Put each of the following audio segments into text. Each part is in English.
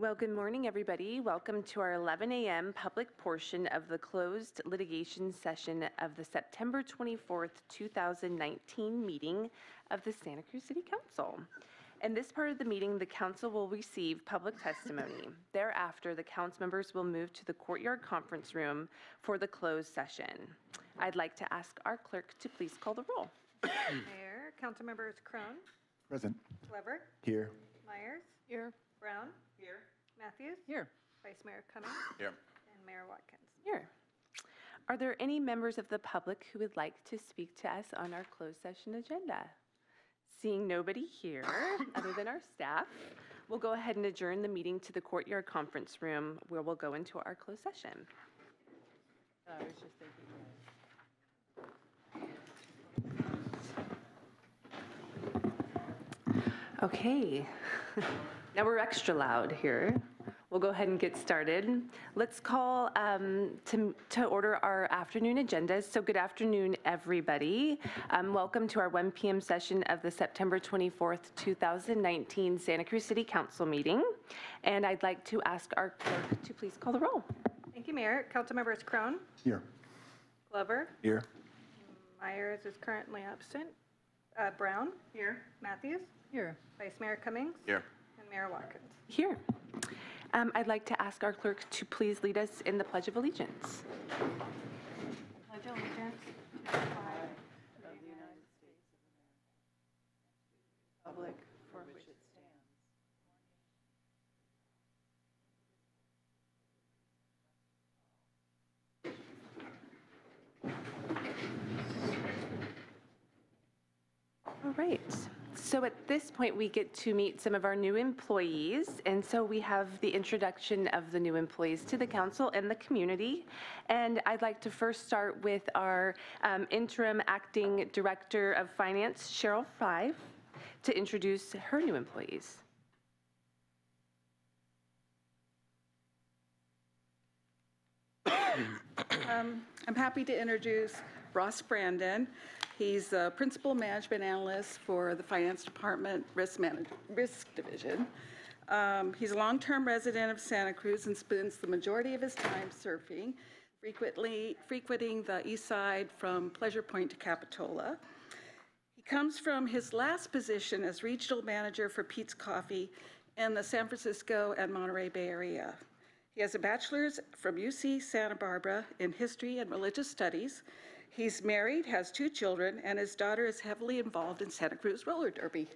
Well, good morning, everybody. Welcome to our 11 a.m. public portion of the closed litigation session of the September 24th, 2019 meeting of the Santa Cruz City Council. In this part of the meeting, the council will receive public testimony. Thereafter, the council members will move to the courtyard conference room for the closed session. I'd like to ask our clerk to please call the roll. Mayor, Councilmembers Krohn, Present. Glover, Here. Meyers, Here. Brown. Here. Mathews, Here. Vice Mayor Cummings, Here. and Mayor Watkins. Here. Are there any members of the public who would like to speak to us on our closed session agenda? Seeing nobody here, other than our staff, we'll go ahead and adjourn the meeting to the courtyard conference room where we'll go into our closed session. Uh, I was just thinking. Uh, okay, now we're extra loud here. We'll go ahead and get started. Let's call um, to to order our afternoon agendas. So good afternoon, everybody. Um, Welcome to our 1 PM session of the September 24th, 2019 Santa Cruz City Council meeting. And I'd like to ask our clerk to please call the roll. Thank you, Mayor. Councilmembers Krohn, Here. Glover, Here. Meyers is currently absent. Uh, Brown. Here. Mathews, Here. Vice Mayor Cummings, Here. And Mayor Watkins. Here. Um, I'd like to ask our clerk to please lead us in the Pledge of Allegiance. Pledge allegiance Public for which it stands. All right. So at this point, we get to meet some of our new employees. And so we have the introduction of the new employees to the council and the community. And I'd like to first start with our um, interim acting director of finance, Cheryl Fyfe, to introduce her new employees. Um, I'm happy to introduce Ross Brandon. He's a Principal Management Analyst for the Finance Department Risk Manage, Risk Division. Um, He's a long-term resident of Santa Cruz and spends the majority of his time surfing, frequently frequenting the east side from Pleasure Point to Capitola. He comes from his last position as regional manager for Peet's Coffee in the San Francisco and Monterey Bay Area. He has a bachelor's from UC Santa Barbara in history and religious studies. He's married, has two children, and his daughter is heavily involved in Santa Cruz roller derby.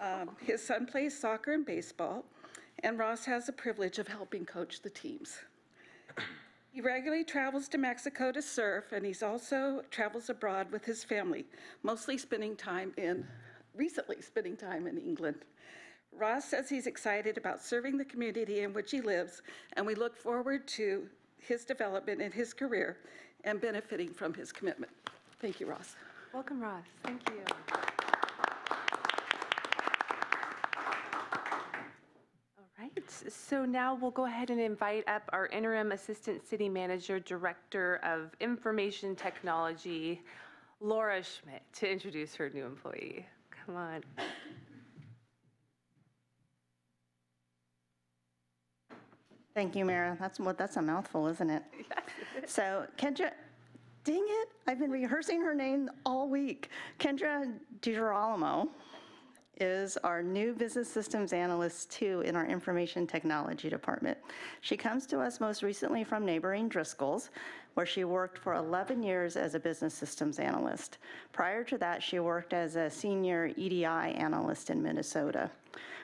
Um, His son plays soccer and baseball, and Ross has the privilege of helping coach the teams. He regularly travels to Mexico to surf, and he's also travels abroad with his family, mostly spending time in, recently spending time in England. Ross says he's excited about serving the community in which he lives, and we look forward to his development in his career and benefiting from his commitment. Thank you, Ross. Welcome, Ross. Thank you. All right, so now we'll go ahead and invite up our interim assistant city manager, director of information technology, Laura Schmidt, to introduce her new employee. Come on. Thank you, Mara. That's what, that's a mouthful, isn't it? So Kendra, dang it, I've been rehearsing her name all week. Kendra DiGirolamo is our new business systems analyst two in our information technology department. She comes to us most recently from neighboring Driscoll's, where she worked for 11 years as a business systems analyst. Prior to that, she worked as a senior EDI analyst in Minnesota.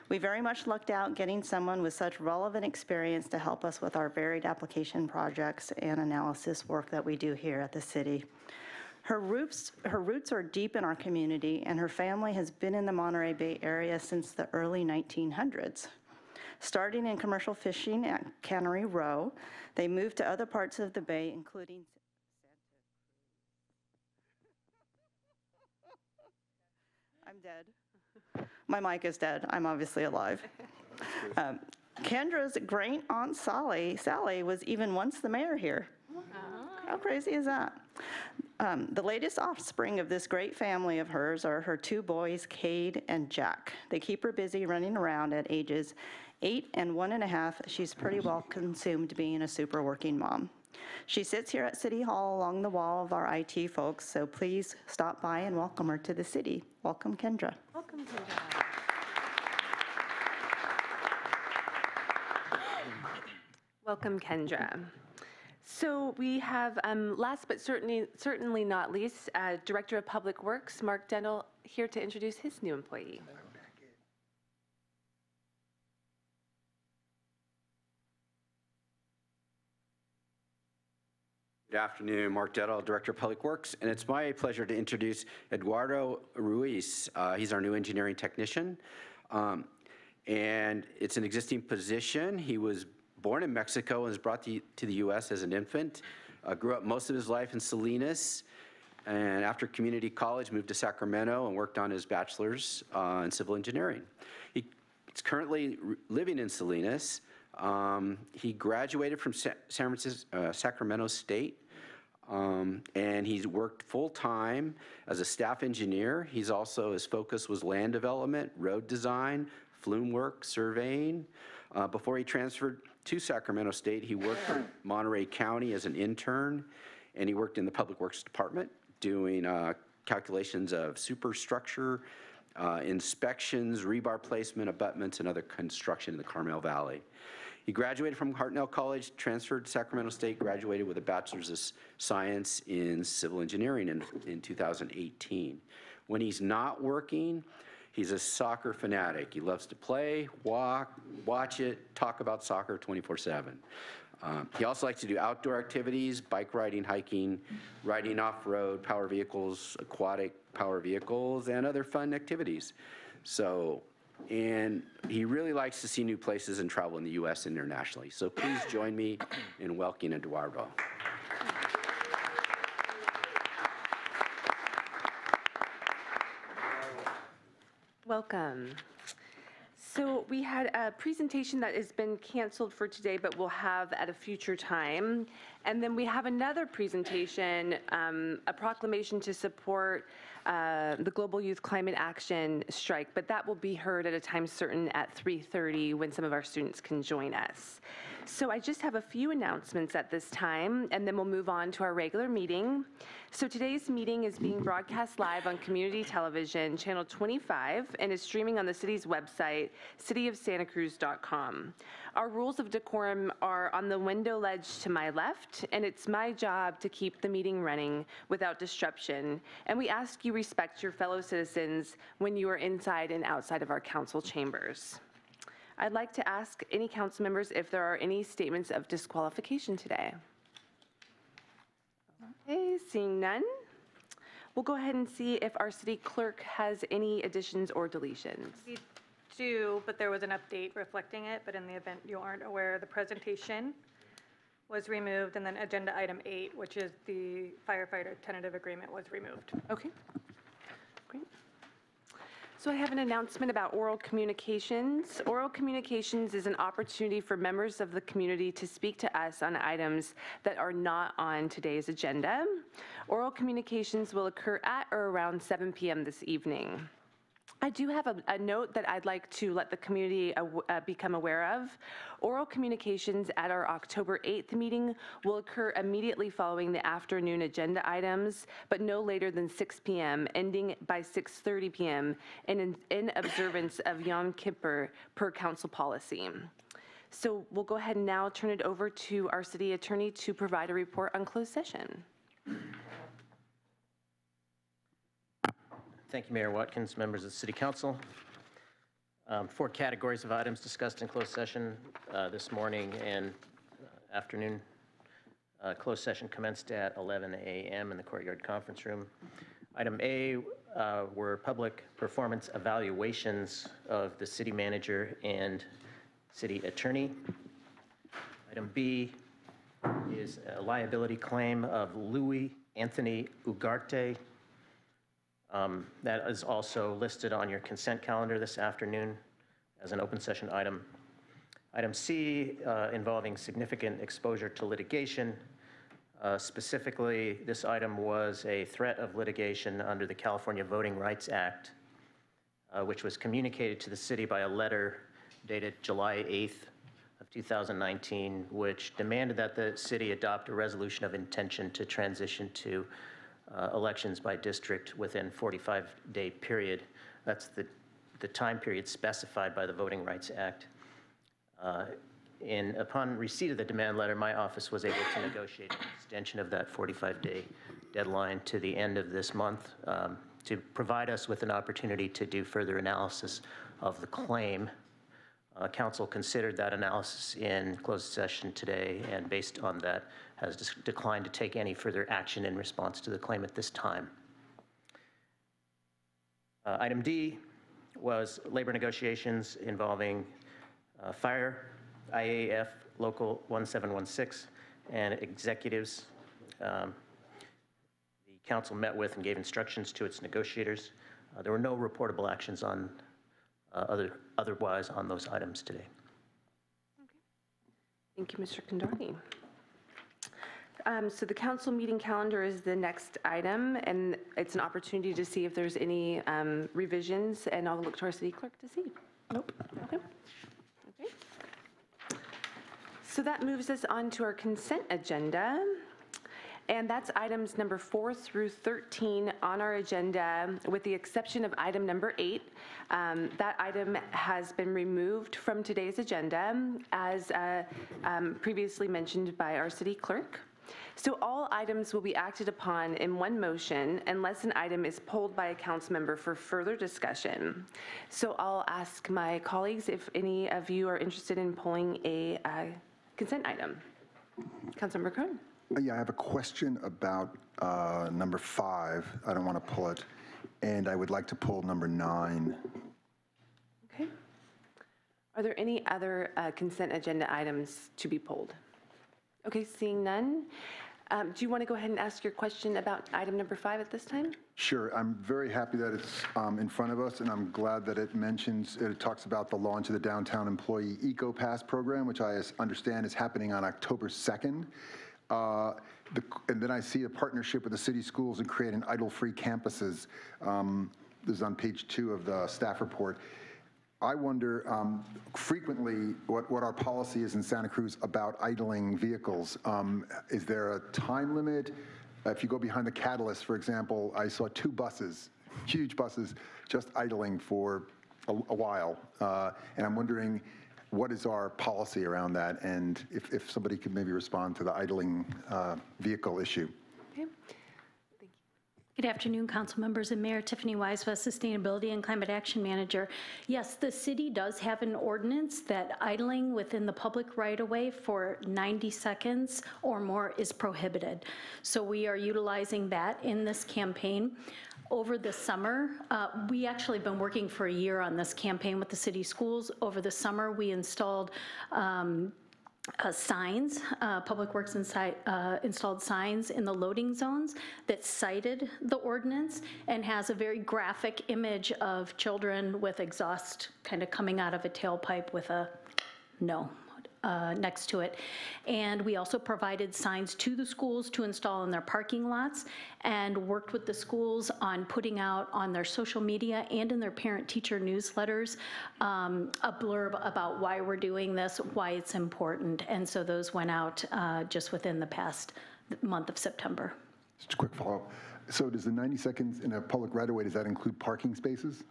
We very much lucked out getting someone with such relevant experience to help us with our varied application projects and analysis work that we do here at the city. Her roots, her roots are deep in our community, and her family has been in the Monterey Bay area since the early 1900s. Starting in commercial fishing at Cannery Row, they moved to other parts of the bay, including I'm dead. My mic is dead. I'm obviously alive. Um, Kendra's great aunt Sally, Sally was even once the mayor here. How crazy is that? Um, the latest offspring of this great family of hers are her two boys, Cade and Jack. They keep her busy running around at ages eight and one and a half, she's pretty well consumed being a super working mom. She sits here at City Hall along the wall of our IT folks, so please stop by and welcome her to the city. Welcome, Kendra. Welcome, Kendra. Welcome, Kendra. So we have, um, last but certainly, certainly not least, uh, Director of Public Works, Mark Dettle, here to introduce his new employee. Good afternoon, Mark Dettle, Director of Public Works, and it's my pleasure to introduce Eduardo Ruiz. Uh, He's our new engineering technician, Um, and it's an existing position. He was born in Mexico and was brought to to the U.S. as an infant, Uh, grew up most of his life in Salinas, and after community college, moved to Sacramento and worked on his bachelor's uh, in civil engineering. He He's currently living in Salinas. Um, He graduated from Sa- San Francisco, uh, Sacramento State, um, and he's worked full-time as a staff engineer. He's also, his focus was land development, road design, flume work, surveying. Uh, Before he transferred to Sacramento State, he worked for Monterey County as an intern, and he worked in the Public Works Department doing uh, calculations of superstructure, uh, inspections, rebar placement, abutments, and other construction in the Carmel Valley. He graduated from Hartnell College, transferred to Sacramento State, graduated with a Bachelor's of Science in Civil Engineering in, in 2018. When he's not working, he's a soccer fanatic. He loves to play, walk, watch it, talk about soccer 24/7. Um, He also likes to do outdoor activities, bike riding, hiking, riding off-road, power vehicles, aquatic power vehicles, and other fun activities. So, and he really likes to see new places and travel in the U.S. and internationally. So please join me in welcoming Eduardo. Welcome. So we had a presentation that has been canceled for today, but we'll have at a future time. And then we have another presentation, um, a proclamation to support uh, the Global Youth Climate Action Strike, but that will be heard at a time certain at 3:30 when some of our students can join us. So I just have a few announcements at this time, and then we'll move on to our regular meeting. So today's meeting is being broadcast live on community television, Channel 25, and is streaming on the city's website, cityofsantacruz.com. Our rules of decorum are on the window ledge to my left, and it's my job to keep the meeting running without disruption. And we ask you respect your fellow citizens when you are inside and outside of our council chambers. I'd like to ask any council members if there are any statements of disqualification today. Okay, seeing none, we'll go ahead and see if our city clerk has any additions or deletions. We do, but there was an update reflecting it, but in the event you aren't aware, the presentation was removed, and then agenda item eight, which is the firefighter tentative agreement, was removed. Okay, great. So I have an announcement about oral communications. Oral communications is an opportunity for members of the community to speak to us on items that are not on today's agenda. Oral communications will occur at or around 7 PM this evening. I do have a, a note that I'd like to let the community aw- uh, become aware of. Oral communications at our October 8th meeting will occur immediately following the afternoon agenda items, but no later than 6 PM, ending by 6:30 PM, in, in observance of Yom Kippur per council policy. So we'll go ahead and now turn it over to our city attorney to provide a report on closed session. Thank you, Mayor Watkins, members of the City Council. Um, Four categories of items discussed in closed session uh, this morning and uh, afternoon. Uh, Closed session commenced at 11 a.m. in the Courtyard Conference Room. Item A uh, were public performance evaluations of the city manager and city attorney. Item B is a liability claim of Louis Anthony Ugarte, um, That is also listed on your consent calendar this afternoon as an open session item. Item C, uh, involving significant exposure to litigation. Uh, Specifically, this item was a threat of litigation under the California Voting Rights Act, uh, which was communicated to the city by a letter dated July 8th of 2019, which demanded that the city adopt a resolution of intention to transition to uh, elections by district within 45-day period. That's the, the time period specified by the Voting Rights Act. Uh, And upon receipt of the demand letter, my office was able to negotiate an extension of that 45-day deadline to the end of this month um, to provide us with an opportunity to do further analysis of the claim. Uh, Council considered that analysis in closed session today, and based on that, has declined to take any further action in response to the claim at this time. Uh, Item D was labor negotiations involving uh, fire, IAF Local 1716, and executives. Um, The council met with and gave instructions to its negotiators. Uh, There were no reportable actions on, uh, other otherwise on those items today. Thank you, Mr. Condotti. Um, So the council meeting calendar is the next item, and it's an opportunity to see if there's any um, revisions, and I'll look to our city clerk to see. Nope. Okay. Okay. So that moves us on to our consent agenda, and that's items number four through 13 on our agenda, with the exception of item number eight. Um, That item has been removed from today's agenda, as uh, um, previously mentioned by our city clerk. So all items will be acted upon in one motion unless an item is pulled by a council member for further discussion. So I'll ask my colleagues if any of you are interested in pulling a uh, consent item. Councilmember Krohn? Uh, Yeah, I have a question about uh, number five. I don't want to pull it. And I would like to pull number nine. Okay. Are there any other uh, consent agenda items to be pulled? Okay, seeing none. Um, Do you want to go ahead and ask your question about item number five at this time? Sure, I'm very happy that it's um, in front of us, and I'm glad that it mentions, it talks about the launch of the Downtown Employee Eco Pass program, which I understand is happening on October 2nd. Uh, the- And then I see a partnership with the city schools in creating idle-free campuses. Um, This is on page two of the staff report. I wonder um, frequently what, what our policy is in Santa Cruz about idling vehicles. Um, Is there a time limit? If you go behind the catalyst, for example, I saw two buses, huge buses, just idling for a, a while. Uh, And I'm wondering, what is our policy around that? And if, if somebody could maybe respond to the idling uh, vehicle issue. Good afternoon, council members and Mayor Tiffany Wise-West, Sustainability and Climate Action Manager. Yes, the city does have an ordinance that idling within the public right-of-way for 90 seconds or more is prohibited. So we are utilizing that in this campaign. Over the summer, uh, we actually have been working for a year on this campaign with the city schools. Over the summer, we installed um, uh, signs, uh, Public Works inside, uh, installed signs in the loading zones that cited the ordinance and has a very graphic image of children with exhaust kind of coming out of a tailpipe with a no uh, next to it. And we also provided signs to the schools to install in their parking lots and worked with the schools on putting out on their social media and in their parent-teacher newsletters um, a blurb about why we're doing this, why it's important. And so those went out uh, just within the past month of September. Just a quick follow-up. So does the 90 seconds in a public right-of-way, does that include parking spaces?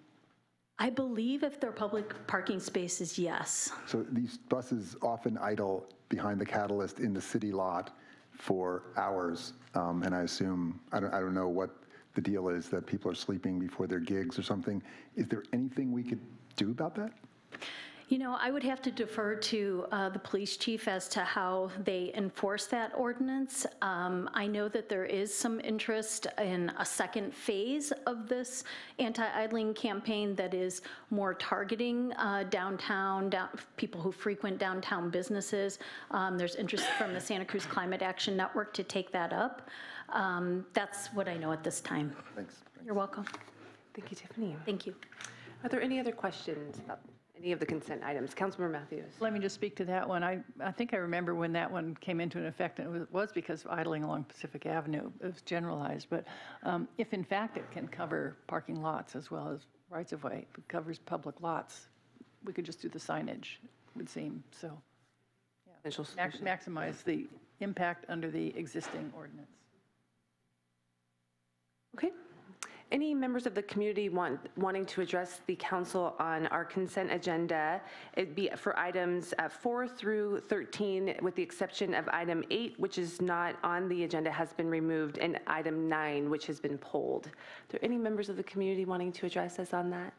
I believe if they're public parking spaces, yes. So these buses often idle behind the catalyst in the city lot for hours, um, and I assume, I don't, I don't know what the deal is, that people are sleeping before their gigs or something. Is there anything we could do about that? You know, I would have to defer to uh, the police chief as to how they enforce that ordinance. Um, I know that there is some interest in a second phase of this anti-idling campaign that is more targeting uh, downtown, down, people who frequent downtown businesses. Um, There's interest from the Santa Cruz Climate Action Network to take that up. Um, That's what I know at this time. Thanks. You're welcome. Thank you, Tiffany. Thank you. Are there any other questions about any of the consent items? Councilmember Mathews? Let me just speak to that one. I, I think I remember when that one came into effect, and it was- was because of idling along Pacific Avenue. It was generalized, but um, if in fact it can cover parking lots as well as rights-of-way, if it covers public lots, we could just do the signage, it would seem, so. Potential max- Maximize the impact under the existing ordinance. Okay. Any members of the community want, wanting to address the council on our consent agenda? It'd be for items uh, 4 through 13, with the exception of item 8, which is not on the agenda, has been removed, and item 9, which has been pulled. Are there any members of the community wanting to address us on that?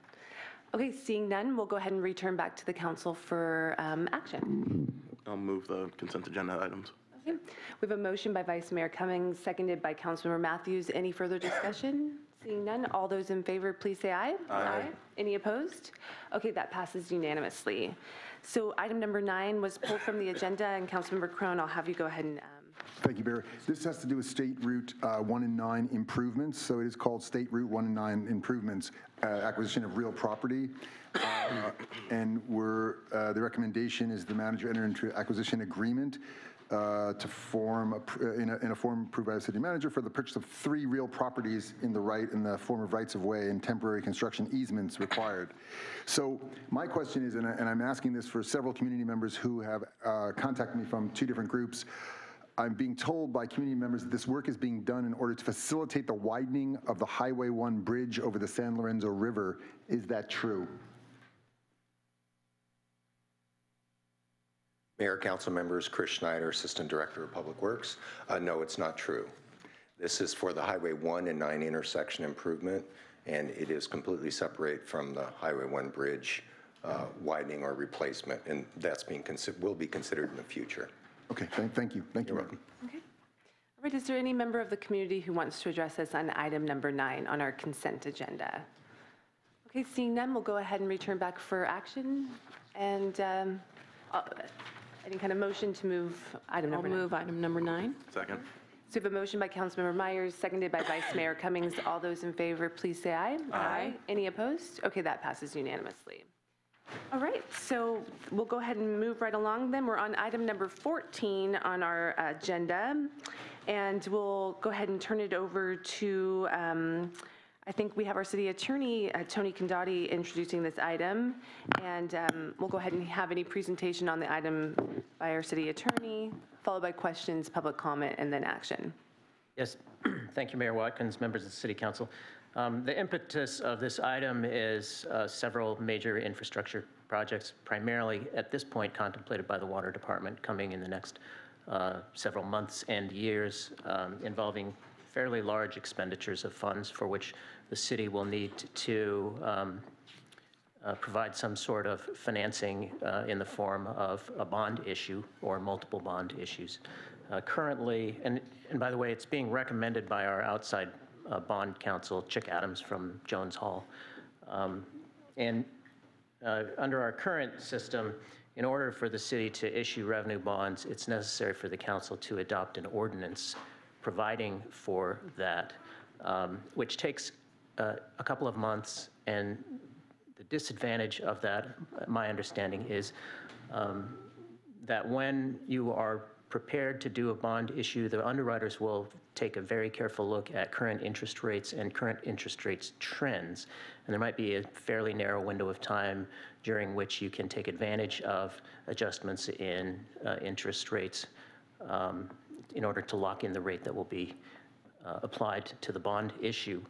Okay, seeing none, we'll go ahead and return back to the council for um, action. I'll move the consent agenda items. Okay. We have a motion by Vice Mayor Cummings, seconded by Councilmember Mathews. Any further discussion? Seeing none, all those in favor, please say aye. Aye. Any opposed? Okay, that passes unanimously. So item number nine was pulled from the agenda, and Councilmember Krohn, I'll have you go ahead and, um, Thank you, Barry. This has to do with State Route uh, 1 and 9 improvements, so it is called State Route 1 and 9 improvements, uh, acquisition of real property. Uh, And we're, uh, the recommendation is the manager enter into acquisition agreement uh, to form, a in a, in a form approved by the city manager for the purchase of three real properties in the right, in the form of rights-of-way and temporary construction easements required. So my question is, and I- and I'm asking this for several community members who have uh, contacted me from two different groups, I'm being told by community members that this work is being done in order to facilitate the widening of the Highway 1 bridge over the San Lorenzo River. Is that true? Mayor, council members, Chris Schneiter, Assistant Director of Public Works. Uh, No, it's not true. This is for the Highway 1 and 9 intersection improvement, and it is completely separate from the Highway 1 bridge uh, widening or replacement, and that's being, consi- will be considered in the future. Okay, thank, thank you, thank you. Mayor. okay. All right, is there any member of the community who wants to address us on item number nine on our consent agenda? Okay, seeing none, we'll go ahead and return back for action. And um, uh, any kind of motion to move item I'll number nine? move item number nine. Second. So we have a motion by Councilmember Meyers, seconded by Vice Mayor Cummings. All those in favor, please say aye. Aye. Any opposed? Okay, that passes unanimously. All right, so we'll go ahead and move right along then. We're on item number 14 on our agenda, and we'll go ahead and turn it over to, um, I think we have our city attorney, uh, Tony Condotti, introducing this item, and um, we'll go ahead and have any presentation on the item by our city attorney, followed by questions, public comment, and then action. Yes, thank you, Mayor Watkins, members of the City Council. Um, The impetus of this item is uh, several major infrastructure projects, primarily at this point contemplated by the Water Department, coming in the next uh, several months and years, um, involving fairly large expenditures of funds for which the city will need to um, uh, provide some sort of financing uh, in the form of a bond issue or multiple bond issues. Uh, Currently, and, and by the way, it's being recommended by our outside uh, bond counsel, Chick Adams from Jones Hall. Um, And uh, under our current system, in order for the city to issue revenue bonds, it's necessary for the council to adopt an ordinance providing for that, um, which takes uh, a couple of months. And the disadvantage of that, my understanding, is um, that when you are prepared to do a bond issue, the underwriters will take a very careful look at current interest rates and current interest rates trends. And there might be a fairly narrow window of time during which you can take advantage of adjustments in uh, interest rates um, in order to lock in the rate that will be uh, applied to the bond issue.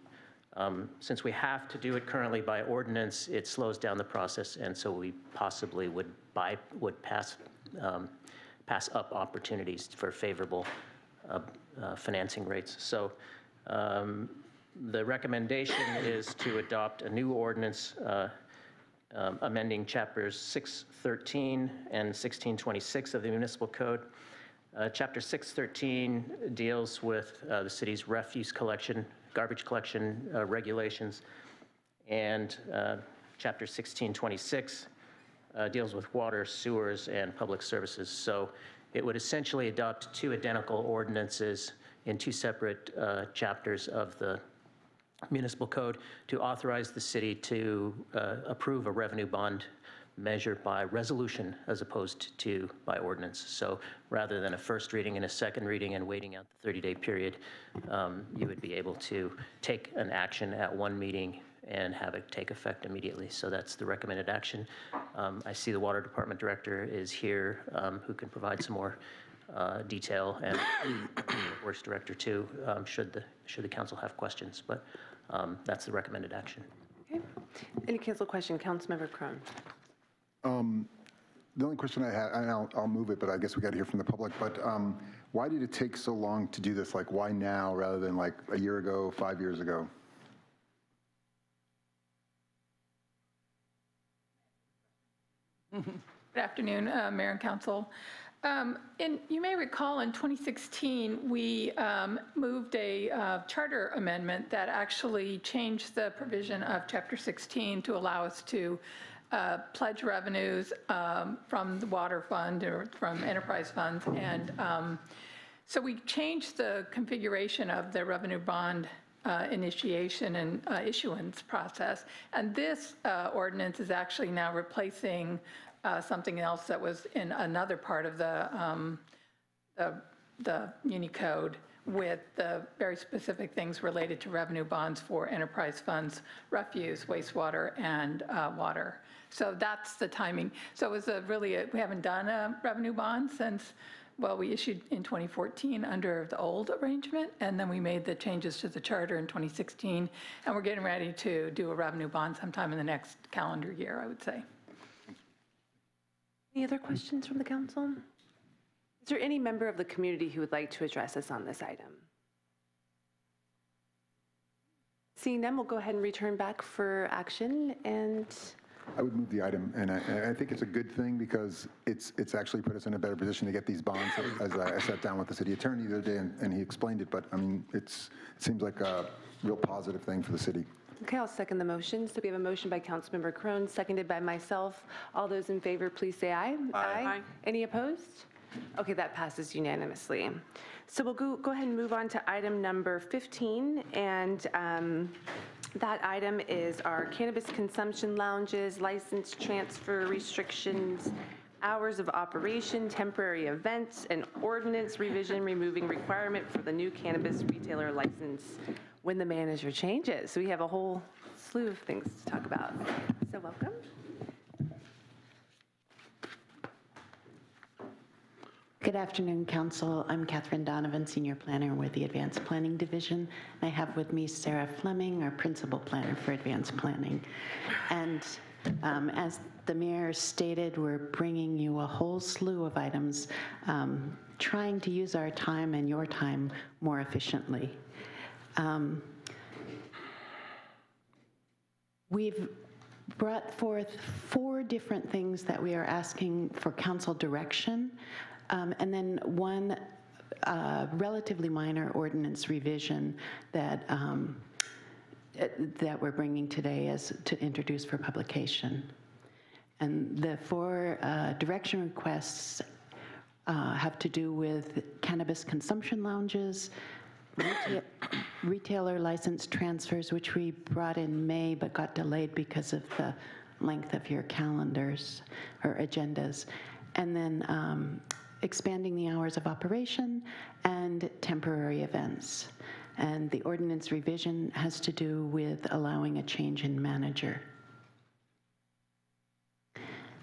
Um, Since we have to do it currently by ordinance, it slows down the process, and so we possibly would buy, would pass, um, pass up opportunities for favorable uh, uh, financing rates. So um, the recommendation is to adopt a new ordinance uh, um, amending chapters 613 and 1626 of the municipal code. Uh, Chapter 613 deals with uh, the city's refuse collection, garbage collection uh, regulations, and uh, Chapter 1626 uh, deals with water, sewers, and public services. So it would essentially adopt two identical ordinances in two separate uh, chapters of the municipal code to authorize the city to uh, approve a revenue bond measure by resolution as opposed to by ordinance. So rather than a first reading and a second reading and waiting out the 30-day period, um, you would be able to take an action at one meeting and have it take effect immediately. So that's the recommended action. Um, I see the Water Department Director is here, um, who can provide some more uh, detail, and Works Director too, um, should the, should the council have questions. But um, that's the recommended action. Okay. Any council question? Councilmember Krohn. The only question I had, and I'll, I'll move it, but I guess we got to hear from the public, but um, why did it take so long to do this? Like, why now rather than like a year ago, five years ago? Good afternoon, uh, Mayor and Council. Um, And you may recall, in 2016, we um, moved a uh, charter amendment that actually changed the provision of Chapter 16 to allow us to uh, pledge revenues um, from the water fund or from enterprise funds. And um, so we changed the configuration of the revenue bond uh, initiation and uh, issuance process. And this uh, ordinance is actually now replacing uh, something else that was in another part of the, um, the, the Muni Code with the very specific things related to revenue bonds for enterprise funds, refuse, wastewater, and uh, water. So that's the timing. So it was a really, a- we haven't done a revenue bond since, well, we issued in 2014 under the old arrangement, and then we made the changes to the charter in 2016, and we're getting ready to do a revenue bond sometime in the next calendar year, I would say. Any other questions from the council? Is there any member of the community who would like to address us on this item? Seeing none, we'll go ahead and return back for action, and I would move the item, and I, and I think it's a good thing because it's, it's actually put us in a better position to get these bonds. As I I sat down with the city attorney the other day, and, and he explained it, but, I mean, it's, it seems like a real positive thing for the city. Okay, I'll second the motion. So we have a motion by Councilmember Krohn, seconded by myself. All those in favor, please say aye. Aye. Any opposed? Okay, that passes unanimously. So we'll go, go ahead and move on to item number 15, and um, that item is our cannabis consumption lounges, license transfer restrictions, hours of operation, temporary events, and ordinance revision removing requirement for the new cannabis retailer license when the manager changes. So we have a whole slew of things to talk about. So welcome. Good afternoon, Council. I'm Catherine Donovan, Senior Planner with the Advanced Planning Division. I have with me Sarah Fleming, our Principal Planner for Advanced Planning. And um, as the Mayor stated, we're bringing you a whole slew of items, um, trying to use our time and your time more efficiently. Um, We've brought forth four different things that we are asking for council direction, um, and then one uh, relatively minor ordinance revision that um, that we're bringing today is to introduce for publication. And the four uh, direction requests uh, have to do with cannabis consumption lounges, retail- retailer license transfers, which we brought in May but got delayed because of the length of your calendars or agendas, and then um, expanding the hours of operation and temporary events. And the ordinance revision has to do with allowing a change in manager.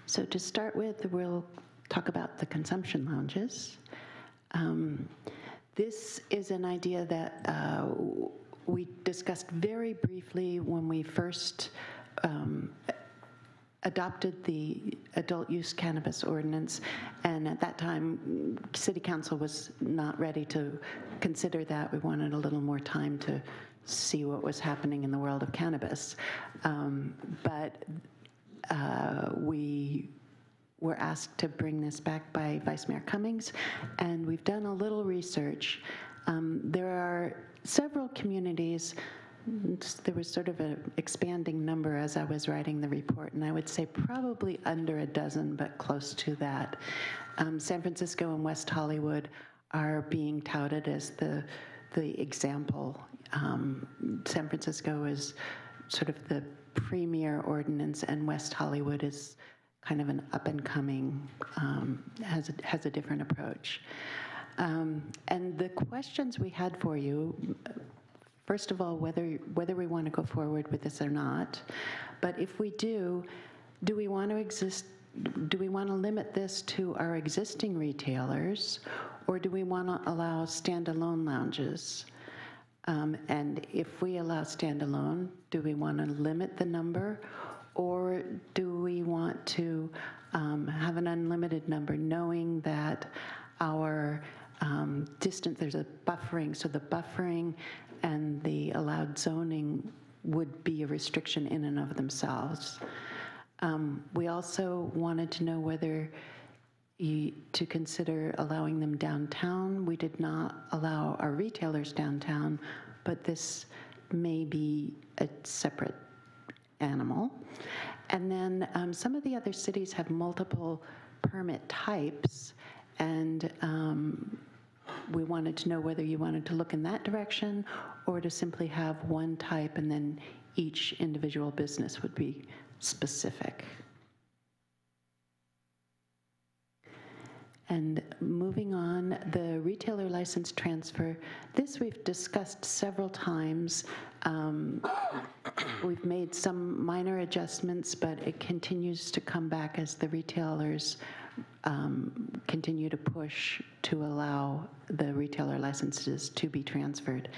So to start with, we'll talk about the consumption lounges. Um, This is an idea that uh, we discussed very briefly when we first um, adopted the adult use cannabis ordinance, and at that time, city council was not ready to consider that. We wanted a little more time to see what was happening in the world of cannabis. Um, But uh, we were asked to bring this back by Vice Mayor Cummings, and we've done a little research. Um, There are several communities, there was sort of an expanding number as I was writing the report, and I would say probably under a dozen, but close to that. Um, San Francisco and West Hollywood are being touted as the, the example. Um, San Francisco is sort of the premier ordinance, and West Hollywood is kind of an up-and-coming, um, has, a- has a different approach. Um, And the questions we had for you, first of all, whether, whether we want to go forward with this or not. But if we do, do we want to exist, do we want to limit this to our existing retailers? Or do we want to allow standalone lounges? Um, And if we allow standalone, do we want to limit the number? Or do we want to um, have an unlimited number, knowing that our um, distance, there's a buffering, so the buffering and the allowed zoning would be a restriction in and of themselves. Um, We also wanted to know whether you- to consider allowing them downtown. We did not allow our retailers downtown, but this may be a separate animal. And then um, some of the other cities have multiple permit types, and um, we wanted to know whether you wanted to look in that direction or to simply have one type and then each individual business would be specific. And moving on, the retailer license transfer, this we've discussed several times. Um, We've made some minor adjustments, but it continues to come back as the retailers um, continue to push to allow the retailer licenses to be transferred.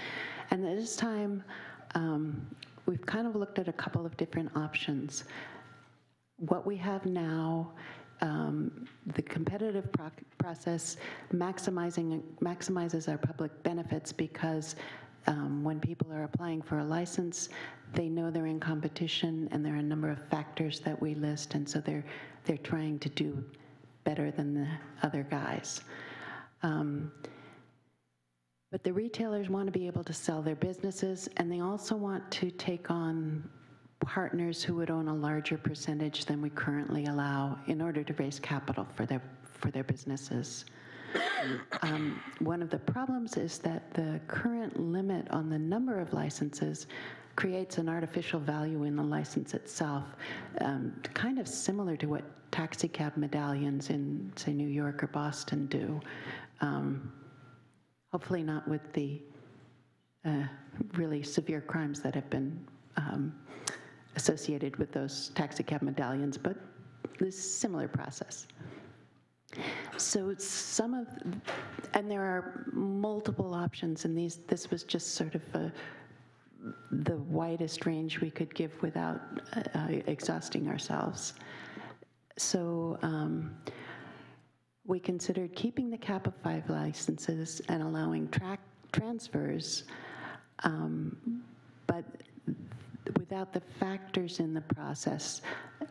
And at this time, um, we've kind of looked at a couple of different options what we have now, um, the competitive proc- process maximizing, maximizes our public benefits because um, when people are applying for a license, they know they're in competition and there are a number of factors that we list, and so they're, they're trying to do better than the other guys. Um, but the retailers want to be able to sell their businesses, and they also want to take on partners who would own a larger percentage than we currently allow in order to raise capital for their, for their businesses. Um, One of the problems is that the current limit on the number of licenses creates an artificial value in the license itself, um, kind of similar to what taxicab medallions in, say, New York or Boston do. Um, Hopefully not with the uh, really severe crimes that have been um, associated with those taxi cab medallions, but this similar process. So some of, and there are multiple options, and these, this was just sort of a, the widest range we could give without uh, uh, exhausting ourselves. So um, we considered keeping the cap of five licenses and allowing track transfers, um, but without the factors in the process,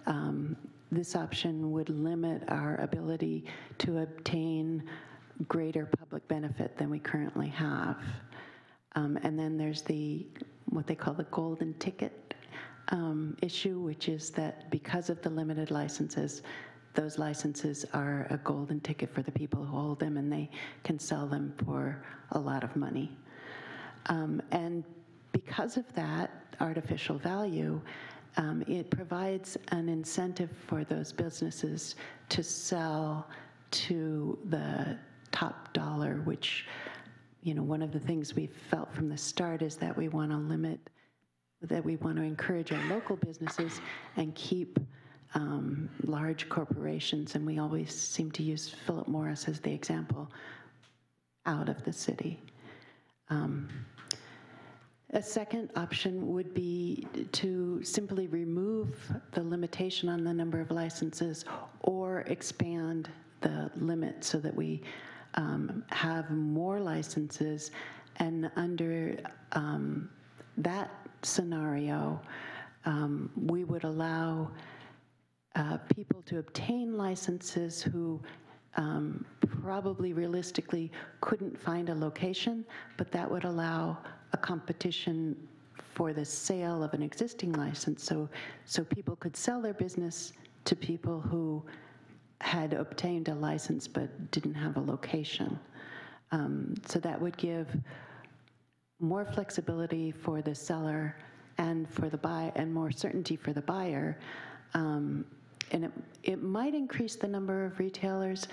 um, this option would limit our ability to obtain greater public benefit than we currently have. Um, And then there's the, what they call the golden ticket um, issue, which is that because of the limited licenses, those licenses are a golden ticket for the people who hold them, and they can sell them for a lot of money. Um, And because of that artificial value, um, it provides an incentive for those businesses to sell to the top dollar, which, you know, one of the things we've felt from the start is that we want to limit, that we want to encourage our local businesses and keep um, large corporations, and we always seem to use Philip Morris as the example, out of the city. Um, a second option would be to simply remove the limitation on the number of licenses or expand the limit so that we um, have more licenses. And under um, that scenario, um, we would allow uh, people to obtain licenses who um, probably realistically couldn't find a location, but that would allow a competition for the sale of an existing license. So, so people could sell their business to people who had obtained a license but didn't have a location. Um, so that would give more flexibility for the seller and for the buy and more certainty for the buyer. Um, and it, it might increase the number of retailers.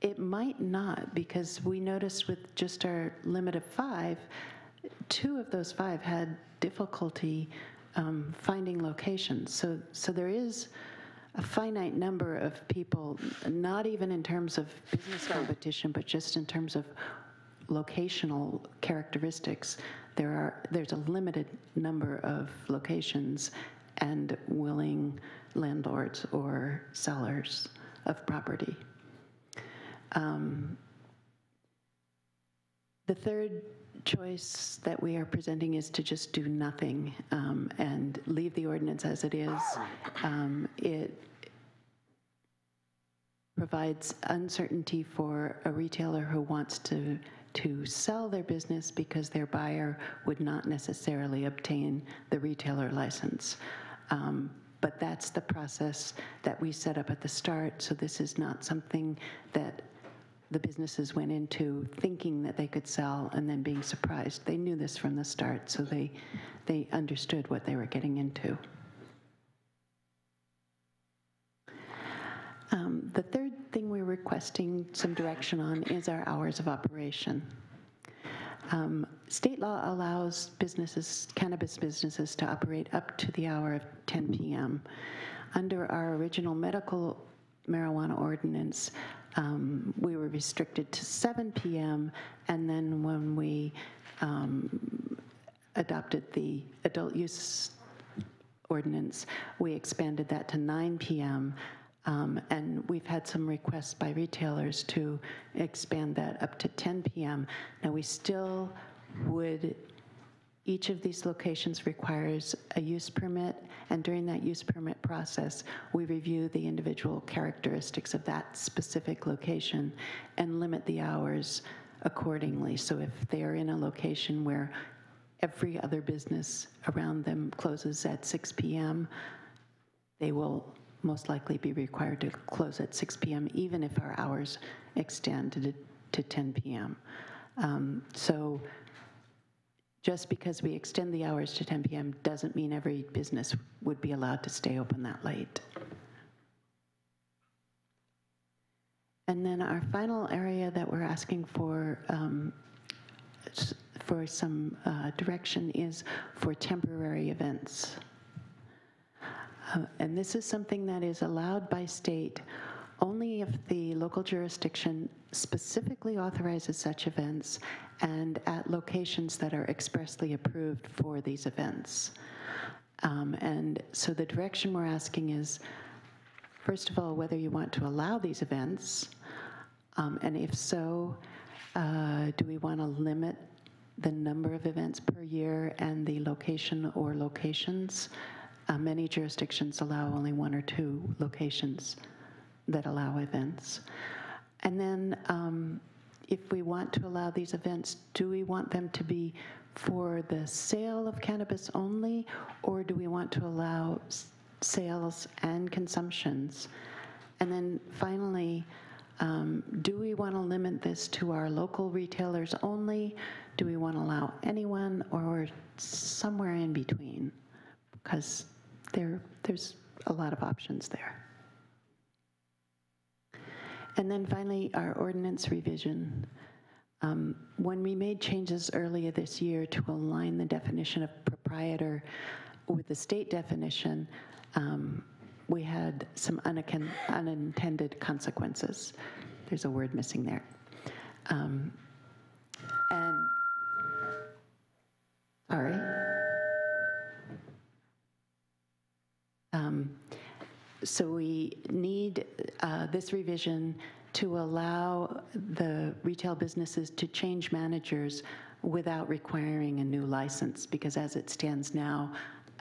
It might not because we noticed with just our limit of five two of those five had difficulty um, finding locations. So, so there is a finite number of people, not even in terms of business competition, but just in terms of locational characteristics. There are, there's a limited number of locations and willing landlords or sellers of property. Um, The third choice that we are presenting is to just do nothing um, and leave the ordinance as it is. Um, It provides uncertainty for a retailer who wants to, to sell their business because their buyer would not necessarily obtain the retailer license. Um, But that's the process that we set up at the start, so this is not something that the businesses went into thinking that they could sell and then being surprised. They knew this from the start, so they, they understood what they were getting into. Um, The third thing we're requesting some direction on is our hours of operation. Um, State law allows businesses, cannabis businesses, to operate up to the hour of 10 PM. Under our original medical marijuana ordinance, um, we were restricted to 7 PM, and then when we um, adopted the adult use ordinance, we expanded that to 9 PM. Um, And we've had some requests by retailers to expand that up to 10 PM. Now, we still would, each of these locations requires a use permit, and during that use permit process, we review the individual characteristics of that specific location and limit the hours accordingly. So if they are in a location where every other business around them closes at 6 PM, they will most likely be required to close at 6 PM, even if our hours extend to, to 10 PM. Um, So just because we extend the hours to 10 PM doesn't mean every business would be allowed to stay open that late. And then our final area that we're asking for, um, for some uh, direction is for temporary events. Uh, And this is something that is allowed by state only if the local jurisdiction specifically authorizes such events and at locations that are expressly approved for these events. Um, And so the direction we're asking is, first of all, whether you want to allow these events, um, and if so, uh, do we want to limit the number of events per year and the location or locations? Uh, Many jurisdictions allow only one or two locations that allow events. And then, um, if we want to allow these events, do we want them to be for the sale of cannabis only, or do we want to allow sales and consumptions? And then finally, um, do we want to limit this to our local retailers only? Do we want to allow anyone, or somewhere in between? Because there, there's a lot of options there. And then finally, our ordinance revision. Um, When we made changes earlier this year to align the definition of proprietor with the state definition, um, we had some unintended consequences. There's a word missing there. Um, And, sorry. Um, So we need uh, this revision to allow the retail businesses to change managers without requiring a new license, because as it stands now,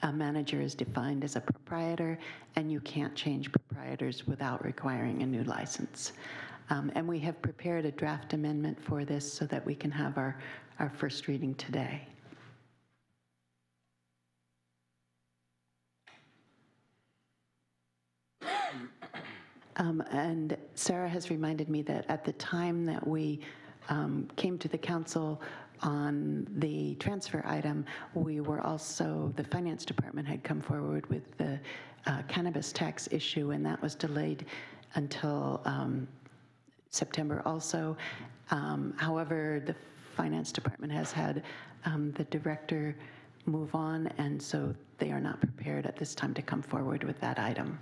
a manager is defined as a proprietor, and you can't change proprietors without requiring a new license. Um, And we have prepared a draft amendment for this so that we can have our, our first reading today. Um, And Sarah has reminded me that at the time that we um, came to the council on the transfer item, we were also, the finance department had come forward with the uh, cannabis tax issue, and that was delayed until um, September also. Um, However, the Finance Department has had um, the director move on, and so they are not prepared at this time to come forward with that item.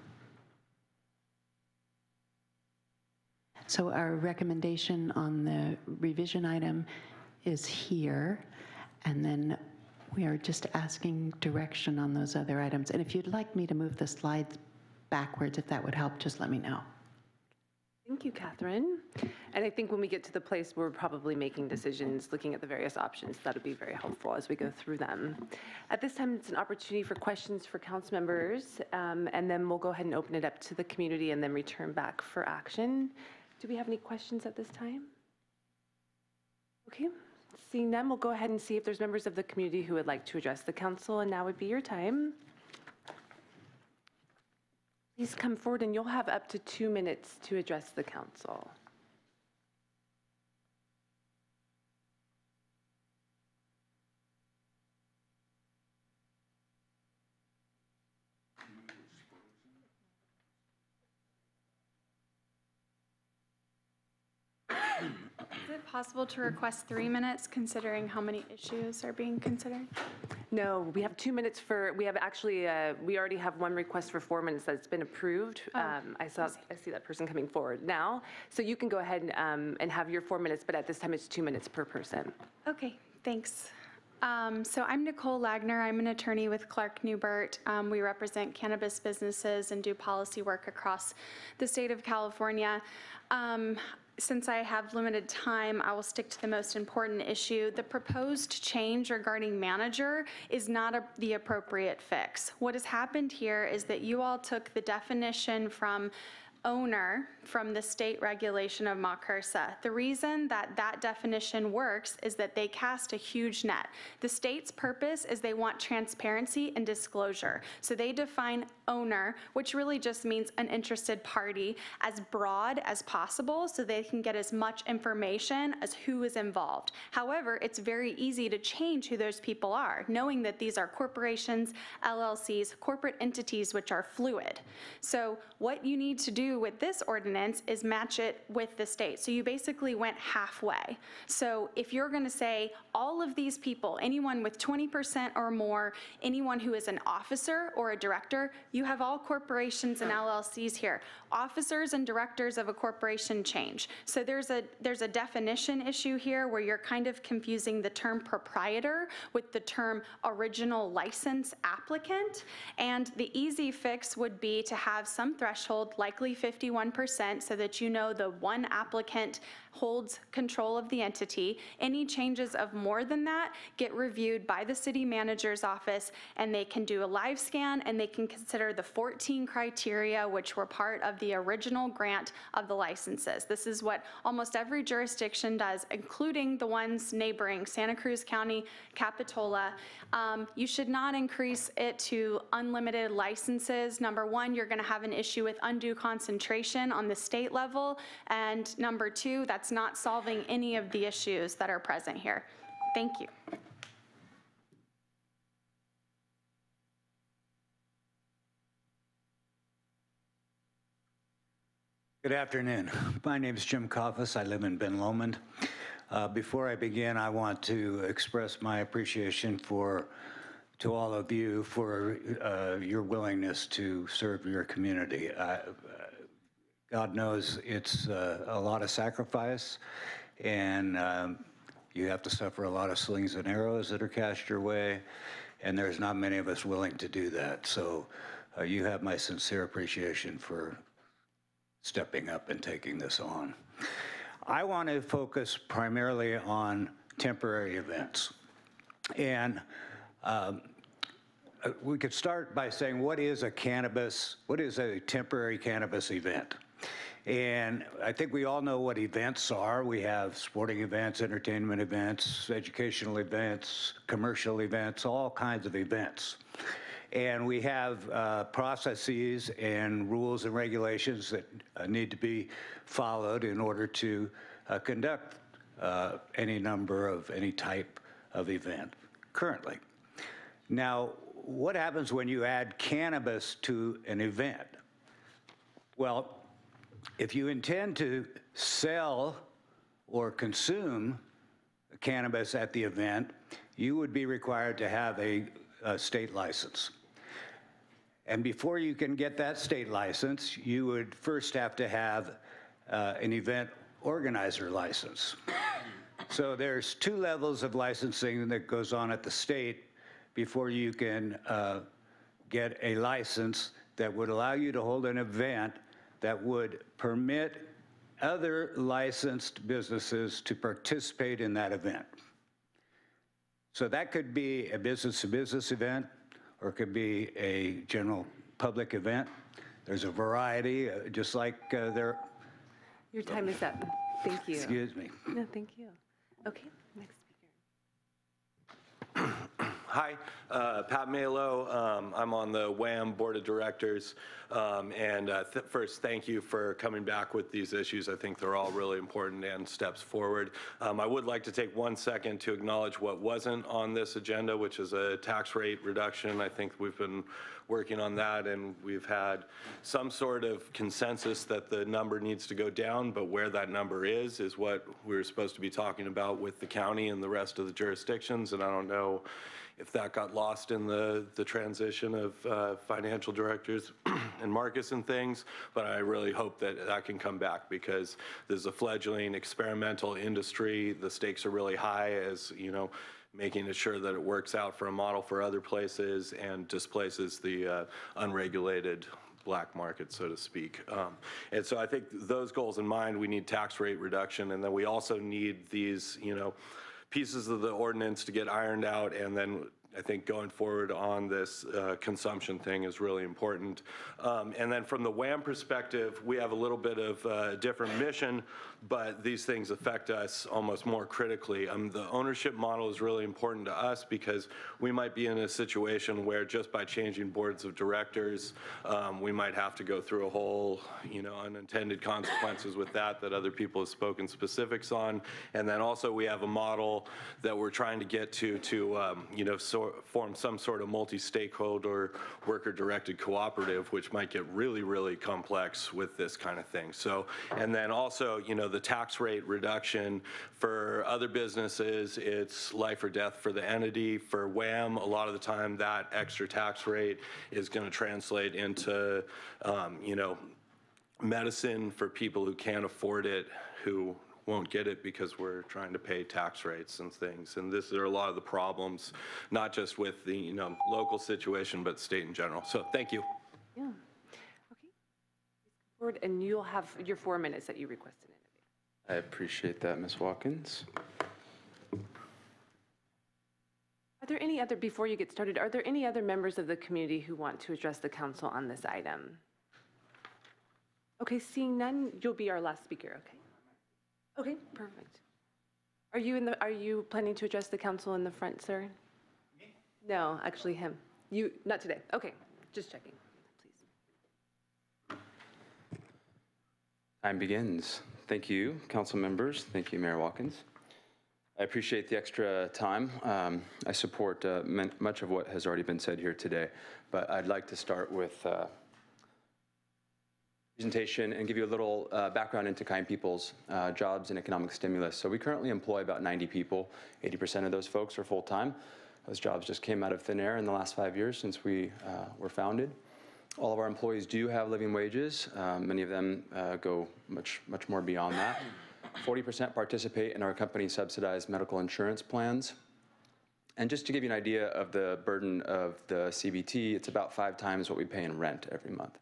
So our recommendation on the revision item is here, and then we are just asking direction on those other items. And if you'd like me to move the slides backwards, if that would help, just let me know. Thank you, Catherine. And I think when we get to the place where we're probably making decisions, looking at the various options, that'll be very helpful as we go through them. At this time, it's an opportunity for questions for council members, um, and then we'll go ahead and open it up to the community and then return back for action. Do we have any questions at this time? Okay, seeing none, we'll go ahead and see if there's members of the community who would like to address the council, and now would be your time. Please come forward, and you'll have up to two minutes to address the council. Possible to request three minutes considering how many issues are being considered? No, we have two minutes for, we have actually, uh, we already have one request for four minutes that's been approved. Um, I saw, I see that person coming forward now. So you can go ahead and, um, and have your four minutes, but at this time, it's two minutes per person. Okay, thanks. Um, So I'm Nicole Lagner. I'm an attorney with Clark Neubert. Um, We represent cannabis businesses and do policy work across the state of California. Um, Since I have limited time, I will stick to the most important issue. The proposed change regarding manager is not a- the appropriate fix. What has happened here is that you all took the definition from owner from the state regulation of MAUCRSA. The reason that that definition works is that they cast a huge net. The state's purpose is they want transparency and disclosure. So they define owner, which really just means an interested party, as broad as possible so they can get as much information as who is involved. However, it's very easy to change who those people are, knowing that these are corporations, LLCs, corporate entities which are fluid. So what you need to do with this ordinance is match it with the state. So you basically went halfway. So if you're going to say all of these people, anyone with 20% or more, anyone who is an officer or a director, you have all corporations and LLCs here. Officers and directors of a corporation change. So there's a there's a definition issue here where you're kind of confusing the term proprietor with the term original license applicant. And the easy fix would be to have some threshold, likely 51%, so that you know the one applicant holds control of the entity. Any changes of more than that get reviewed by the city manager's office, and they can do a live scan, and they can consider the 14 criteria which were part of the original grant of the licenses. This is what almost every jurisdiction does, including the ones neighboring Santa Cruz County, Capitola. Um, You should not increase it to unlimited licenses. Number one, you're going to have an issue with undue concentration on the state level. And number two, that's not solving any of the issues that are present here. Thank you. Good afternoon. My name is Jim Coffis. I live in Ben Lomond. Uh, Before I begin, I want to express my appreciation for, to all of you for uh, your willingness to serve your community. I- God knows it's uh, a lot of sacrifice, and um, you have to suffer a lot of slings and arrows that are cast your way, and there's not many of us willing to do that. So uh, you have my sincere appreciation for stepping up and taking this on. I want to focus primarily on temporary events. And um, uh, we could start by saying, what is a cannabis, what is a temporary cannabis event? And I think we all know what events are. We have sporting events, entertainment events, educational events, commercial events, all kinds of events. And we have uh, processes and rules and regulations that uh, need to be followed in order to uh, conduct uh, any number of any type of event currently. Now, what happens when you add cannabis to an event? Well, if you intend to sell or consume cannabis at the event, you would be required to have a, a state license. And before you can get that state license, you would first have to have uh, an event organizer license. So there's two levels of licensing that goes on at the state before you can uh, get a license that would allow you to hold an event that would permit other licensed businesses to participate in that event. So that could be a business-to-business event, or it could be a general public event. There's a variety, uh, just like uh, there, Your time is up. Thank you. excuse me. No, thank you. Okay, next Hi, uh, Pat Malo. Um, I'm on the WAMM Board of Directors. Um, And uh, th- first, thank you for coming back with these issues. I think they're all really important and steps forward. Um, I would like to take one second to acknowledge what wasn't on this agenda, which is a tax rate reduction. I think we've been working on that, and we've had some sort of consensus that the number needs to go down, but where that number is, is what we're supposed to be talking about with the county and the rest of the jurisdictions. And I don't know if that got lost in the, the transition of uh, financial directors and Marcus and things, but I really hope that that can come back because this is a fledgling experimental industry. The stakes are really high as, you know, making sure that it works out for a model for other places and displaces the uh, unregulated black market, so to speak. Um, And so I think those goals in mind, we need tax rate reduction, and then we also need these, you know, pieces of the ordinance to get ironed out, and then I think going forward on this uh, consumption thing is really important. Um, And then from the WAMM perspective, we have a little bit of a different mission, but these things affect us almost more critically. Um, The ownership model is really important to us because we might be in a situation where just by changing boards of directors, um, we might have to go through a whole, you know, unintended consequences with that that other people have spoken specifics on. And then also we have a model that we're trying to get to, to, um, you know, so, form some sort of multi-stakeholder, worker-directed cooperative, which might get really, really complex with this kind of thing. So, and then also, you know, the tax rate reduction for other businesses, it's life or death for the entity. For WAMM, a lot of the time, that extra tax rate is going to translate into, um, you know, medicine for people who can't afford it, who won't get it because we're trying to pay tax rates and things. And this are a lot of the problems, not just with the, you know, local situation, but state in general. So thank you. Yeah. Okay. Forward, And you'll have your four minutes that you requested. I appreciate that, Ms. Watkins. Are there any other, before you get started, are there any other members of the community who want to address the council on this item? Okay, seeing none, you'll be our last speaker, okay? Okay, perfect. Are you in the, are you planning to address the council in the front, sir? Me? No, actually him. You, not today. Okay, just checking. Please. Time begins. Thank you, council members. Thank you, Mayor Watkins. I appreciate the extra time. Um, I support uh, much of what has already been said here today, but I'd like to start with uh, presentation and give you a little uh, background into Kind People's uh, jobs and economic stimulus. So we currently employ about 90 people. 80% of those folks are full-time. Those jobs just came out of thin air in the last five years since we uh, were founded. All of our employees do have living wages. Um, Many of them uh, go much, much more beyond that. 40% participate in our company subsidized medical insurance plans. And just to give you an idea of the burden of the CBT, it's about five times what we pay in rent every month.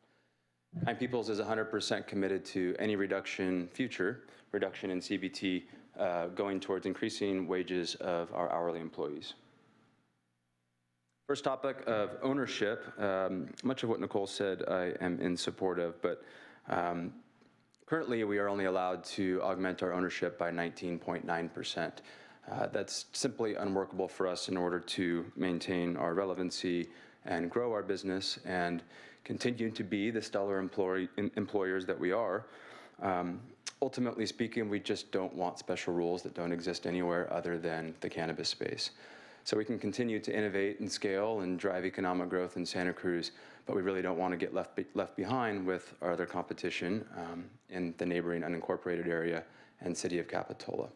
Kind Peoples is 100% committed to any reduction, future reduction in CBT, uh, going towards increasing wages of our hourly employees. First topic of ownership. Um, much of what Nicole said I am in support of, but um, currently we are only allowed to augment our ownership by 19.9%. Uh, that's simply unworkable for us in order to maintain our relevancy and grow our business and continue to be the stellar employee, em- employers that we are. Um, ultimately speaking, we just don't want special rules that don't exist anywhere other than the cannabis space. So we can continue to innovate and scale and drive economic growth in Santa Cruz, but we really don't want to get left, be- left behind with our other competition um, in the neighboring unincorporated area and city of Capitola.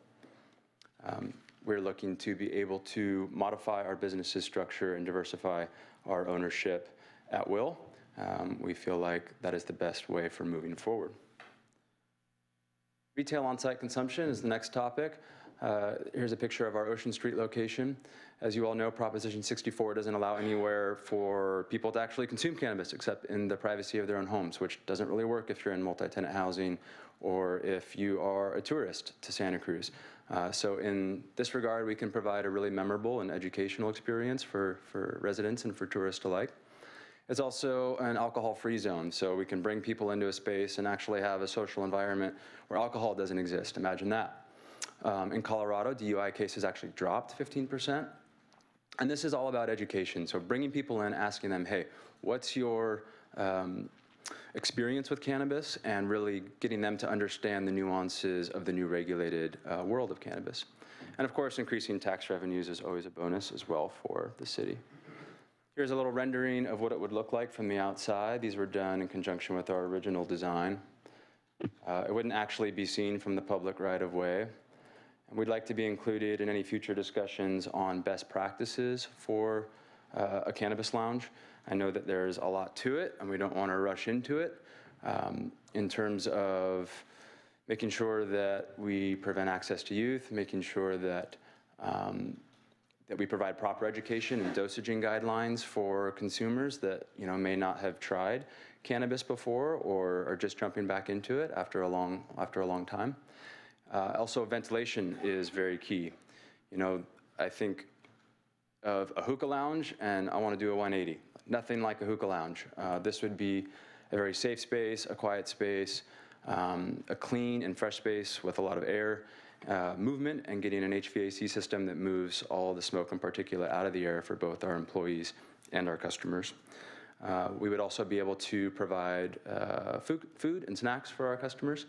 Um, we're looking to be able to modify our business's structure and diversify our ownership at will. Um, We feel like that is the best way for moving forward. Retail on-site consumption is the next topic. Uh, Here's a picture of our Ocean Street location. As you all know, Proposition 64 doesn't allow anywhere for people to actually consume cannabis except in the privacy of their own homes, which doesn't really work if you're in multi-tenant housing or if you are a tourist to Santa Cruz. Uh, So in this regard, we can provide a really memorable and educational experience for, for residents and for tourists alike. It's also an alcohol-free zone, so we can bring people into a space and actually have a social environment where alcohol doesn't exist. Imagine that. Um, in Colorado, DUI cases actually dropped 15%. And this is all about education. So bringing people in, asking them, hey, what's your um, experience with cannabis, and really getting them to understand the nuances of the new regulated uh, world of cannabis. And of course, increasing tax revenues is always a bonus as well for the city. Here's a little rendering of what it would look like from the outside. These were done in conjunction with our original design. Uh, It wouldn't actually be seen from the public right-of-way. And we'd like to be included in any future discussions on best practices for uh, a cannabis lounge. I know that there's a lot to it, and we don't want to rush into it um, in terms of making sure that we prevent access to youth, making sure that um, that we provide proper education and dosaging guidelines for consumers that you know may not have tried cannabis before or are just jumping back into it after a long after a long time. Uh, also, ventilation is very key. You know, I think of a hookah lounge, and I want to do a 180. Nothing like a hookah lounge. Uh, this would be a very safe space, a quiet space, um, a clean and fresh space with a lot of air uh, movement, and getting an HVAC system that moves all the smoke and particulate out of the air for both our employees and our customers. Uh, we would also be able to provide uh, food, food and snacks for our customers,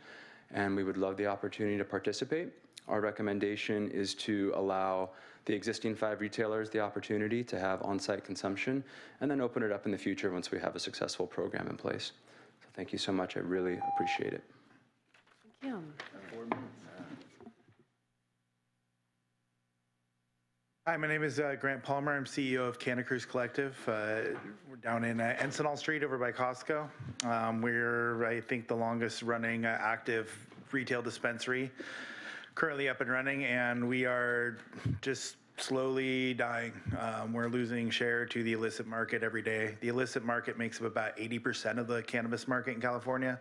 and we would love the opportunity to participate. Our recommendation is to allow the existing five retailers the opportunity to have on-site consumption, and then open it up in the future once we have a successful program in place. So thank you so much. I really appreciate it. Thank you. Hi, my name is uh, Grant Palmer. I'm CEO of Canna Cruz Collective. Uh, We're down in uh, Encinal Street over by Costco. Um, We're, I think, the longest running uh, active retail dispensary currently up and running, and we are just slowly dying. Um, We're losing share to the illicit market every day. The illicit market makes up about 80% of the cannabis market in California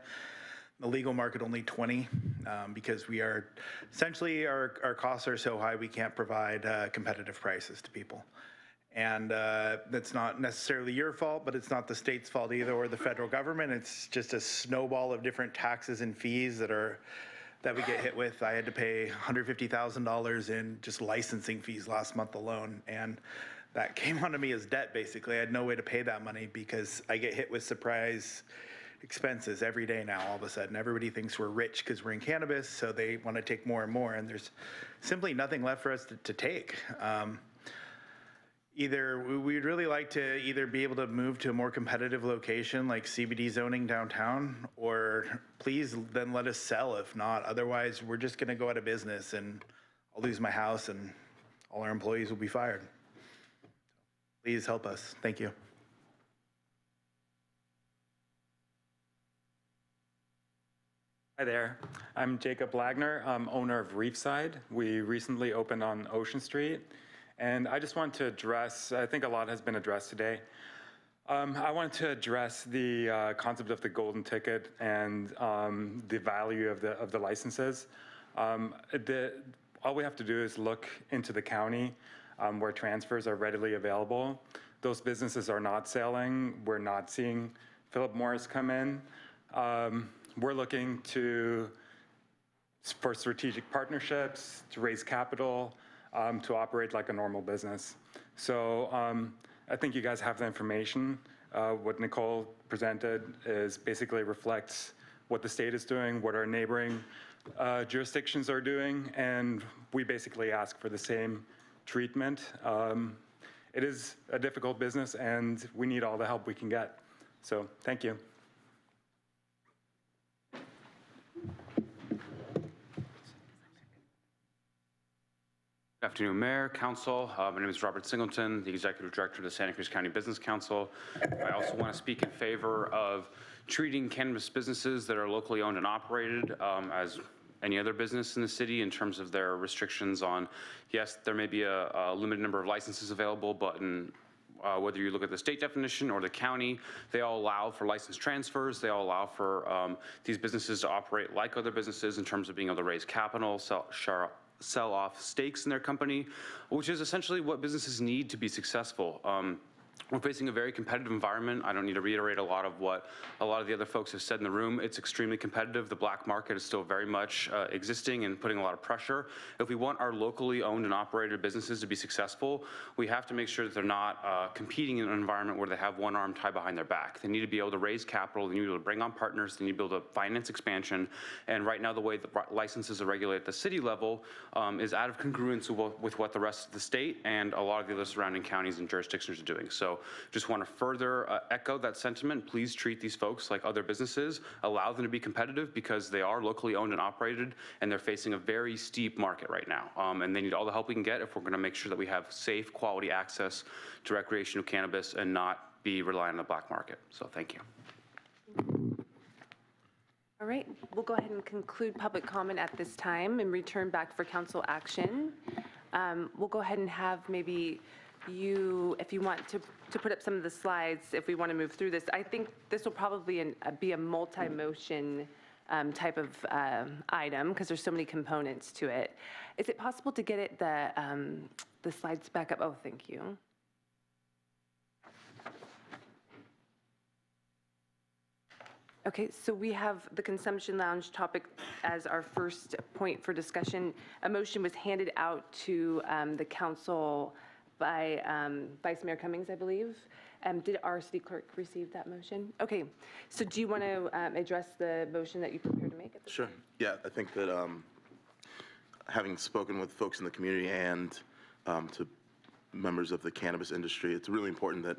the legal market only 20 um, because we are essentially our, our costs are so high we can't provide uh, competitive prices to people. And uh, that's not necessarily your fault but it's not the state's fault either or the federal government. It's just a snowball of different taxes and fees that are that we get hit with. I had to pay $150000 in just licensing fees last month alone and that came onto me as debt basically. I had no way to pay that money because i get hit with surprise expenses every day now all of a sudden. Everybody thinks we're rich because we're in cannabis so they want to take more and more and there's simply nothing left for us to, to take. Um, either we- we'd really like to either be able to move to a more competitive location like cbd zoning downtown or please then let us sell if not. Otherwise we're just going to go out of business and i'll lose my house and all our employees will be fired. Please help us. Thank you Hi there. I'm Jacob Lagner. I'm owner of Reefside. We recently opened on Ocean Street. And I just want to address, I think a lot has been addressed today. Um, I wanted to address the uh, concept of the golden ticket and um, the value of the, of the licenses. Um, the, all we have to do is look into the county um, where transfers are readily available. Those businesses are not selling. We're not seeing Philip Morris come in. Um, we're looking to for strategic partnerships, to raise capital, um, to operate like a normal business. So um, I think you guys have the information. Uh, what Nicole presented is basically reflects what the state is doing, what our neighboring uh, jurisdictions are doing, and we basically ask for the same treatment. Um, it is a difficult business, and we need all the help we can get. So thank you. Good afternoon, Mayor, Council. Uh, My name is Robert Singleton, the Executive Director of the Santa Cruz County Business Council. I also want to speak in favor of treating cannabis businesses that are locally owned and operated um, as any other business in the city in terms of their restrictions on, yes, there may be a a limited number of licenses available, but in uh, whether you look at the state definition or the county, they all allow for license transfers. They all allow for um, these businesses to operate like other businesses in terms of being able to raise capital, sell, share, sell off stakes in their company, which is essentially what businesses need to be successful. Um, we're facing a very competitive environment. I don't need to reiterate a lot of what a lot of the other folks have said in the room. It's extremely competitive. The black market is still very much uh, existing and putting a lot of pressure. If we want our locally owned and operated businesses to be successful, we have to make sure that they're not uh, competing in an environment where they have one arm tied behind their back. They need to be able to raise capital. They need to be able to bring on partners. They need to be able to finance expansion. And right now, the way the licenses are regulated at the city level um, is out of congruence with, what the rest of the state and a lot of the other surrounding counties and jurisdictions are doing. So just want to further uh, echo that sentiment. Please treat these folks like other businesses. Allow them to be competitive because they are locally owned and operated, and they're facing a very steep market right now. Um, and they need all the help we can get if we're going to make sure that we have safe, quality access to recreational cannabis and not be reliant on the black market. So thank you. All right, we'll go ahead and conclude public comment at this time and return back for council action. Um, We'll go ahead and have maybe you, if you want to, to put up some of the slides, if we want to move through this. I think this will probably an- uh, be a multi-motion um, type of um, item because there's so many components to it. Is it possible to get it, the, um, the slides back up? Oh, thank you. Okay, so we have the consumption lounge topic as our first point for discussion. A motion was handed out to um, the council by um, Vice Mayor Cummings, I believe. Um, Did our city clerk receive that motion? Okay, so do you want to address the motion that you prepared to make? at this Sure. Yeah, I think that um, having spoken with folks in the community and um, to members of the cannabis industry, it's really important that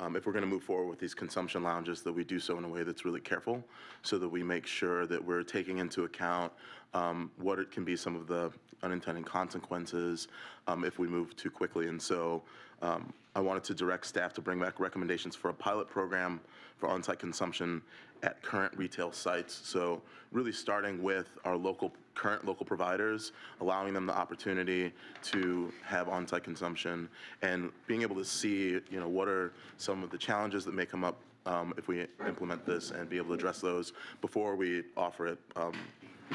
um, if we're going to move forward with these consumption lounges, that we do so in a way that's really careful, so that we make sure that we're taking into account um, what it can be some of the unintended consequences um, if we move too quickly. And so um, I wanted to direct staff to bring back recommendations for a pilot program for on-site consumption at current retail sites. So really starting with our local, current local providers, allowing them the opportunity to have on-site consumption and being able to see, you know, what are some of the challenges that may come up um, if we implement this and be able to address those before we offer it um,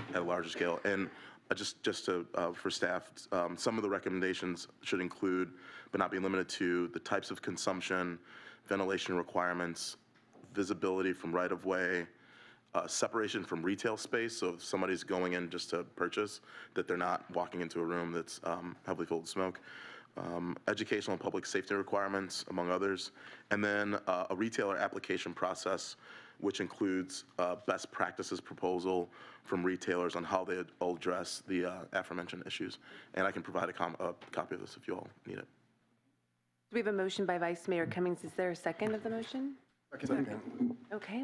at a larger scale. And uh, just, just to, uh, for staff, um, some of the recommendations should include, but not be limited to, the types of consumption, ventilation requirements, visibility from right-of-way, uh, separation from retail space, so if somebody's going in just to purchase, that they're not walking into a room that's um, heavily filled with smoke, um, educational and public safety requirements, among others, and then uh, a retailer application process, which includes uh, best practices proposal from retailers on how they address the uh, aforementioned issues. And I can provide a, com- a copy of this if you all need it. We have a motion by Vice Mayor Cummings. Is there a second of the motion? Second. Okay.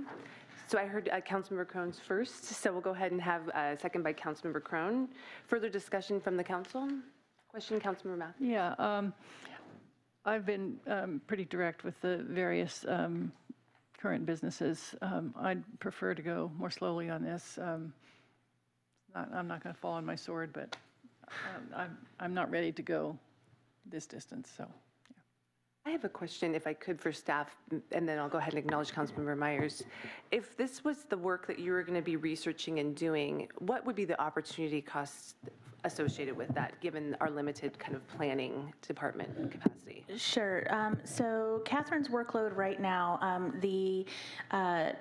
So I heard uh, Councilmember Krohn's first, so we'll go ahead and have a second by Councilmember Crone. Further discussion from the council? Question, Councilmember Mathews? Yeah, um, I've been um, pretty direct with the various um, current businesses. Um, I'd prefer to go more slowly on this. Um, not- I'm not going to fall on my sword, but um, I'm I'm not ready to go this distance, so. I have a question, if I could, for staff, and then I'll go ahead and acknowledge Councilmember Meyers. If this was the work that you were going to be researching and doing, what would be the opportunity costs associated with that, given our limited kind of planning department capacity? Sure. Um, So Catherine's workload right now, um, the uh,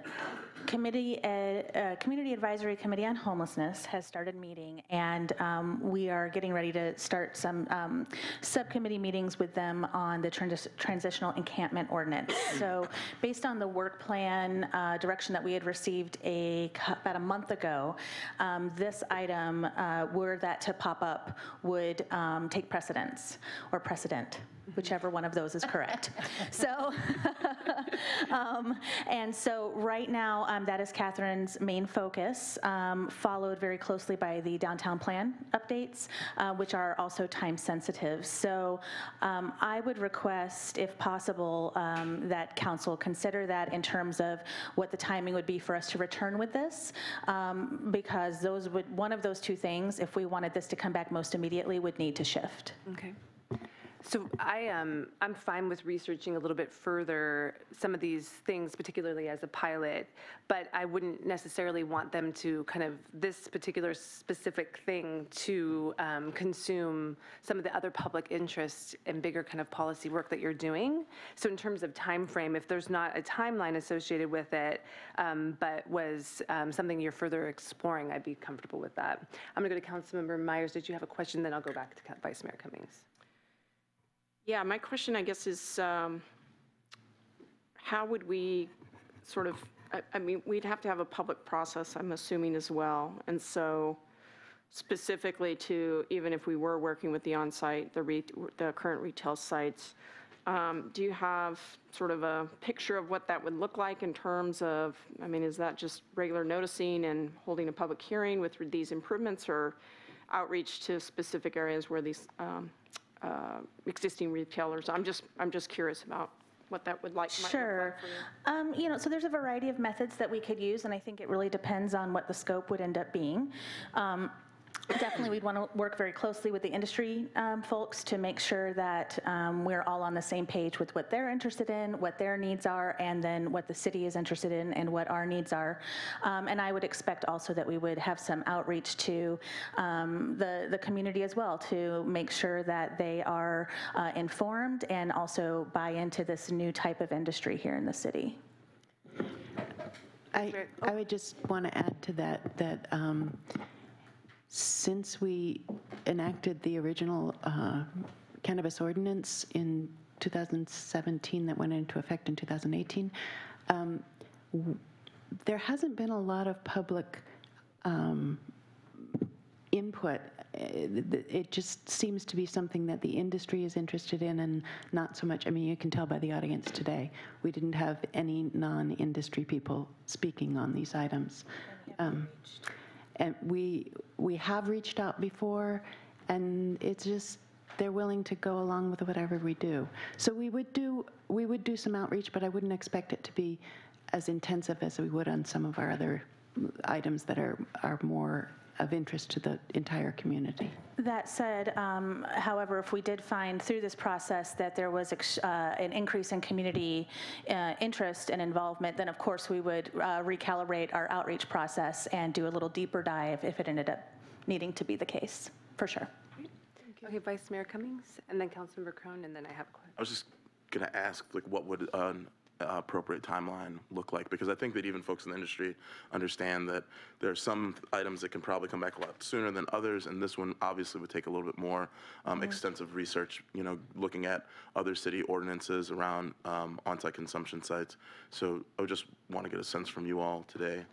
committee, uh, uh, Community Advisory Committee on Homelessness has started meeting, and um, we are getting ready to start some um, subcommittee meetings with them on the transi- transitional encampment ordinance. So based on the work plan uh, direction that we had received a, about a month ago, um, this item, uh, were that to pop up, would um, take precedence or precedent. Whichever one of those is correct. So, um, and so right now, um, that is Catherine's main focus, um, followed very closely by the downtown plan updates, uh, which are also time sensitive. So um, I would request, if possible, um, that council consider that in terms of what the timing would be for us to return with this, um, because those would, one of those two things, if we wanted this to come back most immediately, would need to shift. Okay. So I, um, I'm fine with researching a little bit further some of these things, particularly as a pilot, but I wouldn't necessarily want them to kind of, this particular specific thing to um, consume some of the other public interest and bigger kind of policy work that you're doing. So in terms of time frame, if there's not a timeline associated with it, um, but was um, something you're further exploring, I'd be comfortable with that. I'm going to go to Councilmember Meyers. Did you have a question? Then I'll go back to Vice Mayor Cummings. Yeah, my question, I guess, is um, how would we sort of, I- I mean, we'd have to have a public process, I'm assuming, as well. And so specifically to, even if we were working with the on-site, the re- the current retail sites, um, do you have sort of a picture of what that would look like in terms of, I mean, is that just regular noticing and holding a public hearing with these improvements, or outreach to specific areas where these um, uh, existing retailers? I'm just, I'm just curious about what that would like, might look Sure. like for you. Um, You know, so there's a variety of methods that we could use, and I think it really depends on what the scope would end up being. Um, Definitely, we'd want to work very closely with the industry um, folks to make sure that um, we're all on the same page with what they're interested in, what their needs are, and then what the city is interested in and what our needs are. Um, And I would expect also that we would have some outreach to um, the, the community as well to make sure that they are uh, informed and also buy into this new type of industry here in the city. I, I would just want to add to that, that um, since we enacted the original uh, cannabis ordinance in 2017 that went into effect in 2018, um, there hasn't been a lot of public um, input. Uh, It just seems to be something that the industry is interested in and not so much, I mean, you can tell by the audience today, we didn't have any non-industry people speaking on these items. Um, And we, we have reached out before, and it's just, they're willing to go along with whatever we do. So we would do, we would do some outreach, but I wouldn't expect it to be as intensive as we would on some of our other items that are, are more of interest to the entire community. That said, um, however, if we did find through this process that there was ex- uh, an increase in community uh, interest and involvement, then of course we would uh, recalibrate our outreach process and do a little deeper dive if it ended up needing to be the case, for sure. Okay, Vice Mayor Cummings, and then Councilmember Krohn, and then I have a question. I was just going to ask, like, what would an appropriate timeline look like? Because I think that even folks in the industry understand that there are some items that can probably come back a lot sooner than others, and this one obviously would take a little bit more um, Mhm. extensive research, you know, looking at other city ordinances around um, on-site consumption sites. So I would just want to get a sense from you all today.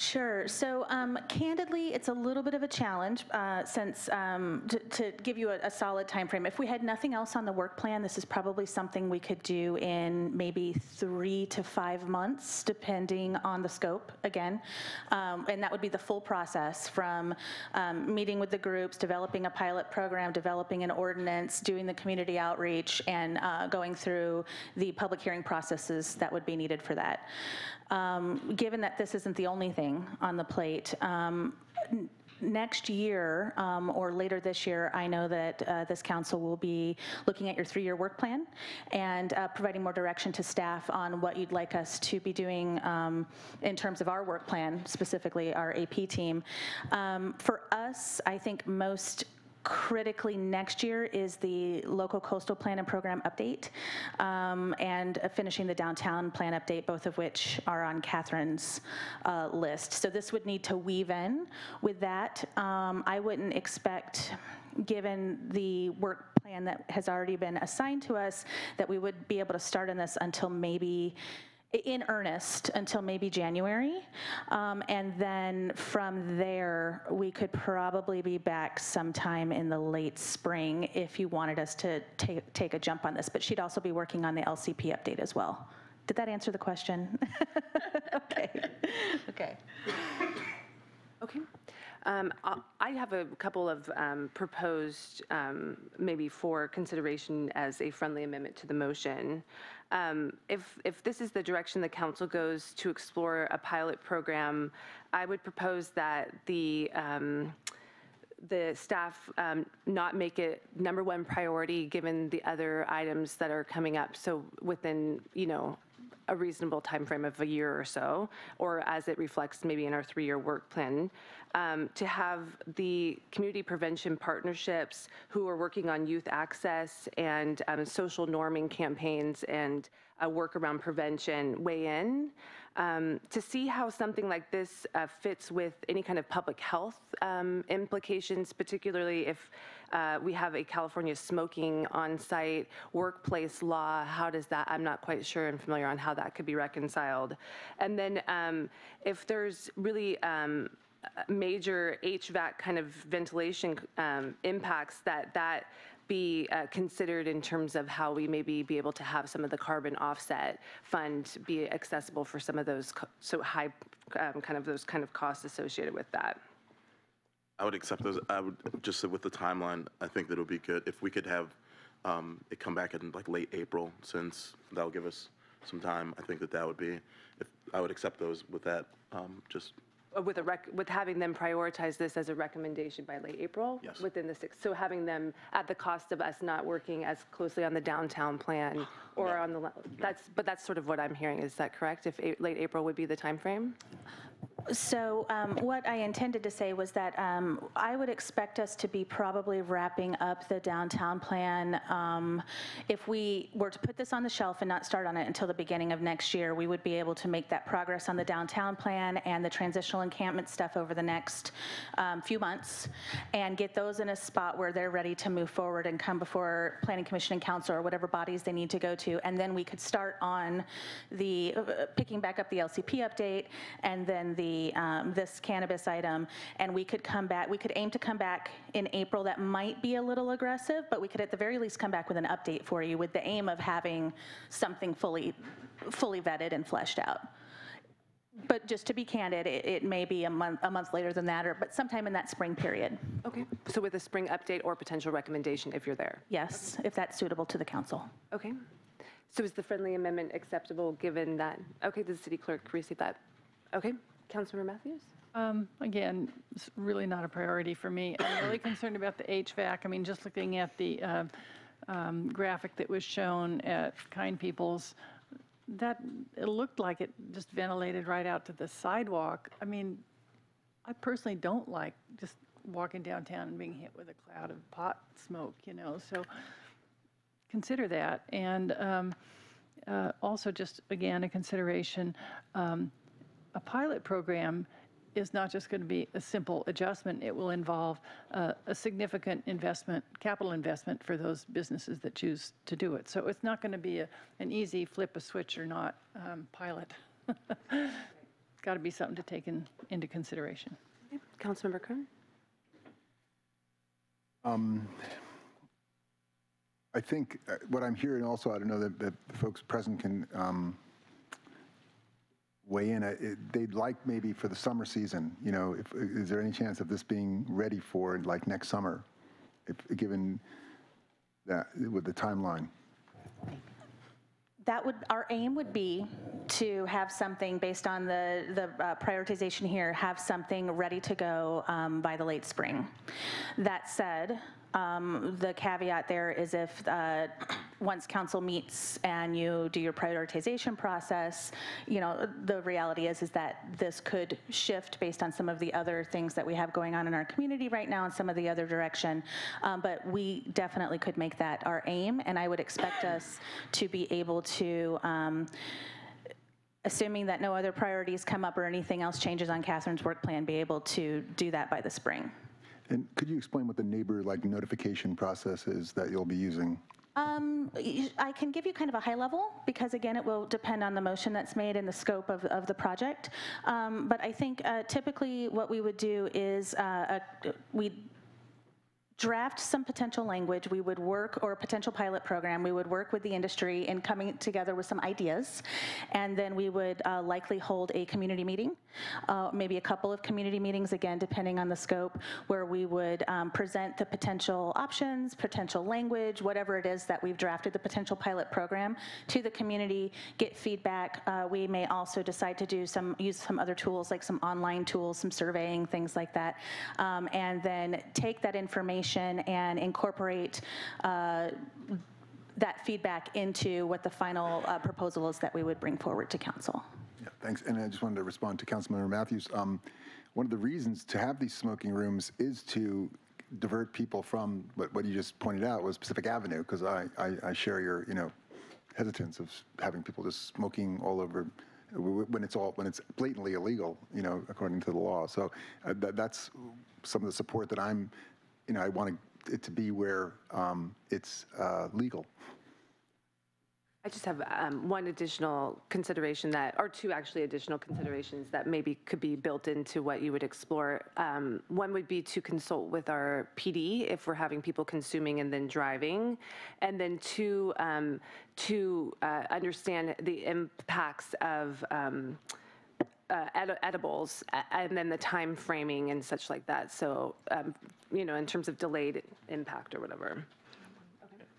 Sure. So um, candidly, it's a little bit of a challenge uh, since, um, to, give you a, a solid timeframe, if we had nothing else on the work plan, this is probably something we could do in maybe three to five months, depending on the scope, again. Um, And that would be the full process from um, meeting with the groups, developing a pilot program, developing an ordinance, doing the community outreach, and uh, going through the public hearing processes that would be needed for that. Um, Given that this isn't the only thing on the plate, um, next year, um, or later this year, I know that uh, this council will be looking at your three-year work plan and uh, providing more direction to staff on what you'd like us to be doing um, in terms of our work plan, specifically our AP team. Um, For us, I think most critically next year is the local coastal plan and program update um, and uh, finishing the downtown plan update, both of which are on Catherine's uh, list. So this would need to weave in with that. Um, I wouldn't expect, given the work plan that has already been assigned to us, that we would be able to start on this until maybe in earnest until maybe January. Um, And then from there, we could probably be back sometime in the late spring if you wanted us to take, take a jump on this. But she'd also be working on the LCP update as well. Did that answer the question? Okay, okay. Okay. Um, I- have a couple of um, proposed, um, maybe for consideration as a friendly amendment to the motion. Um, If, if this is the direction the council goes to explore a pilot program, I would propose that the, um, the staff um, not make it number one priority, given the other items that are coming up. So within, you know, a reasonable timeframe of a year or so, or as it reflects maybe in our three-year work plan, um, to have the community prevention partnerships who are working on youth access and um, social norming campaigns and uh, work around prevention weigh in um, to see how something like this uh, fits with any kind of public health um, implications, particularly if uh, we have a California smoking on-site workplace law. How does that? I'm not quite sure and familiar on how that could be reconciled. And then um, if there's really um, major HVAC kind of ventilation um, impacts that that be uh, considered in terms of how we maybe be able to have some of the carbon offset fund be accessible for some of those so high um, kind of those kind of costs associated with that. I would accept those. I would just say with the timeline, I think that it would be good if we could have um, it come back in like late April, since that'll give us some time. I think that that would be, if, I would accept those with that, um, just, Uh, With a rec, with having them prioritize this as a recommendation by late April? Yes. Within the six, so having them at the cost of us not working as closely on the downtown plan or on the, that's, but that's sort of what I'm hearing, is that correct? If a- late April would be the timeframe? So um, what I intended to say was that um, I would expect us to be probably wrapping up the downtown plan. um, If we were to put this on the shelf and not start on it until the beginning of next year, we would be able to make that progress on the downtown plan and the transitional encampment stuff over the next um, few months and get those in a spot where they're ready to move forward and come before Planning Commission and Council or whatever bodies they need to go to. And then we could start on the, uh, picking back up the LCP update and then the, um, this cannabis item. And we could come back, we could aim to come back in April. That might be a little aggressive, but we could at the very least come back with an update for you with the aim of having something fully, fully vetted and fleshed out. But just to be candid, it, it may be a month, a month later than that, or, but sometime in that spring period. Okay, so with a spring update or potential recommendation if you're there? Yes, if that's suitable to the council. Okay. So is the friendly amendment acceptable, given that, okay, does the city clerk receive that? Okay, Councilmember Mathews? Um, Again, it's really not a priority for me. I'm really concerned about the HVAC. I mean, just looking at the uh, um, graphic that was shown at Kind People's, that, it looked like it just ventilated right out to the sidewalk. I mean, I personally don't like just walking downtown and being hit with a cloud of pot smoke, you know, so consider that. And um, uh, also just, again, a consideration, um, a pilot program is not just going to be a simple adjustment. It will involve uh, a significant investment, capital investment for those businesses that choose to do it. So it's not going to be a, an easy flip a switch or not um, pilot. Got to be something to take in, into consideration. Councilmember Krohn? Um, I think uh, what I'm hearing also, I don't know that that the folks present can um, weigh in, uh, they'd like maybe for the summer season, you know, if, is there any chance of this being ready for like next summer? If, given that, with the timeline? That would, our aim would be to have something based on the, the uh, prioritization here, have something ready to go um, by the late spring. That said, um, the caveat there is if, uh, once council meets and you do your prioritization process, you know, the reality is, is that this could shift based on some of the other things that we have going on in our community right now and some of the other direction. Um, But we definitely could make that our aim, and I would expect us to be able to, um, assuming that no other priorities come up or anything else changes on Catherine's work plan, be able to do that by the spring. And could you explain what the neighbor like notification process is that you'll be using? Um, I can give you kind of a high level, because again, it will depend on the motion that's made and the scope of, of the project. Um, But I think uh, typically what we would do is, uh, we draft some potential language. We would work, or a potential pilot program, we would work with the industry in coming together with some ideas. And then we would uh, likely hold a community meeting, uh, maybe a couple of community meetings, again, depending on the scope, where we would um, present the potential options, potential language, whatever it is that we've drafted, the potential pilot program, to the community, get feedback. Uh, We may also decide to do some, use some other tools, like some online tools, some surveying, things like that. Um, And then take that information and incorporate uh, that feedback into what the final uh, proposal is that we would bring forward to council. Yeah, thanks. And I just wanted to respond to Councilmember Mathews. Um, One of the reasons to have these smoking rooms is to divert people from what, what you just pointed out was Pacific Avenue, because I, I, I share your, you know, hesitance of having people just smoking all over when it's all, when it's blatantly illegal, you know, according to the law. So uh, that, that's some of the support that I'm, you know, I want it to be where um, it's uh, legal. I just have um, one additional consideration that, or two actually additional considerations that maybe could be built into what you would explore. Um, One would be to consult with our PD if we're having people consuming and then driving. And then two, um, to uh, understand the impacts of um, uh, edi- edibles and then the time framing and such like that. So, um, you know, in terms of delayed impact or whatever.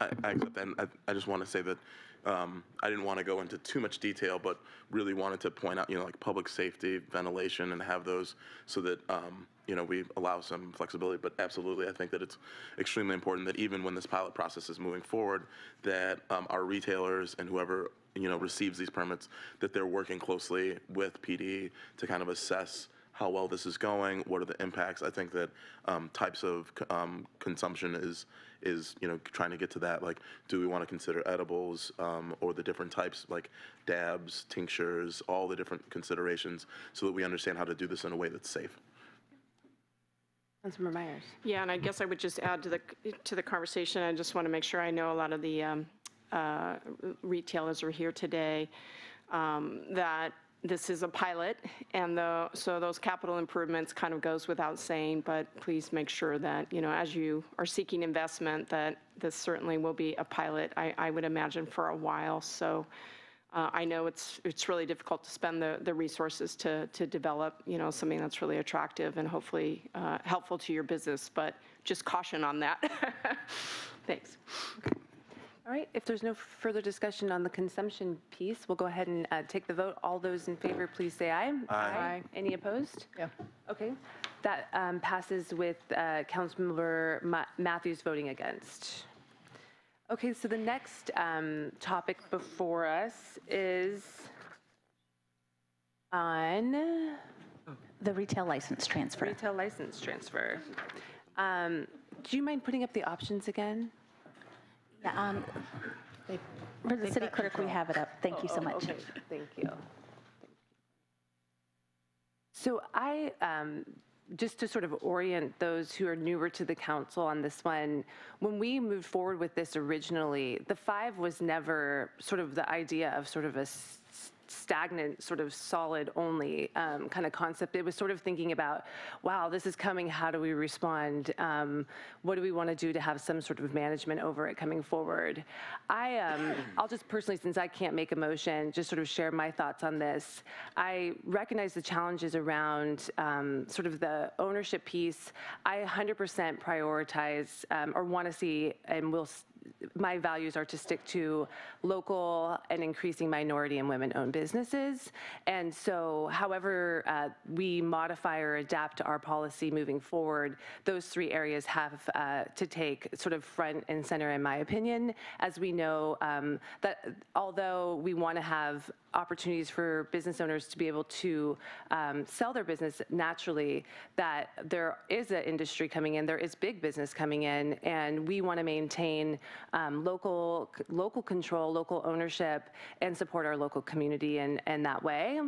I, I. And I, I just want to say that um, I didn't want to go into too much detail, but really wanted to point out, you know, like public safety, ventilation, and have those so that, um, you know, we allow some flexibility. But absolutely, I think that it's extremely important that even when this pilot process is moving forward, that um, our retailers and whoever, you know, receives these permits, that they're working closely with PD to kind of assess how well this is going, what are the impacts. I think that um, types of um, consumption is is you know trying to get to that. Like, do we want to consider edibles um, or the different types like dabs, tinctures, all the different considerations, so that we understand how to do this in a way that's safe. Councilmember Meyers. Yeah, and I guess I would just add to the, to the conversation, I just want to make sure I know a lot of the um, uh, retailers are here today, um, that this is a pilot, and the, so those capital improvements kind of goes without saying, but please make sure that, you know, as you are seeking investment, that this certainly will be a pilot, I, I would imagine, for a while. So uh, I know it's, it's really difficult to spend the, the resources to, to develop, you know, something that's really attractive and hopefully uh, helpful to your business, but just caution on that. Thanks. All right, if there's no further discussion on the consumption piece, we'll go ahead and uh, take the vote. All those in favor, please say aye. Aye. Any opposed? Yeah. Okay, that um, passes with uh, Councilmember Ma- Mathews voting against. Okay, so the next um, topic before us is on The retail license transfer. retail license transfer. Um, Do you mind putting up the options again? Yeah, um, For the city that clerk, we have it up. Thank you Oh, so oh, much. Okay, thank you. So I, um, just to sort of orient those who are newer to the council on this one, when we moved forward with this originally, the five was never sort of the idea of sort of a s- stagnant, sort of solid only um, kind of concept. It was sort of thinking about, wow, this is coming. How do we respond? Um, what do we want to do to have some sort of management over it coming forward? I, um, I'll just personally, since I can't make a motion, just sort of share my thoughts on this. I recognize the challenges around um, sort of the ownership piece. I 100% prioritize um, or want to see, and will my values are to stick to local and increasing minority and women-owned businesses. And so however uh, we modify or adapt our policy moving forward, those three areas have uh, to take sort of front and center, in my opinion, as we know um, that although we want to have opportunities for business owners to be able to um, sell their business naturally, that there is an industry coming in, there is big business coming in, and we want to maintain um, local local control, local ownership, and support our local community in, in that way.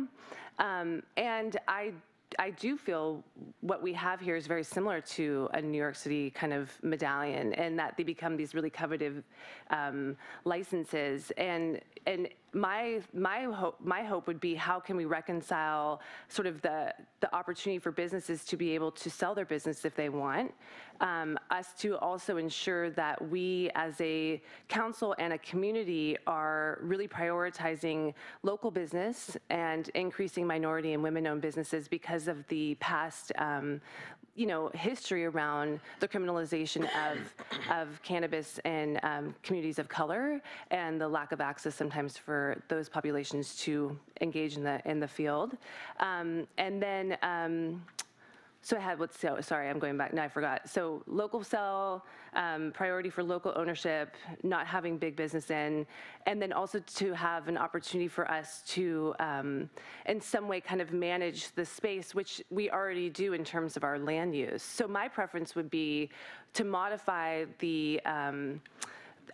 Um, and I I do feel what we have here is very similar to a New York City kind of medallion, and that they become these really coveted um, licenses. And and my my hope my hope would be how can we reconcile sort of the the opportunity for businesses to be able to sell their business if they want, um, us to also ensure that we as a council and a community are really prioritizing local business and increasing minority and women-owned businesses because of the past um, you know, history around the criminalization of, of cannabis in um, communities of color and the lack of access sometimes for those populations to engage in the, in the field. Um, and then, um, so I had what's, so, sorry, I'm going back, no, I forgot. So local sell, um, priority for local ownership, not having big business in, and then also to have an opportunity for us to, um, in some way, kind of manage the space, which we already do in terms of our land use. So my preference would be to modify the, um,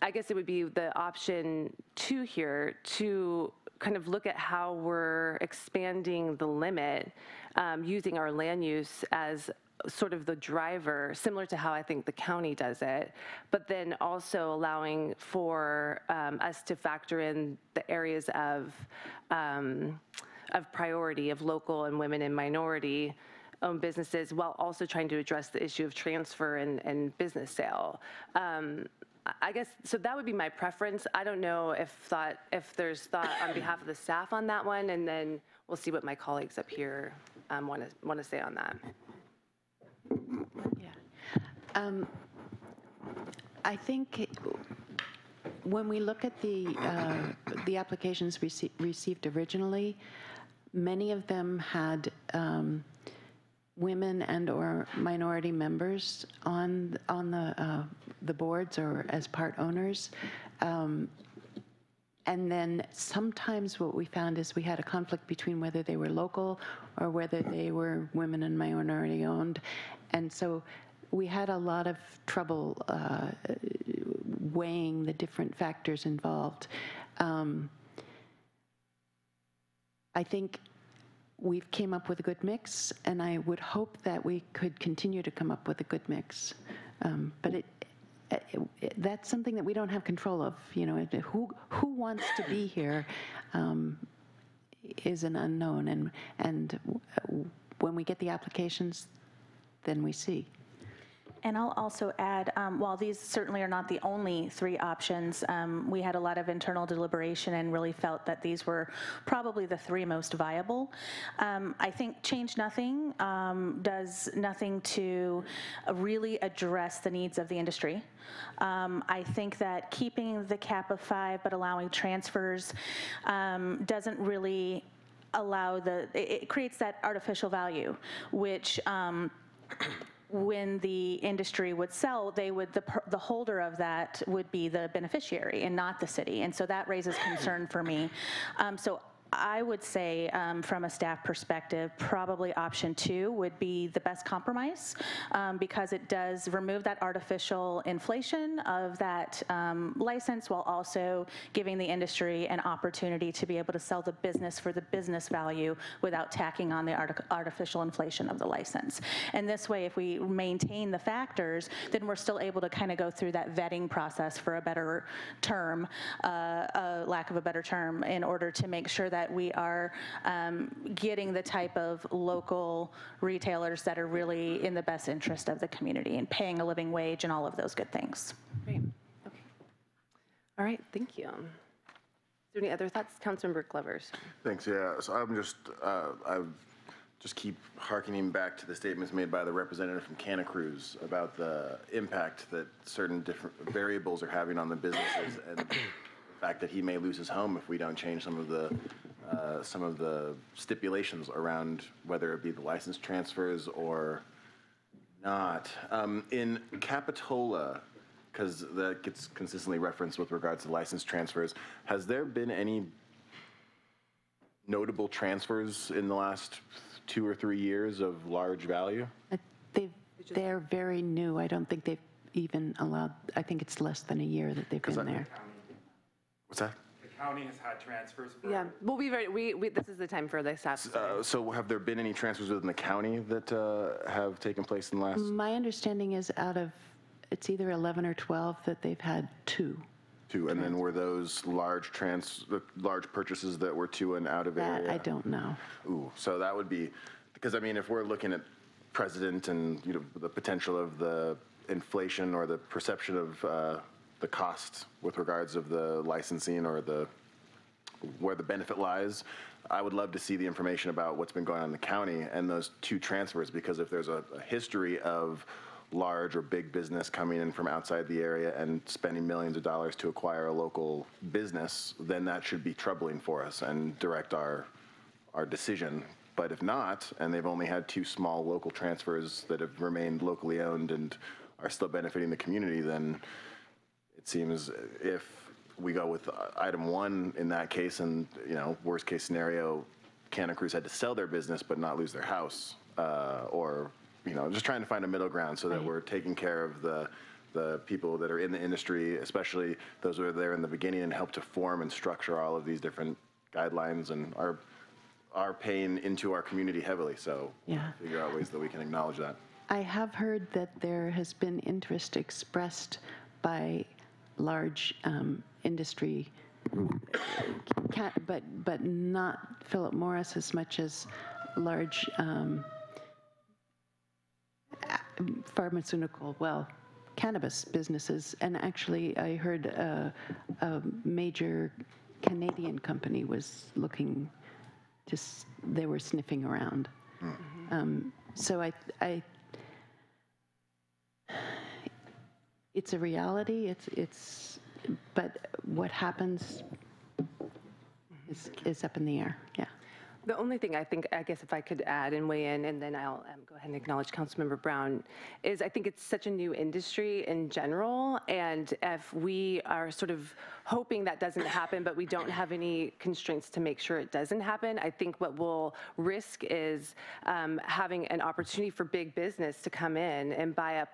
I guess it would be the option two here to kind of look at how we're expanding the limit um, using our land use as sort of the driver, similar to how I think the county does it, but then also allowing for um, us to factor in the areas of um, of priority of local and women and minority owned businesses while also trying to address the issue of transfer and, and business sale. Um, I- I guess, so that would be my preference. I don't know if thought, if there's thought on behalf of the staff on that one, and then we'll see what my colleagues up here want to, want to say on that. Um, I think when we look at the, uh, the applications rece- received originally, many of them had um, women and/or minority members on, on the, uh, the boards or as part owners. Um, And then sometimes what we found is we had a conflict between whether they were local or whether they were women and minority owned. And so we had a lot of trouble uh, weighing the different factors involved. Um, I think we've came up with a good mix, and I would hope that we could continue to come up with a good mix. Um, But it, it- that's something that we don't have control of, you know, it- who, who wants to be here um, is an unknown, and, and when we get the applications, then we see. And I'll also add, um, while these certainly are not the only three options, um, we had a lot of internal deliberation and really felt that these were probably the three most viable. Um, I think change nothing um, does nothing to really address the needs of the industry. Um, I think that keeping the cap of five but allowing transfers um, doesn't really allow the, it, it creates that artificial value, which when the industry would sell, they would, the, the holder of that would be the beneficiary and not the city. And so that raises concern for me. Um, So I would say, um, from a staff perspective, probably option two would be the best compromise um, because it does remove that artificial inflation of that um, license while also giving the industry an opportunity to be able to sell the business for the business value without tacking on the arti- artificial inflation of the license. And this way, if we maintain the factors, then we're still able to kind of go through that vetting process for a better term, uh, uh, lack of a better term, in order to make sure that we are um, getting the type of local retailers that are really in the best interest of the community and paying a living wage and all of those good things. Great. Okay. All right, thank you. Is there any other thoughts? Councilmember Glovers. Thanks, yeah. So I'm just, uh, I just keep hearkening back to the statements made by the representative from Canna Cruz about the impact that certain different variables are having on the businesses and the fact that he may lose his home if we don't change some of the, uh, some of the stipulations around whether it be the license transfers or not. Um, In Capitola, because that gets consistently referenced with regards to license transfers, has there been any notable transfers in the last two or three years of large value? They've, they're very new. I don't think they've even allowed, I think it's less than a year that they've been there. What's that? County has had transfers for Yeah, well, we've already, we, we, this is the time for the staff. Uh, So have there been any transfers within the county that uh, have taken place in the last My understanding is out of, it's either 11 or 12 that they've had two. two? And then were those large trans, the large purchases that were to and out of area? That I don't know. Ooh, so that would be, because I mean, if we're looking at president and, you know, the potential of the inflation or the perception of uh, the cost with regards of the licensing or the, where the benefit lies, I would love to see the information about what's been going on in the county and those two transfers, because if there's a, a history of large or big business coming in from outside the area and spending millions of dollars to acquire a local business, then that should be troubling for us and direct our, our decision. But if not, and they've only had two small local transfers that have remained locally owned and are still benefiting the community, then seems if we go with uh, item one in that case, and, you know, worst case scenario, Canna Cruz had to sell their business but not lose their house, uh, or, you know, just trying to find a middle ground so that we're taking care of the, the people that are in the industry, especially those who are there in the beginning and help to form and structure all of these different guidelines and are, are paying into our community heavily, so Yeah. figure out ways that we can acknowledge that. I have heard that there has been interest expressed by large um, industry, ca- but, but not Philip Morris as much as large um, pharmaceutical, well, cannabis businesses. And actually, I heard a, a major Canadian company was looking, just, they were sniffing around. Um, So I, I, it's a reality, it's, it's, but what happens is, is up in the air, yeah. The only thing I think, I guess if I could add and weigh in, and then I'll um, go ahead and acknowledge Councilmember Brown, is I think it's such a new industry in general, and if we are sort of hoping that doesn't happen, but we don't have any constraints to make sure it doesn't happen, I think what we'll risk is um, having an opportunity for big business to come in and buy up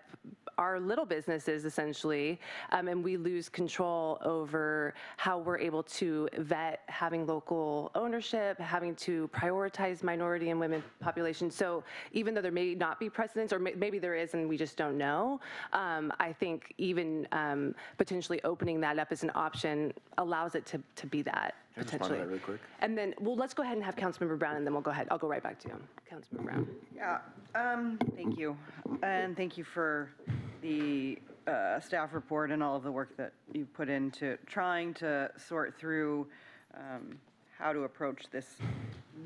our little businesses essentially, um, and we lose control over how we're able to vet having local ownership, having to prioritize minority and women populations. So even though there may not be precedents, or may, maybe there is and we just don't know, um, I think even um, potentially opening that up as an option allows it to, to be that Can I respond to potentially. that really quick? And then, well, let's go ahead and have Councilmember Brown, and then we'll go ahead. I'll go right back to you, Councilmember Brown. Yeah, um, thank you. And thank you for the uh, staff report and all of the work that you put into trying to sort through um, how to approach this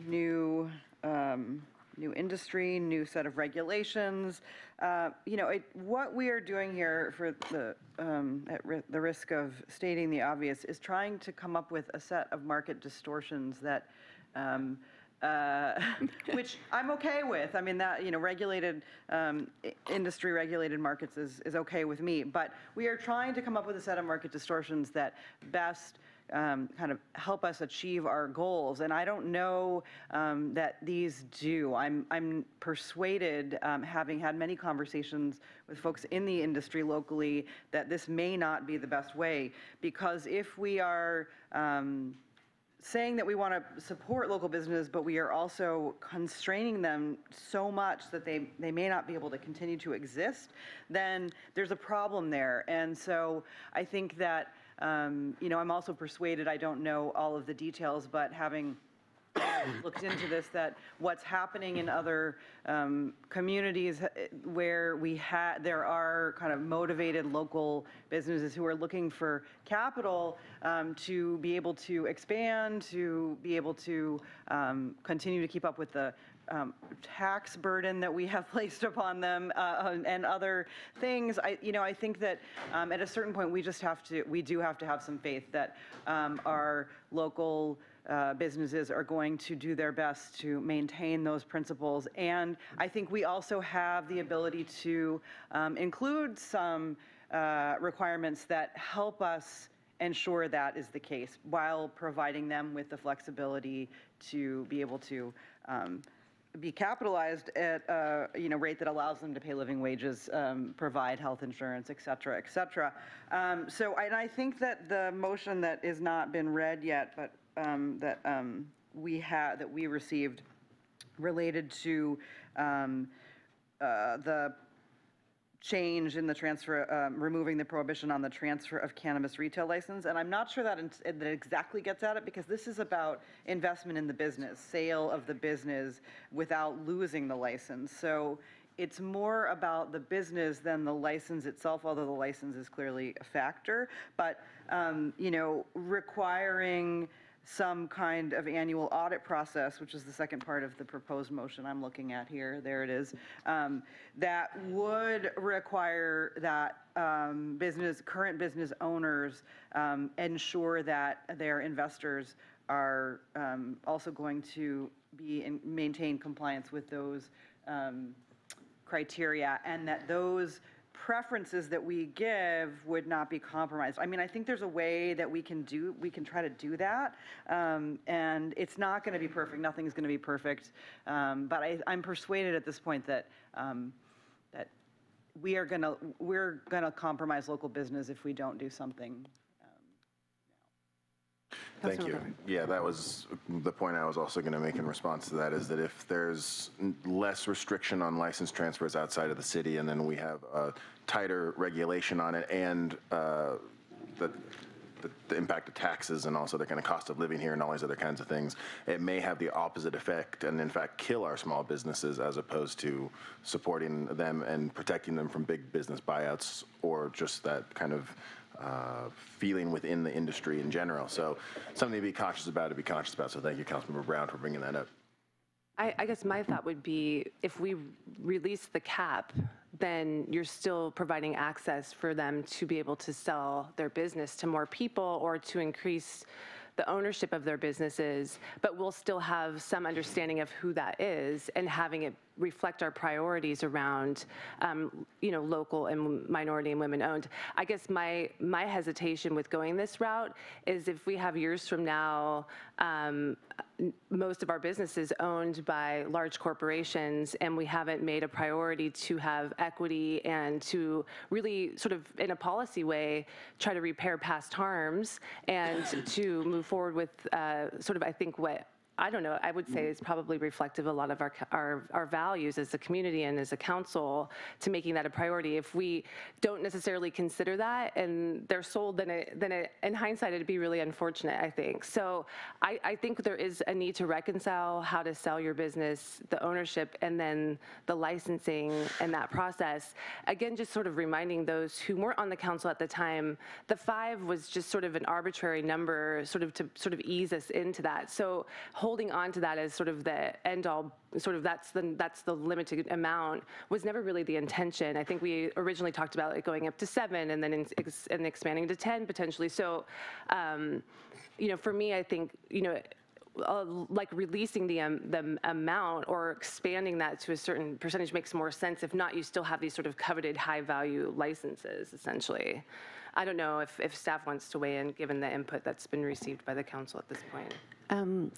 new, um, new industry, new set of regulations. Uh, You know, it- what we are doing here for the, um, at ri- the risk of stating the obvious, is trying to come up with a set of market distortions that um, uh, which I'm okay with. I mean, that, you know, regulated, um, industry regulated markets is, is okay with me. But we are trying to come up with a set of market distortions that best um, kind of help us achieve our goals. And I don't know um, that these do. I'm, I'm persuaded, um, having had many conversations with folks in the industry locally, that this may not be the best way. Because if we are, um, saying that we want to support local business, but we are also constraining them so much that they, they may not be able to continue to exist, then there's a problem there. And so I think that, um, you know, I'm also persuaded, I don't know all of the details, but having looked into this, that what's happening in other um, communities uh, where we had, there are kind of motivated local businesses who are looking for capital um, to be able to expand, to be able to um, continue to keep up with the um, tax burden that we have placed upon them uh, and other things. I, you know, I think that um, at a certain point, we just have to, we do have to have some faith that um, our local uh, businesses are going to do their best to maintain those principles. And I think we also have the ability to um, include some uh, requirements that help us ensure that is the case while providing them with the flexibility to be able to um, be capitalized at a, you know, rate that allows them to pay living wages, um, provide health insurance, et cetera, et cetera. Um, So, and I think that the motion that is not been read yet, but um, that um, we had, that we received related to um, uh, the change in the transfer, um, removing the prohibition on the transfer of cannabis retail license. And I'm not sure that it that exactly gets at it because this is about investment in the business, sale of the business without losing the license. So it's more about the business than the license itself, although the license is clearly a factor. But, um, you know, requiring some kind of annual audit process, which is the second part of the proposed motion I'm looking at here, there it is, um, that would require that um, business, current business owners um, ensure that their investors are um, also going to be and maintain compliance with those um, criteria, and that those preferences that we give would not be compromised. I mean, I think there's a way that we can do, we can try to do that. Um, and it's not going to be perfect. Nothing's going to be perfect. Um, but I, I'm persuaded at this point that, um, that we are going to, we're going to compromise local business if we don't do something. Thank you. Yeah, that was the point I was also going to make in response to that, is that if there's less restriction on license transfers outside of the city, and then we have a tighter regulation on it, and uh, the the- the impact of taxes and also the kind of cost of living here and all these other kinds of things, it may have the opposite effect and in fact kill our small businesses as opposed to supporting them and protecting them from big business buyouts or just that kind of uh, feeling within the industry in general. So something to be cautious about, to be conscious about. So thank you, Councilmember Brown, for bringing that up. I, I guess my thought would be if we release the cap, then you're still providing access for them to be able to sell their business to more people or to increase the ownership of their businesses, but we'll still have some understanding of who that is and having it reflect our priorities around, um, you know, local and minority and women-owned. I guess my my hesitation with going this route is if we have years from now, um, most of our businesses owned by large corporations, and we haven't made a priority to have equity and to really sort of in a policy way try to repair past harms and to move forward with uh, sort of I think what I don't know, I would say mm. is probably reflective of a lot of our, our, our values as a community and as a council to making that a priority. If we don't necessarily consider that and they're sold, then it, then it, in hindsight, it'd be really unfortunate, I think. So I, I think there is a need to reconcile how to sell your business, the ownership, and then the licensing and that process. Again, just sort of reminding those who weren't on the council at the time, the five was just sort of an arbitrary number, sort of to sort of ease us into that. So holding on to that as sort of the end all, sort of that's the that's the limited amount was never really the intention. I think we originally talked about it going up to seven and then in, ex, and expanding to ten potentially. So, um, you know, for me, I think you know. Uh, like releasing the um, the amount or expanding that to a certain percentage makes more sense. If not, you still have these sort of coveted high value licenses essentially. I don't know if, if staff wants to weigh in, given the input that's been received by the council at this point. Um,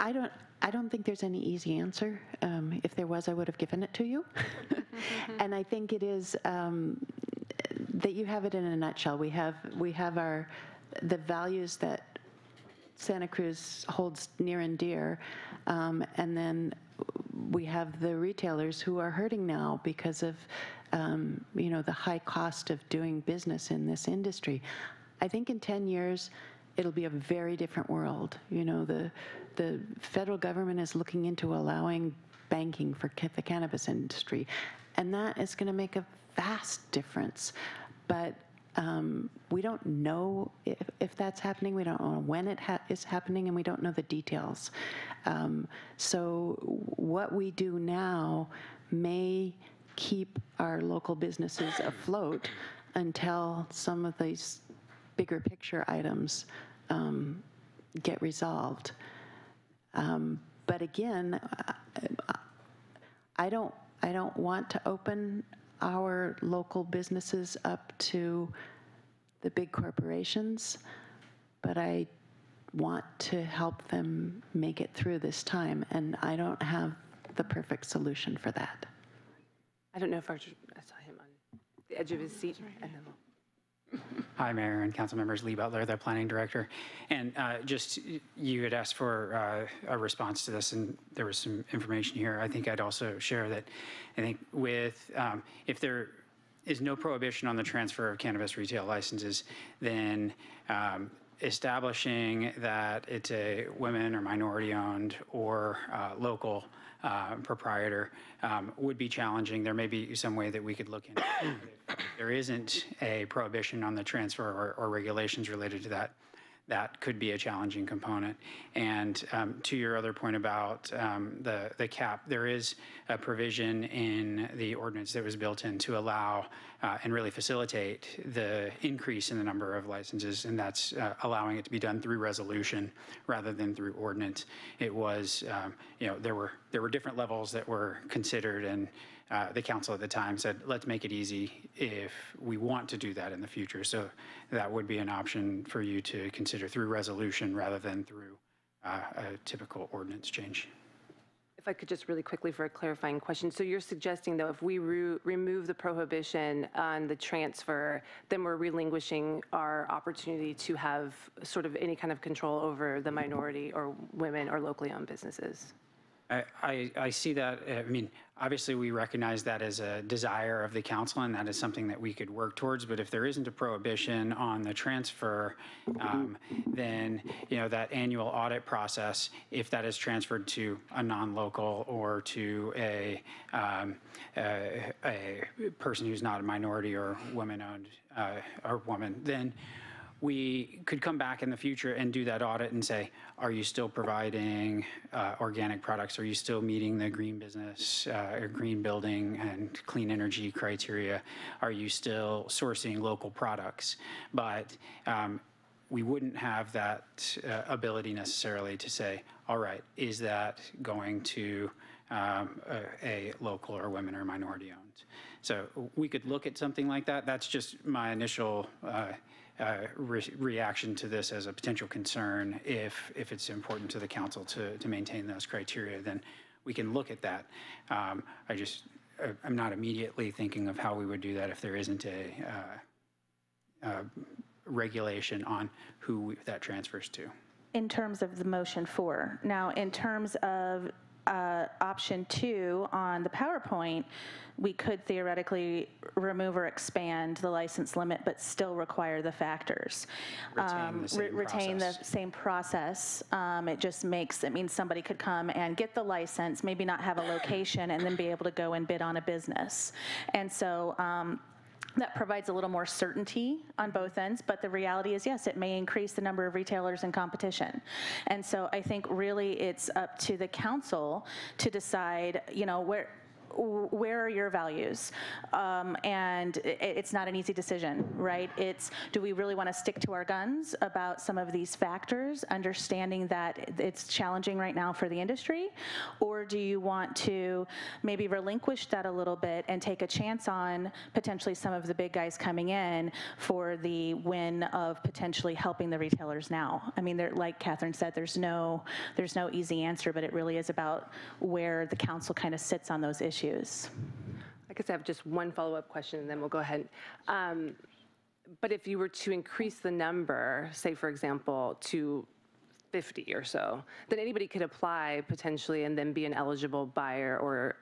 I don't, I don't think there's any easy answer. Um, If there was, I would have given it to you. And I think it is um, that you have it in a nutshell. We have, we have our, the values that Santa Cruz holds near and dear. Um, and then we have the retailers who are hurting now because of, um, you know, the high cost of doing business in this industry. I think in 10 years, it'll be a very different world. You know, the, the federal government is looking into allowing banking for the cannabis industry. And that is going to make a vast difference. But um, we don't know if, if that's happening. We don't know when it ha- is happening, and we don't know the details. Um, so, what we do now may keep our local businesses afloat until some of these bigger picture items um, get resolved. Um, but again, I- I don't, I don't want to open our local businesses up to the big corporations, but I want to help them make it through this time, and I don't have the perfect solution for that. I don't know if I I saw him on the edge of his seat. and then we'll- Hi, Mayor and council members. Lee Butler, the planning director. And uh, just, you had asked for uh, a response to this, and there was some information here. I think I'd also share that I think with, um, if there is no prohibition on the transfer of cannabis retail licenses, then um, establishing that it's a women or minority-owned or uh, local uh, proprietor um, would be challenging. There may be some way that we could look into. it. There isn't a prohibition on the transfer or, or regulations related to that. That could be a challenging component. And um, to your other point about um, the the cap, there is a provision in the ordinance that was built in to allow uh, and really facilitate the increase in the number of licenses, and that's uh, allowing it to be done through resolution rather than through ordinance. It was, um, you know, there were there were different levels that were considered, and uh, the council at the time said, let's make it easy if we want to do that in the future. So that would be an option for you to consider through resolution rather than through uh, a typical ordinance change. If I could just really quickly for a clarifying question. So you're suggesting, though, if we re- remove the prohibition on the transfer, then we're relinquishing our opportunity to have sort of any kind of control over the minority or women or locally owned businesses? I, I, see that, I mean, obviously, we recognize that as a desire of the council, and that is something that we could work towards, but if there isn't a prohibition on the transfer, um, then, you know, that annual audit process, if that is transferred to a non-local or to a, um, a, a person who's not a minority or woman-owned, uh, or woman, then we could come back in the future and do that audit and say, are you still providing uh, organic products? Are you still meeting the green business, uh, or green building and clean energy criteria? Are you still sourcing local products? But um, we wouldn't have that uh, ability necessarily to say, all right, is that going to um, a, a local or women or minority owned? So we could look at something like that. That's just my initial uh, uh, re- reaction to this as a potential concern. If, if it's important to the council to, to maintain those criteria, then we can look at that. Um, I just, uh, I'm not immediately thinking of how we would do that if there isn't a uh, uh, regulation on who that transfers to. in terms of the motion for. Now, in terms of uh, option two on the PowerPoint, we could theoretically remove or expand the license limit, but still require the factors. Retain the Um, re- same Retain the process. same process. Um, It just makes, it means somebody could come and get the license, maybe not have a location, and then be able to go and bid on a business. And so um, that provides a little more certainty on both ends, but the reality is, yes, it may increase the number of retailers in competition. And so I think really it's up to the council to decide, you know, where, where are your values? Um, and i it's not an easy decision, right? It's do we really want to stick to our guns about some of these factors, understanding that it's challenging right now for the industry? Or do you want to maybe relinquish that a little bit and take a chance on potentially some of the big guys coming in for the win of potentially helping the retailers now? I mean, like Catherine said, there's no, there's no easy answer, but it really is about where the council kind of sits on those issues. I guess I have just one follow-up question, and then we'll go ahead. Um, But if you were to increase the number, say, for example, to 50 or so, then anybody could apply potentially and then be an eligible buyer or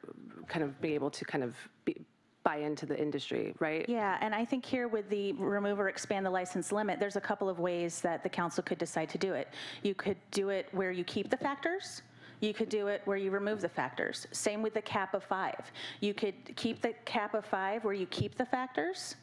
kind of be able to kind of be- buy into the industry, right? Yeah, and I think here with the remove or expand the license limit, there's a couple of ways that the council could decide to do it. You could do it where you keep the factors. You could do it where you remove the factors. Same with the cap of five. You could keep the cap of five where you keep the factors.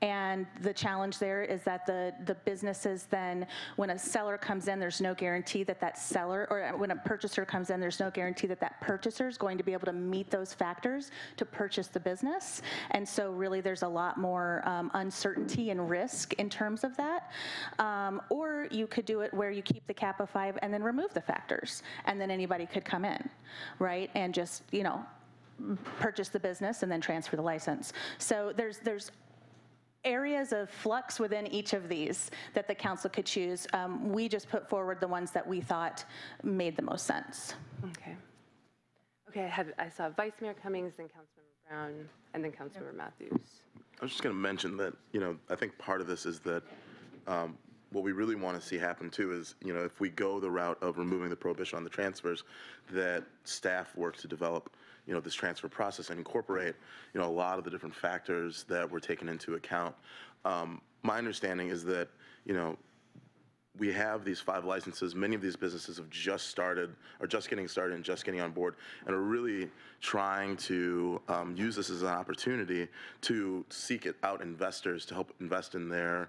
And the challenge there is that the, the businesses then, when a seller comes in, there's no guarantee that that seller, or when a purchaser comes in, there's no guarantee that that purchaser is going to be able to meet those factors to purchase the business. And so really, there's a lot more um, uncertainty and risk in terms of that. Um, Or you could do it where you keep the cap of five and then remove the factors, and then anybody could come in, right? And just, you know, purchase the business and then transfer the license. So there's, there's areas of flux within each of these that the council could choose. Um, We just put forward the ones that we thought made the most sense. Okay. Okay, I had, I saw Vice Mayor Cummings, then Councilmember Brown, and then Councilmember Mathews. I was just going to mention that, you know, I think part of this is that um, what we really want to see happen too is, you know, if we go the route of removing the prohibition on the transfers, that staff work to develop, you know, this transfer process and incorporate, you know, a lot of the different factors that were taken into account. Um, My understanding is that, you know, we have these five licenses. Many of these businesses have just started, or just getting started and just getting on board, and are really trying to um, use this as an opportunity to seek out investors to help invest in their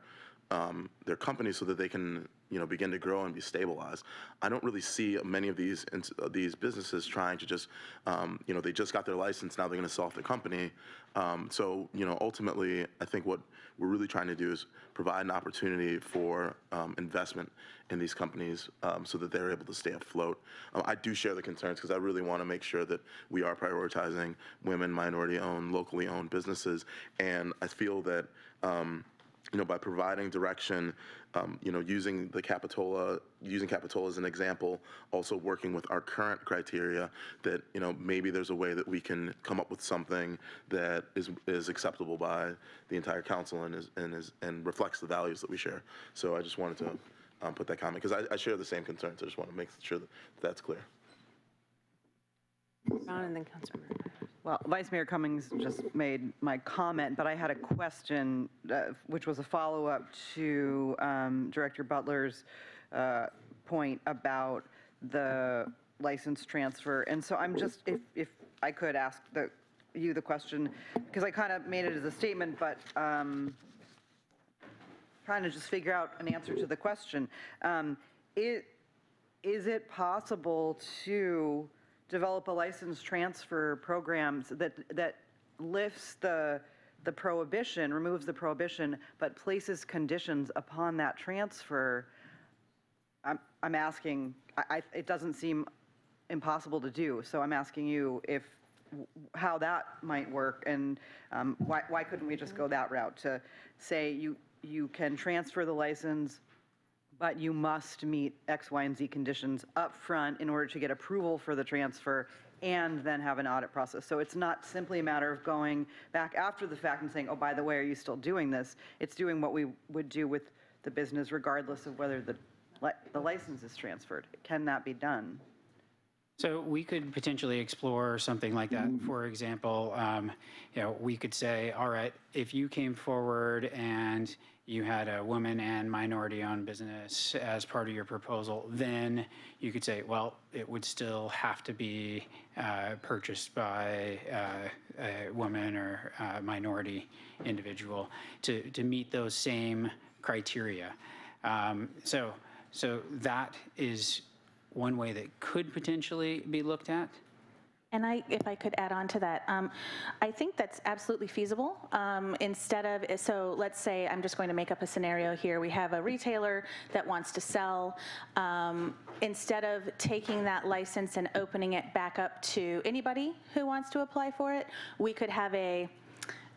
um, their companies so that they can you know begin to grow and be stabilized. I don't really see many of these uh, these businesses trying to just um, you know they just got their license now they're going to sell off the company. Um, so you know ultimately I think what we're really trying to do is provide an opportunity for um, investment in these companies um, so that they're able to stay afloat. Um, I do share the concerns because I really want to make sure that we are prioritizing women, minority-owned, locally owned businesses, and I feel that. You know, by providing direction, um, you know, using the Capitola, using Capitola as an example, also working with our current criteria, that you know maybe there's a way that we can come up with something that is is acceptable by the entire council and is and is and reflects the values that we share. So I just wanted to um, put that comment because I, I share the same concerns. I just want to make sure that that's clear. And then Councilmember. Well, Vice Mayor Cummings just made my comment, but I had a question, uh, which was a follow-up to um, Director Butler's uh, point about the license transfer. And so I'm just, if, if I could ask the, you the question, because I kind of made it as a statement, but um, trying to just figure out an answer to the question. Um, It, is it possible to develop a license transfer program that, that lifts the, the prohibition, removes the prohibition, but places conditions upon that transfer? I'm, I'm asking, I, I- it doesn't seem impossible to do, so I'm asking you if, how that might work, and um, why, why couldn't we just go that route to say you, you can transfer the license, but you must meet X, Y, and Z conditions up front in order to get approval for the transfer and then have an audit process. So it's not simply a matter of going back after the fact and saying, oh, by the way, are you still doing this? It's doing what we would do with the business regardless of whether the, li- the license is transferred. Can that be done? So we could potentially explore something like that. For example, um, you know, we could say, all right, if you came forward and you had a woman and minority-owned business as part of your proposal, then you could say, well, it would still have to be uh, purchased by uh, a woman or uh, minority individual to, to meet those same criteria. Um, So, so that is one way that could potentially be looked at. And I, if I could add on to that, um, I think that's absolutely feasible. Um, instead of, so let's say, I'm just going to make up a scenario here. We have a retailer that wants to sell. Um, instead of taking that license and opening it back up to anybody who wants to apply for it, we could have a,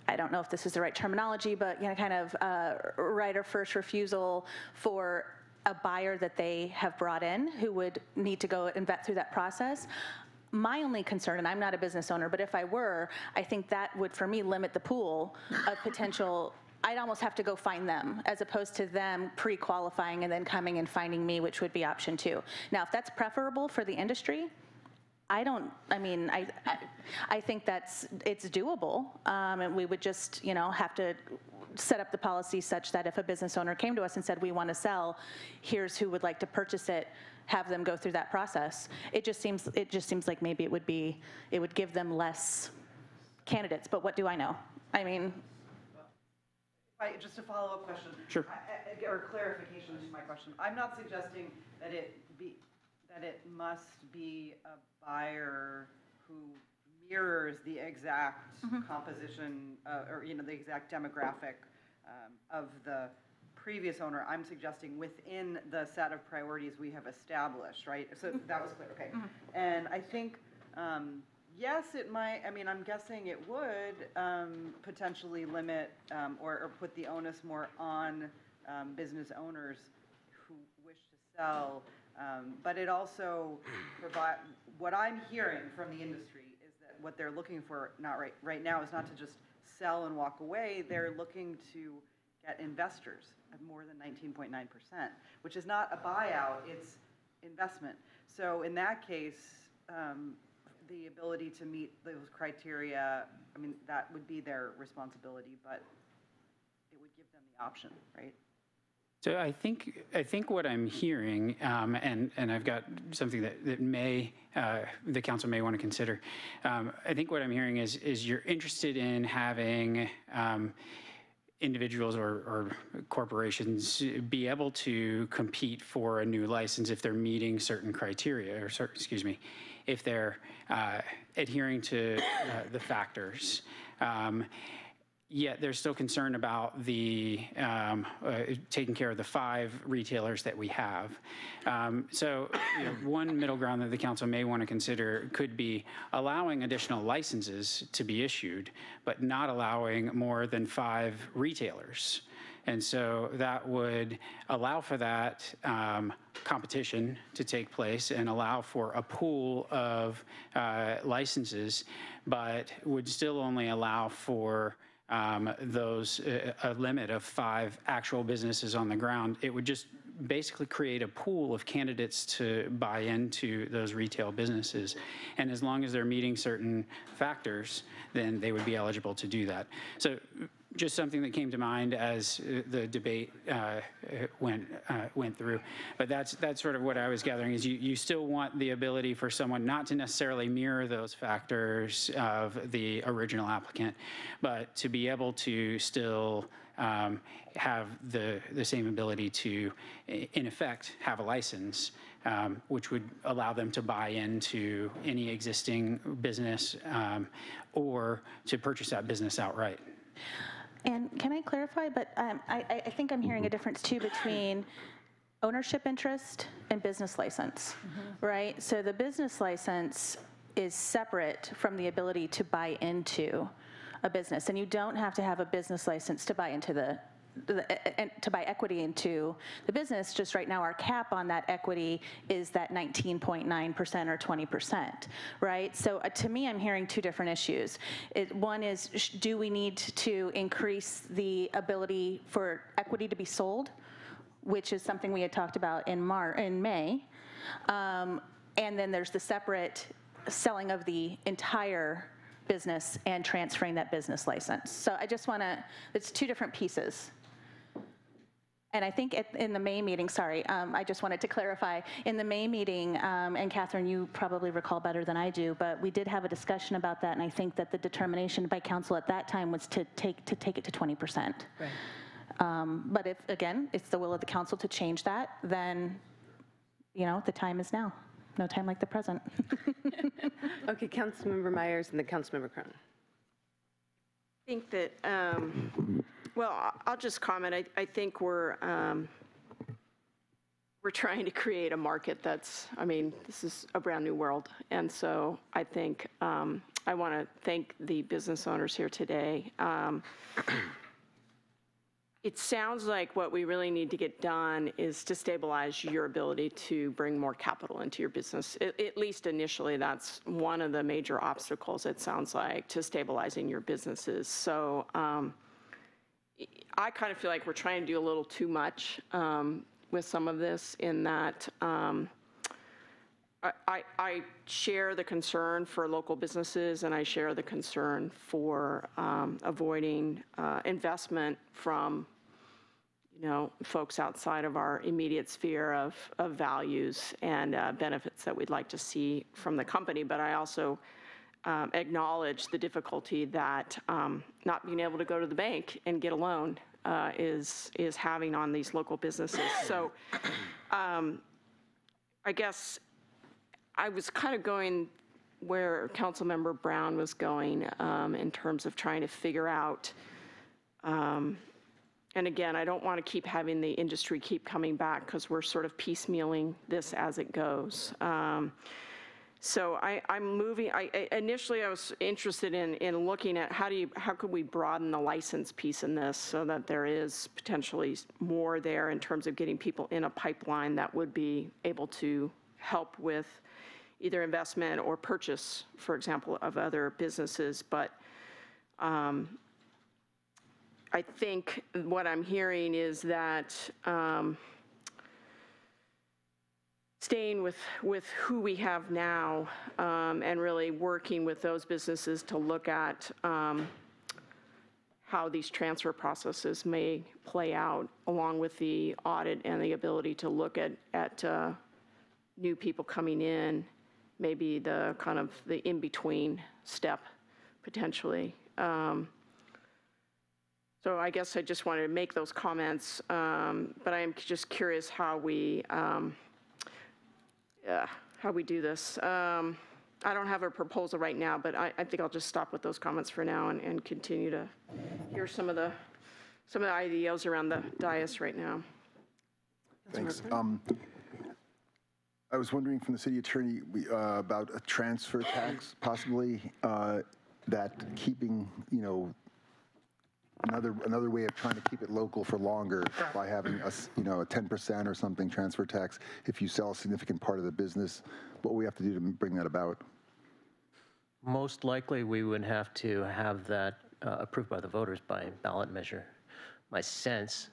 I don't know if this is the right terminology, but you know, kind of uh, right of first refusal for a buyer that they have brought in who would need to go and vet through that process. My only concern, and I'm not a business owner, but if I were, I think that would, for me, limit the pool of potential. I'd almost have to go find them as opposed to them pre-qualifying and then coming and finding me, which would be option two. Now, if that's preferable for the industry, I don't, I mean, I, I- I think that's, it's doable. Um, And we would just, you know, have to set up the policy such that if a business owner came to us and said, we want to sell, here's who would like to purchase it, have them go through that process. It just seems, it just seems like maybe it would be, it would give them less candidates, but what do I know? I mean, I- Just a follow-up question. Sure. I- I- Or clarification to my question. I'm not suggesting that it be, that it must be a buyer who mirrors the exact composition, uh, or, you know, the exact demographic um, of the previous owner. I'm suggesting within the set of priorities we have established, right? So that was clear, okay. And I think um, Yes, it might, I mean, I'm guessing it would um, potentially limit um, or, or put the onus more on um, business owners who wish to sell. Um, But it also provide, what I'm hearing from the industry is that what they're looking for, not right, right now, is not to just sell and walk away. They're looking to get investors at more than 19.9%, which is not a buyout, it's investment. So in that case, um, the ability to meet those criteria, I mean, that would be their responsibility, but it would give them the option, right? So I think, I think what I'm hearing, um, and, and I've got something that, that may, uh, the council may want to consider. Um, I think what I'm hearing is, is you're interested in having um, individuals or, or corporations be able to compete for a new license if they're meeting certain criteria, or, cer- excuse me, if they're uh, adhering to uh, the factors. Um, Yet they're still concern about the, um, uh, taking care of the five retailers that we have. Um, So, you know, one middle ground that the council may want to consider could be allowing additional licenses to be issued, but not allowing more than five retailers. And so that would allow for that um, competition to take place and allow for a pool of uh, licenses, but would still only allow for um, those, uh, a limit of five actual businesses on the ground. It would just basically create a pool of candidates to buy into those retail businesses. And as long as they're meeting certain factors, then they would be eligible to do that. So just something that came to mind as uh, the debate uh, went uh, went through. But that's that's sort of what I was gathering is you you still want the ability for someone not to necessarily mirror those factors of the original applicant, but to be able to still um, have the the same ability to, in effect, have a license. Um, which would allow them to buy into any existing business um, or to purchase that business outright. And can I clarify, but um, I, I- I think I'm hearing a difference too between ownership interest and business license, right? So the business license is separate from the ability to buy into a business. And you don't have to have a business license to buy into the, the- and to buy equity into the business. Just right now, our cap on that equity is that 19.9% or 20%, right? So uh, to me, I'm hearing two different issues. It- One is, do we need to increase the ability for equity to be sold? which is something we had talked about in Mar, in May. Um, And then there's the separate selling of the entire business and transferring that business license. So I just want to, it's two different pieces. And I think at- in the May meeting, sorry, um, I just wanted to clarify, in the May meeting, um, and Catherine, you probably recall better than I do, but we did have a discussion about that, and I think that the determination by council at that time was to take, to take it to 20%. Right. Um, But if, again, it's the will of the council to change that, then, you know, the time is now. No time like the present. Okay, Councilmember Meyers and then Councilmember Cronin. I think that, um, well, I'll just comment. I, I think we're, um, we're trying to create a market that's, I mean, this is a brand-new world. And so I think, um, I want to thank the business owners here today. It sounds like what we really need to get done is to stabilize your ability to bring more capital into your business. At at least initially, that's one of the major obstacles, it sounds like, to stabilizing your businesses. So um, I kind of feel like we're trying to do a little too much um, with some of this in that um, I- I, share the concern for local businesses, and I share the concern for um, avoiding uh, investment from, you know, folks outside of our immediate sphere of, of values and uh, benefits that we'd like to see from the company. But I also um, acknowledge the difficulty that um, not being able to go to the bank and get a loan uh, is, is having on these local businesses. So um, I guess I was kind of going where Councilmember Brown was going um, in terms of trying to figure out, um, and again, I don't want to keep having the industry keep coming back because we're sort of piecemealing this as it goes. Um, So I, I'm moving, I, I- initially I was interested in, in looking at how do you, how could we broaden the license piece in this so that there is potentially more there in terms of getting people in a pipeline that would be able to help with either investment or purchase, for example, of other businesses. But um, I think what I'm hearing is that um, staying with, with who we have now um, and really working with those businesses to look at um, how these transfer processes may play out, along with the audit and the ability to look at, at uh, new people coming in, maybe the kind of the in-between step potentially. Um, So I guess I just wanted to make those comments, um, but I am just curious how we, um, uh, how we do this. Um, I don't have a proposal right now, but I, I think I'll just stop with those comments for now and, and continue to hear some of the, some of the ideas around the dais right now. Thanks. I was wondering from the city attorney uh, about a transfer tax, possibly, uh, that keeping, you know, another, another way of trying to keep it local for longer by having a, you know, a 10% or something transfer tax if you sell a significant part of the business. What we have to do to bring that about? Most likely, we would have to have that uh, approved by the voters by ballot measure. My sense,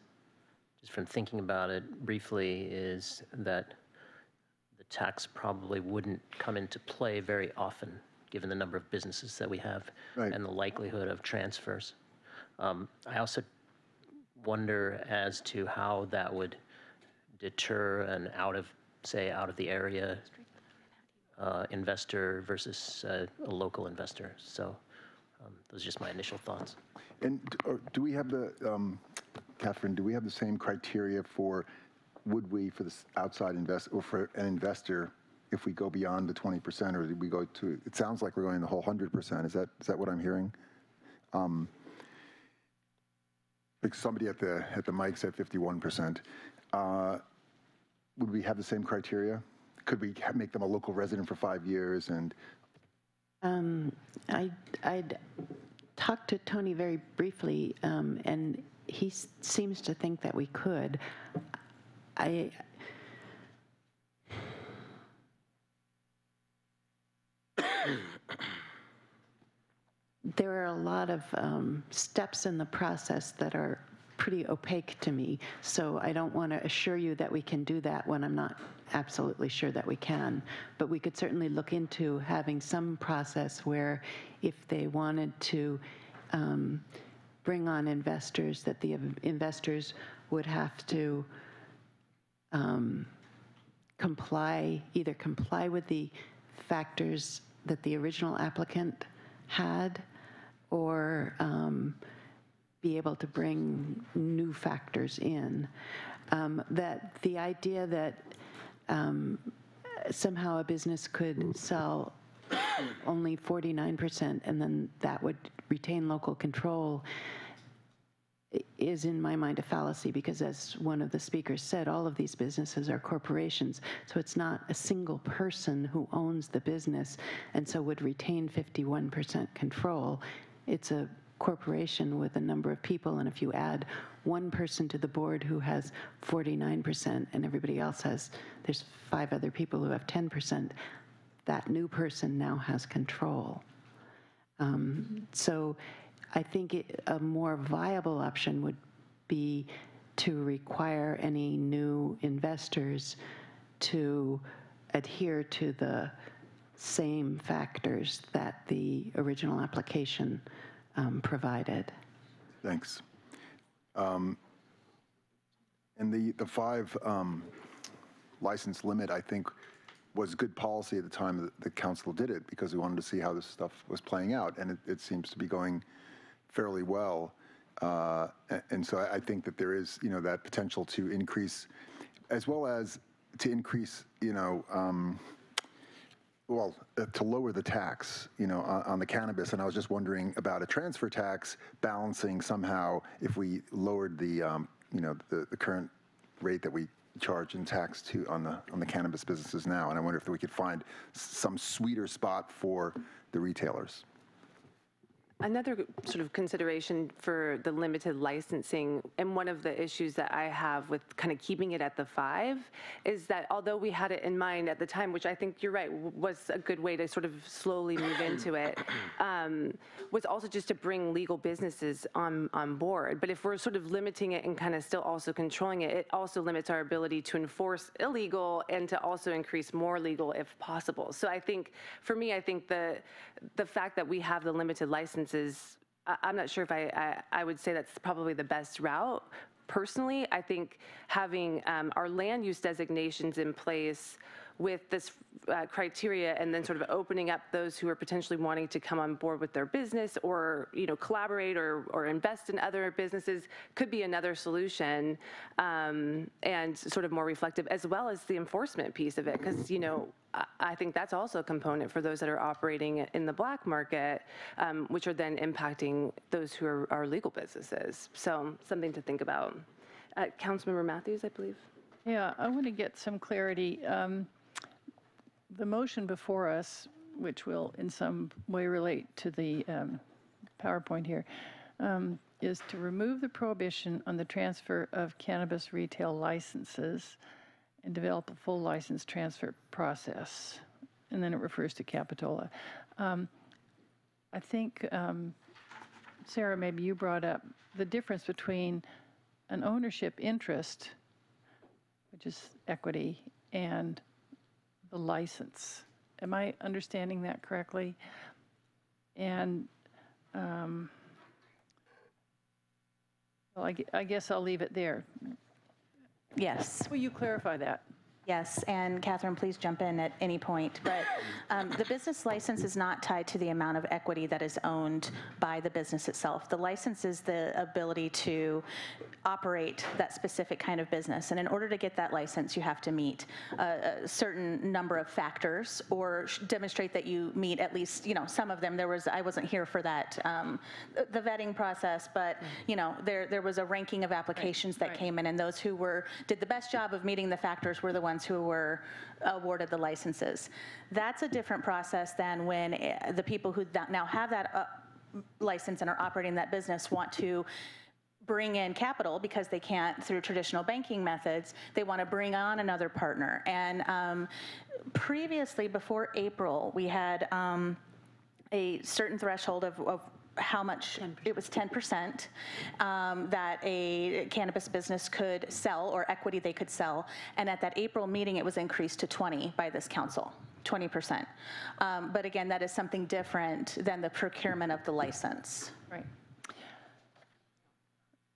just from thinking about it briefly, is that tax probably wouldn't come into play very often, given the number of businesses that we have and the likelihood of transfers. Um, I also wonder as to how that would deter an out of, say, out of the area uh, investor versus uh, a local investor. So um, those are just my initial thoughts. And d- or do we have the, um, Catherine, do we have the same criteria for, would we, for this outside invest, or for an investor, if we go beyond the 20%, or did we go to, it sounds like we're going the whole 100%, is that, is that what I'm hearing? Um, somebody at the, at the mic said 51%. Uh, Would we have the same criteria? Could we make them a local resident for five years and, Um, I, I'd talked to Tony very briefly, um, and he s- seems to think that we could. I, there are a lot of um, steps in the process that are pretty opaque to me, so I don't want to assure you that we can do that when I'm not absolutely sure that we can. But we could certainly look into having some process where if they wanted to um, bring on investors, that the investors would have to um, comply, either comply with the factors that the original applicant had, or um, be able to bring new factors in. Um, That the idea that um, somehow a business could sell only 49% and then that would retain local control is in my mind a fallacy because as one of the speakers said, all of these businesses are corporations. So it's not a single person who owns the business and so would retain 51% control. It's a corporation with a number of people and if you add one person to the board who has 49% and everybody else has, there's five other people who have 10%, that new person now has control. Um, So I think it- a more viable option would be to require any new investors to adhere to the same factors that the original application um, provided. thanks. Um, And the, the five um, license limit, I think, was good policy at the time that the council did it, because we wanted to see how this stuff was playing out, and it, it seems to be going fairly well. Uh, And so I think that there is, you know, that potential to increase, as well as to increase, you know, um, well, uh, to lower the tax, you know, on, on the cannabis. And I was just wondering about a transfer tax balancing somehow if we lowered the, um, you know, the, the current rate that we charge and tax to, on the, on the cannabis businesses now. And I wonder if we could find some sweeter spot for the retailers. Another sort of consideration for the limited licensing, and one of the issues that I have with kind of keeping it at the five, is that although we had it in mind at the time, which I think you're right, was a good way to sort of slowly move into it, um, was also just to bring legal businesses on, on board. But if we're sort of limiting it and kind of still also controlling it, it also limits our ability to enforce illegal and to also increase more legal if possible. So I think, for me, I think the, the fact that we have the limited licenses, I- I'm not sure if I, I, I would say that's probably the best route. Personally, I think having um, our land use designations in place with this uh, criteria and then sort of opening up those who are potentially wanting to come on board with their business or, you know, collaborate or, or invest in other businesses could be another solution um, and sort of more reflective, as well as the enforcement piece of it. Because, you know, I- think that's also a component for those that are operating in the black market, um, which are then impacting those who are, are legal businesses. So something to think about. Uh, Councilmember Mathews, I believe. Yeah, I want to get some clarity. Um, The motion before us, which will in some way relate to the um, PowerPoint here, um, is to remove the prohibition on the transfer of cannabis retail licenses and develop a full license transfer process. And then it refers to Capitola. Um, I think, um, Sarah, maybe you brought up the difference between an ownership interest which is equity, and the license. Am I understanding that correctly? And, um, well, I I guess I'll leave it there. Yes. Will you clarify that? Yes, and Catherine, please jump in at any point. But um, the business license is not tied to the amount of equity that is owned by the business itself. The license is the ability to operate that specific kind of business. And in order to get that license, you have to meet a, a certain number of factors or sh- demonstrate that you meet at least, you know, some of them. There was, I wasn't here for that, um, the vetting process, but, you know, there, there was a ranking of applications that came in, and those who were, did the best job of meeting the factors were the ones who were awarded the licenses. That's a different process than when eh, the people who now have that uh, license and are operating that business want to bring in capital because they can't through traditional banking methods. They want to bring on another partner. And um, previously, before April, we had um, a certain threshold of, of how much, it was 10%, um, that a cannabis business could sell or equity they could sell. And at that April meeting, it was increased to 20 by this council, 20%. Um, But again, that is something different than the procurement of the license. Right.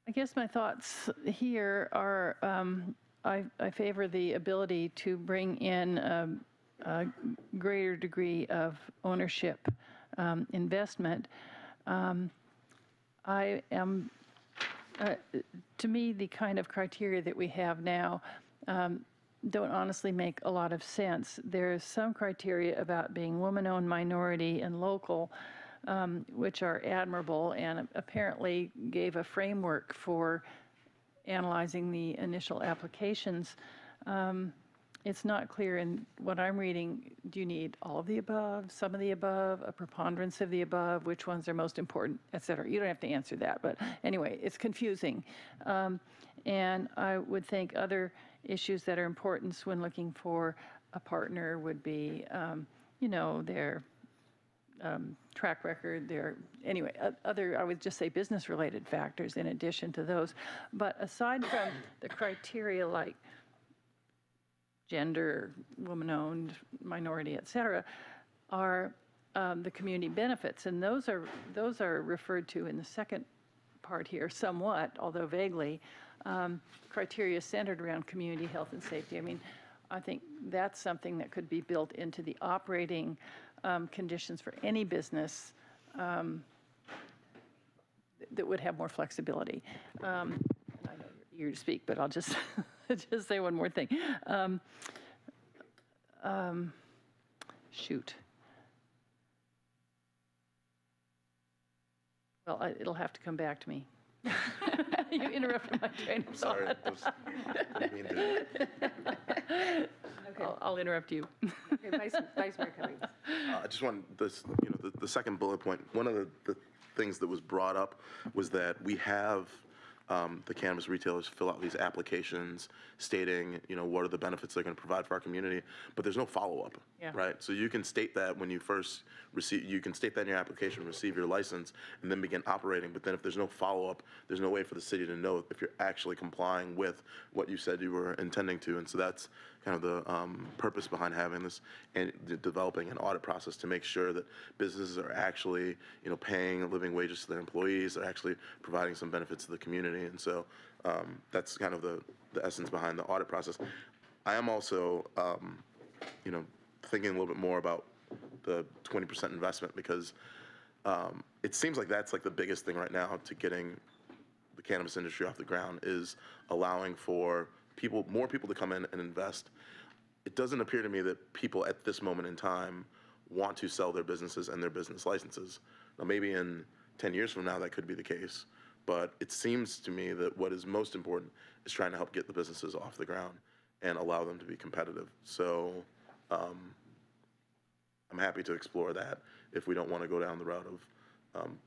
I guess my thoughts here are, um, I I favor the ability to bring in a greater degree of ownership um, investment. Um, I am, uh, to me, the kind of criteria that we have now um, don't honestly make a lot of sense. There's some criteria about being woman-owned, minority, and local, um, which are admirable and apparently gave a framework for analyzing the initial applications. Um, It's not clear in what I'm reading, do you need all of the above, some of the above, a preponderance of the above, which ones are most important, et cetera? You don't have to answer that, but anyway, it's confusing. Um, And I would think other issues that are important when looking for a partner would be, um, you know, their um, track record, their, anyway, other, I would just say business-related factors in addition to those. But aside from the criteria like gender, woman-owned, minority, et cetera, are um, the community benefits. And those are, those are referred to in the second part here somewhat, although vaguely, um, criteria centered around community health and safety. I mean, I think that's something that could be built into the operating um, conditions for any business um, that would have more flexibility. Um, I know you're eager to speak, but I'll just, just say one more thing. Um, um, Shoot. Well, I- it'll have to come back to me. You interrupted my train of Sorry, thought. I was- didn't mean to. I'll- I'll interrupt you. Okay, Vice Vice Mayor Cummings. Uh, I just want this, you know, the, the second bullet point, one of the, the things that was brought up was that we have um, the cannabis retailers fill out these applications stating, you know, what are the benefits they're going to provide for our community, but there's no follow-up, Yeah. right? So you can state that when you first receive, you can state that in your application, receive your license, and then begin operating, but then if there's no follow-up, there's no way for the city to know if you're actually complying with what you said you were intending to, and so that's kind of the um, purpose behind having this and de- developing an audit process to make sure that businesses are actually, you know, paying living wages to their employees, they're actually providing some benefits to the community, and so um, that's kind of the, the essence behind the audit process. I am also, um, you know, thinking a little bit more about the 20% investment because um, it seems like that's like the biggest thing right now to getting the cannabis industry off the ground is allowing for people, more people to come in and invest. It doesn't appear to me that people at this moment in time want to sell their businesses and their business licenses. Now, maybe in 10 years from now, that could be the case. But it seems to me that what is most important is trying to help get the businesses off the ground and allow them to be competitive. So um, I'm happy to explore that if we don't want to go down the route of um,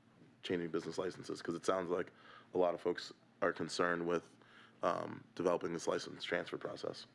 changing business licenses, because it sounds like a lot of folks are concerned with um, developing this license transfer process.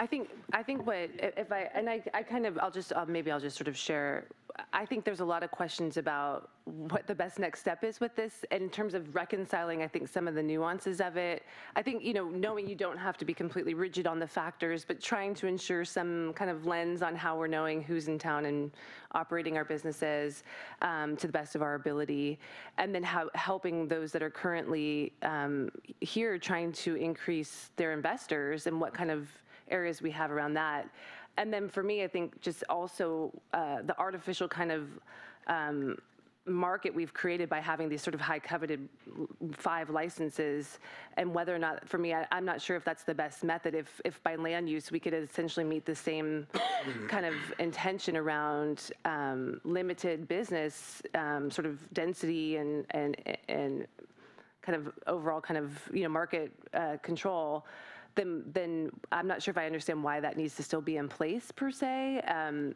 I think, I think what, if I, and I, I kind of, I'll just, uh, maybe I'll just sort of share, I think there's a lot of questions about what the best next step is with this in terms of reconciling, I think, some of the nuances of it. I think, you know, knowing you don't have to be completely rigid on the factors, but trying to ensure some kind of lens on how we're knowing who's in town and operating our businesses um, to the best of our ability. And then how, helping those that are currently um, here trying to increase their investors and what kind of areas we have around that. And then for me, I think just also uh, the artificial kind of um, market we've created by having these sort of high coveted five licenses and whether or not, for me, I, I'm not sure if that's the best method. If, if by land use, we could essentially meet the same kind of intention around um, limited business, um, sort of density and, and, and kind of overall kind of, you know, market uh, control, then, then I'm not sure if I understand why that needs to still be in place per se. Um,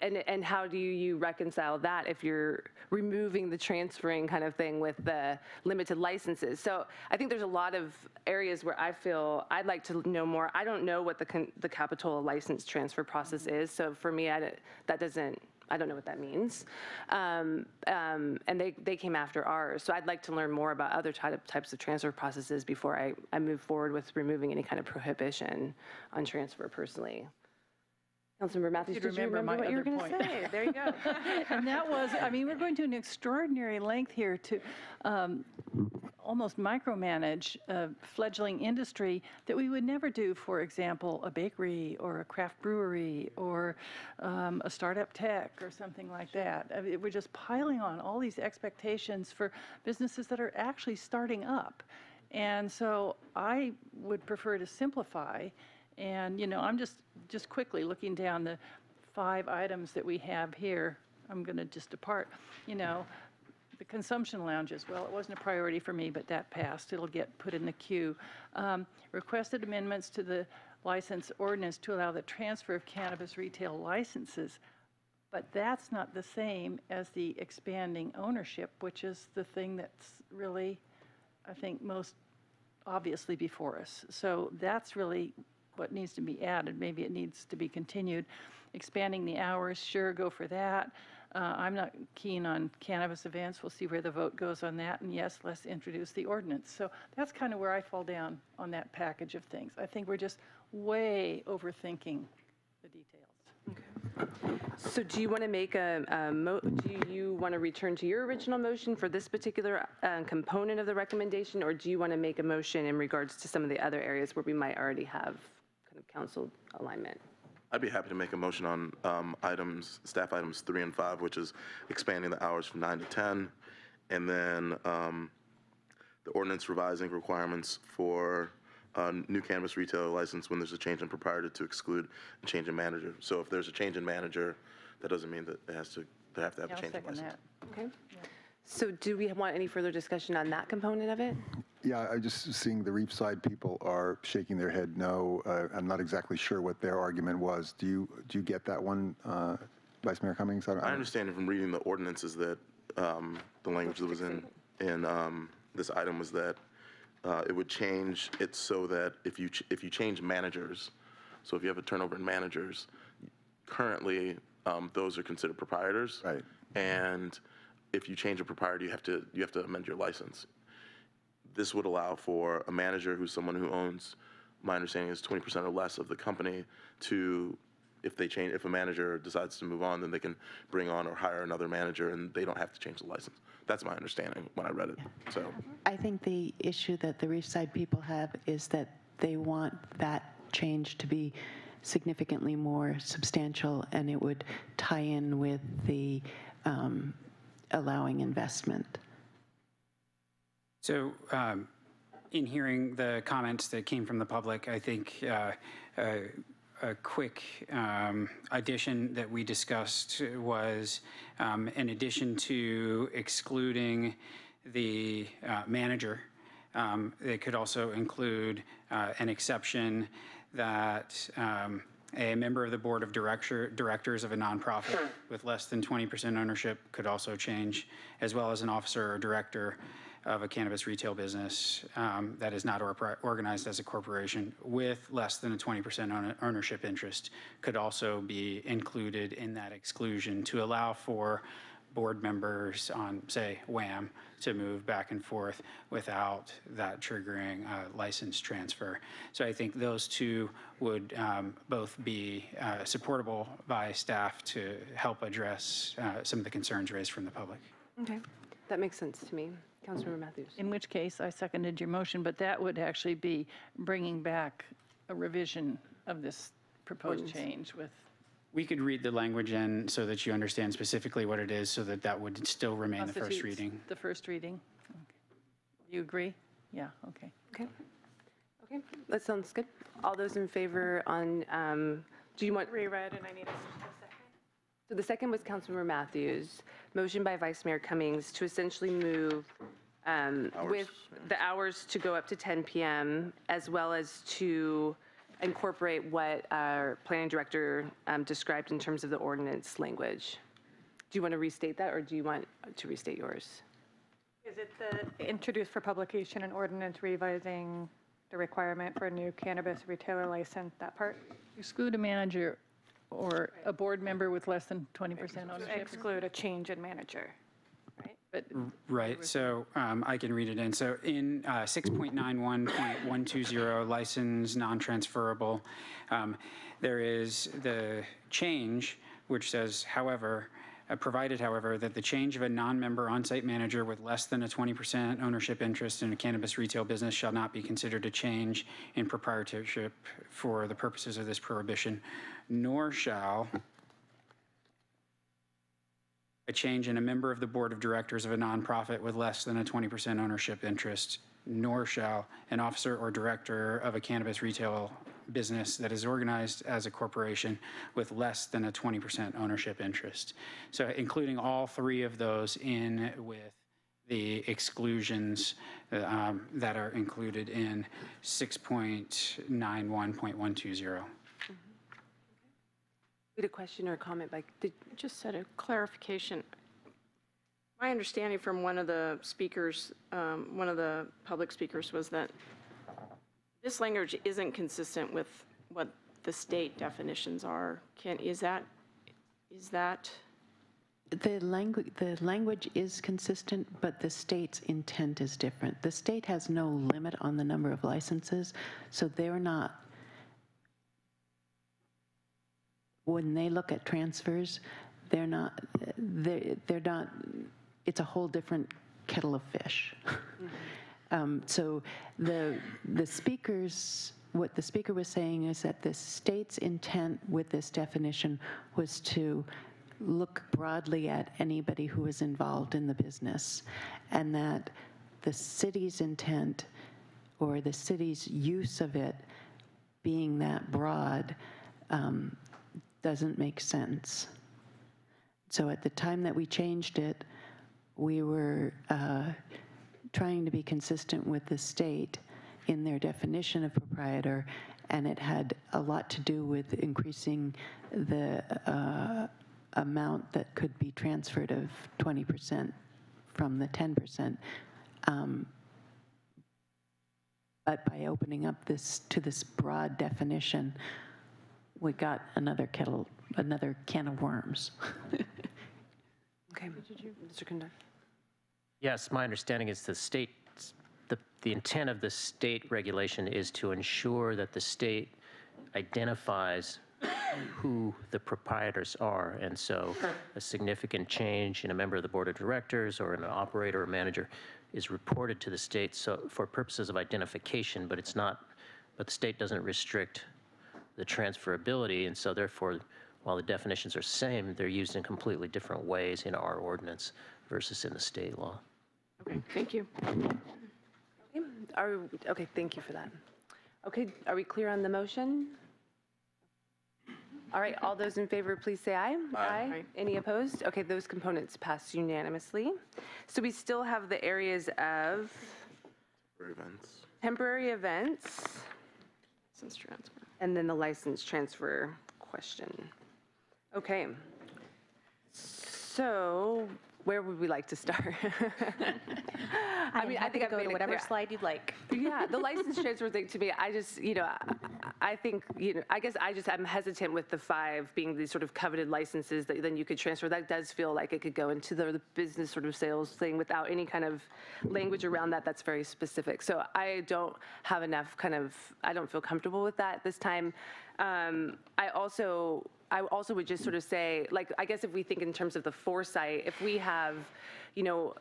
And, and how do you reconcile that if you're removing the transferring kind of thing with the limited licenses? So I think there's a lot of areas where I feel I'd like to know more. I don't know what the, the Capitola license transfer process is. So for me, I, that doesn't, I don't know what that means. Um, um, and they, they came after ours. So I'd like to learn more about other type, types of transfer processes before I, I move forward with removing any kind of prohibition on transfer personally. Councilmember Mathews, You'd did you remember remember my what you were going to say? There you go. And that was, I mean, we're going to an extraordinary length here to um, almost micromanage a fledgling industry that we would never do, for example, a bakery or a craft brewery or um, a startup tech or something like that. I mean, we're just piling on all these expectations for businesses that are actually starting up. And so I would prefer to simplify. And, you know, I'm just, just quickly looking down the five items that we have here. I'm going to just depart, you know, the consumption lounges, well, it wasn't a priority for me, but that passed. It'll get put in the queue. Um, Requested amendments to the license ordinance to allow the transfer of cannabis retail licenses. But that's not the same as the expanding ownership, which is the thing that's really, I think, most obviously before us. So that's really what needs to be added. Maybe it needs to be continued. Expanding the hours, sure, go for that. Uh, I'm not keen on cannabis events. We'll see where the vote goes on that. And yes, let's introduce the ordinance. So that's kind of where I fall down on that package of things. I think we're just way overthinking the details. So do you want to make a, a mo, do you want to return to your original motion for this particular uh, component of the recommendation? Or do you want to make a motion in regards to some of the other areas where we might already have kind of council alignment? I'd be happy to make a motion on um, items, staff items three and five, which is expanding the hours from nine to 10, and then um, the ordinance revising requirements for uh, new cannabis retail license when there's a change in proprietor to exclude a change in manager. So if there's a change in manager, that doesn't mean that it has to, they have to have Yeah, a I'll change in second license. that. Okay. So do we want any further discussion on that component of it? Yeah, I'm just seeing the Reefside people are shaking their head no. Uh, I'm not exactly sure what their argument was. Do you, do you get that one, uh, Vice Mayor Cummings? I don't- I I don't- understand it from reading the ordinances that um, the language that was in, in um, this item was that uh, it would change it so that if you, ch- if you change managers, so if you have a turnover in managers, currently, um, those are considered proprietors. Right. And if you change a proprietor, you have to, you have to amend your license. This would allow for a manager who's someone who owns, my understanding is 20% or less of the company to, if they change, if a manager decides to move on, then they can bring on or hire another manager and they don't have to change the license. That's my understanding when I read it, so. I think the issue that the Reefside people have is that they want that change to be significantly more substantial, and it would tie in with the um, allowing investment. So, um, in hearing the comments that came from the public, I think uh, a a quick um, addition that we discussed was, um, in addition to excluding the uh, manager, um, it could also include uh, an exception that um, a member of the board of director, directors of a nonprofit with less than 20% ownership could also change, as well as an officer or director of a cannabis retail business um, that is not or- organized as a corporation with less than a 20% own- ownership interest could also be included in that exclusion to allow for board members on, say, WAMM, to move back and forth without that triggering license transfer. So I think those two would um, both be uh, supportable by staff to help address uh, some of the concerns raised from the public. Okay, that makes sense to me. Councilmember Mathews. In which case, I seconded your motion, but that would actually be bringing back a revision of this proposed change with, We could read the language in so that you understand specifically what it is, so that that would still remain the first constitutes reading. the first reading. Okay. You agree? Yeah, okay. Okay. Okay, that sounds good. All those in favor on, um, do you want? Reread, and I need a second. So the second was Councilmember Mathews. Motion by Vice Mayor Cummings to essentially move um, with the hours to go up to 10 PM, as well as to incorporate what our planning director um, described in terms of the ordinance language. Do you want to restate that, or do you want to restate yours? Is it the introduced for publication and ordinance revising the requirement for a new cannabis retailer license, that part? Exclude a manager or a board member with less than 20% ownership. Exclude a change in manager. But Right, so um, I can read it in. So in uh, 6.91.120, license non-transferable, um, there is the change, which says, however, Uh, provided, however, that the change of a non-member on-site manager with less than a 20% ownership interest in a cannabis retail business shall not be considered a change in proprietorship for the purposes of this prohibition, nor shall a change in a member of the board of directors of a nonprofit with less than a 20% ownership interest, nor shall an officer or director of a cannabis retail business that is organized as a corporation with less than a 20% ownership interest. So including all three of those in with the exclusions uh, um, that are included in 6.91.120. We had a question or a comment by, Just said a clarification. My understanding from one of the speakers, um, one of the public speakers, was that this language isn't consistent with what the state definitions are. Can, is that, is that, The language, the language is consistent, but the state's intent is different. The state has no limit on the number of licenses, so they're not, when they look at transfers, they're not, they're, they're not, it's a whole different kettle of fish. Mm-hmm. Um, So the, the speakers, what the speaker was saying is that the state's intent with this definition was to look broadly at anybody who is involved in the business, and that the city's intent or the city's use of it being that broad um, doesn't make sense. So at the time that we changed it, we were uh, trying to be consistent with the state in their definition of proprietor, and it had a lot to do with increasing the uh, amount that could be transferred of 20% from the 10%. Um, But by opening up this, to this broad definition, we got another kettle, another can of worms. Okay, Mr. Kunda. Yes, my understanding is the state, the, the intent of the state regulation is to ensure that the state identifies who the proprietors are. And so a significant change in a member of the board of directors or an operator or manager is reported to the state so for purposes of identification, but it's not, but the state doesn't restrict the transferability. And so therefore, while the definitions are same, they're used in completely different ways in our ordinance versus in the state law. Okay, thank you. Are, okay, thank you for that. Okay, are we clear on the motion? All right, all those in favor, please say aye. Aye. Any opposed? Okay, those components pass unanimously. So we still have the areas of For events. temporary events Since transfer. and then the license transfer question. Okay. So where would we like to start? I mean, I think I've go made to whatever slide you'd like. Yeah, the license transfer thing to me, I just, you know, I- I think, you know, I guess I just, I'm hesitant with the five being these sort of coveted licenses that then you could transfer. That does feel like it could go into the the business sort of sales thing without any kind of language around that that's very specific. So I don't have enough kind of, I don't feel comfortable with that this time. Um, I also, I also would just sort of say, like, I guess if we think in terms of the foresight, if we have, you know,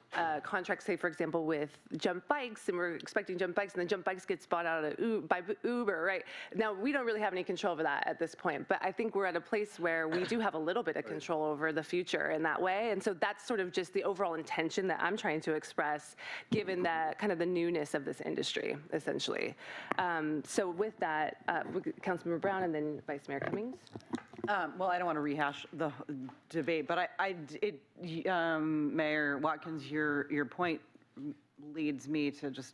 contracts, say, for example, with jump bikes, and we're expecting jump bikes, and then jump bikes gets bought out by Uber, right? Now, we don't really have any control over that at this point, but I think we're at a place where we do have a little bit of control over the future in that way. And so that's sort of just the overall intention that I'm trying to express, given that kind of the newness of this industry, essentially. Um, So with that, uh, Councilmember Brown and then Vice Mayor Cummings. Um, Well, I don't want to rehash the debate, but I, it, um, Mayor Watkins, your, your point leads me to just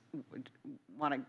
want to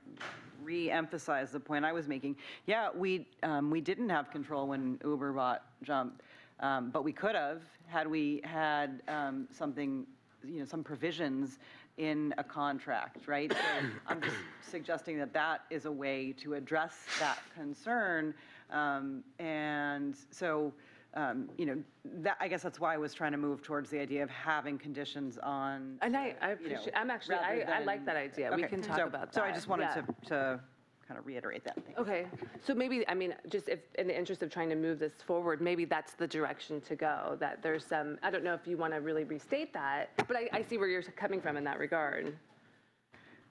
re-emphasize the point I was making. Yeah, we, um, we didn't have control when Uber bought Jump, um, but we could have, had we had um, something, you know, some provisions in a contract, right? So I'm just suggesting that that is a way to address that concern. Um, And so, um, you know, that, I guess that's why I was trying to move towards the idea of having conditions on. And I, I appreciate, I'm actually, I, I like that idea. We Okay, can talk so- about that. So I just wanted Yeah. to, to kind of reiterate that. Thank you. Okay, so maybe, I mean, just if, in the interest of trying to move this forward, maybe that's the direction to go, that there's some, I don't know if you want to really restate that, but I, I see where you're coming from in that regard.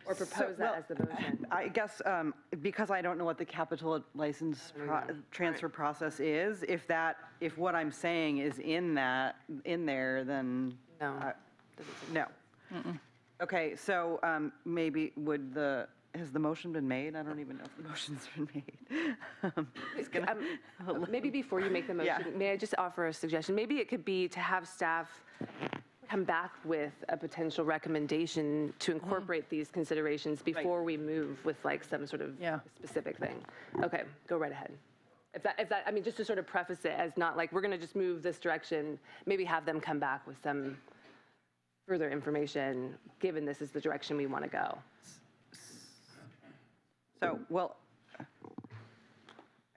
Or propose well, that as the motion. I guess, um, because I don't know what the capital license pro- transfer process is, if that, if what I'm saying is in that, in there, then. No. No. Okay, so um, maybe would the, has the motion been made? I don't even know if the motion's been made. Um, gonna- Um, Maybe before you make the Yeah. motion, may I just offer a suggestion? Maybe it could be to have staff come back with a potential recommendation to mm-hmm. incorporate these considerations before we move with like some sort of specific thing. Okay, go right ahead. If that, if that, I mean, just to sort of preface it as not like, we're going to just move this direction, maybe have them come back with some further information, given this is the direction we want to go. So, well,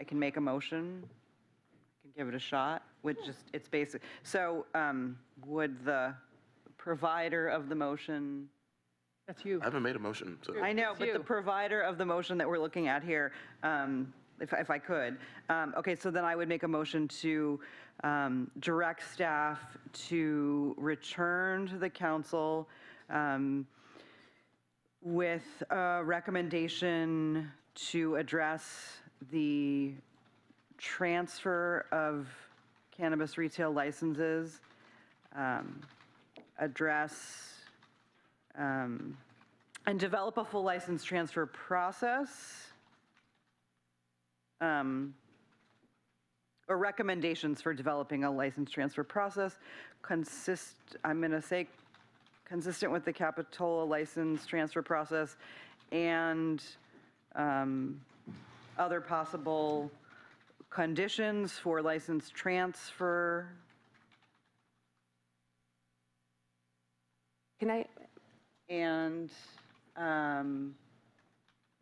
I can make a motion, can give it a shot, which just, it's basic. So um, would the provider of the motion? That's you. I haven't made a motion, so. I know, but the provider of the motion that we're looking at here, um, if, if I could. um, Okay, so then I would make a motion to um, direct staff to return to the council um, with a recommendation to address the transfer of cannabis retail licenses, um, address um, and develop a full license transfer process, um, or recommendations for developing a license transfer process consist, I'm going to say consistent with the Capitola license transfer process and um, other possible conditions for license transfer. Can I, And um,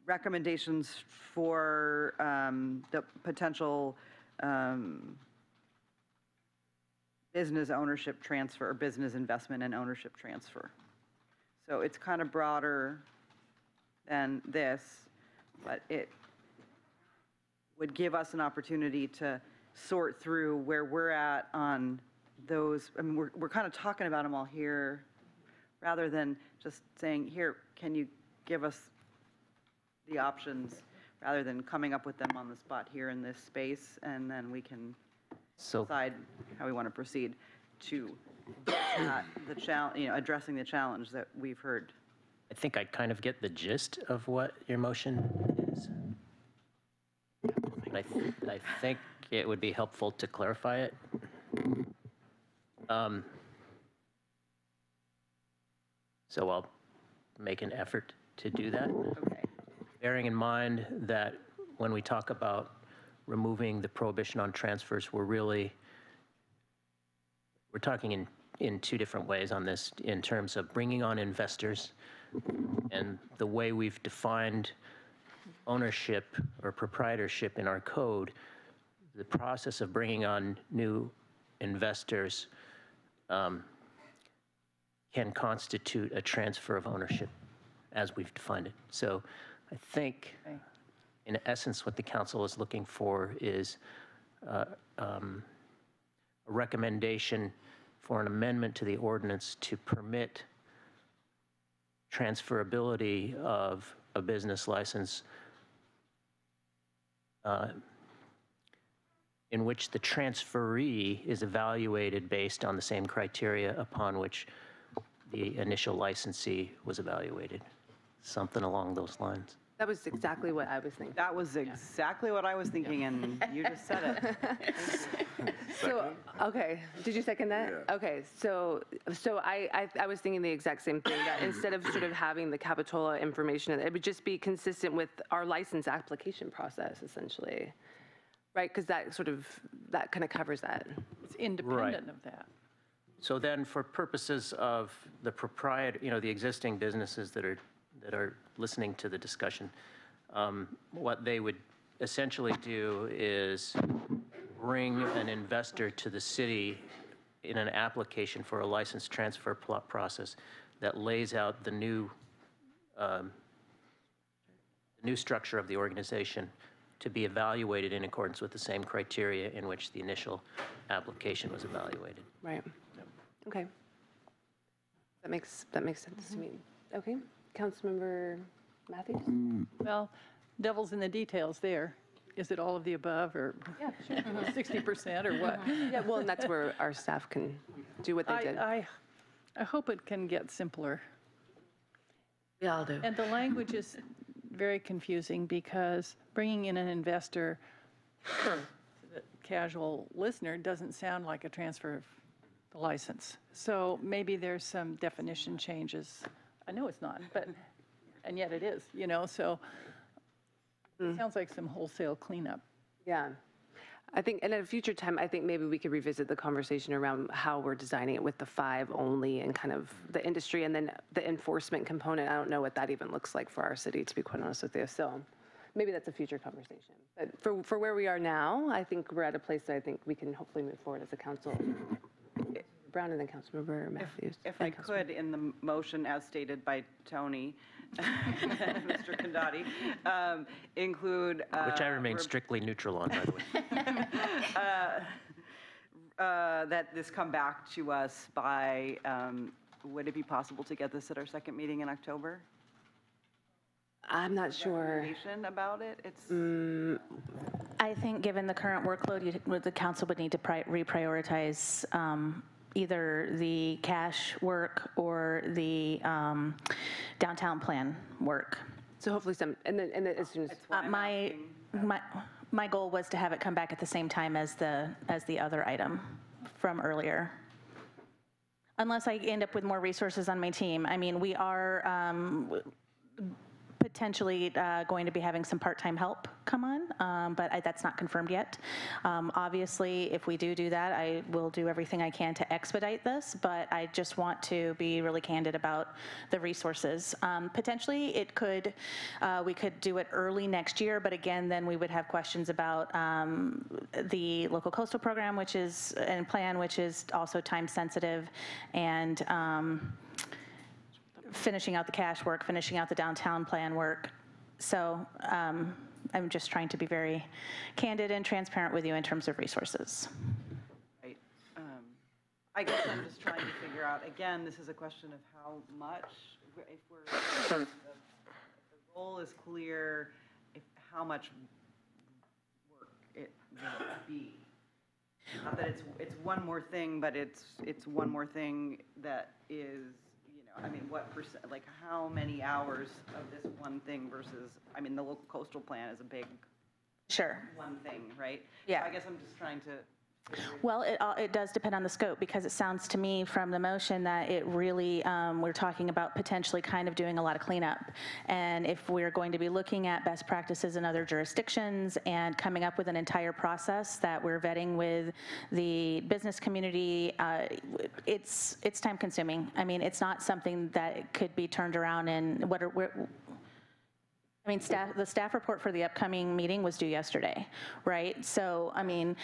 recommendations for um, the potential um, business ownership transfer, or business investment and ownership transfer. So it's kind of broader than this, but it would give us an opportunity to sort through where we're at on those, I mean, we're, we're kind of talking about them all here, rather than just saying, here, can you give us the options, rather than coming up with them on the spot here in this space, and then we can So- decide how we want to proceed to uh, the challenge, you know, addressing the challenge that we've heard. I think I kind of get the gist of what your motion I, th- I think it would be helpful to clarify it. Um, So I'll make an effort to do that. Okay. Bearing in mind that when we talk about removing the prohibition on transfers, we're really, we're talking in, in two different ways on this, in terms of bringing on investors and the way we've defined ownership or proprietorship in our code, the process of bringing on new investors um, can constitute a transfer of ownership as we've defined it. So I think, in essence, what the council is looking for is uh, um, a recommendation for an amendment to the ordinance to permit transferability of a business license uh, in which the transferee is evaluated based on the same criteria upon which the initial licensee was evaluated. Something along those lines. That was exactly what I was thinking. That was exactly what I was thinking, and you just said it. So, okay, did you second that? Okay, so, so I, I, I was thinking the exact same thing, that instead of sort of having the Capitola information, it would just be consistent with our license application process, essentially. Right, because that sort of, that kind of covers that. It's independent of that. So then, for purposes of the proprietor, you know, the existing businesses that are, that are listening to the discussion, um, what they would essentially do is bring an investor to the city in an application for a license transfer pl- process that lays out the new, um, the new structure of the organization to be evaluated in accordance with the same criteria in which the initial application was evaluated. Right. Okay. That makes, that makes sense to me. Okay, Councilmember Mathews? Mm. Well, devil's in the details there. Is it all of the above, or Yeah, sure. 60%, or what? Yeah, well, and that's where our staff can do what they I, did. I, I hope it can get simpler. We all do. And the language is very confusing because bringing in an investor, to the casual listener, doesn't sound like a transfer of the license. So maybe there's some definition changes. I know it's not, but, and yet it is, you know, so it mm. sounds like some wholesale cleanup. Yeah. I think, and at a future time, I think maybe we could revisit the conversation around how we're designing it with the five only and kind of the industry and then the enforcement component. I don't know what that even looks like for our city, to be quite honest with you. So maybe that's a future conversation. But for, for where we are now, I think we're at a place that I think we can hopefully move forward as a council. Brown and then Councilmember Mathews. If I and could, in the motion as stated by Tony, Mr. Condotti, um, include. Which I uh, remain re- strictly neutral on, by the way. uh, uh, That this come back to us by, um, would it be possible to get this at our second meeting in October? I'm not sure. Information about it? It's, Mm, I think, given the current workload, you- would- the council would need to pri- reprioritize um, either the cash work or the um, downtown plan work. So hopefully some, and then, and then as soon as. Uh, My, my, my goal was to have it come back at the same time as the, as the other item from earlier. unless I end up with more resources on my team. I mean, we are um, potentially uh, going to be having some part-time help come on, um, but I- that's not confirmed yet. Um, Obviously, if we do do that, I will do everything I can to expedite this, but I just want to be really candid about the resources. Um, Potentially, it could, uh, we could do it early next year, but again, then we would have questions about um, the local coastal program, which is, and plan, which is also time-sensitive, and um, finishing out the cash work, finishing out the downtown plan work. So um, I'm just trying to be very candid and transparent with you in terms of resources. Right. Um, I guess I'm just trying to figure out, again, this is a question of how much, if we're, if the goal is clear, if, how much work it will be. Not that it's, it's one more thing, but it's, it's one more thing that is, I mean, what percent, like, how many hours of this one thing versus, I mean, the local coastal plan is a big Sure. one thing, right? Yeah. So I guess I'm just trying to Well, it, it does depend on the scope, because it sounds to me from the motion that it really, um, we're talking about potentially kind of doing a lot of cleanup. And if we're going to be looking at best practices in other jurisdictions and coming up with an entire process that we're vetting with the business community, uh, it's, it's time consuming. I mean, it's not something that could be turned around in, what are, I mean, staff, the staff report for the upcoming meeting was due yesterday, right? So, I mean.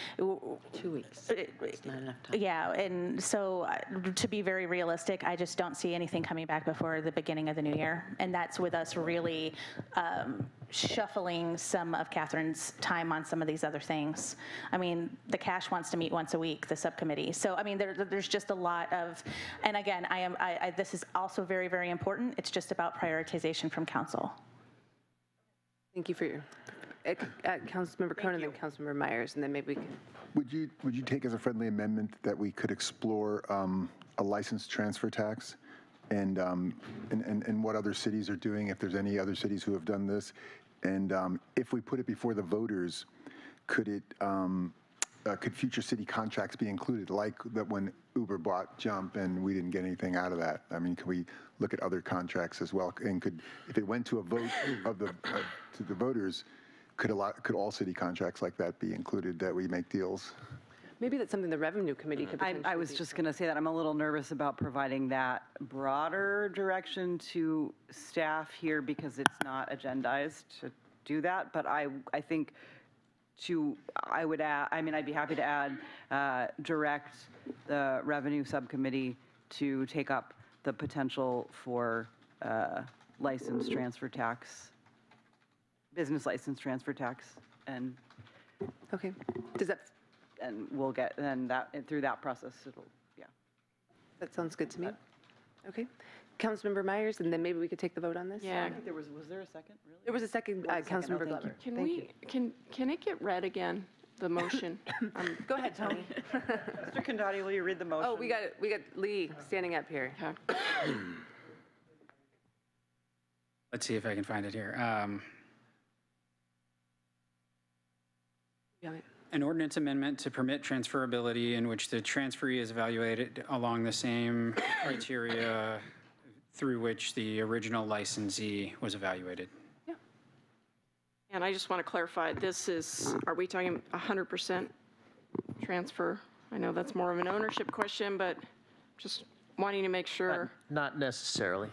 Two weeks. It's not enough time. Yeah, and so uh, to be very realistic, I just don't see anything coming back before the beginning of the new year. And that's with us really um, shuffling some of Catherine's time on some of these other things. I mean, the cash wants to meet once a week, the subcommittee. So, I mean, there, there's just a lot of, and again, I am, I, I, this is also very, very important. It's just about prioritization from council. Thank you for your, uh, uh, Councilmember Krohn and Councilmember Meyers, and then maybe we can, Would you, would you take as a friendly amendment that we could explore um, a license transfer tax? And, um, and, and and what other cities are doing, if there's any other cities who have done this? And um, if we put it before the voters, could it, um, uh, could future city contracts be included? Like that when Uber bought Jump and we didn't get anything out of that? I mean, could we look at other contracts as well? And could, if it went to a vote of the, of- to the voters, could a lot, could all city contracts like that be included, that we make deals? maybe that's something the Revenue Committee could I, potentially. I was do. just going to say that I'm a little nervous about providing that broader direction to staff here because it's not agendized to do that. But I, I think to, I would add, I mean, I'd be happy to add, uh, direct the revenue subcommittee to take up the potential for uh, license transfer tax, business license transfer tax. And, Okay. Does that, and we'll get, then that, and through that process, it'll, yeah. that sounds good to me. Okay. Councilmember Meyers, and then maybe we could take the vote on this? Yeah. I think there was, was there a second, really? There was a second, uh, There was a second. Oh, Councilmember thank you. Glover. Can Thank we, can, can it get read again, the motion? Um, Go ahead, Tony. Mr. Condotti, will you read the motion? Oh, we got, we got Lee standing up here. okay. Let's see if I can find it here. Um, got it. An ordinance amendment to permit transferability in which the transferee is evaluated along the same criteria through which the original licensee was evaluated. Yeah. And I just want to clarify, this is, are we talking 100% transfer? I know that's more of an ownership question, but just wanting to make sure. Not necessarily.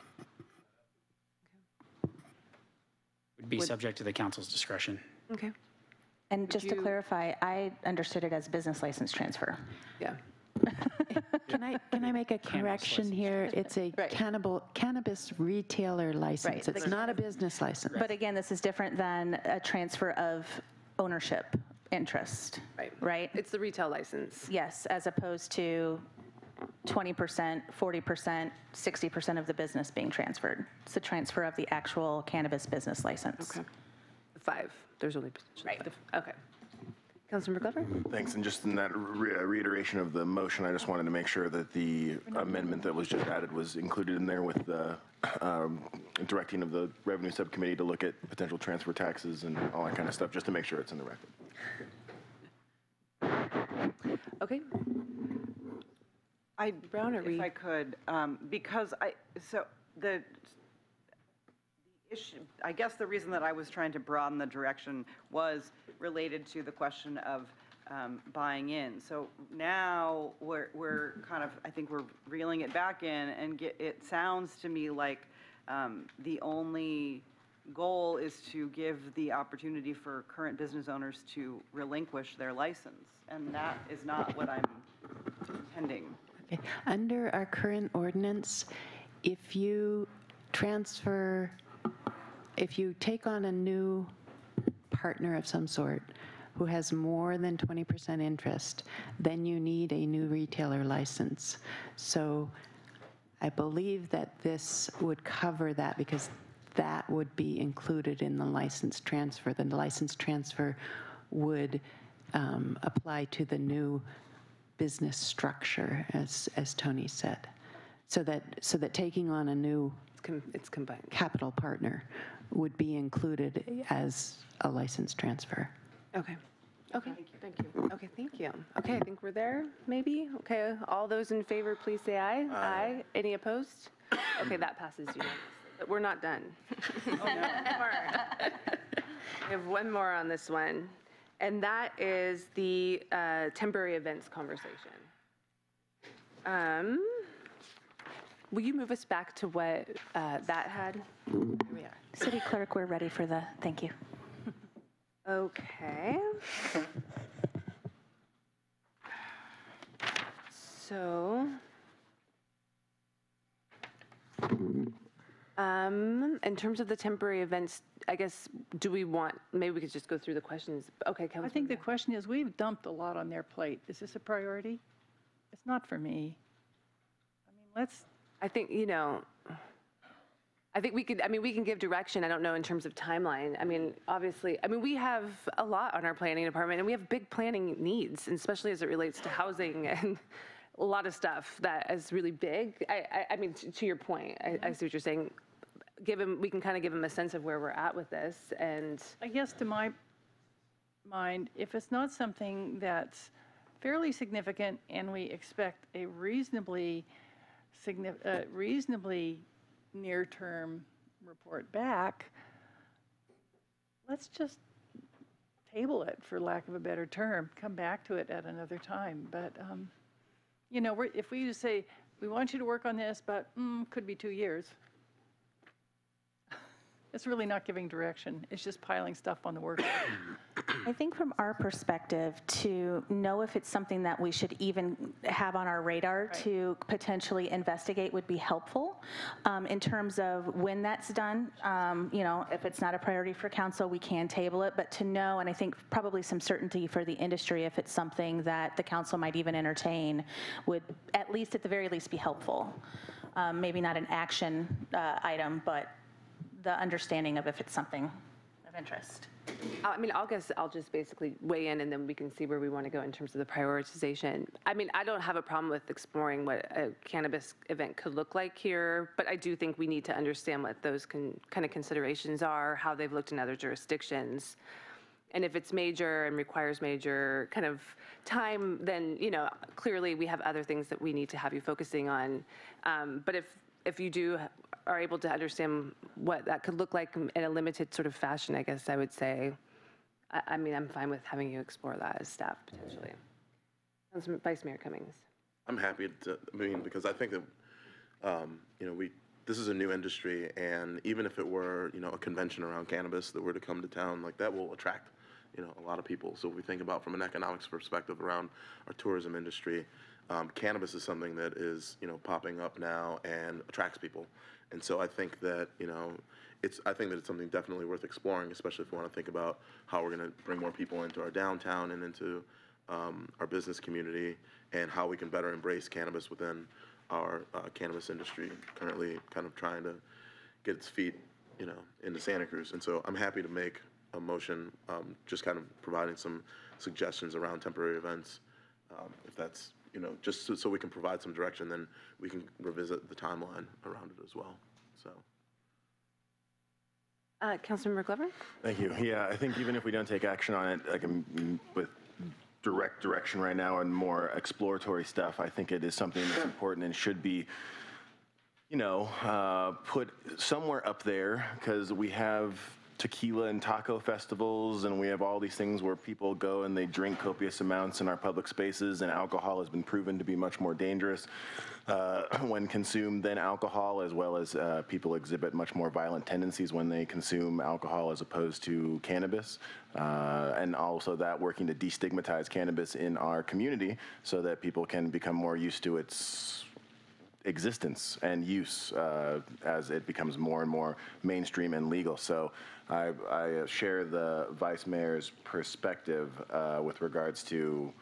Would be subject to the council's discretion. Okay. And just to you- clarify, I understood it as business license transfer. Yeah. Can I, can I make a correction here? It's a cannibal, cannabis retailer license. Right. It's not a business license. But again, this is different than a transfer of ownership interest. Right. Right? It's the retail license. Yes, as opposed to 20%, 40%, 60% of the business being transferred. It's the transfer of the actual cannabis business license. Okay. Five. There's only potentially five. Okay. Councilmember Glover? Thanks, and just in that re- uh, reiteration of the motion, I just wanted to make sure that the amendment that was just added was included in there with the um, directing of the Revenue Subcommittee to look at potential transfer taxes and all that kind of stuff, just to make sure it's in the record. Okay. I, Brown, if we- I could, um, because I, so the, the issue, I guess the reason that I was trying to broaden the direction was related to the question of um, buying in. So now we're, we're kind of, I think we're reeling it back in and get, it sounds to me like um, the only goal is to give the opportunity for current business owners to relinquish their license. And that is not what I'm intending. Okay. Under our current ordinance, if you transfer, if you take on a new partner of some sort who has more than 20% interest, then you need a new retailer license. So I believe that this would cover that because that would be included in the license transfer. The license transfer would um, apply to the new business structure, as, as Tony said. So that, so that taking on a new It's combined. capital partner would be included as a license transfer. Okay. Okay. Thank you. Okay, thank you. Okay, I think we're there, maybe? Okay, all those in favor, please say aye. Aye. Any opposed? Okay, that passes unanimously, but we're not done. We have one more on this one, and that is the uh, temporary events conversation. Um, Will you move us back to what uh, that had? Here we are. City Clerk, we're ready for the, thank you. Okay. So, um, in terms of the temporary events, I guess, do we want, maybe we could just go through the questions. Okay, I think the question is, we've dumped a lot on their plate. Is this a priority? It's not for me. I mean, let's, I think, you know, I think we could, I mean, we can give direction, I don't know, in terms of timeline. I mean, obviously, I mean, we have a lot on our planning department, and we have big planning needs, especially as it relates to housing and a lot of stuff that is really big. I, I, I mean, to to your point, I, I see what you're saying. Give him, we can kind of give him a sense of where we're at with this, and I guess to my mind, if it's not something that's fairly significant and we expect a reasonably, uh, reasonably near-term report back, let's just table it, for lack of a better term, come back to it at another time. But, um, you know, if we just say, we want you to work on this, but mm, could be two years, it's really not giving direction. It's just piling stuff on the work. I think from our perspective, to know if it's something that we should even have on our radar to potentially investigate would be helpful. Um, In terms of when that's done, um, you know, if it's not a priority for council, we can table it, but to know, and I think probably some certainty for the industry, if it's something that the council might even entertain, would at least, at the very least, be helpful. Um, Maybe not an action uh, item, but the understanding of if it's something of interest. I mean, I'll guess I'll just basically weigh in and then we can see where we want to go in terms of the prioritization. I mean, I don't have a problem with exploring what a cannabis event could look like here, but I do think we need to understand what those can, kind of considerations are, how they've looked in other jurisdictions. And if it's major and requires major kind of time, then, you know, clearly we have other things that we need to have you focusing on. Um, But if, if you do are able to understand what that could look like in a limited sort of fashion, I guess I would say, I, I mean, I'm fine with having you explore that as staff potentially. Vice Mayor Cummings. I'm happy to, I mean, because I think that, um, you know, we, this is a new industry, and even if it were, you know, a convention around cannabis that were to come to town, like, that will attract, you know, a lot of people. So if we think about from an economics perspective around our tourism industry, um, cannabis is something that is, you know, popping up now and attracts people. And so I think that, you know, it's, I think that it's something definitely worth exploring, especially if we want to think about how we're going to bring more people into our downtown and into um, our business community and how we can better embrace cannabis within our uh, cannabis industry, currently kind of trying to get its feet, you know, into Santa Cruz. And so I'm happy to make a motion, um, just kind of providing some suggestions around temporary events, um, if that's, you know, just so, so we can provide some direction, then we can revisit the timeline around it as well, so. Uh, Councilmember Glover? Thank you. Yeah, I think even if we don't take action on it, like um, with direct direction right now and more exploratory stuff. I think it is something that's important and should be, you know, uh, put somewhere up there because we have tequila and taco festivals and we have all these things where people go and they drink copious amounts in our public spaces and alcohol has been proven to be much more dangerous uh, when consumed than alcohol as well as uh, people exhibit much more violent tendencies when they consume alcohol as opposed to cannabis uh, and also that working to destigmatize cannabis in our community so that people can become more used to its existence and use uh, as it becomes more and more mainstream and legal. So I, I share the vice mayor's perspective uh, with regards to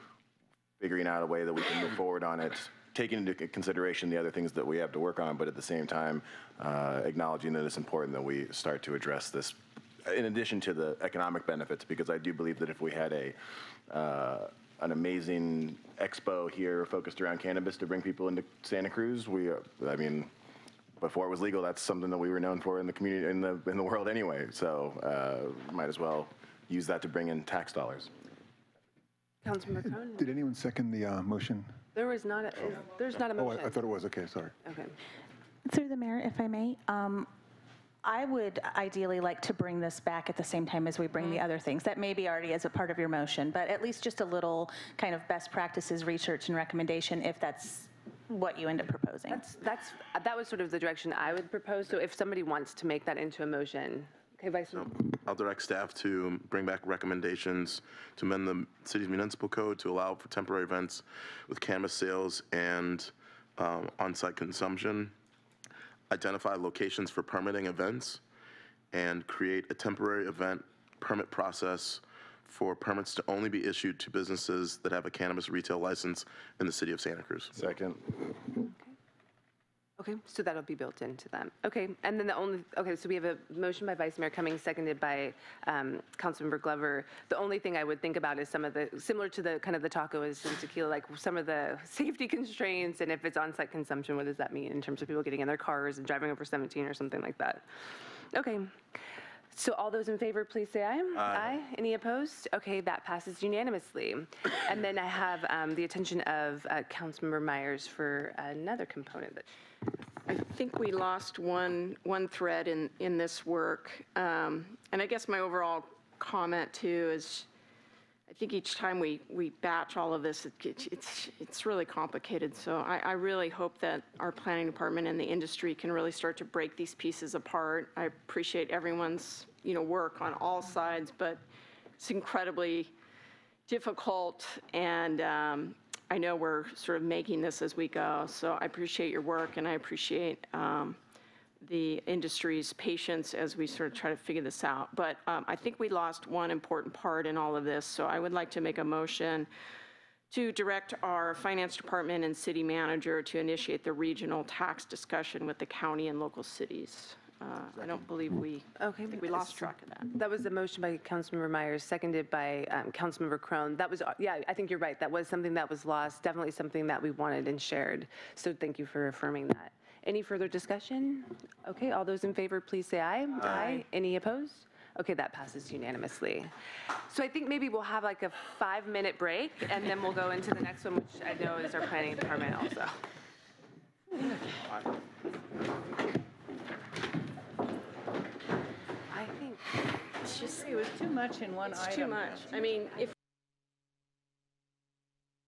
figuring out a way that we can move forward on it, taking into consideration the other things that we have to work on, but at the same time uh, acknowledging that it's important that we start to address this in addition to the economic benefits, because I do believe that if we had a uh, an amazing expo here focused around cannabis to bring people into Santa Cruz. We, uh, I mean, before it was legal, that's something that we were known for in the community, in the, in the world anyway. So uh, might as well use that to bring in tax dollars. Councilmember Krohn? Did anyone second the uh, motion? There was not, a is- there's not a motion. Oh, I- I thought it was, okay, sorry. Okay. Through the mayor, if I may, um, I would ideally like to bring this back at the same time as we bring the other things. That may be already as a part of your motion, but at least just a little kind of best practices, research and recommendation if that's what you end up proposing. That's, that's, that was sort of the direction I would propose. So if somebody wants to make that into a motion, okay, Vice Mayor? I'll direct staff to bring back recommendations to amend the city's municipal code to allow for temporary events with cannabis sales and um, on-site consumption, identify locations for permitting events, and create a temporary event permit process for permits to only be issued to businesses that have a cannabis retail license in the city of Santa Cruz. Second. Okay, so that'll be built into them. Okay, and then the only, okay, so we have a motion by Vice Mayor Cummings, seconded by um, Councilmember Glover. The only thing I would think about is some of the, similar to the, kind of the tacos and tequila, like some of the safety constraints, and if it's on-site consumption, what does that mean in terms of people getting in their cars and driving over 17 or something like that? Okay, so all those in favor, please say aye. Aye. Any opposed? Okay, that passes unanimously. And then I have um, the attention of uh, Councilmember Meyers for another component that I think we lost one, one thread in, in this work. Um, And I guess my overall comment too is, I think each time we, we batch all of this, it gets- it's, it's really complicated. So I, I really hope that our planning department and the industry can really start to break these pieces apart. I appreciate everyone's, you know, work on all sides, but it's incredibly difficult, and um, I know we're sort of making this as we go. So I appreciate your work, and I appreciate um, the industry's patience as we sort of try to figure this out. But um, I think we lost one important part in all of this, so I would like to make a motion to direct our finance department and city manager to initiate the regional tax discussion with the county and local cities. Uh, I don't believe we, Okay. I think we lost track of that. That was a motion by Councilmember Meyers, seconded by um, Councilmember Krohn. That was, yeah, I think you're right. That was something that was lost, definitely something that we wanted and shared. So thank you for affirming that. Any further discussion? Okay, all those in favor, please say aye. Aye. Any opposed? Okay, that passes unanimously. So I think maybe we'll have like a five-minute break, and then we'll go into the next one, which I know is our planning department also. I think It's just, it was too much in one item. It's too much. I mean, if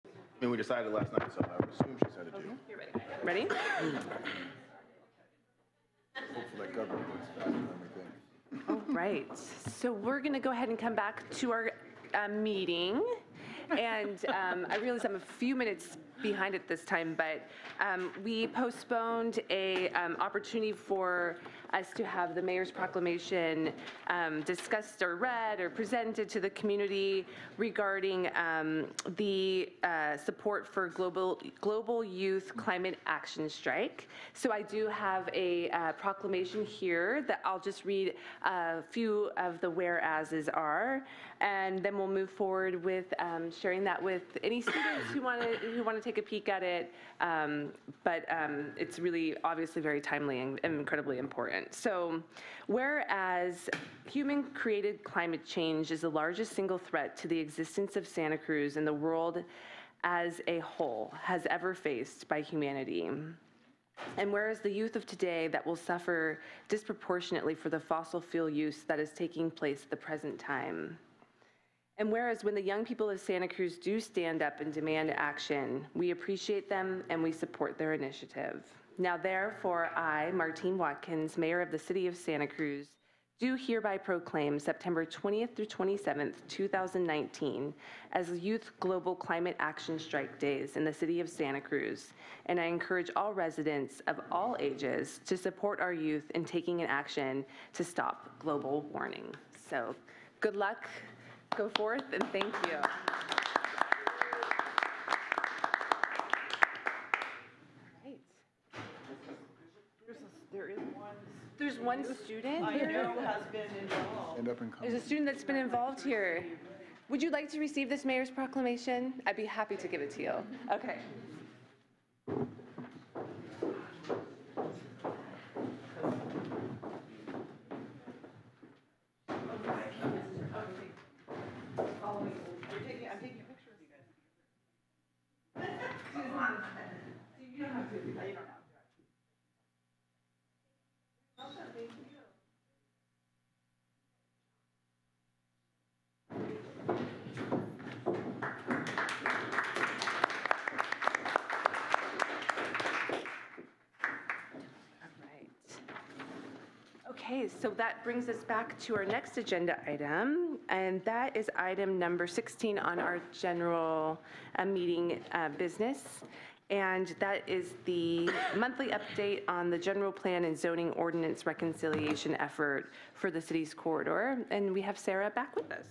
I mean, we decided last night, so I would assume she said it too. Ready? Hopefully that government works faster than we think. All right, so we're going to go ahead and come back to our uh, meeting. And um, I realize I'm a few minutes behind it this time, but um, we postponed a um, opportunity for us to have the mayor's proclamation um, discussed or read or presented to the community regarding um, the uh, support for global global youth climate action strike. So I do have a uh, proclamation here that I'll just read a few of the whereases are, and then we'll move forward with um, sharing that with any students who want to who want to take a peek at it. Um, but um, it's really obviously very timely and, incredibly important. So whereas human-created climate change is the largest single threat to the existence of Santa Cruz and the world as a whole has ever faced by humanity. And whereas the youth of today that will suffer disproportionately for the fossil fuel use that is taking place at the present time. And whereas when the young people of Santa Cruz do stand up and demand action, we appreciate them and we support their initiative. Now therefore, I, Martine Watkins, Mayor of the City of Santa Cruz, do hereby proclaim September 20th through 27th, 2019 as Youth Global Climate Action Strike Days in the City of Santa Cruz. And I encourage all residents of all ages to support our youth in taking an action to stop global warming. So good luck, go forth, and thank you. There is one. There's one student I here? know has been involved. End up in There's a student that's been involved here. Would you like to receive this mayor's proclamation? I'd be happy to give it to you. Okay. Okay, so that brings us back to our next agenda item, and that is item number 16 on our general uh, meeting uh, business. And that is the monthly update on the general plan and zoning ordinance reconciliation effort for the city's corridor. And we have Sarah back with us.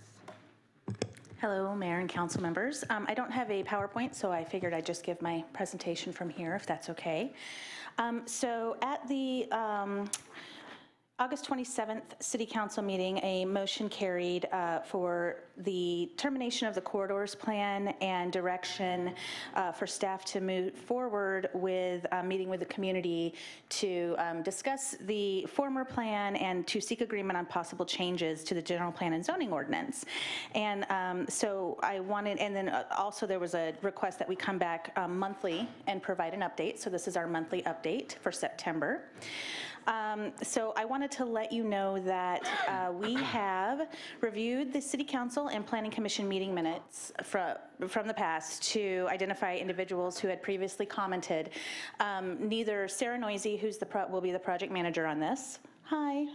Hello, Mayor and council members. Um, I don't have a PowerPoint, so I figured I'd just give my presentation from here, if that's okay. Um, So at the um, August 27th City Council meeting, a motion carried uh, for the termination of the corridors plan and direction uh, for staff to move forward with uh, meeting with the community to um, discuss the former plan and to seek agreement on possible changes to the general plan and zoning ordinance. And um, so I wanted, and then uh, also there was a request that we come back um, monthly and provide an update. So this is our monthly update for September. Um, So I wanted to let you know that uh, we have reviewed the City Council and Planning Commission meeting minutes fro- from the past to identify individuals who had previously commented. Um, Neither Sarah Neuse, who's the, pro- will be the project manager on this, hi,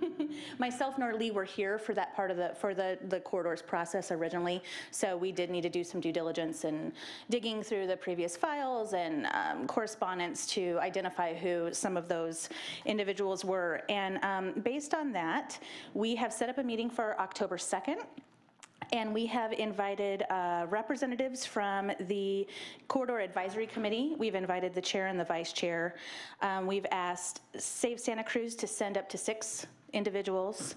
myself nor Lee were here for that part of the, for the, the corridors process originally. So we did need to do some due diligence and digging through the previous files and um, correspondence to identify who some of those individuals were. And um, based on that, we have set up a meeting for October 2nd. And we have invited uh, representatives from the Corridor Advisory Committee. We've invited the chair and the vice chair. Um, We've asked Save Santa Cruz to send up to six individuals,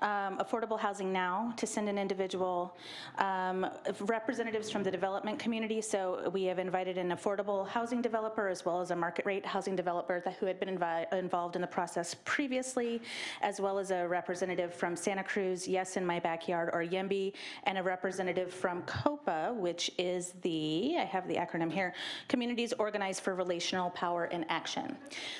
um, Affordable Housing Now to send an individual, um, representatives from the development community. So we have invited an affordable housing developer as well as a market rate housing developer that, who had been involved in the process previously, as well as a representative from Santa Cruz, Yes in My Backyard, or YIMBY, and a representative from COPA, which is the, I have the acronym here, Communities Organized for Relational Power in Action.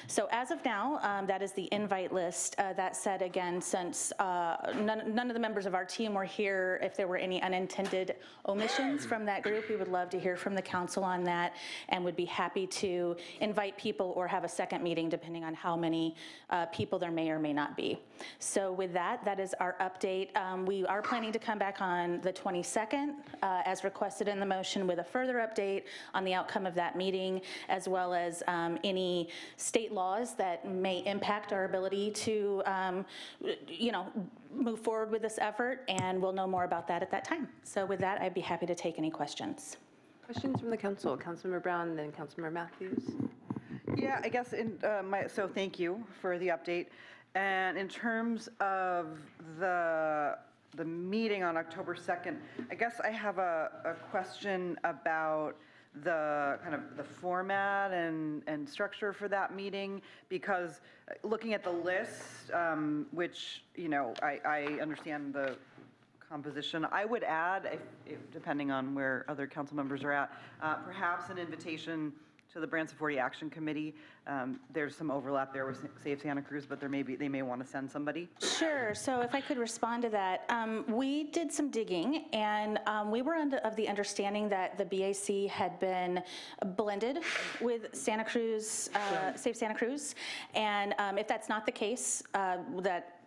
So as of now, um, that is the invite list. Uh, That said, again, since uh, none none of the members of our team were here, if there were any unintended omissions from that group, we would love to hear from the council on that and would be happy to invite people or have a second meeting depending on how many uh, people there may or may not be. So with that, that is our update. Um, We are planning to come back on the 22nd, uh, as requested in the motion, with a further update on the outcome of that meeting, as well as um, any state laws that may impact our ability to, um, you know, move forward with this effort, and we'll know more about that at that time. So with that, I'd be happy to take any questions. Questions from the council? Councilmember Brown, then Councilmember Mathews. Yeah, I guess in, uh, my, so thank you for the update. And in terms of the, the meeting on October 2nd, I guess I have a, a question about the kind of the format and, and structure for that meeting, because uh, looking at the list, um, which, you know, I, I understand the composition, I would add, if- if- depending on where other council members are at, uh, perhaps an invitation to the Branciforte Action Committee. Um, There's some overlap there with Save Santa Cruz, but there may be, they may want to send somebody. Sure, so if I could respond to that, um, we did some digging, and um, we were under, of the understanding that the BAC had been blended with Santa Cruz, uh, Save Santa Cruz, and um, if that's not the case, uh, that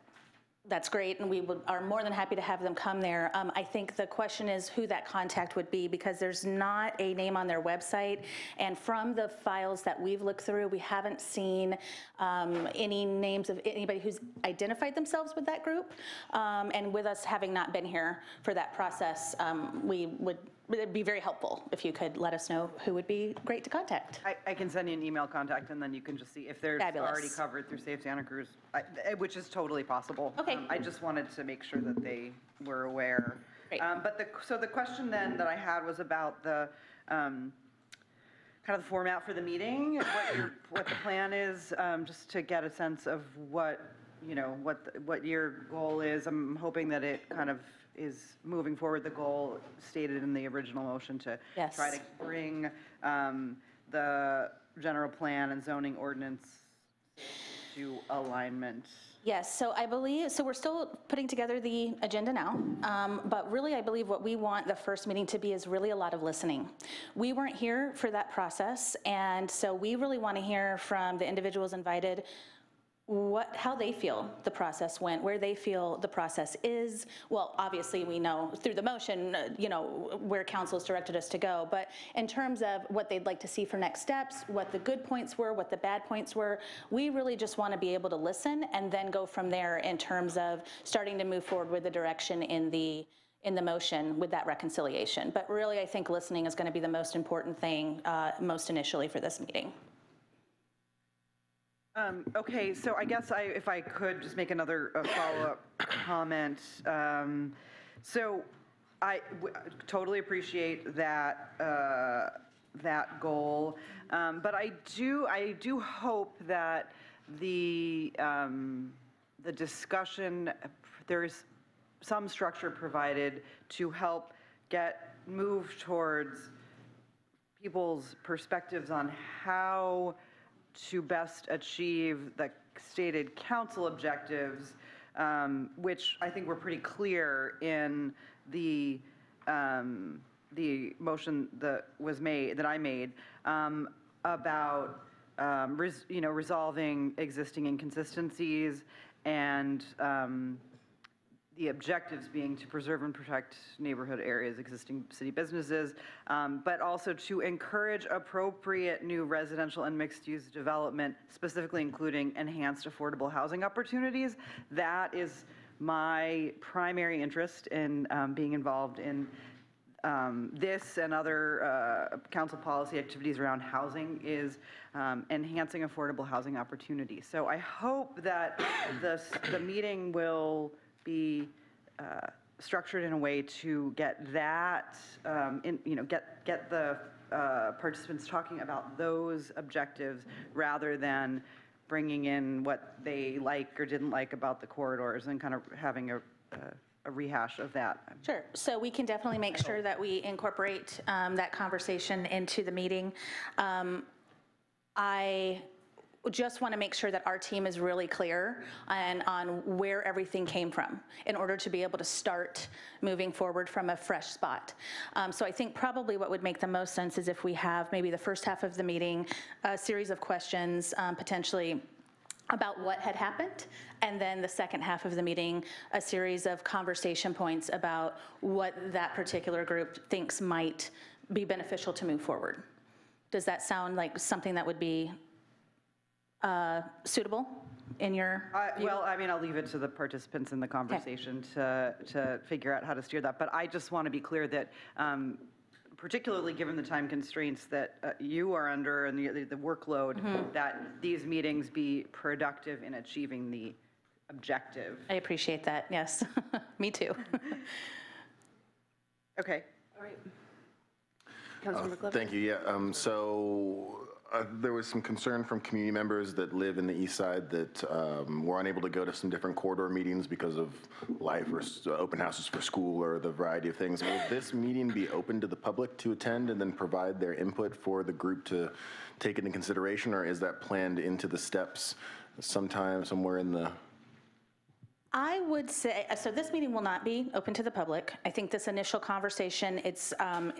that's great, and we would, are more than happy to have them come there. Um, I think the question is who that contact would be, because there's not a name on their website, and from the files that we've looked through, we haven't seen um, any names of anybody who's identified themselves with that group. Um, And with us having not been here for that process, um, we would, it'd be very helpful if you could let us know who would be great to contact. I, I can send you an email contact, and then you can just see if already Fabulous. covered through Save Santa Cruz, I- eh, which is totally possible. Okay. Um, I just wanted to make sure that they were aware. Great. Um, But the, so the question then that I had was about the, um, kind of the format for the meeting, what your, what the plan is, um, just to get a sense of what, you know, what, the- what your goal is. I'm hoping that it kind of is moving forward, the goal stated in the original motion to Yes. try to bring um, the general plan and zoning ordinance to alignment. Yes, so I believe, so we're still putting together the agenda now, um, but really, I believe what we want the first meeting to be is really a lot of listening. We weren't here for that process, and so we really want to hear from the individuals invited what, how they feel the process went, where they feel the process is. Well, obviously, we know through the motion, uh, you know, where council has directed us to go, but in terms of what they'd like to see for next steps, what the good points were, what the bad points were, we really just want to be able to listen and then go from there in terms of starting to move forward with the direction in the, in the motion with that reconciliation. But really, I think listening is going to be the most important thing, uh, most initially for this meeting. Um, Okay, so I guess I, if I could just make another uh, follow-up comment. Um, So I w- totally appreciate that, uh, that goal. Um, But I do, I do hope that the, um, the discussion, there's some structure provided to help get, move towards people's perspectives on how to best achieve the stated council objectives, um, which I think were pretty clear in the, um, the motion that was made, that I made, um, about, um, res- you know, resolving existing inconsistencies and um, the objectives being to preserve and protect neighborhood areas, existing city businesses, um, but also to encourage appropriate new residential and mixed-use development, specifically including enhanced affordable housing opportunities. That is my primary interest in um, being involved in um, this and other uh, council policy activities around housing is um, enhancing affordable housing opportunities. So I hope that this, the meeting will be uh, structured in a way to get that, um, in, you know, get, get the uh, participants talking about those objectives rather than bringing in what they like or didn't like about the corridors and kind of having a, a- rehash of that. Sure. So we can definitely make sure that we incorporate um, that conversation into the meeting. Um, I just want to make sure that our team is really clear on, on where everything came from in order to be able to start moving forward from a fresh spot. Um, So I think probably what would make the most sense is if we have maybe the first half of the meeting, a series of questions, um, potentially about what had happened, and then the second half of the meeting, a series of conversation points about what that particular group thinks might be beneficial to move forward. Does that sound like something that would be uh, suitable in your I- Well, I mean, I'll leave it to the participants in the conversation to, to figure out how to steer that. But I just want to be clear that, um, particularly given the time constraints that uh, you are under and the the workload, Mhm. that these meetings be productive in achieving the objective. I appreciate that, yes. Me too. Okay. All right. Councilmember Glover? Thank you, yeah. Um, So uh, there was some concern from community members that live in the east side that um, were unable to go to some different corridor meetings because of life or uh, open houses for school or the variety of things. Will this meeting be open to the public to attend and then provide their input for the group to take into consideration? Or is that planned into the steps sometime, somewhere in the, I would say, so this meeting will not be open to the public. I think this initial conversation, it's, um,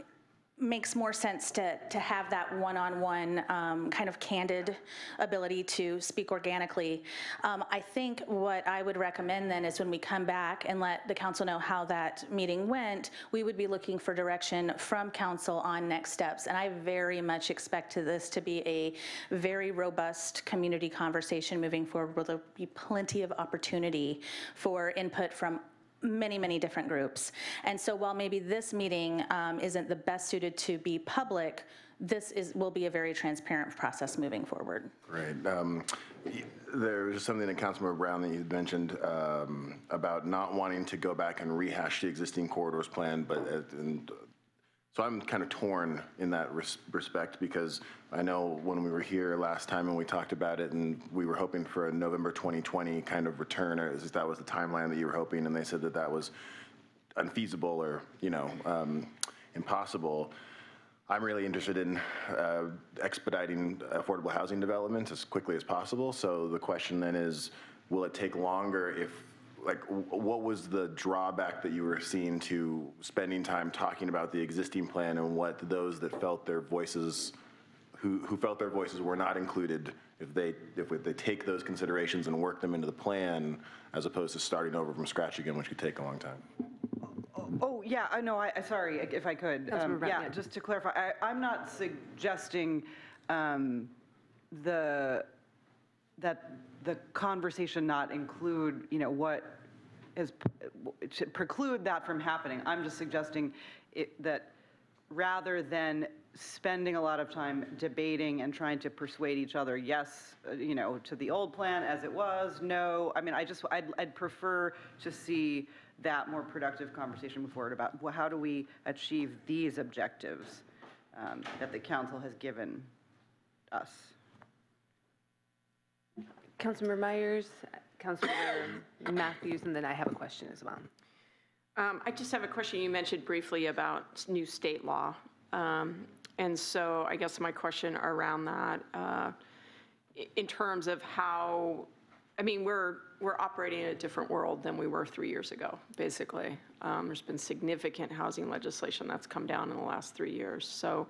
makes more sense to, to have that one-on-one um, kind of candid ability to speak organically. Um, I think what I would recommend then is when we come back and let the council know how that meeting went, we would be looking for direction from council on next steps. And I very much expect this to be a very robust community conversation moving forward, where there'll be plenty of opportunity for input from many, many different groups. And so while maybe this meeting um, isn't the best suited to be public, this is, will be a very transparent process moving forward. Right. Um, There was something that Councilmember Brown that you mentioned um, about not wanting to go back and rehash the existing corridors plan, but, uh, and, so I'm kind of torn in that res- respect because I know when we were here last time and we talked about it and we were hoping for a November 2020 kind of return, or is that was the timeline that you were hoping, and they said that that was unfeasible or, you know, um, impossible. I'm really interested in uh, expediting affordable housing development as quickly as possible. So the question then is, will it take longer if, like, what was the drawback that you were seeing to spending time talking about the existing plan and what those that felt their voices, who, who felt their voices were not included, if they, if they take those considerations and work them into the plan, as opposed to starting over from scratch again, which could take a long time? Oh, yeah, I know, I, I- sorry, if I could. Um, Councilmember Brown, Yeah, yeah. just to clarify, I, I'm not suggesting um, the, that the conversation not include, you know, what is, it should preclude that from happening. I'm just suggesting it, that rather than spending a lot of time debating and trying to persuade each other, yes, uh, you know, to the old plan as it was, no, I mean, I just, I'd, I'd prefer to see that more productive conversation before it about, well, how do we achieve these objectives um, that the council has given us? Councilmember Meyers, Councilmember Mathews, and then I have a question as well. Um, I just have a question. You mentioned briefly about new state law. Um, And so I guess my question around that, uh, in terms of how, I mean, we're, we're operating in a different world than we were three years ago, basically. Um, There's been significant housing legislation that's come down in the last three years. So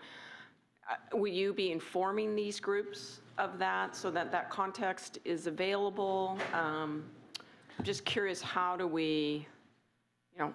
uh, will you be informing these groups of that so that that context is available? Um, I'm just curious, how do we, you know,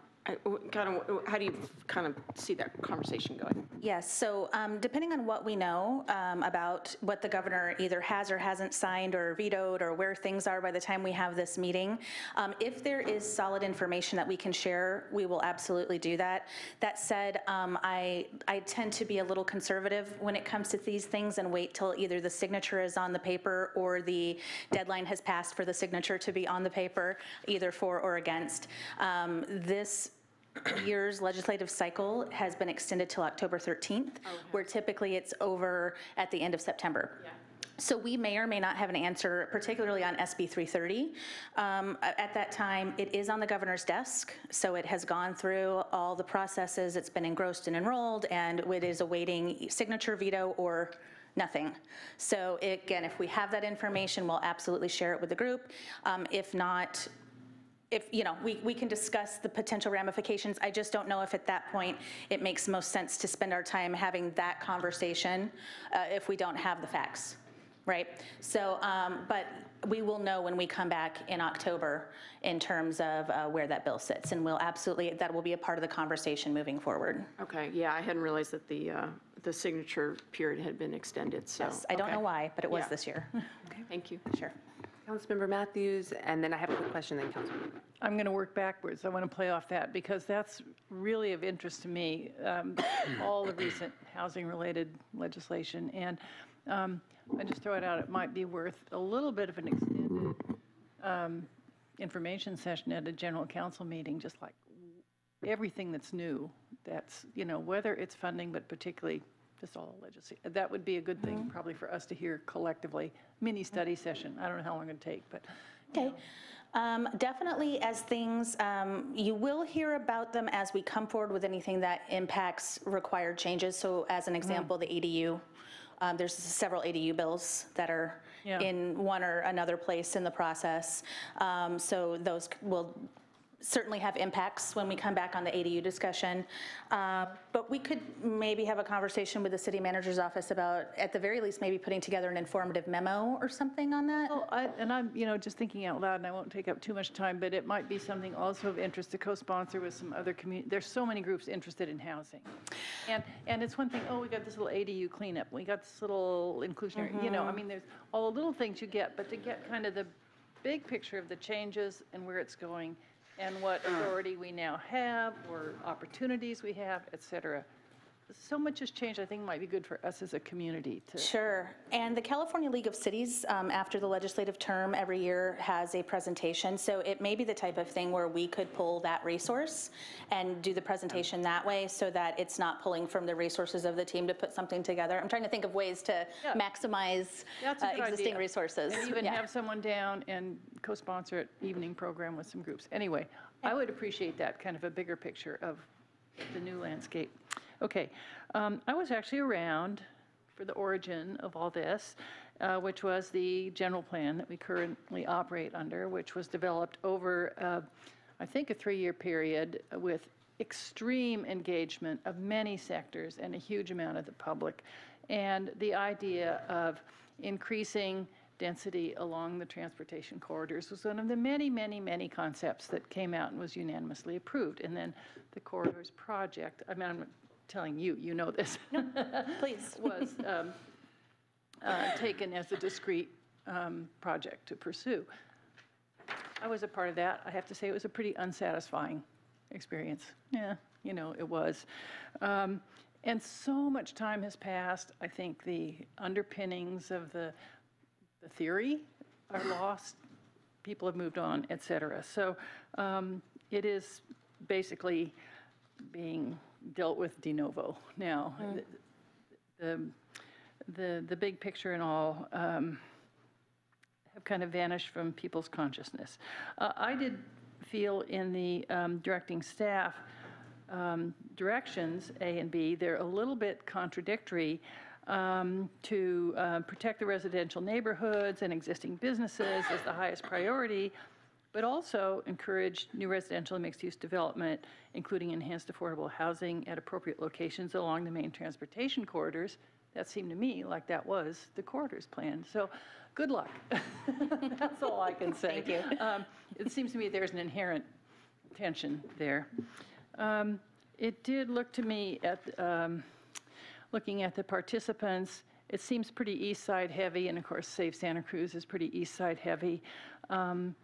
kind of, how do you kind of see that conversation going? Yes, so um, depending on what we know um, about what the governor either has or hasn't signed or vetoed or where things are by the time we have this meeting, um, if there is solid information that we can share, we will absolutely do that. That said, um, I, I tend to be a little conservative when it comes to these things and wait till either the signature is on the paper or the deadline has passed for the signature to be on the paper, either for or against. Um, This year's legislative cycle has been extended till October 13th, where typically it's over at the end of September. So we may or may not have an answer, particularly on SB 330. Um, a- At that time, it is on the governor's desk, so it has gone through all the processes, it's been engrossed and enrolled, and it is awaiting signature veto or nothing. So again, if we have that information, we'll absolutely share it with the group. Um, If not, if, you know, we, we can discuss the potential ramifications. I just don't know if at that point it makes most sense to spend our time having that conversation uh, if we don't have the facts, right? So, um, but we will know when we come back in October in terms of uh, where that bill sits. And we'll absolutely, that will be a part of the conversation moving forward. Okay, yeah, I hadn't realized that the, uh, the signature period had been extended, so. Yes, I don't know why, but it was Yeah. this year. Okay. Thank you. Sure. Councilmember Mathews, and then I have a quick question, then Councilmember. I'm going to work backwards. I want to play off that because that's really of interest to me, um, all the recent housing-related legislation. And um, I just throw it out, it might be worth a little bit of an extended um, information session at a general council meeting, just like everything that's new That's, you know, whether it's funding, but particularly just all the legislation. That would be a good thing probably for us to hear collectively. Mini study session. I don't know how long it'd take, but. Okay. Um, Definitely as things, um, you will hear about them as we come forward with anything that impacts required changes. So as an example, the ADU, um, there's several ADU bills that are Yeah. in one or another place in the process. Um, So those will certainly have impacts when we come back on the ADU discussion. Uh, But we could maybe have a conversation with the city manager's office about, at the very least, maybe putting together an informative memo or something on that. Well, I- and I'm, you know, just thinking out loud, and I won't take up too much time, but it might be something also of interest to co-sponsor with some other community, there's so many groups interested in housing. And, and it's one thing, oh, we got this little ADU cleanup, we got this little inclusionary, you know, I Mhm. mean, there's all the little things you get, but to get kind of the big picture of the changes and where it's going, and what uh. authority we now have, or opportunities we have, et cetera. So much has changed, I think might be good for us as a community to. Sure. And the California League of Cities, um, after the legislative term, every year has a presentation. So it may be the type of thing where we could pull that resource and do the presentation that way so that it's not pulling from the resources of the team to put something together. I'm trying to think of ways to Yeah. maximize That's a uh, good existing idea. resources. And even Yeah. have someone down and co-sponsor an evening program with some groups. Anyway, I would appreciate that, kind of a bigger picture of the new landscape. Okay, um, I was actually around for the origin of all this, uh, which was the general plan that we currently operate under, which was developed over, uh, I think, a three-year period with extreme engagement of many sectors and a huge amount of the public. And the idea of increasing density along the transportation corridors was one of the many, many, many concepts that came out and was unanimously approved. And then the corridors project, I mean, I'm telling you, you know this. Please. Was um, uh, taken as a discrete um, project to pursue. I was a part of that. I have to say, it was a pretty unsatisfying experience. Yeah, you know, it was. Um, And so much time has passed. I think the underpinnings of the, the theory are lost. People have moved on, et cetera. So um, it is basically being dealt with de novo now. Mm. The, the, the big picture and all um, have kind of vanished from people's consciousness. Uh, I did feel in the um, directing staff um, directions, A and B, they're a little bit contradictory um, to uh, protect the residential neighborhoods and existing businesses as the highest priority, but also encourage new residential and mixed-use development, including enhanced affordable housing at appropriate locations along the main transportation corridors. That seemed to me like that was the corridors plan. So, good luck. That's all I can say. Thank you. Um, It seems to me there's an inherent tension there. Um, It did look to me at, um, looking at the participants, it seems pretty east side heavy, and of course, Save Santa Cruz is pretty east side heavy. Um,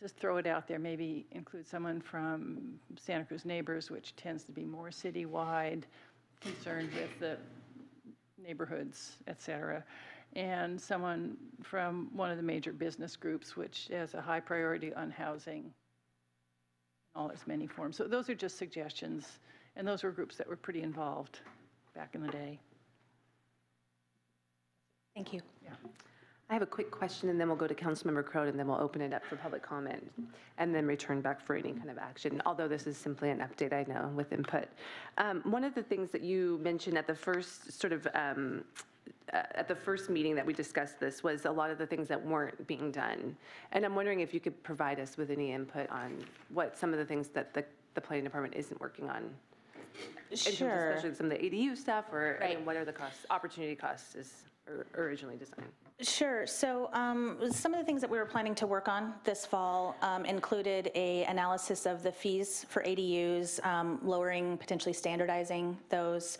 Just throw it out there, maybe include someone from Santa Cruz Neighbors, which tends to be more citywide, concerned with the neighborhoods, et cetera, and someone from one of the major business groups, which has a high priority on housing in all its many forms. So those are just suggestions, and those were groups that were pretty involved back in the day. Thank you. I have a quick question, and then we'll go to Councilmember Krohn, and then we'll open it up for public comment, and then return back for any kind of action, although this is simply an update, I know, with input. Um, One of the things that you mentioned at the first, sort of, um, uh, at the first meeting that we discussed this, was a lot of the things that weren't being done. And I'm wondering if you could provide us with any input on what some of the things that the, the planning department isn't working on? In terms of Sure. Especially some of the ADU stuff, or, I mean, Right. what are the costs, opportunity costs is originally designed? Sure. So um, some of the things that we were planning to work on this fall um, included a analysis of the fees for ADUs, um, lowering, potentially standardizing those.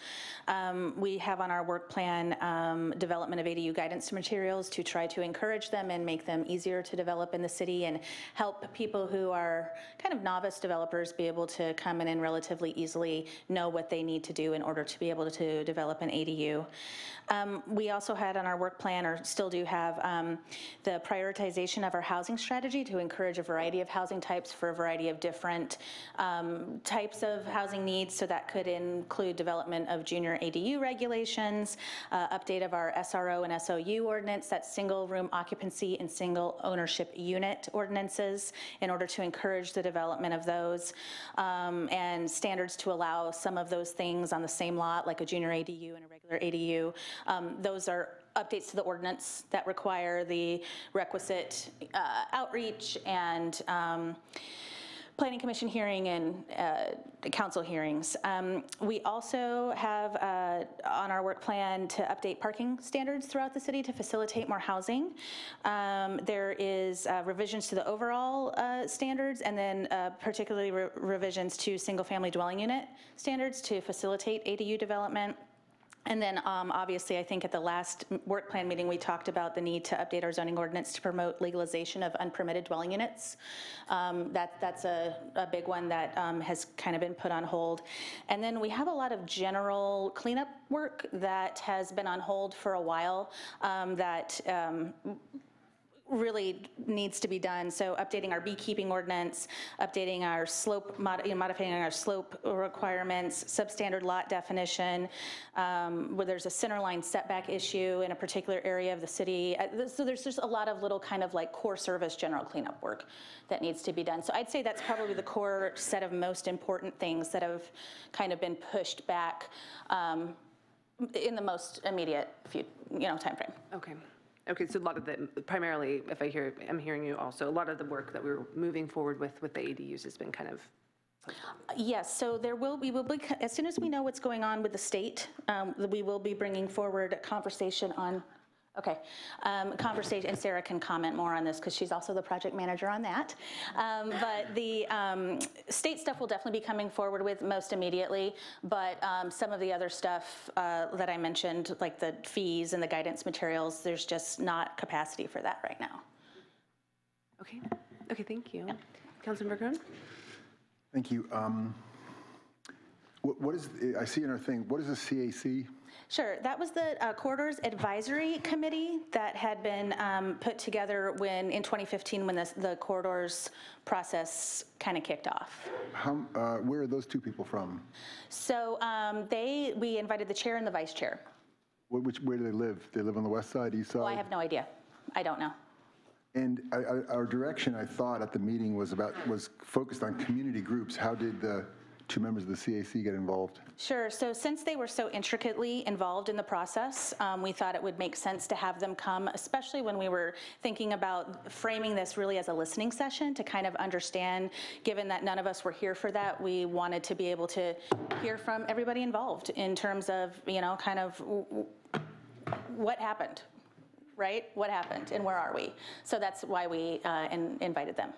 Um, We have on our work plan um, development of ADU guidance materials to try to encourage them and make them easier to develop in the city and help people who are kind of novice developers be able to come in and relatively easily know what they need to do in order to be able to develop an ADU. Um, We also had on our work plan, or still do have um, the prioritization of our housing strategy to encourage a variety of housing types for a variety of different um, types of housing needs. So that could include development of junior ADU regulations, uh, update of our SRO and SOU ordinance, that single room occupancy and single ownership unit ordinances in order to encourage the development of those, um, and standards to allow some of those things on the same lot, like a junior ADU and a regular ADU. Um, Those are updates to the ordinance that require the requisite uh, outreach and um, planning commission hearing and uh, council hearings. Um, We also have uh, on our work plan to update parking standards throughout the city to facilitate more housing. Um, There is uh, revisions to the overall uh, standards and then uh, particularly re- revisions to single-family dwelling unit standards to facilitate ADU development. And then, um, obviously, I think at the last work plan meeting, we talked about the need to update our zoning ordinance to promote legalization of unpermitted dwelling units. Um, That, that's a, a big one that um, has kind of been put on hold. And then we have a lot of general cleanup work that has been on hold for a while, um, that um, really needs to be done. So updating our beekeeping ordinance, updating our slope, mod- you know, modifying our slope requirements, substandard lot definition, um, where there's a center line setback issue in a particular area of the city. Uh, So there's just a lot of little kind of like core service general cleanup work that needs to be done. So I'd say that's probably the core set of most important things that have kind of been pushed back um, in the most immediate, few, you know, timeframe. Okay. Okay, so a lot of the, primarily, if I hear, I'm hearing you also, a lot of the work that we we're moving forward with, with the ADUs has been kind of, Yes, so there will, we will be, as soon as we know what's going on with the state, um, we will be bringing forward a conversation on, okay, um, conversation, and Sarah can comment more on this because she's also the project manager on that. Um, But the um, state stuff will definitely be coming forward with most immediately, but um, some of the other stuff uh, that I mentioned, like the fees and the guidance materials, there's just not capacity for that right now. okay, okay, thank you. Councilmember Krohn? Thank you. Um, What what is, I see in our thing, what is a CAC? Sure, that was the uh, Corridors Advisory Committee that had been um, put together when, in 2015, when the the corridors process kind of kicked off. How, uh, where are those two people from? So um, they, we invited the chair and the vice chair. Wh- Which, where do they live? They live on the west side, east side? Well, I have no idea. I don't know. And I- I- our direction, I thought, at the meeting was about, was focused on community groups. How did the two members of the CAC get involved? Sure, so since they were so intricately involved in the process, um, we thought it would make sense to have them come, especially when we were thinking about framing this really as a listening session to kind of understand, given that none of us were here for that, we wanted to be able to hear from everybody involved in terms of, you know, kind of what happened, right? What happened and where are we? So that's why we uh, in- invited them.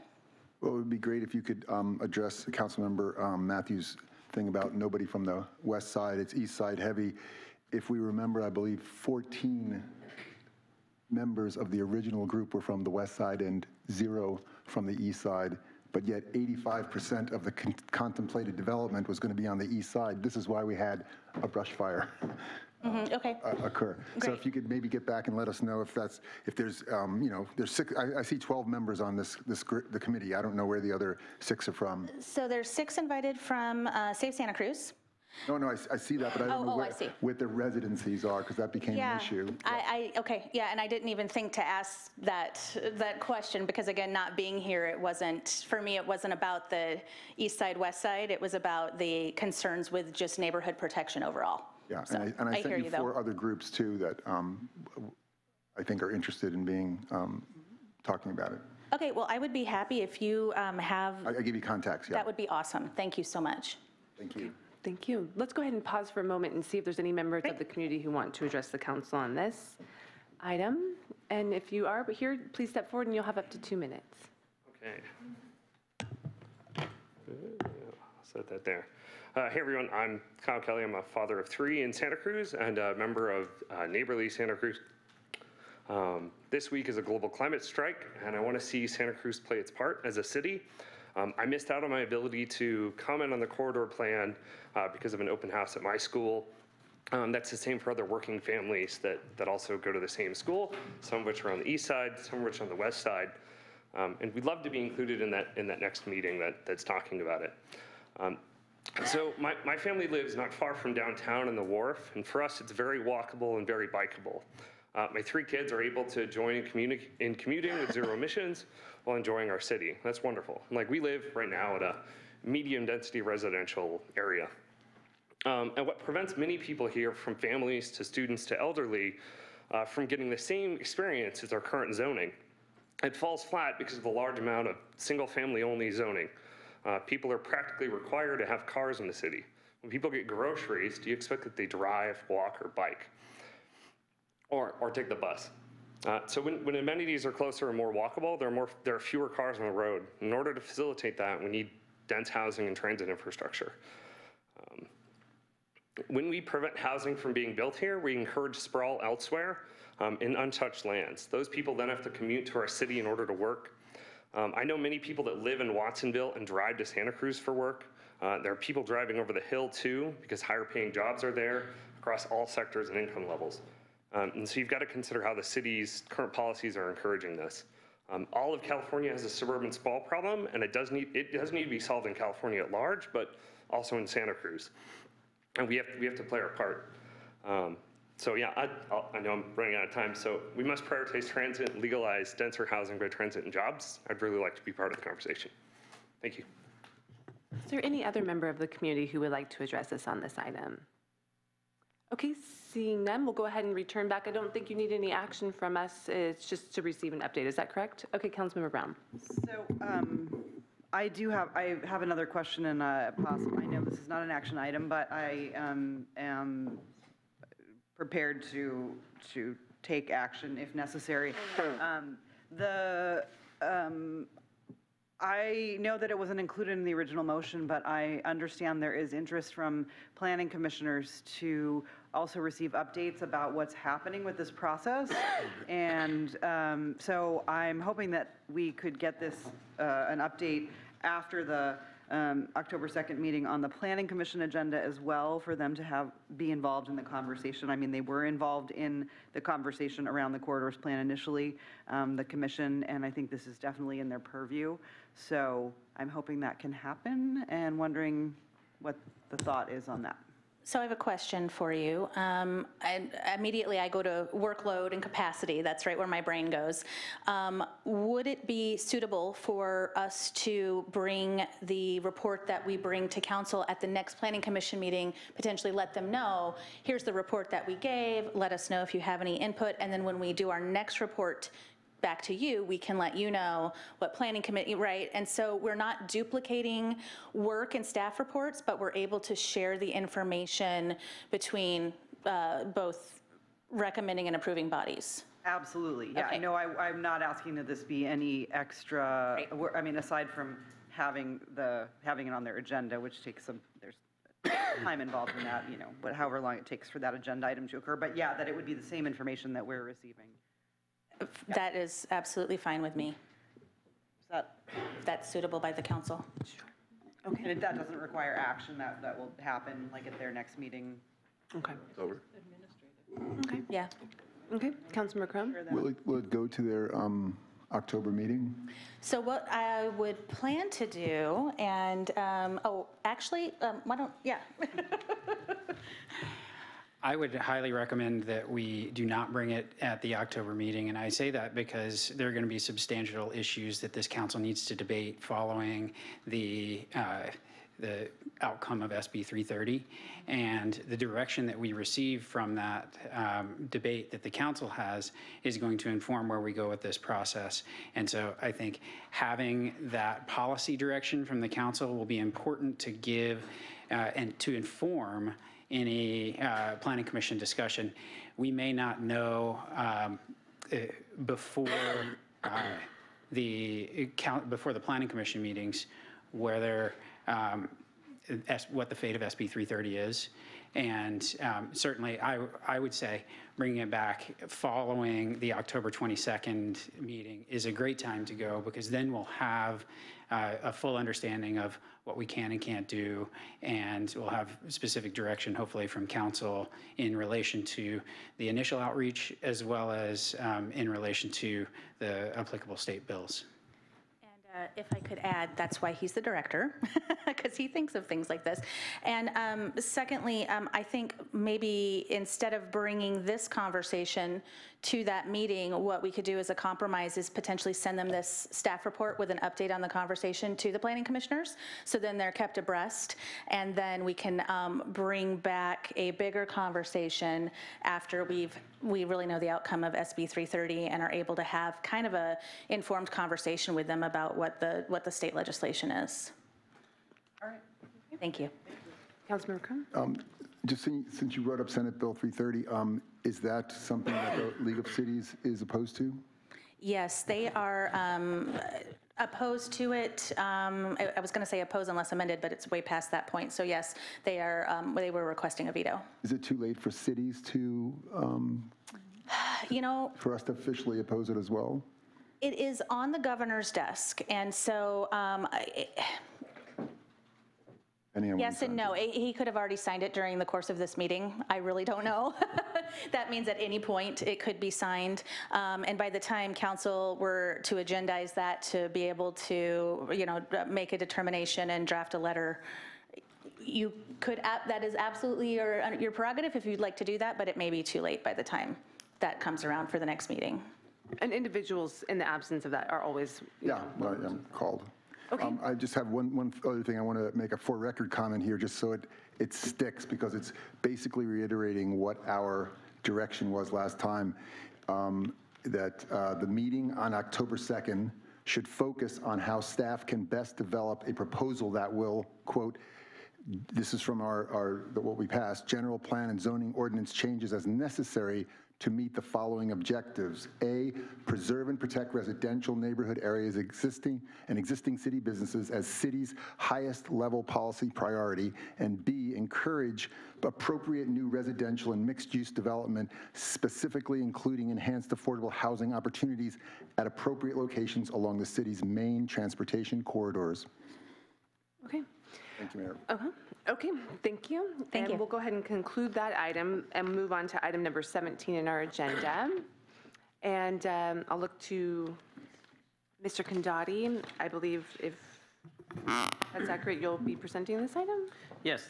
Well, it would be great if you could um, address Councilmember um, Mathews' thing about nobody from the west side, it's east side heavy. If we remember, I believe 14 members of the original group were from the west side and zero from the east side, but yet 85% of the con- contemplated development was going to be on the east side. This is why we had a brush fire Mhm, Okay. uh, occur. So if you could maybe get back and let us know if that's, if there's, um, you know, there's six, I, I see 12 members on this, this, gr- the committee. I don't know where the other six are from. So there's six invited from uh, Save Santa Cruz. No, no, I, s- I see that, but I Oh, don't know oh, I where, see. what the residencies are, because that became an Yeah, issue. I, I, okay, yeah, and I didn't even think to ask that, that question, because again, not being here, it wasn't, for me, it wasn't about the east side, west side, it was about the concerns with just neighborhood protection overall. Yeah, So, and I, and I I hear sent you, you though. four other groups too that um, I think are interested in being, um, talking about it. Okay, well, I would be happy if you um, have, I, I give you contacts, yeah. that would be awesome, thank you so much. Thank you. Thank you. Let's go ahead and pause for a moment and see if there's any members of the community who want to address the council on this item. And if you are here, please step forward and you'll have up to two minutes. Okay. I'll set that there. Uh, Hey, everyone, I'm Kyle Kelly. I'm a father of three in Santa Cruz and a member of uh, Neighborly Santa Cruz. Um, This week is a global climate strike, and I want to see Santa Cruz play its part as a city. Um, I missed out on my ability to comment on the corridor plan uh, because of an open house at my school. Um, that's the same for other working families that, that also go to the same school, some of which are on the east side, some of which are on the west side. Um, and we'd love to be included in that, in that next meeting that, that's talking about it. Um, so my, my family lives not far from downtown in the wharf, and for us, it's very walkable and very bikeable. Uh, my three kids are able to join in, communi- in commuting with zero emissions while enjoying our city. That's wonderful. Like we live right now at a medium density residential area. Um, and what prevents many people here, from families to students to elderly, uh, from getting the same experience as our current zoning, it falls flat because of the large amount of single family only zoning. Uh, people are practically required to have cars in the city. When people get groceries, do you expect that they drive, walk, or bike? Or, or take the bus? Uh, so when, when amenities are closer and more walkable, there are, more, there are fewer cars on the road. In order to facilitate that, we need dense housing and transit infrastructure. Um, when we prevent housing from being built here, we encourage sprawl elsewhere um, in untouched lands. Those people then have to commute to our city in order to work. Um, I know many people that live in Watsonville and drive to Santa Cruz for work. Uh, there are people driving over the hill too, because higher paying jobs are there across all sectors and income levels. Um, and so you've got to consider how the city's current policies are encouraging this. Um, all of California has a suburban sprawl problem, and it does need it does need to be solved in California at large, but also in Santa Cruz. And we have we have to play our part. Um, so yeah, I, I'll, I know I'm running out of time. So we must prioritize transit, legalize denser housing by transit and jobs. I'd really like to be part of the conversation. Thank you. Is there any other member of the community who would like to address us on this item? Okay, seeing none, we'll go ahead and return back. I don't think you need any action from us. It's just to receive an update. Is that correct? Okay, Councilmember Brown. So um, I do have, I have another question and a possible, I know this is not an action item, but I um, am prepared to, to take action if necessary. Um, The, um, I know that it wasn't included in the original motion, but I understand there is interest from planning commissioners to also receive updates about what's happening with this process. And um, so I'm hoping that we could get this, uh, an update after the um, October 2nd meeting on the planning commission agenda as well, for them to have, be involved in the conversation. I mean, they were involved in the conversation around the corridors plan initially, um, the commission, and I think this is definitely in their purview. So I'm hoping that can happen and wondering what the thought is on that. So I have a question for you. Um, and immediately I go to workload and capacity. That's right where my brain goes. Um, would it be suitable for us to bring the report that we bring to council at the next planning commission meeting, potentially let them know, here's the report that we gave, let us know if you have any input, and then when we do our next report back to you, we can let you know what planning committee, right? And so we're not duplicating work and staff reports, but we're able to share the information between uh, both recommending and approving bodies. Absolutely, yeah. Okay. No, I, I'm not asking that this be any extra, wor- I mean, aside from having the, having it on their agenda, which takes some, there's time involved in that, you know, but however long it takes for that agenda item to occur. But yeah, that it would be the same information that we're receiving. That is absolutely fine with me. Is that, If That's suitable by the council. Okay. And it- that doesn't require action, that, that will happen like at their next meeting? Okay. It's over. Okay. Yeah. Okay, Councilmember Krohn? Will it, will it go to their um, October meeting? So what I would plan to do, and, um, oh, actually, um, why don't, yeah. I would highly recommend that we do not bring it at the October meeting, and I say that because there are going to be substantial issues that this council needs to debate following the, uh, the outcome of SB 330, and the direction that we receive from that um, debate that the council has is going to inform where we go with this process. And so I think having that policy direction from the council will be important to give uh, and to inform any uh, planning commission discussion. We may not know um, uh, before uh, the count, before the planning commission meetings, whether um, what the fate of SB 330 is. And um, certainly, I, I would say bringing it back following the October 22nd meeting is a great time to go because then we'll have uh, a full understanding of what we can and can't do, and we'll have specific direction, hopefully, from council in relation to the initial outreach as well as um, in relation to the applicable state bills. Uh, If I could add, that's why he's the director, because he thinks of things like this. And um, secondly, um, I think maybe instead of bringing this conversation to that meeting, what we could do as a compromise is potentially send them this staff report with an update on the conversation to the planning commissioners, so then they're kept abreast, and then we can um, bring back a bigger conversation after we've, we really know the outcome of SB 330 and are able to have kind of a informed conversation with them about what the, what the state legislation is. All right. Thank you. Councilmember Krohn? Um, Just since since you brought up Senate Bill 330, um, is that something that the League of Cities is opposed to? Yes, they are um, opposed to it. Um, I I was going to say oppose unless amended, but it's way past that point. So yes, they are, um, they were requesting a veto. Is it too late for cities to, um, You know, for us to officially oppose it as well? It is on the governor's desk, and so, um, I- Depending yes and no. He he could have already signed it during the course of this meeting. I really don't know. That means at any point, it could be signed. Um, And by the time council were to agendize that, to be able to, you know, make a determination and draft a letter, you could, ab- that is absolutely your your prerogative if you'd like to do that, but it may be too late by the time that comes around for the next meeting. And individuals, in the absence of that, are always, Yeah, know, I- I'm called. Um, I just have one, one other thing. I want to make a for-record comment here, just so it, it sticks, because it's basically reiterating what our direction was last time, um, that uh, the meeting on October 2nd should focus on how staff can best develop a proposal that will, quote, this is from our, our, what we passed, general plan and zoning ordinance changes as necessary to meet the following objectives. A, preserve and protect residential neighborhood areas existing and existing city businesses as city's highest level policy priority. And B, encourage appropriate new residential and mixed-use development, specifically including enhanced affordable housing opportunities at appropriate locations along the city's main transportation corridors. okay. Thank you, Mayor. Uh-huh. Okay, thank you. Thank And you. we'll go ahead and conclude that item and move on to item number 17 in our agenda. And um, I'll look to Mr. Condotti. I believe if that's accurate, you'll be presenting this item? Yes.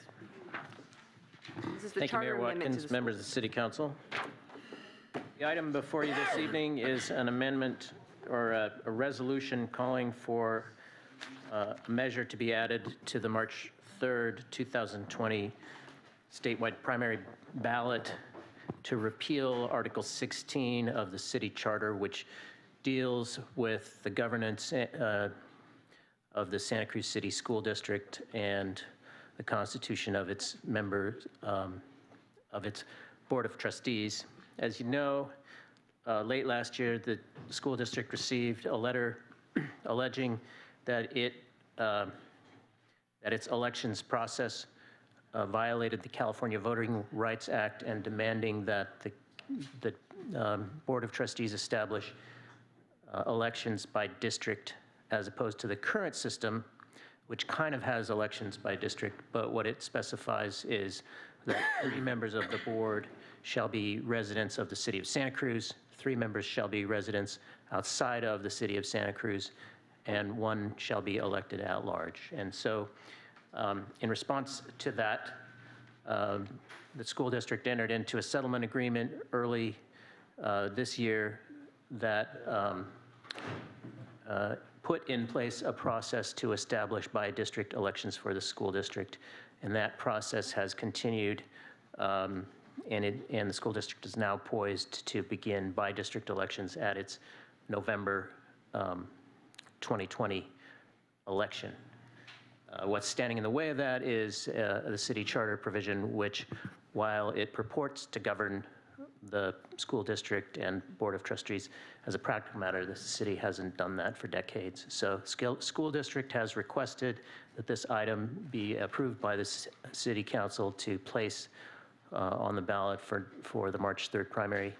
This is the Thank you, Mayor charter amendment to Watkins, the members of the City Council. The item before you this evening is an amendment or a a resolution calling for uh, a measure to be added to the March 3rd, 2020 statewide primary ballot to repeal Article 16 of the city charter, which deals with the governance uh, of the Santa Cruz City School District and the constitution of its members, um, of its Board of Trustees. As you know, uh, late last year, the school district received a letter alleging that it, um, that its elections process uh, violated the California Voting Rights Act and demanding that the, the um, Board of Trustees establish uh, elections by district as opposed to the current system, which kind of has elections by district, but what it specifies is that three members of the board shall be residents of the city of Santa Cruz, three members shall be residents outside of the city of Santa Cruz, and one shall be elected at large. And so, um, in response to that, um, the school district entered into a settlement agreement early uh, this year that um, uh, put in place a process to establish by-district elections for the school district. And that process has continued, um, and it, and the school district is now poised to begin by-district elections at its November um, 2020 election. Uh, What's standing in the way of that is uh, the city charter provision, which, while it purports to govern the school district and Board of Trustees. As a practical matter, the city hasn't done that for decades. So school district has requested that this item be approved by the city council to place uh, on the ballot for, for the March 3rd primary,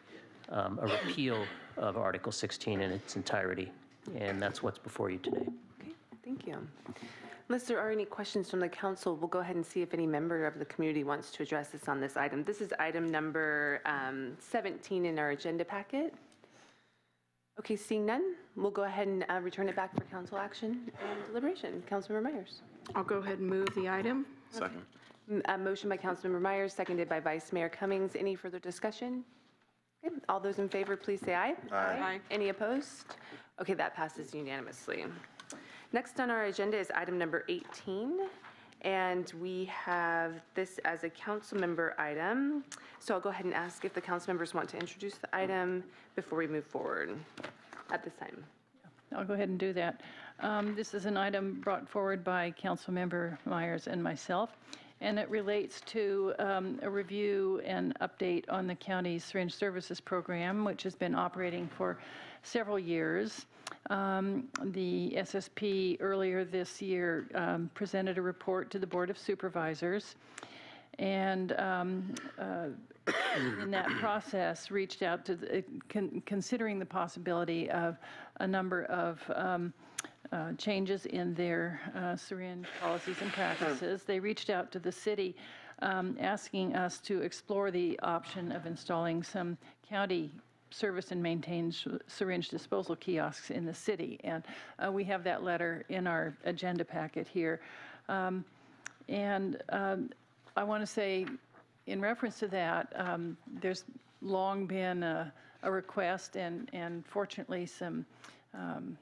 um, a repeal of Article 16 in its entirety. And that's what's before you today. Okay, thank you. Unless there are any questions from the council, we'll go ahead and see if any member of the community wants to address us on this item. This is item number um, 17 in our agenda packet. Okay, seeing none, we'll go ahead and uh, return it back for council action and deliberation. Councilmember Meyers. I'll go ahead and move the item. Second. M- A motion by Councilmember Meyers, seconded by Vice Mayor Cummings. Any further discussion? Okay, All those in favor, please say aye. Aye. Aye. Any opposed? Okay, that passes unanimously. Next on our agenda is item number 18, and we have this as a council member item. So I'll go ahead and ask if the council members want to introduce the item before we move forward at this time. I'll go ahead and do that. Um, This is an item brought forward by Councilmember Meyers and myself, and it relates to um, a review and update on the county's syringe services program, which has been operating for several years. Um, The SSP earlier this year um, presented a report to the Board of Supervisors, and um, uh, in that process, reached out to, the- con- considering the possibility of a number of um, uh, changes in their uh, syringe policies and practices. They reached out to the city, um, asking us to explore the option of installing some county service and maintained sh- syringe disposal kiosks in the city. And uh, we have that letter in our agenda packet here. Um, And um, I want to say, in reference to that, um, there's long been a, a request and, and fortunately some um,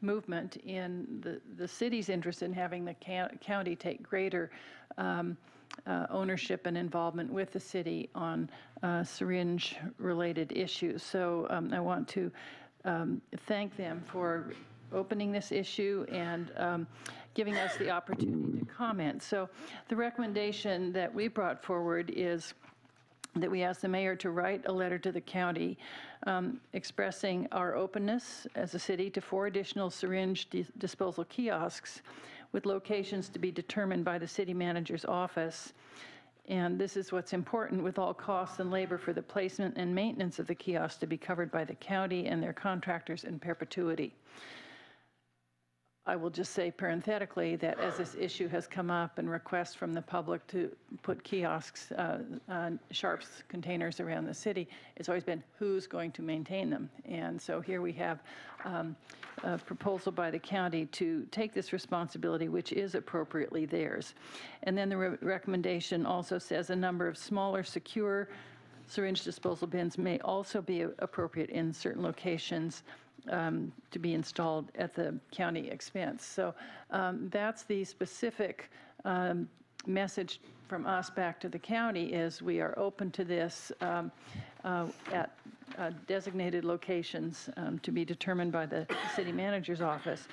movement in the, the city's interest in having the county take greater um, uh, ownership and involvement with the city on uh, syringe-related issues. So um, I want to um, thank them for opening this issue and um, giving us the opportunity to comment. So the recommendation that we brought forward is that we ask the mayor to write a letter to the county um, expressing our openness as a city to four additional syringe dis- disposal kiosks with locations to be determined by the city manager's office. And this is what's important, with all costs and labor for the placement and maintenance of the kiosks to be covered by the county and their contractors in perpetuity. I will just say parenthetically that as this issue has come up and requests from the public to put kiosks, uh, uh, sharps containers around the city, it's always been who's going to maintain them? And so here we have um, a proposal by the county to take this responsibility, which is appropriately theirs. And then the re- recommendation also says a number of smaller, secure syringe disposal bins may also be appropriate in certain locations um, to be installed at the county expense. So um, that's the specific um, message from us back to the county is we are open to this um, uh, at uh, designated locations um, to be determined by the city manager's office.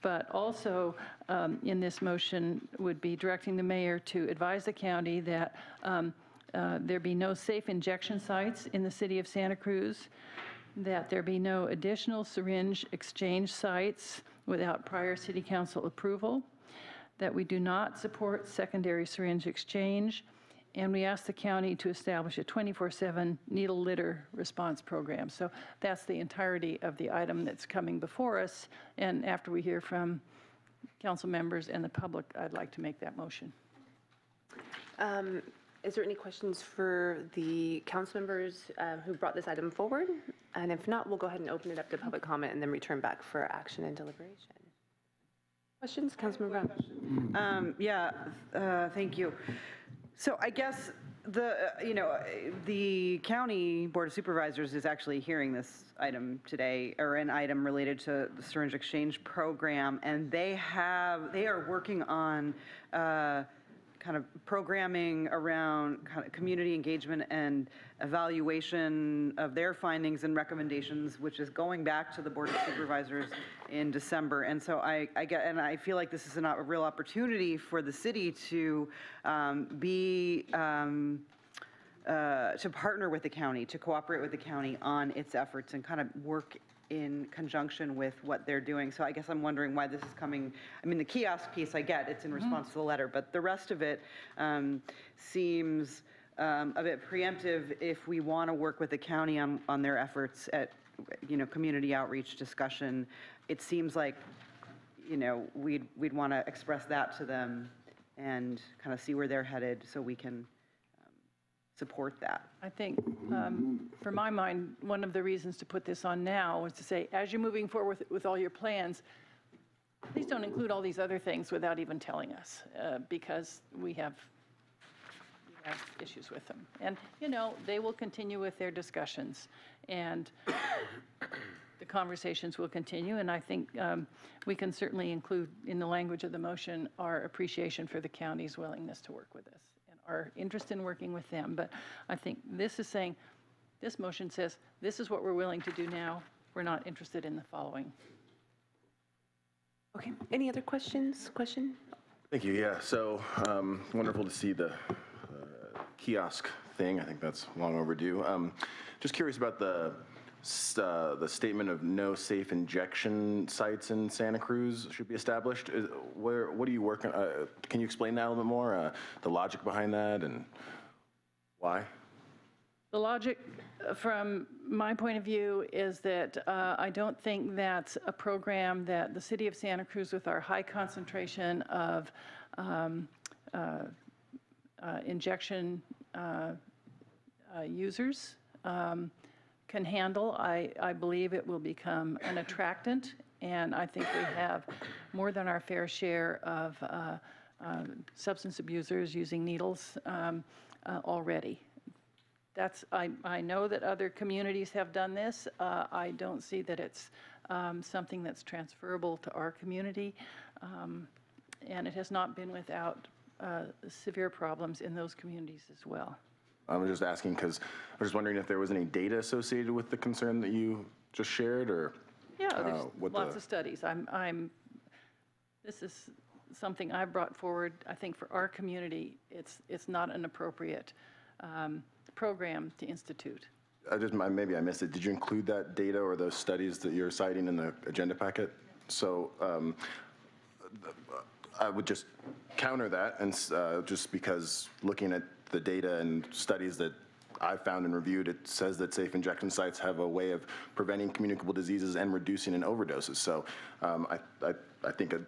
But also, um, in this motion, would be directing the mayor to advise the county that um, uh, there be no safe injection sites in the city of Santa Cruz, that there be no additional syringe exchange sites without prior city council approval, that we do not support secondary syringe exchange, and we ask the county to establish a 24/7 needle litter response program. So that's the entirety of the item that's coming before us, and after we hear from council members and the public, I'd like to make that motion. Um, Is there any questions for the council members uh, who brought this item forward? And if not, we'll go ahead and open it up to public comment and then return back for action and deliberation. Questions, Councilmember Brown? Um, Yeah, uh, thank you. So I guess the, uh, you know, the county board of supervisors is actually hearing this item today, or an item related to the syringe exchange program, and they have, they are working on uh, kind of programming around kind of community engagement and evaluation of their findings and recommendations, which is going back to the Board of Supervisors in December. And so I, I get, and I feel like this is not a real opportunity for the city to um, be um, uh, to partner with the county, to cooperate with the county on its efforts and kind of work in conjunction with what they're doing. So I guess I'm wondering why this is coming, I mean, the kiosk piece, I get, it's in response to the letter, but the rest of it um, seems um, a bit preemptive if we want to work with the county on, on their efforts at, you know, community outreach discussion. It seems like, you know, we'd, we'd want to express that to them and kind of see where they're headed so we can support that. I think, um, for my mind, one of the reasons to put this on now was to say, as you're moving forward with, with all your plans, please don't include all these other things without even telling us, uh, because we have, we have issues with them. And, you know, they will continue with their discussions, and the conversations will continue, and I think um, we can certainly include in the language of the motion our appreciation for the county's willingness to work with us and our interest in working with them. But I think this is saying, this motion says, this is what we're willing to do now. We're not interested in the following. Okay, any other questions? Question? Thank you, yeah. So um, wonderful to see the uh, kiosk thing. I think that's long overdue. Um, Just curious about the, s- uh, the statement of no safe injection sites in Santa Cruz should be established. Is- Where, what are you working, uh, can you explain that a little bit more? uh, The logic behind that and why? The logic, uh, from my point of view, is that uh, I don't think that's a program that the city of Santa Cruz, with our high concentration of um, uh, uh, injection uh, users, um, can handle. I, I believe it will become an attractant, and I think we have more than our fair share of uh, uh, substance abusers using needles um, uh, already. That's, I, I know that other communities have done this. Uh, I don't see that it's um, something that's transferable to our community. Um, And it has not been without uh, severe problems in those communities as well. I was just asking because I was just wondering if there was any data associated with the concern that you just shared or? Yeah, uh, there's what lots the- of studies. I'm, I'm, this is something I've brought forward. I think for our community, it's, it's not an appropriate um, program to institute. I just, maybe I missed it. Did you include that data or those studies that you're citing in the agenda packet? So um, I would just counter that, and uh, just because looking at the data and studies that I've found and reviewed, it says that safe injection sites have a way of preventing communicable diseases and reducing in overdoses. So um, I, I, I think a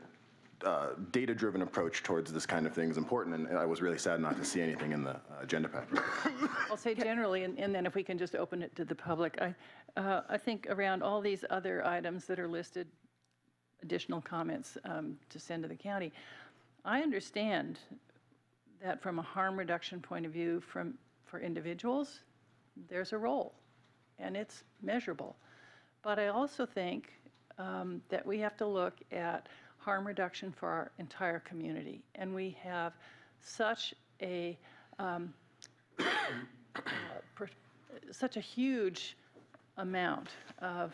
uh, data-driven approach towards this kind of thing is important, and I was really sad not to see anything in the uh, agenda packet. I'll say generally, and, and then if we can just open it to the public, I, uh, I think around all these other items that are listed, additional comments um, to send to the county, I understand that from a harm reduction point of view, from, for individuals, there's a role, and it's measurable. But I also think um, that we have to look at harm reduction for our entire community. And we have such a, um, uh, per- such a huge amount of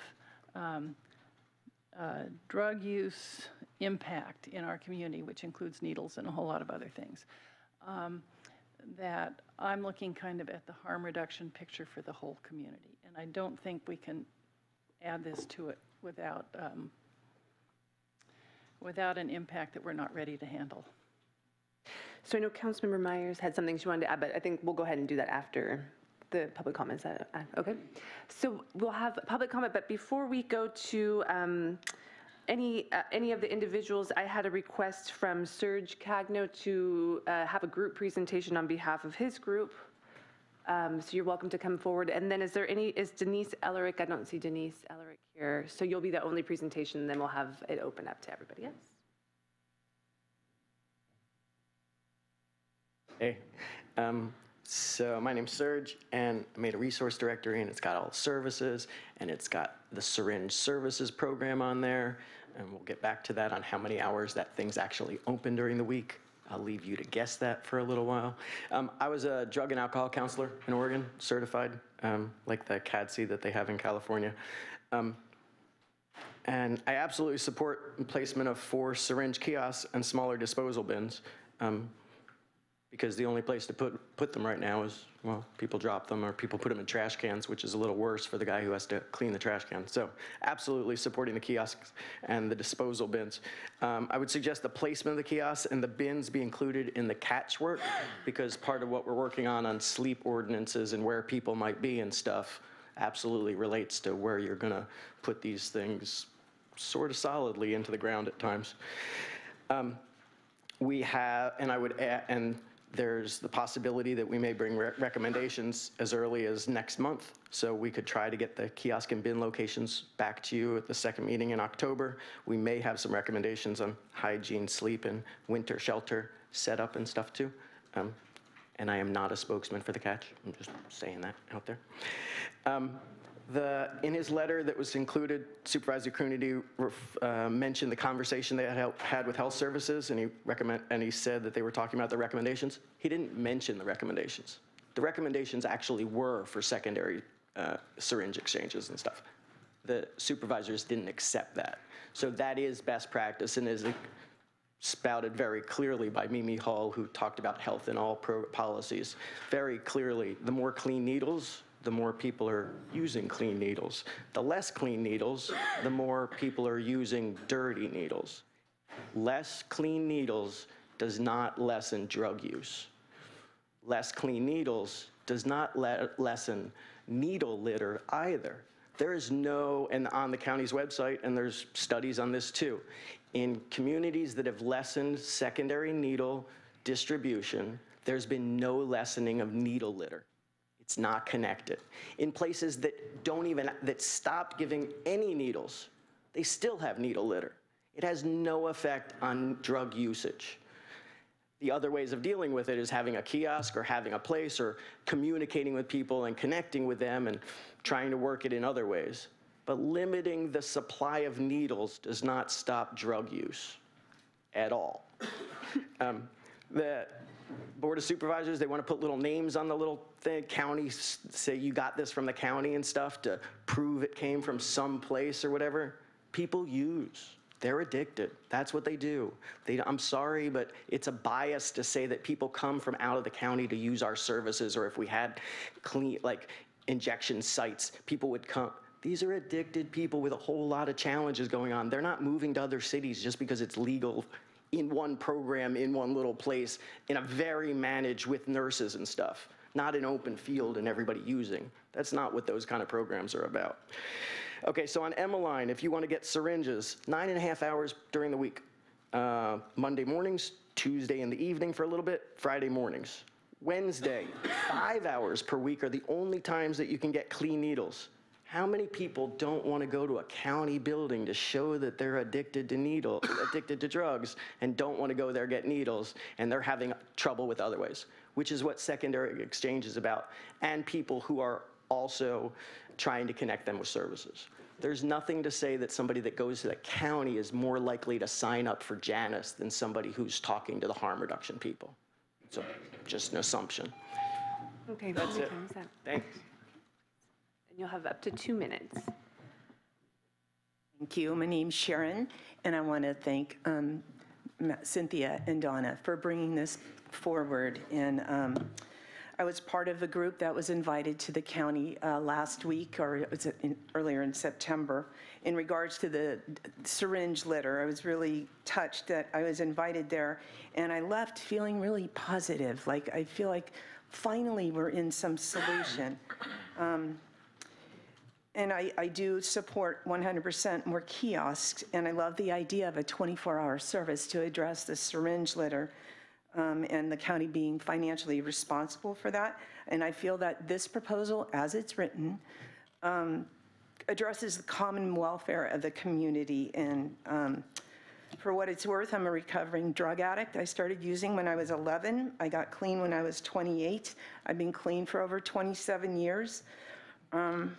um, uh, drug use impact in our community, which includes needles and a whole lot of other things, um, that I'm looking kind of at the harm reduction picture for the whole community. And I don't think we can add this to it without, um, without an impact that we're not ready to handle. So I know Councilmember Meyers had something she wanted to add, but I think we'll go ahead and do that after the public comments. Uh, uh, Okay. So we'll have public comment, but before we go to um, any, uh, any of the individuals, I had a request from Serge Cagno to uh, have a group presentation on behalf of his group. Um, So you're welcome to come forward. And then is there any, is Denise Elerick, I don't see Denise Elerick here. So you'll be the only presentation, then we'll have it open up to everybody else. Hey, um, so my name's Serge, and I made a resource directory, and it's got all the services, and it's got the syringe services program on there, and we'll get back to that on how many hours that thing's actually open during the week. I'll leave you to guess that for a little while. Um, I was a drug and alcohol counselor in Oregon, certified, um, like the CADC that they have in California. Um, and I absolutely support placement of four syringe kiosks and smaller disposal bins. Um, because the only place to put, put them right now is, well, people drop them or people put them in trash cans, which is a little worse for the guy who has to clean the trash can. So absolutely supporting the kiosks and the disposal bins. Um, I would suggest the placement of the kiosks and the bins be included in the CACH work because part of what we're working on on sleep ordinances and where people might be and stuff absolutely relates to where you're going to put these things sort of solidly into the ground at times. Um, we have, and I would add, and there's the possibility that we may bring re- recommendations as early as next month. So we could try to get the kiosk and bin locations back to you at the second meeting in October. We may have some recommendations on hygiene, sleep, and winter shelter setup and stuff too. Um, and I am not a spokesman for the CACH. I'm just saying that out there. Um, the, in his letter that was included, Supervisor Coonerty uh, mentioned the conversation they had, had with health services, and he recommend, and he said that they were talking about the recommendations. He didn't mention the recommendations. The recommendations actually were for secondary uh, syringe exchanges and stuff. The supervisors didn't accept that. So that is best practice and is spouted very clearly by Mimi Hall, who talked about health in all policies. Very clearly, the more clean needles, the more people are using clean needles. The less clean needles, the more people are using dirty needles. Less clean needles does not lessen drug use. Less clean needles does not le- lessen needle litter either. There is no, and on the county's website, and there's studies on this too, in communities that have lessened secondary needle distribution, there's been no lessening of needle litter. It's not connected. In places that don't even, that stopped giving any needles, they still have needle litter. It has no effect on drug usage. The other ways of dealing with it is having a kiosk or having a place or communicating with people and connecting with them and trying to work it in other ways. But limiting the supply of needles does not stop drug use at all. Um, the Board of Supervisors, they want to put little names on the little thing, counties say you got this from the county and stuff to prove it came from some place or whatever. People use. They're addicted. That's what they do. They, I'm sorry, but it's a bias to say that people come from out of the county to use our services, or if we had clean, like injection sites, people would come. These are addicted people with a whole lot of challenges going on. They're not moving to other cities just because it's legal in one program, in one little place, in a very managed with nurses and stuff, not an open field and everybody using. That's not what those kind of programs are about. Okay, so on Emeline, if you want to get syringes, nine and a half hours during the week. Uh, Monday mornings, Tuesday in the evening for a little bit, Friday mornings. Wednesday, five hours per week are the only times that you can get clean needles. How many people don't want to go to a county building to show that they're addicted to needle, addicted to drugs, and don't want to go there get needles, and they're having trouble with other ways, which is what secondary exchange is about, and people who are also trying to connect them with services. There's nothing to say that somebody that goes to the county is more likely to sign up for Janus than somebody who's talking to the harm reduction people. So just an assumption. Okay, That's Mr. it. Thanks. You'll have up to two minutes. Thank you. My name's Sharon, and I want to thank um, Cynthia and Donna for bringing this forward. And um, I was part of a group that was invited to the county uh, last week, or was it in- earlier in September, in regards to the syringe litter. I was really touched that I was invited there, and I left feeling really positive. Like, I feel like finally we're in some solution. Um, and I, I do support 100% more kiosks, and I love the idea of a 24-hour service to address the syringe litter, um, and the county being financially responsible for that. And I feel that this proposal, as it's written, um, addresses the common welfare of the community. And um, for what it's worth, I'm a recovering drug addict. I started using when I was 11. I got clean when I was 28. I've been clean for over 27 years. Um,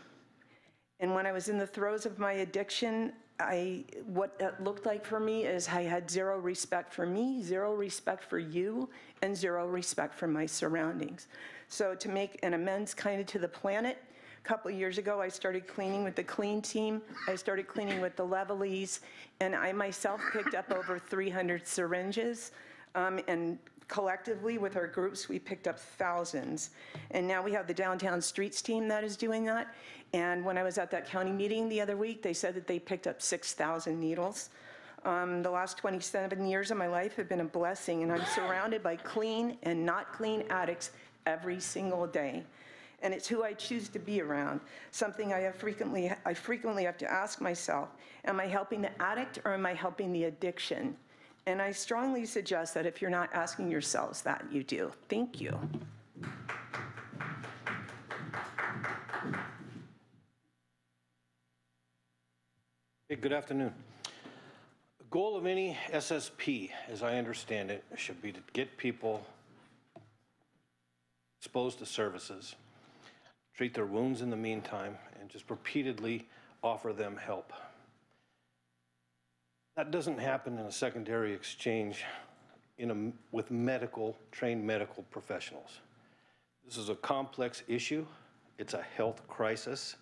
and when I was in the throes of my addiction, I, what that looked like for me is I had zero respect for me, zero respect for you, and zero respect for my surroundings. So to make an amends kind of to the planet, a couple years ago, I started cleaning with the clean team. I started cleaning with the Levelies, and I myself picked up over 300 syringes um, and collectively with our groups, we picked up thousands. And now we have the downtown streets team that is doing that. And when I was at that county meeting the other week, they said that they picked up 6,000 needles. Um, the last 27 years of my life have been a blessing, and I'm surrounded by clean and not clean addicts every single day. And it's who I choose to be around. Something I have frequently, I frequently have to ask myself: Am I helping the addict or am I helping the addiction? And I strongly suggest that if you're not asking yourselves that, you do. Thank you. Hey, good afternoon. The goal of any SSP, as I understand it, should be to get people exposed to services, treat their wounds in the meantime, and just repeatedly offer them help. That doesn't happen in a secondary exchange in a, with medical, trained medical professionals. This is a complex issue. It's a health crisis.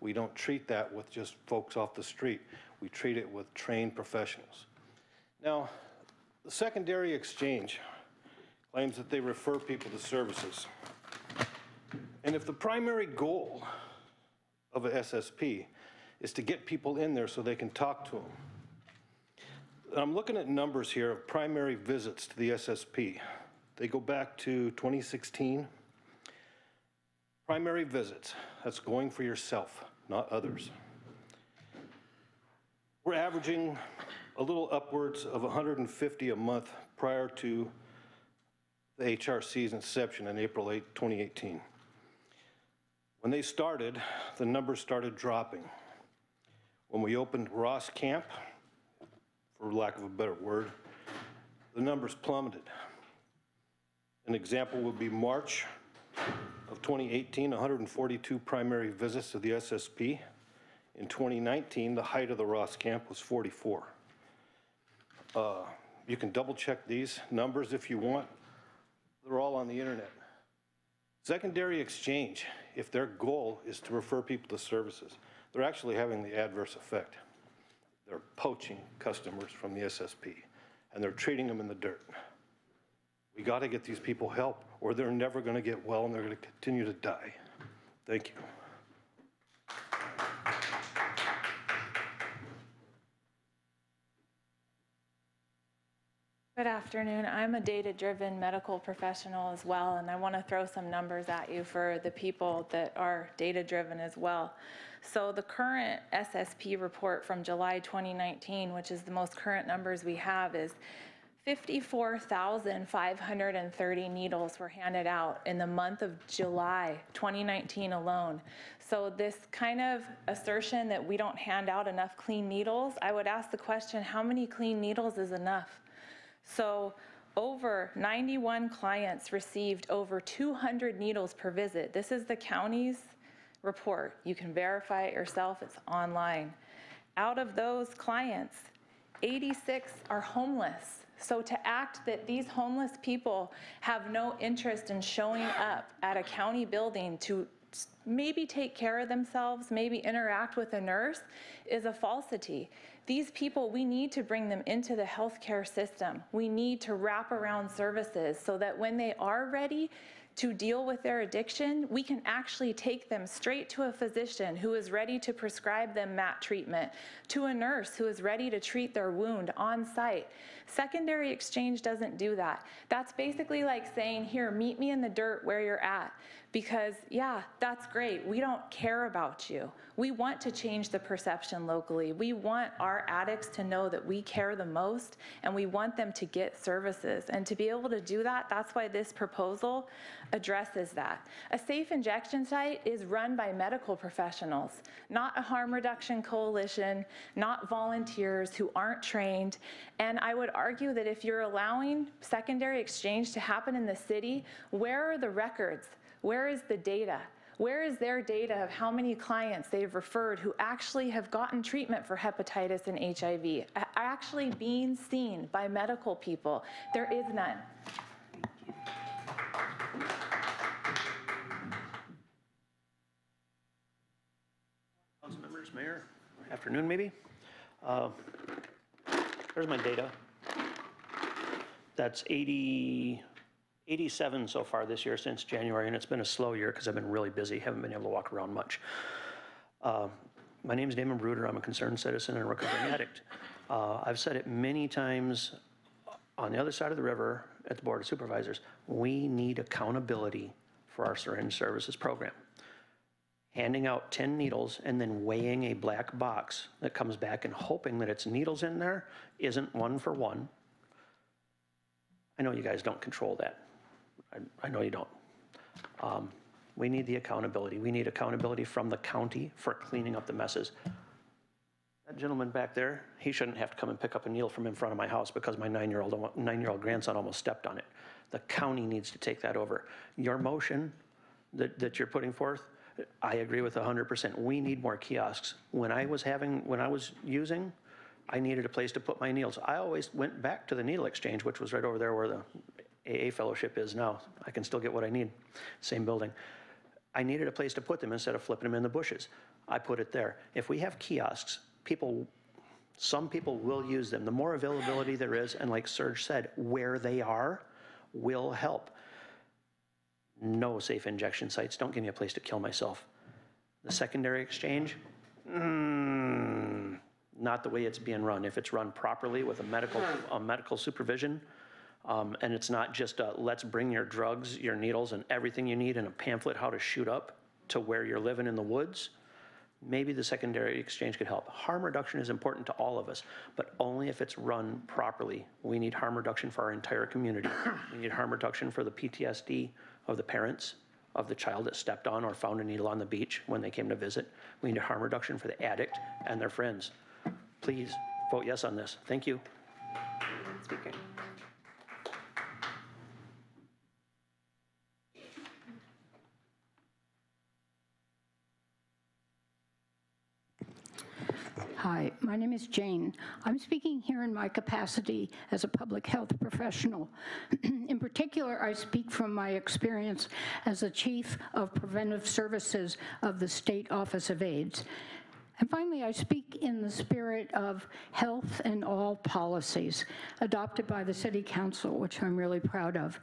We don't treat that with just folks off the street. We treat it with trained professionals. Now, the secondary exchange claims that they refer people to services. And if the primary goal of a SSP is to get people in there so they can talk to them, I'm looking at numbers here of primary visits to the SSP. They go back to 2016. Primary visits, that's going for yourself, not others. We're averaging a little upwards of 150 a month prior to the HRC's inception in April 8, 2018. When they started, the numbers started dropping. When we opened Ross Camp, for lack of a better word, the numbers plummeted. An example would be March of 2018, 142 primary visits to the SSP. In 2019, the height of the Ross camp was 44. Uh, you can double check these numbers if you want. They're all on the internet. Secondary exchange, if their goal is to refer people to services, they're actually having the adverse effect. They're poaching customers from the SSP, and they're treating them in the dirt. We got to get these people help, or they're never going to get well, and they're going to continue to die. Thank you. Good afternoon. I'm a data-driven medical professional as well, and I want to throw some numbers at you for the people that are data-driven as well. So the current SSP report from July 2019, which is the most current numbers we have, is 54,530 needles were handed out in the month of July 2019 alone. So this kind of assertion that we don't hand out enough clean needles, I would ask the question, how many clean needles is enough? So over 91 clients received over 200 needles per visit. This is the county's report. You can verify it yourself, it's online. Out of those clients, 86 are homeless. So to act that these homeless people have no interest in showing up at a county building to maybe take care of themselves, maybe interact with a nurse, is a falsity. These people, we need to bring them into the healthcare system. We need to wrap around services so that when they are ready to deal with their addiction, we can actually take them straight to a physician who is ready to prescribe them MAT treatment, to a nurse who is ready to treat their wound on site. Secondary exchange doesn't do that. That's basically like saying, here, meet me in the dirt where you're at. Because, yeah, that's great. We don't care about you. We want to change the perception locally. We want our addicts to know that we care the most and we want them to get services. And to be able to do that, that's why this proposal addresses that. A safe injection site is run by medical professionals, not a harm reduction coalition, not volunteers who aren't trained. And I would argue that if you're allowing secondary exchange to happen in the city, where are the records? Where is the data? Where is their data of how many clients they've referred who actually have gotten treatment for hepatitis and HIV, actually being seen by medical people? There is none. Council members, Mayor, afternoon maybe. Uh, There's my data. That's 80, 87 so far this year since January, and it's been a slow year because I've been really busy, haven't been able to walk around much. Uh, My name is Damon Bruder. I'm a concerned citizen and a recovering addict. Uh, I've said it many times on the other side of the river at the Board of Supervisors. We need accountability for our syringe services program. Handing out 10 needles and then weighing a black box that comes back and hoping that it's needles in there isn't one for one. I know you guys don't control that. I, I know you don't. Um, we need the accountability. We need accountability from the county for cleaning up the messes. That gentleman back there, he shouldn't have to come and pick up a needle from in front of my house because my nine-year-old, nine-year-old grandson almost stepped on it. The county needs to take that over. Your motion that, that you're putting forth, I agree with 100%. We need more kiosks. When I was having, when I was using, I needed a place to put my needles. I always went back to the needle exchange, which was right over there where the AA fellowship is now. I can still get what I need, same building. I needed a place to put them instead of flipping them in the bushes. I put it there. If we have kiosks, people, some people will use them. The more availability there is, and like Serge said, where they are will help. No safe injection sites. Don't give me a place to kill myself. The secondary exchange, mm, not the way it's being run. If it's run properly with a medical, a medical supervision, um, and it's not just a, let's bring your drugs, your needles, and everything you need in a pamphlet how to shoot up to where you're living in the woods, maybe the secondary exchange could help. Harm reduction is important to all of us, but only if it's run properly. We need harm reduction for our entire community. We need harm reduction for the PTSD of the parents of the child that stepped on or found a needle on the beach when they came to visit. We need harm reduction for the addict and their friends. Please vote yes on this. Thank you. Speaker. Hi, my name is Jane. I'm speaking here in my capacity as a public health professional. in particular, I speak from my experience as the Chief of Preventive Services of the State Office of AIDS. And finally, I speak in the spirit of health and all policies adopted by the City Council, which I'm really proud of.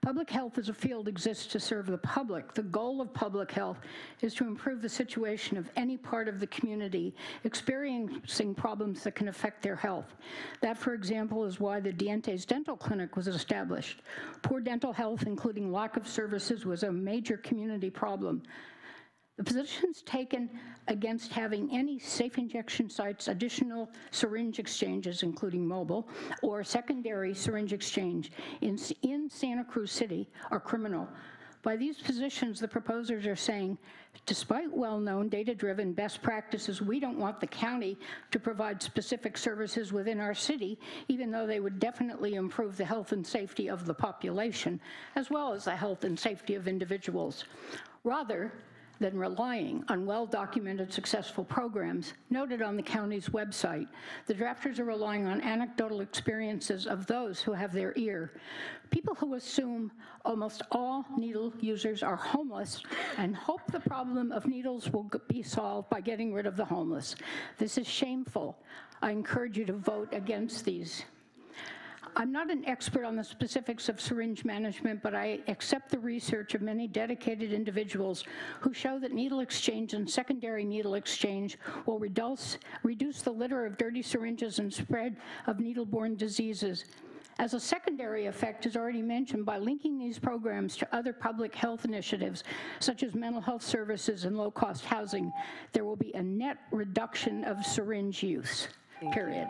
Public health as a field exists to serve the public. The goal of public health is to improve the situation of any part of the community experiencing problems that can affect their health. That, for example, is why the Dientes Dental Clinic was established. Poor dental health, including lack of services, was a major community problem. The positions taken against having any safe injection sites, additional syringe exchanges, including mobile, or secondary syringe exchange in, in Santa Cruz City are criminal. By these positions, the proposers are saying, despite well-known data-driven best practices, we don't want the county to provide specific services within our city, even though they would definitely improve the health and safety of the population, as well as the health and safety of individuals. Rather, than relying on well-documented successful programs noted on the county's website. The drafters are relying on anecdotal experiences of those who have their ear. People who assume almost all needle users are homeless and hope the problem of needles will be solved by getting rid of the homeless. This is shameful. I encourage you to vote against these. I'm not an expert on the specifics of syringe management, but I accept the research of many dedicated individuals who show that needle exchange and secondary needle exchange will reduce, reduce the litter of dirty syringes and spread of needle-borne diseases. As a secondary effect, as already mentioned, by linking these programs to other public health initiatives, such as mental health services and low-cost housing, there will be a net reduction of syringe use, period.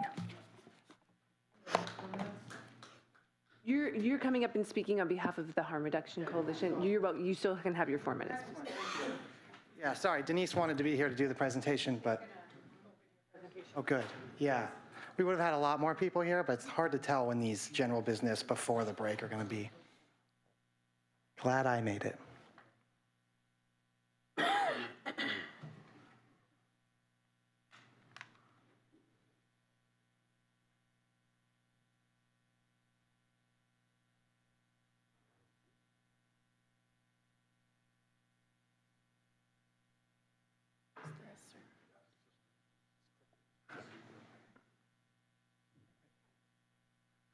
You're, you're coming up and speaking on behalf of the Harm Reduction Coalition. You're, wel- you still can have your four minutes. Yeah, sorry, Denise wanted to be here to do the presentation, but, oh, good, yeah. We would have had a lot more people here, but it's hard to tell when these general business before the break are going to be. Glad I made it.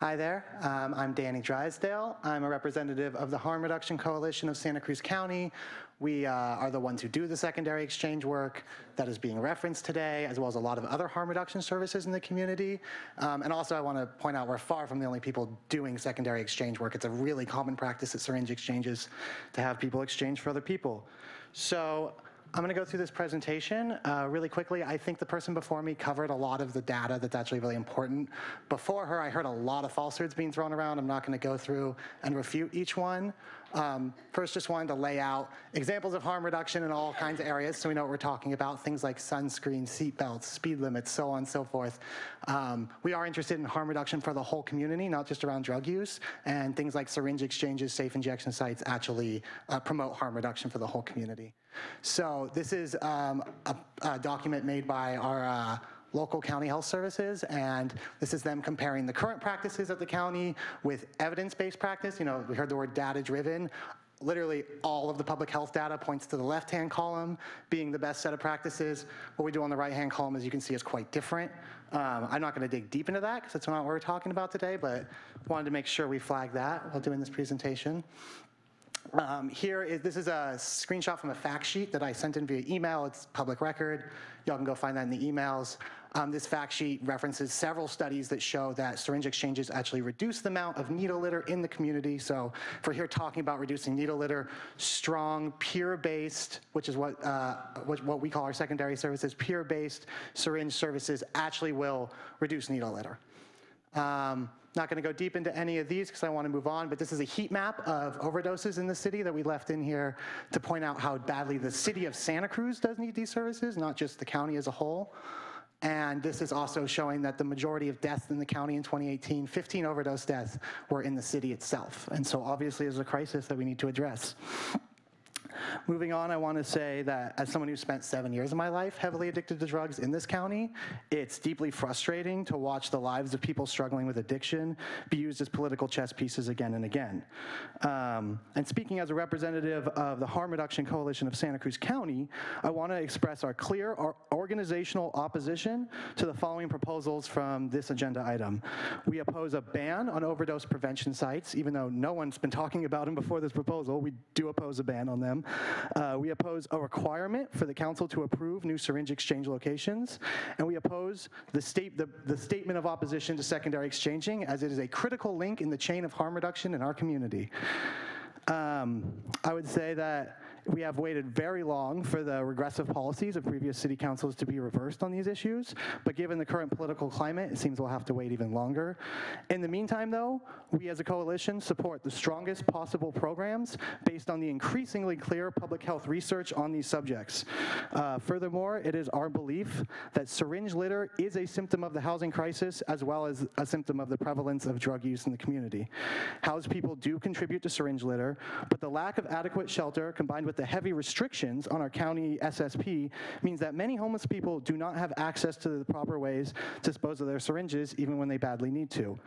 Hi there, um, I'm Danny Drysdale. I'm a representative of the Harm Reduction Coalition of Santa Cruz County. We uh, are the ones who do the secondary exchange work that is being referenced today, as well as a lot of other harm reduction services in the community. Um, and also, I want to point out we're far from the only people doing secondary exchange work. It's a really common practice at syringe exchanges to have people exchange for other people. So I'm going to go through this presentation uh, really quickly. I think the person before me covered a lot of the data that's actually really important. Before her, I heard a lot of falsehoods being thrown around. I'm not going to go through and refute each one. Um, first, just wanted to lay out examples of harm reduction in all kinds of areas so we know what we're talking about, things like sunscreen, seat belts, speed limits, so on and so forth. Um, we are interested in harm reduction for the whole community, not just around drug use, and things like syringe exchanges, safe injection sites actually uh, promote harm reduction for the whole community. So this is um, a, a, document made by our uh, local county health services, and this is them comparing the current practices of the county with evidence-based practice. You know, we heard the word data-driven. Literally all of the public health data points to the left-hand column being the best set of practices. What we do on the right-hand column, as you can see, is quite different. Um, I'm not going to dig deep into that because that's not what we're talking about today, but wanted to make sure we flag that while doing this presentation. Um, here is, this is a screenshot from a fact sheet that I sent in via email. It's public record. Y'all can go find that in the emails. Um, this fact sheet references several studies that show that syringe exchanges actually reduce the amount of needle litter in the community. So if we're here talking about reducing needle litter, strong, peer-based, which is what, uh, what, what we call our secondary services, peer-based syringe services actually will reduce needle litter. Um, not going to go deep into any of these because I want to move on, but this is a heat map of overdoses in the city that we left in here to point out how badly the city of Santa Cruz does need these services, not just the county as a whole. And this is also showing that the majority of deaths in the county in 2018, 15 overdose deaths, were in the city itself. And so obviously is a crisis that we need to address. Moving on, I want to say that as someone who spent seven years of my life heavily addicted to drugs in this county, it's deeply frustrating to watch the lives of people struggling with addiction be used as political chess pieces again and again. Um, and speaking as a representative of the Harm Reduction Coalition of Santa Cruz County, I want to express our clear our organizational opposition to the following proposals from this agenda item. We oppose a ban on overdose prevention sites, even though no one's been talking about them before this proposal, we do oppose a ban on them. Uh, we oppose a requirement for the council to approve new syringe exchange locations, and we oppose the, state, the, the statement of opposition to secondary exchanging as it is a critical link in the chain of harm reduction in our community. Um, I would say that we have waited very long for the regressive policies of previous city councils to be reversed on these issues, but given the current political climate, it seems we'll have to wait even longer. In the meantime, though, we as a coalition support the strongest possible programs based on the increasingly clear public health research on these subjects. Uh, furthermore, it is our belief that syringe litter is a symptom of the housing crisis as well as a symptom of the prevalence of drug use in the community. Housed people do contribute to syringe litter, but the lack of adequate shelter combined with with the heavy restrictions on our county SSP means that many homeless people do not have access to the proper ways to dispose of their syringes even when they badly need to.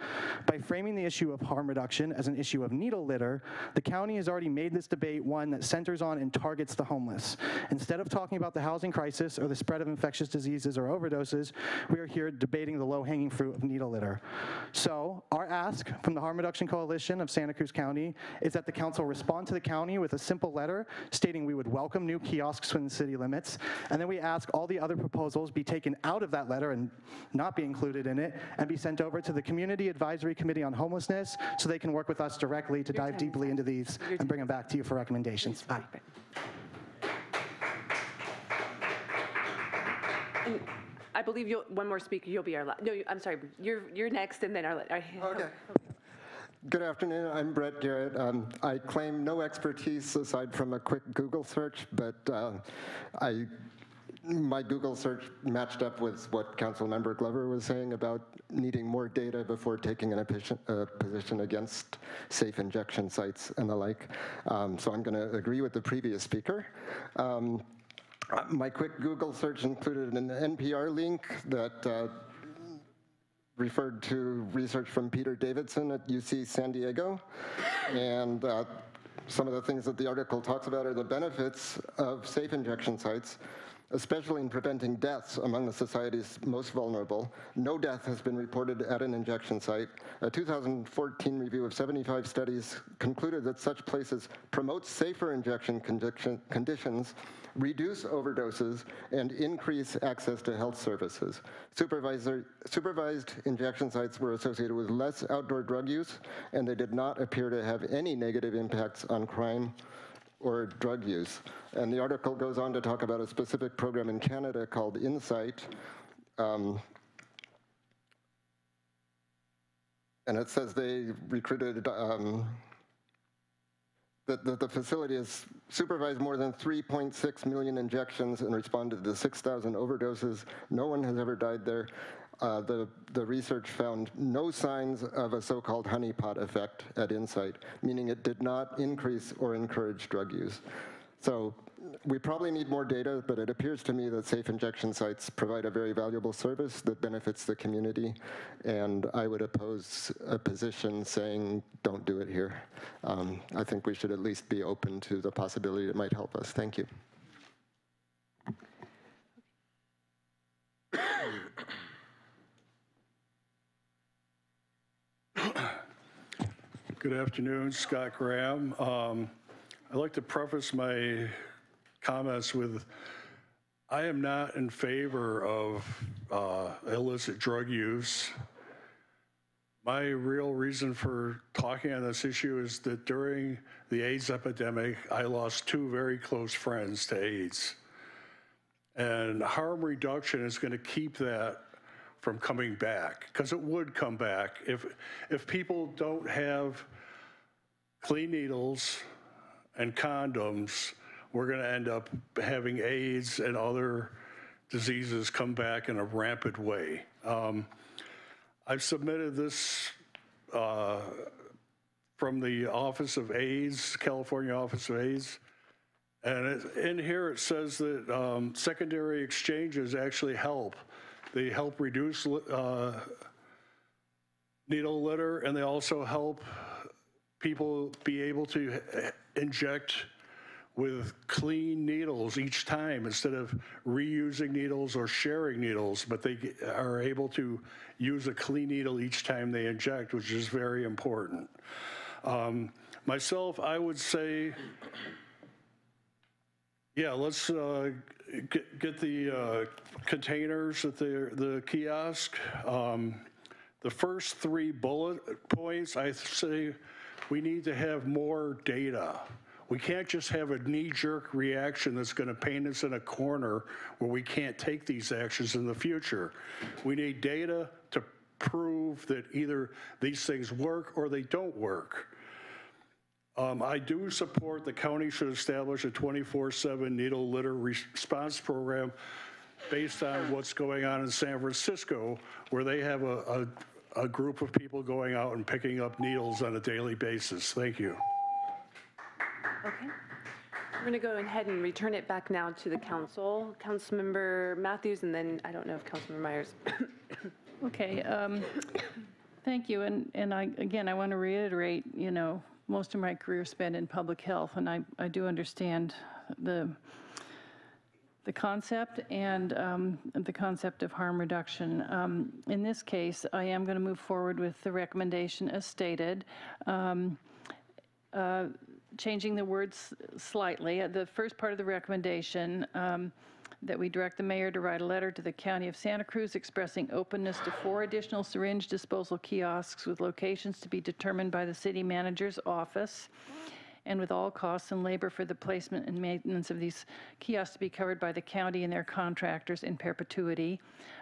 By framing the issue of harm reduction as an issue of needle litter, the county has already made this debate one that centers on and targets the homeless. Instead of talking about the housing crisis or the spread of infectious diseases or overdoses, we are here debating the low-hanging fruit of needle litter. So our ask from the Harm Reduction Coalition of Santa Cruz County is that the council respond to the county with a simple letter stating we would welcome new kiosks within city limits, and then we ask all the other proposals be taken out of that letter and not be included in it, and be sent over to the Community Advisory Committee on Homelessness so they can work with us directly to dive deeply into these and bring them back to you for recommendations. Bye. And I believe you'll, one more speaker, you'll be our, last. no, you- I'm sorry, you're, you're next and then our, la- our- Okay. Good afternoon, I'm Brett Garrett. Um, I claim no expertise aside from a quick Google search, but uh, I, my Google search matched up with what Councilmember Glover was saying about needing more data before taking an uh, position against safe injection sites and the like. Um, so I'm going to agree with the previous speaker. Um, my quick Google search included an NPR link that uh, referred to research from Peter Davidson at UC San Diego. And uh, some of the things that the article talks about are the benefits of safe injection sites. especially in preventing deaths among the society's most vulnerable. No death has been reported at an injection site. A 2014 review of 75 studies concluded that such places promote safer injection condition- conditions, reduce overdoses, and increase access to health services. Supervisor, supervised injection sites were associated with less outdoor drug use, and they did not appear to have any negative impacts on crime or drug use. And the article goes on to talk about a specific program in Canada called Insite. Um, and it says they recruited, um, that, that the facility has supervised more than 3.6 million injections and responded to 6,000 overdoses. No one has ever died there. Uh, the, the research found no signs of a so-called honeypot effect at Insite, meaning it did not increase or encourage drug use. So we probably need more data, but it appears to me that safe injection sites provide a very valuable service that benefits the community, and I would oppose a position saying, don't do it here. Um, I think we should at least be open to the possibility it might help us. Thank you. Good afternoon, Scott Graham. Um, I'd like to preface my comments with, I am not in favor of uh, illicit drug use. My real reason for talking on this issue is that during the AIDS epidemic, I lost two very close friends to AIDS. And harm reduction is going to keep that from coming back, because it would come back. If, if people don't have clean needles and condoms, we're going to end up having AIDS and other diseases come back in a rampant way. Um, I've submitted this uh, from the Office of AIDS, California Office of AIDS. And it, in here it says that um, secondary exchanges actually help. They help reduce uh, needle litter and they also help people be able to inject with clean needles each time instead of reusing needles or sharing needles, but they are able to use a clean needle each time they inject, which is very important. Um, myself, I would say, yeah, let's uh, get, get the uh, containers at the, the kiosk. Um, the first three bullet points, I say we need to have more data. We can't just have a knee-jerk reaction that's going to paint us in a corner where we can't take these actions in the future. We need data to prove that either these things work or they don't work. Um, I do support the county should establish a 24/7 needle litter response program based on what's going on in San Francisco, where they have a, a, a group of people going out and picking up needles on a daily basis. Thank you. Okay. We're going to go ahead and return it back now to the council. Councilmember Mathews, and then I don't know if Councilmember Meyers. Okay, um, thank you. And, and I, again, I want to reiterate, you know, most of my career spent in public health, and I, I do understand the, the concept and um, the concept of harm reduction. Um, in this case, I am going to move forward with the recommendation as stated. Um, uh, changing the words slightly. Uh, The first part of the recommendation, um, that we direct the mayor to write a letter to the county of Santa Cruz expressing openness to four additional syringe disposal kiosks with locations to be determined by the city manager's office and with all costs and labor for the placement and maintenance of these kiosks to be covered by the county and their contractors in perpetuity.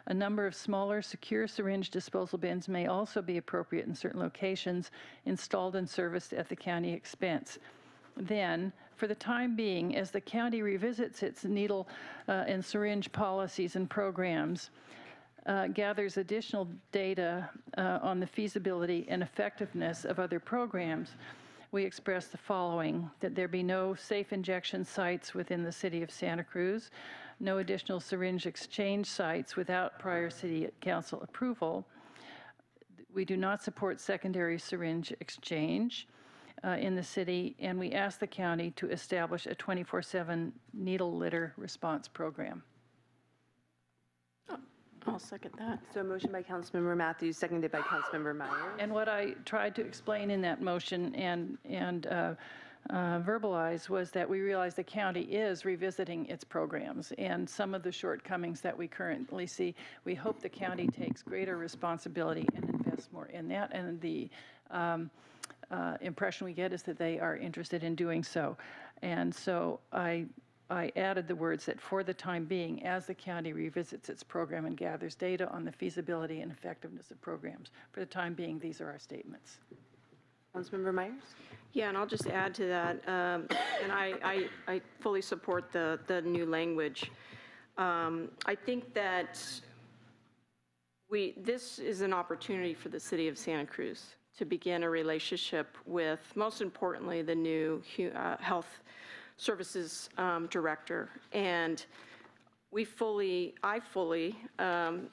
A number of smaller, secure syringe disposal bins may also be appropriate in certain locations, installed and serviced at the county expense. Then, for the time being, as the county revisits its needle uh, and syringe policies and programs, uh, gathers additional data uh, on the feasibility and effectiveness of other programs, we express the following, that there be no safe injection sites within the city of Santa Cruz, no additional syringe exchange sites without prior city council approval. We do not support secondary syringe exchange uh, in the city, and we ask the county to establish a 24/7 needle litter response program. I'll second that. So a motion by Councilmember Mathews, seconded by Councilmember Meyers. And what I tried to explain in that motion and, and uh, uh, verbalize was that we realize the county is revisiting its programs and some of the shortcomings that we currently see. We hope the county takes greater responsibility and invests more in that. And the um, uh, impression we get is that they are interested in doing so. And so I I added the words that for the time being, as the county revisits its program and gathers data on the feasibility and effectiveness of programs, for the time being, these are our statements. Councilmember Meyers? Yeah, and I'll just add to that, um, and I, I, I fully support the, the new language. Um, I think that we, this is an opportunity for the city of Santa Cruz to begin a relationship with, most importantly, the new uh, health services um, director. And we fully, I fully um,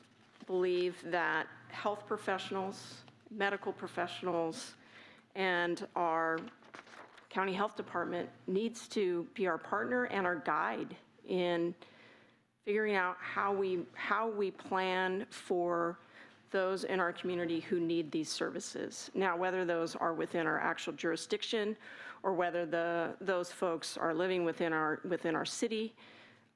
believe that health professionals, medical professionals, and our county health department needs to be our partner and our guide in figuring out how we, how we plan for those in our community who need these services. Now, whether those are within our actual jurisdiction or whether the, those folks are living within our, within our city,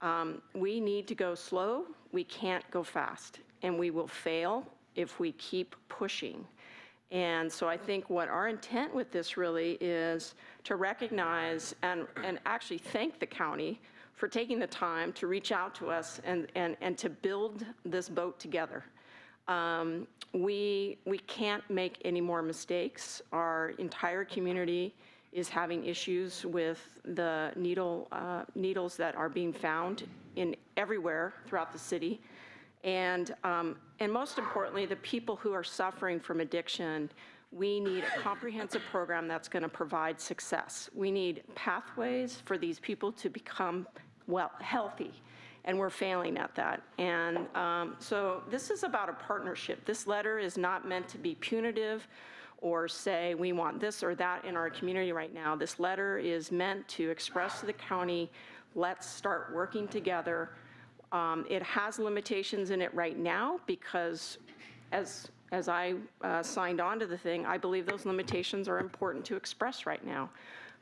um, we need to go slow. We can't go fast. And we will fail if we keep pushing. And so I think what our intent with this really is to recognize and, and actually thank the county for taking the time to reach out to us and, and, and to build this boat together. Um, we, we can't make any more mistakes. Our entire community is having issues with the needle, uh, needles that are being found in everywhere throughout the city. And, um, and most importantly, the people who are suffering from addiction, we need a comprehensive program that's going to provide success. We need pathways for these people to become well, healthy, and we're failing at that. And um, so this is about a partnership. This letter is not meant to be punitive or say we want this or that in our community right now. This letter is meant to express to the county, let's start working together. Um, It has limitations in it right now because as, as I uh, signed on to the thing, I believe those limitations are important to express right now.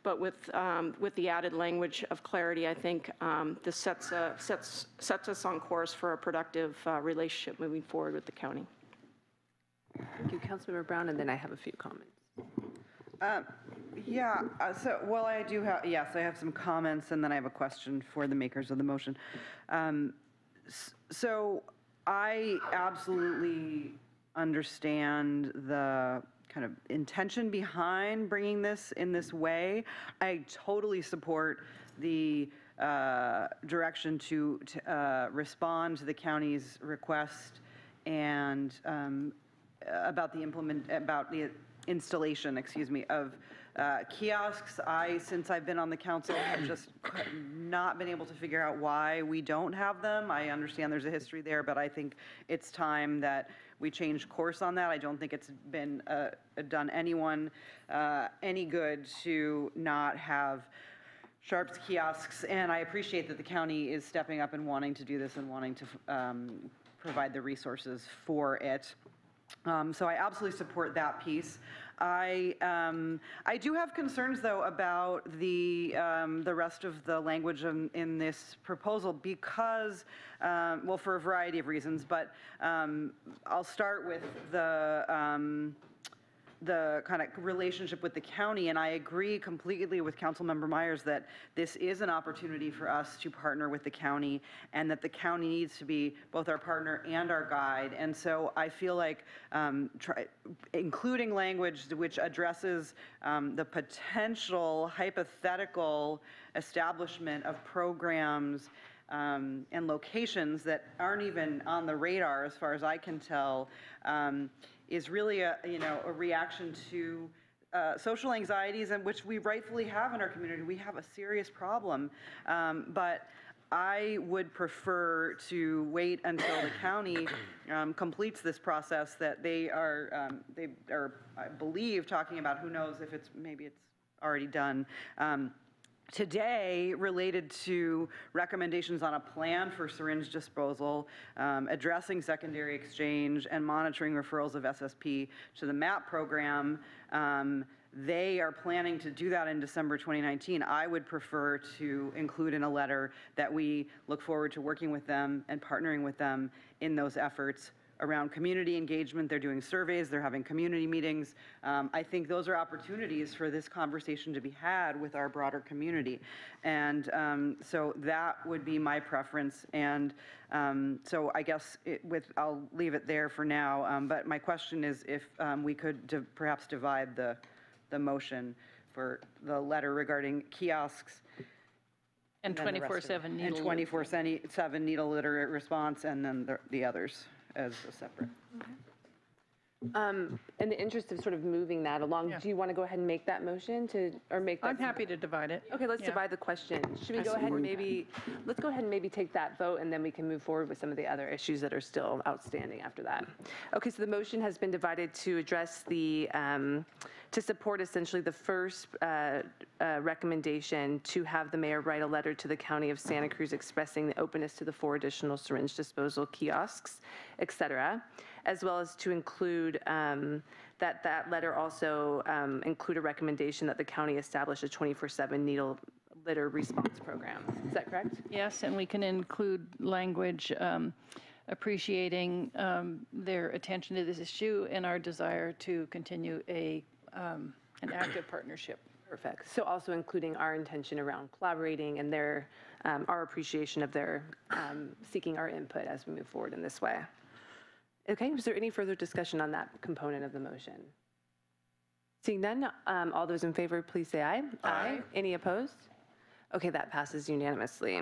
But with, um, with the added language of clarity, I think um, this sets, a- sets, sets us on course for a productive uh, relationship moving forward with the county. Thank you, Councilmember Brown, and then I have a few comments. Uh, Yeah, uh, so, well, I do have, yes, I have some comments, and then I have a question for the makers of the motion. Um, So I absolutely understand the kind of intention behind bringing this in this way. I totally support the uh, direction to to, uh, respond to the county's request and um, about the implement, about the installation, excuse me, of uh, kiosks. I, since I've been on the council, have just not been able to figure out why we don't have them. I understand there's a history there, but I think it's time that we changed course on that. I don't think it's been uh, done anyone uh, any good to not have Sharps kiosks, and I appreciate that the county is stepping up and wanting to do this and wanting to um, provide the resources for it. Um, So I absolutely support that piece. I, um, I do have concerns, though, about the, um, the rest of the language in, in this proposal because, um, well, for a variety of reasons, but um, I'll start with the, um, the kind of relationship with the county, and I agree completely with Councilmember Meyers that this is an opportunity for us to partner with the county, and that the county needs to be both our partner and our guide. And so I feel like um, try, including language which addresses um, the potential hypothetical establishment of programs um, and locations that aren't even on the radar, as far as I can tell, um, is really a, you know, a reaction to uh, social anxieties, and which we rightfully have in our community. We have a serious problem. Um, But I would prefer to wait until the county um, completes this process that they are, um, they are, I believe, talking about, who knows if it's, maybe it's already done, um, today related to recommendations on a plan for syringe disposal, um, addressing secondary exchange, and monitoring referrals of SSP to the MAP program. Um, They are planning to do that in December 2019. I would prefer to include in a letter that we look forward to working with them and partnering with them in those efforts around community engagement. They're doing surveys, they're having community meetings. Um, I think those are opportunities for this conversation to be had with our broader community. And um, so that would be my preference. And um, so I guess it, with, I'll leave it there for now. Um, but my question is if um, we could perhaps divide the, the motion for the letter regarding kiosks. And then the rest of it. 24/7 needle. And 24/7 needle litter response, and then the- the others as a separate. Um, In the interest of sort of moving that along, do you want to go ahead and make that motion to, or make that? I'm happy to divide it. Okay, let's Yeah. divide the question. Should we I go ahead support and that. maybe, let's go ahead and maybe take that vote, and then we can move forward with some of the other issues that are still outstanding after that. Okay, so the motion has been divided to address the, um, to support essentially the first uh, uh, recommendation to have the mayor write a letter to the county of Santa Cruz expressing the openness to the four additional syringe disposal kiosks, et cetera, as well as to include um, that that letter also um, include a recommendation that the county establish a 24/7 needle litter response program. Is that correct? Yes, and we can include language um, appreciating um, their attention to this issue and our desire to continue a, um, an active partnership. Perfect. So also including our intention around collaborating and their, um, our appreciation of their um, seeking our input as we move forward in this way. Okay, is there any further discussion on that component of the motion? Seeing none, um, all those in favor, please say aye. Aye. Any opposed? Okay, that passes unanimously.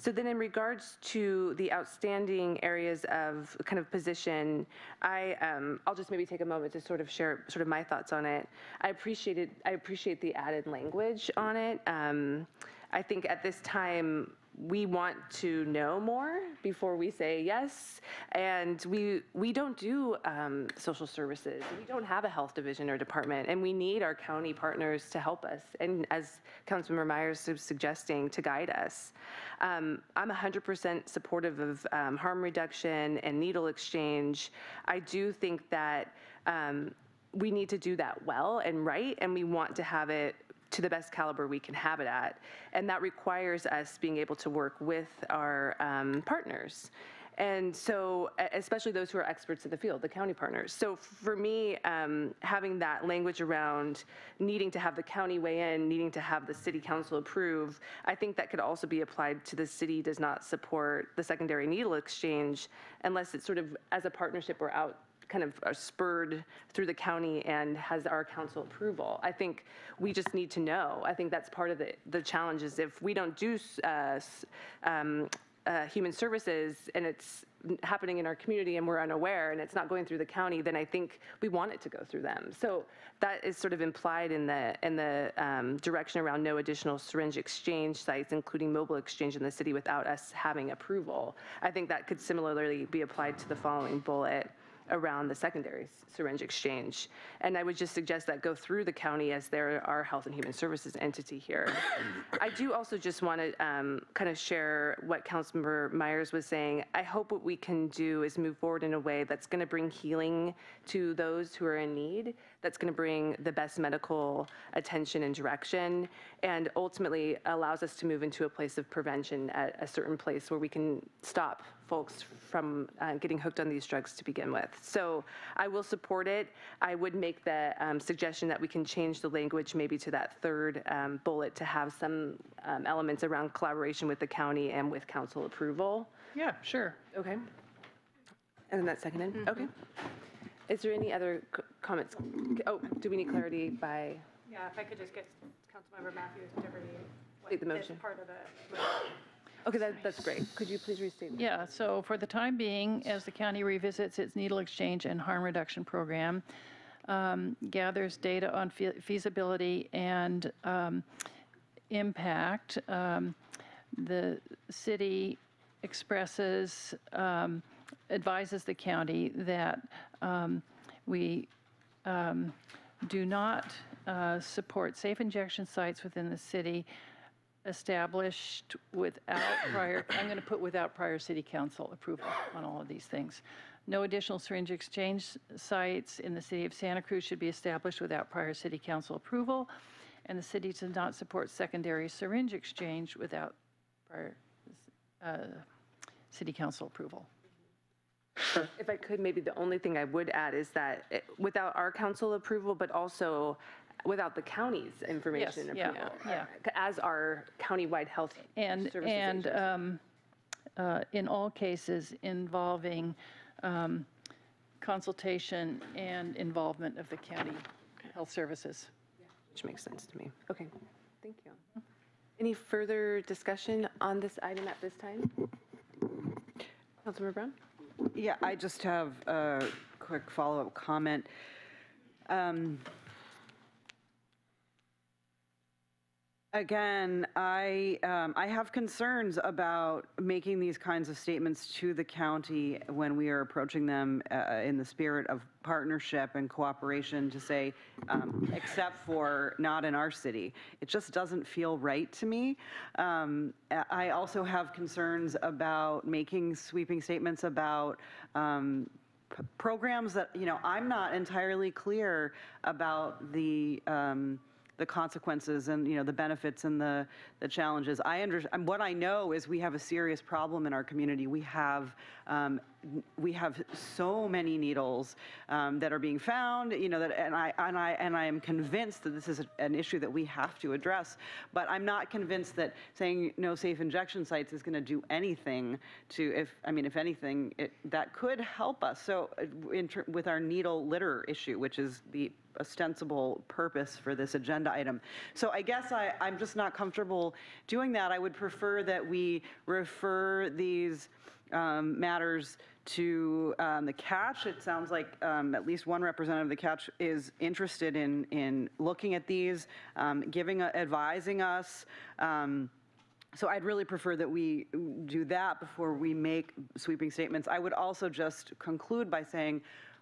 So then in regards to the outstanding areas of kind of position, I, um, I'll just maybe take a moment to sort of share sort of my thoughts on it. I appreciated, I appreciate the added language on it. Um, I think at this time, we want to know more before we say yes. And we, we don't do um, social services. We don't have a health division or department. And we need our county partners to help us. And as Councilmember Meyers is suggesting, to guide us. Um, I'm 100% supportive of um, harm reduction and needle exchange. I do think that um, we need to do that well and right, and we want to have it to the best caliber we can have it at. And that requires us being able to work with our um, partners. And so, especially those who are experts in the field, the county partners. So for me, um, having that language around needing to have the county weigh in, needing to have the city council approve, I think that could also be applied to the city does not support the secondary needle exchange unless it's sort of as a partnership or out kind of are spurred through the county and has our council approval. I think we just need to know. I think that's part of the, the challenge is if we don't do uh, um, uh, human services and it's happening in our community and we're unaware and it's not going through the county, then I think we want it to go through them. So that is sort of implied in the in the um, direction around no additional syringe exchange sites, including mobile exchange in the city, without us having approval. I think that could similarly be applied to the following bullet around the secondary syringe exchange. And I would just suggest that go through the county as there are Health and Human Services entity here. I do also just want to um, kind of share what Councilmember Meyers was saying. I hope what we can do is move forward in a way that's going to bring healing to those who are in need, that's going to bring the best medical attention and direction, and ultimately allows us to move into a place of prevention at a certain place where we can stop folks from uh, getting hooked on these drugs to begin with. So I will support it. I would make the um, suggestion that we can change the language maybe to that third um, bullet to have some um, elements around collaboration with the county and with council approval. Yeah, sure. Okay. And then that's seconded? Okay. Is there any other c- comments? Oh, do we need clarity by, Yeah, if I could just get Councilmember Mathews to read State the what motion. part of the. okay, that, that's great. Could you please restate? that? Yeah, so for the time being, as the county revisits its needle exchange and harm reduction program, um, gathers data on fe- feasibility and um, impact, um, the city expresses, um, advises the county that um, we um, do not uh, support safe injection sites within the city established without prior, I'm going to put without prior city council approval on all of these things. No additional syringe exchange sites in the city of Santa Cruz should be established without prior city council approval, and the city does not support secondary syringe exchange without prior uh, city council approval. If I could, maybe the only thing I would add is that eh, without our council approval, but also without the county's information yeah, approval. yeah. As our countywide health And, services and agency. um, uh, in all cases involving um, consultation and involvement of the county health services. Which makes sense to me. Okay, thank you. Any further discussion on this item at this time? Councilmember Brown? Yeah, I just have a quick follow-up comment. Um, Again, I, um, I have concerns about making these kinds of statements to the county when we are approaching them uh, in the spirit of partnership and cooperation to say, um, except for not in our city. It just doesn't feel right to me. Um, I also have concerns about making sweeping statements about um, programs that, you know, I'm not entirely clear about the, um, the consequences and, you know, the benefits and the, the challenges. I under, um, what I know is we have a serious problem in our community. We have, um, we have so many needles um, that are being found, you know, that, and I, and I, and I am convinced that this is a- an issue that we have to address. But I'm not convinced that saying no safe injection sites is going to do anything to, if, I mean, if anything, it, that could help us. So uh, in, with our needle litter issue, which is the ostensible purpose for this agenda item. So I guess I, I'm just not comfortable doing that. I would prefer that we refer these um, matters to um, the CACH. It sounds like um, at least one representative of the CACH is interested in, in looking at these, um, giving, advising us. Um, so I'd really prefer that we do that before we make sweeping statements. I would also just conclude by saying,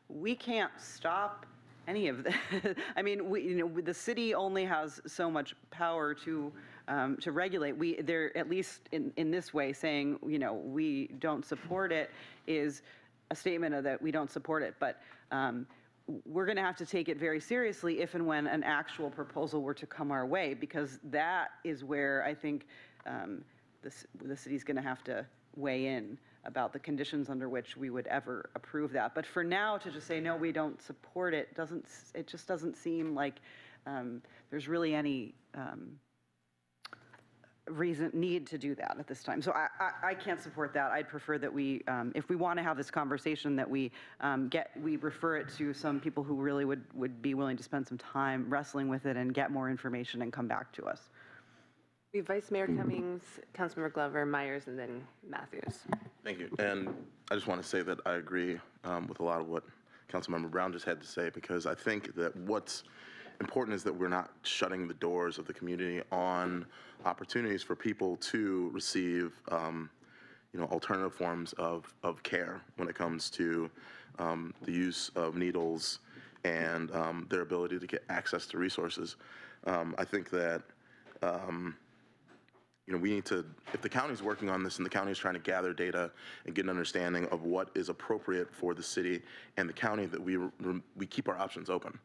we can't stop any of this. I mean, we, you know, the city only has so much power to, um, to regulate. We, they're at least in, in this way saying, you know, we don't support it is a statement of that we don't support it. But um, we're going to have to take it very seriously if and when an actual proposal were to come our way, because that is where I think um, the, the city's going to have to weigh in about the conditions under which we would ever approve that. But for now, to just say, no, we don't support it, doesn't, it just doesn't seem like um, there's really any um, reason, need to do that at this time. So I, I, I can't support that. I'd prefer that we, um, if we want to have this conversation, that we um, get, we refer it to some people who really would, would be willing to spend some time wrestling with it and get more information and come back to us. Vice Mayor Cummings, Councilmember Glover, Meyers, and then Mathews. Thank you. And I just want to say that I agree um, with a lot of what Councilmember Brown just had to say, because I think that what's important is that we're not shutting the doors of the community on opportunities for people to receive, um, you know, alternative forms of, of care when it comes to um, the use of needles and um, their ability to get access to resources. Um, I think that um, you know, we need to, if the county's working on this and the county is trying to gather data and get an understanding of what is appropriate for the city and the county, that we, we keep our options open.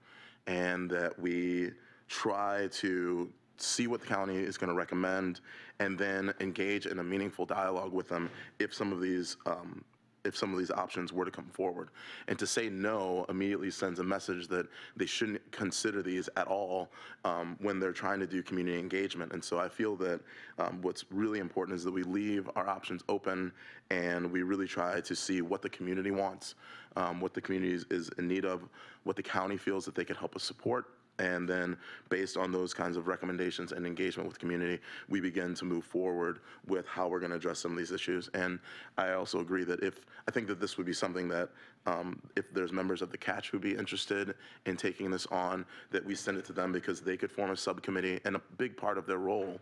And that we try to see what the county is going to recommend and then engage in a meaningful dialogue with them if some of these um, if some of these options were to come forward. And to say no immediately sends a message that they shouldn't consider these at all um, when they're trying to do community engagement. And so I feel that um, what's really important is that we leave our options open and we really try to see what the community wants, um, what the community is, is in need of, what the county feels that they can help us support, and then, based on those kinds of recommendations and engagement with community, we begin to move forward with how we're going to address some of these issues. And I also agree that if, I think that this would be something that, um, if there's members of the CACH who'd be interested in taking this on, that we send it to them because they could form a subcommittee. And a big part of their role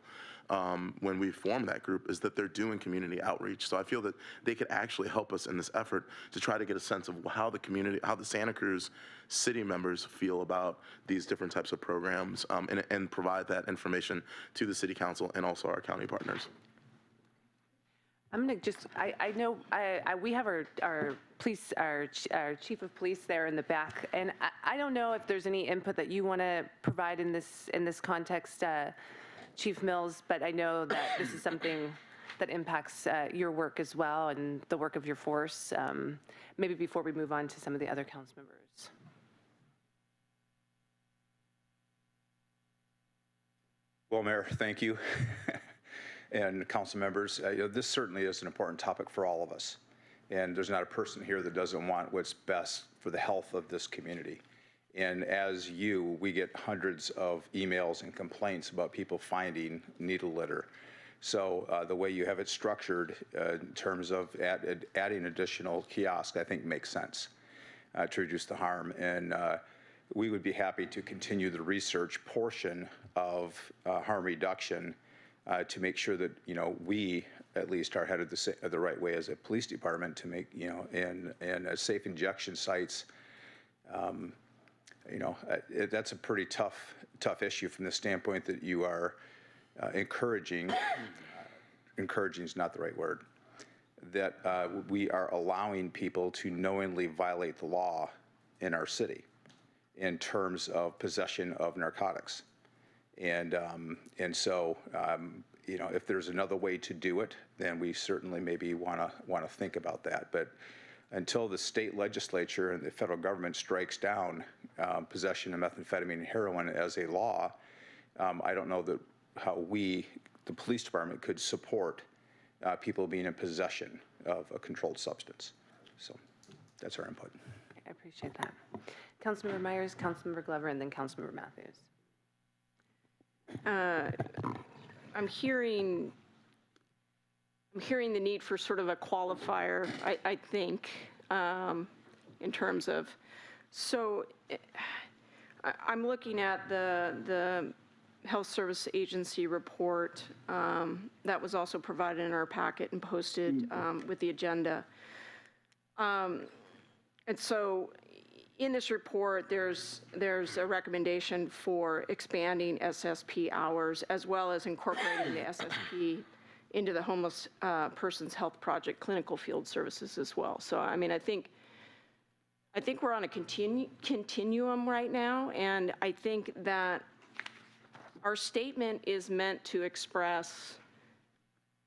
um, when we form that group is that they're doing community outreach. So I feel that they could actually help us in this effort to try to get a sense of how the community, how the Santa Cruz city members feel about these different types of programs um, and, and provide that information to the city council and also our county partners. I'm gonna just, I, I know, I, I, we have our, our police, our, our chief of police there in the back, and I, I don't know if there's any input that you want to provide in this, in this context, uh, Chief Mills, but I know that this is something that impacts uh, your work as well and the work of your force. Um, Maybe before we move on to some of the other council members. Well, Mayor, thank you. And council members, uh, you know, this certainly is an important topic for all of us. And there's not a person here that doesn't want what's best for the health of this community. And as you, we get hundreds of emails and complaints about people finding needle litter. So uh, the way you have it structured uh, in terms of add, adding additional kiosk, I think makes sense uh, to reduce the harm. And uh, we would be happy to continue the research portion of uh, harm reduction uh, to make sure that, you know, we at least are headed the, the right way as a police department to make, you know, and, and safe injection sites. Um, you know, uh, it, that's a pretty tough, tough issue from the standpoint that you are uh, encouraging, encouraging is not the right word, that uh, we are allowing people to knowingly violate the law in our city in terms of possession of narcotics. And, um, and so, um, you know, if there's another way to do it, then we certainly maybe want to, want to think about that. But until the state legislature and the federal government strikes down um, possession of methamphetamine and heroin as a law, um, I don't know that how we, the police department, could support uh, people being in possession of a controlled substance. So that's our input. I appreciate that. Councilmember Meyers, Councilmember Glover, and then Councilmember Mathews. Uh, I'm hearing, I'm hearing the need for sort of a qualifier, I, I think, um, in terms of, so eh, I- I'm looking at the, the Health Service Agency report um, that was also provided in our packet and posted um, with the agenda. Um, And so in this report, there's, there's a recommendation for expanding SSP hours as well as incorporating the SSP into the Homeless uh, Persons Health Project clinical field services as well. So, I mean, I think, I think we're on a continu, continuum right now, and I think that our statement is meant to express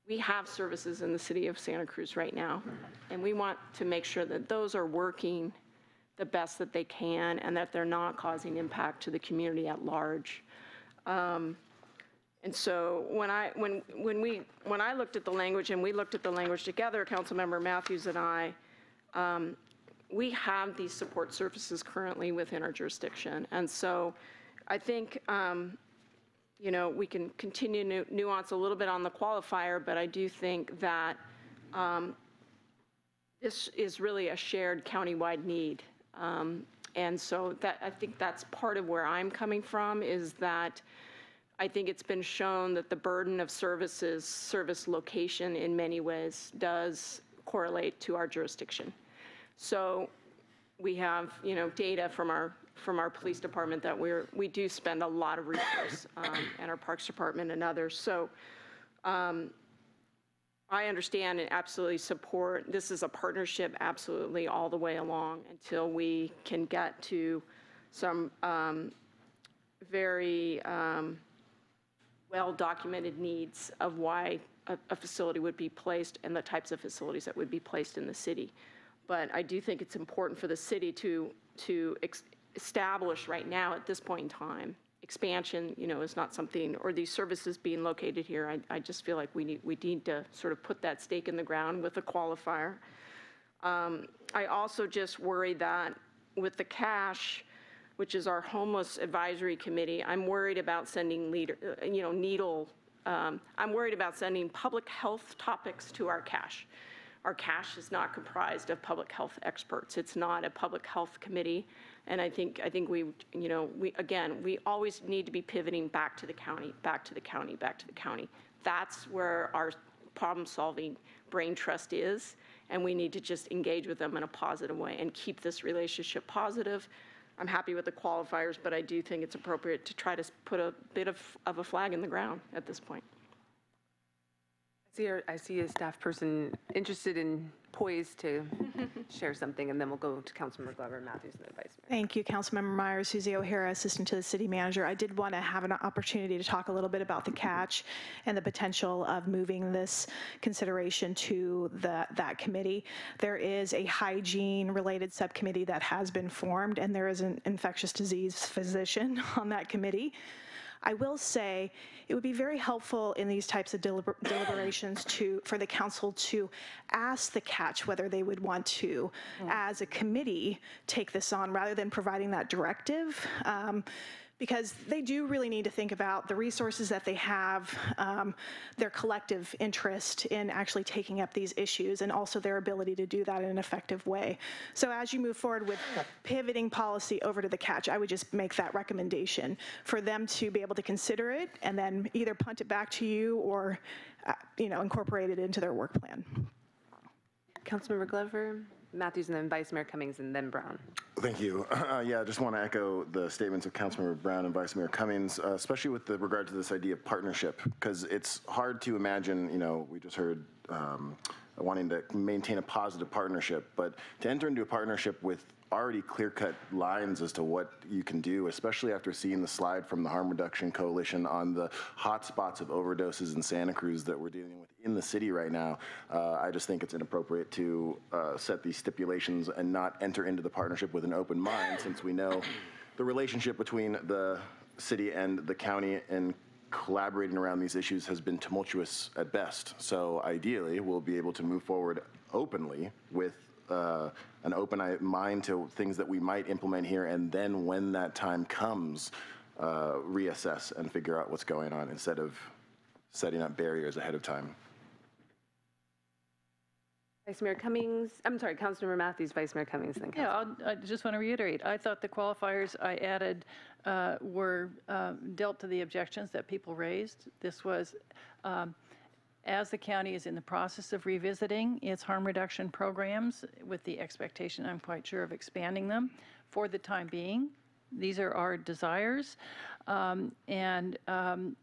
we have services in the city of Santa Cruz right now, and we want to make sure that those are working the best that they can and that they're not causing impact to the community at large. Um, And so when I, when, when we, when I looked at the language and we looked at the language together, Councilmember Mathews and I, um, we have these support services currently within our jurisdiction. And so I think, um, you know, we can continue to nuance a little bit on the qualifier, but I do think that um, this is really a shared countywide need. Um, And so that, I think that's part of where I'm coming from, is that I think it's been shown that the burden of services, service location in many ways does correlate to our jurisdiction. So we have, you know, data from our, from our police department that we're, we do spend a lot of resource, um, and our Parks Department and others. So um, I understand and absolutely support, this is a partnership absolutely all the way along until we can get to some um, very um, well-documented needs of why a, a facility would be placed and the types of facilities that would be placed in the city. But I do think it's important for the city to, to establish right now, at this point in time, expansion, you know, is not something, or these services being located here, I, I just feel like we need, we need to sort of put that stake in the ground with a qualifier. Um, I also just worry that with the CACH, which is our homeless advisory committee, I'm worried about sending leader, uh, you know, needle, um, I'm worried about sending public health topics to our CACH. Our CACH is not comprised of public health experts. It's not a public health committee. And I think, I think we, you know, we, again, we always need to be pivoting back to the county, back to the county, back to the county. that's where our problem-solving brain trust is, and we need to just engage with them in a positive way and keep this relationship positive. I'm happy with the qualifiers, but I do think it's appropriate to try to put a bit of, of a flag in the ground at this point. I see, our- I see a staff person interested and poised to share something, and then we'll go to Councilmember Glover Mathews and then Vice Mayor. Thank you, Councilmember Meyers. Susie O'Hara, Assistant to the City Manager. I did want to have an opportunity to talk a little bit about the CACH and the potential of moving this consideration to the, that committee. There is a hygiene-related subcommittee that has been formed, and there is an infectious disease physician on that committee. I will say, it would be very helpful in these types of deliber- deliberations to, for the council to ask the CACH whether they would want to, as a committee, take this on, rather than providing that directive. Um, Because they do really need to think about the resources that they have, um, their collective interest in actually taking up these issues, and also their ability to do that in an effective way. So as you move forward with pivoting policy over to the CACH, I would just make that recommendation for them to be able to consider it and then either punt it back to you or, uh, you know, incorporate it into their work plan. Councilmember Glover Mathews, and then Vice Mayor Cummings, and then Brown. Thank you. Uh, Yeah, I just want to echo the statements of Councilmember Brown and Vice Mayor Cummings, uh, especially with the regard to this idea of partnership, because it's hard to imagine, you know, we just heard um, wanting to maintain a positive partnership, but to enter into a partnership with already clear-cut lines as to what you can do, especially after seeing the slide from the Harm Reduction Coalition on the hot spots of overdoses in Santa Cruz that we're dealing with in the city right now, uh, I just think it's inappropriate to uh, set these stipulations and not enter into the partnership with an open mind, since we know the relationship between the city and the county and collaborating around these issues has been tumultuous at best. So ideally, we'll be able to move forward openly with uh, an open mind to things that we might implement here, and then when that time comes, uh, reassess and figure out what's going on instead of setting up barriers ahead of time. Vice Mayor Cummings, I'm sorry, Councilmember Mathews, Vice Mayor Cummings, then Yeah, I'll- I just want to reiterate, I thought the qualifiers I added uh, were um, dealt to the objections that people raised. This was, um, as the county is in the process of revisiting its harm reduction programs with the expectation, I'm quite sure, of expanding them for the time being. These are our desires. Um, And um,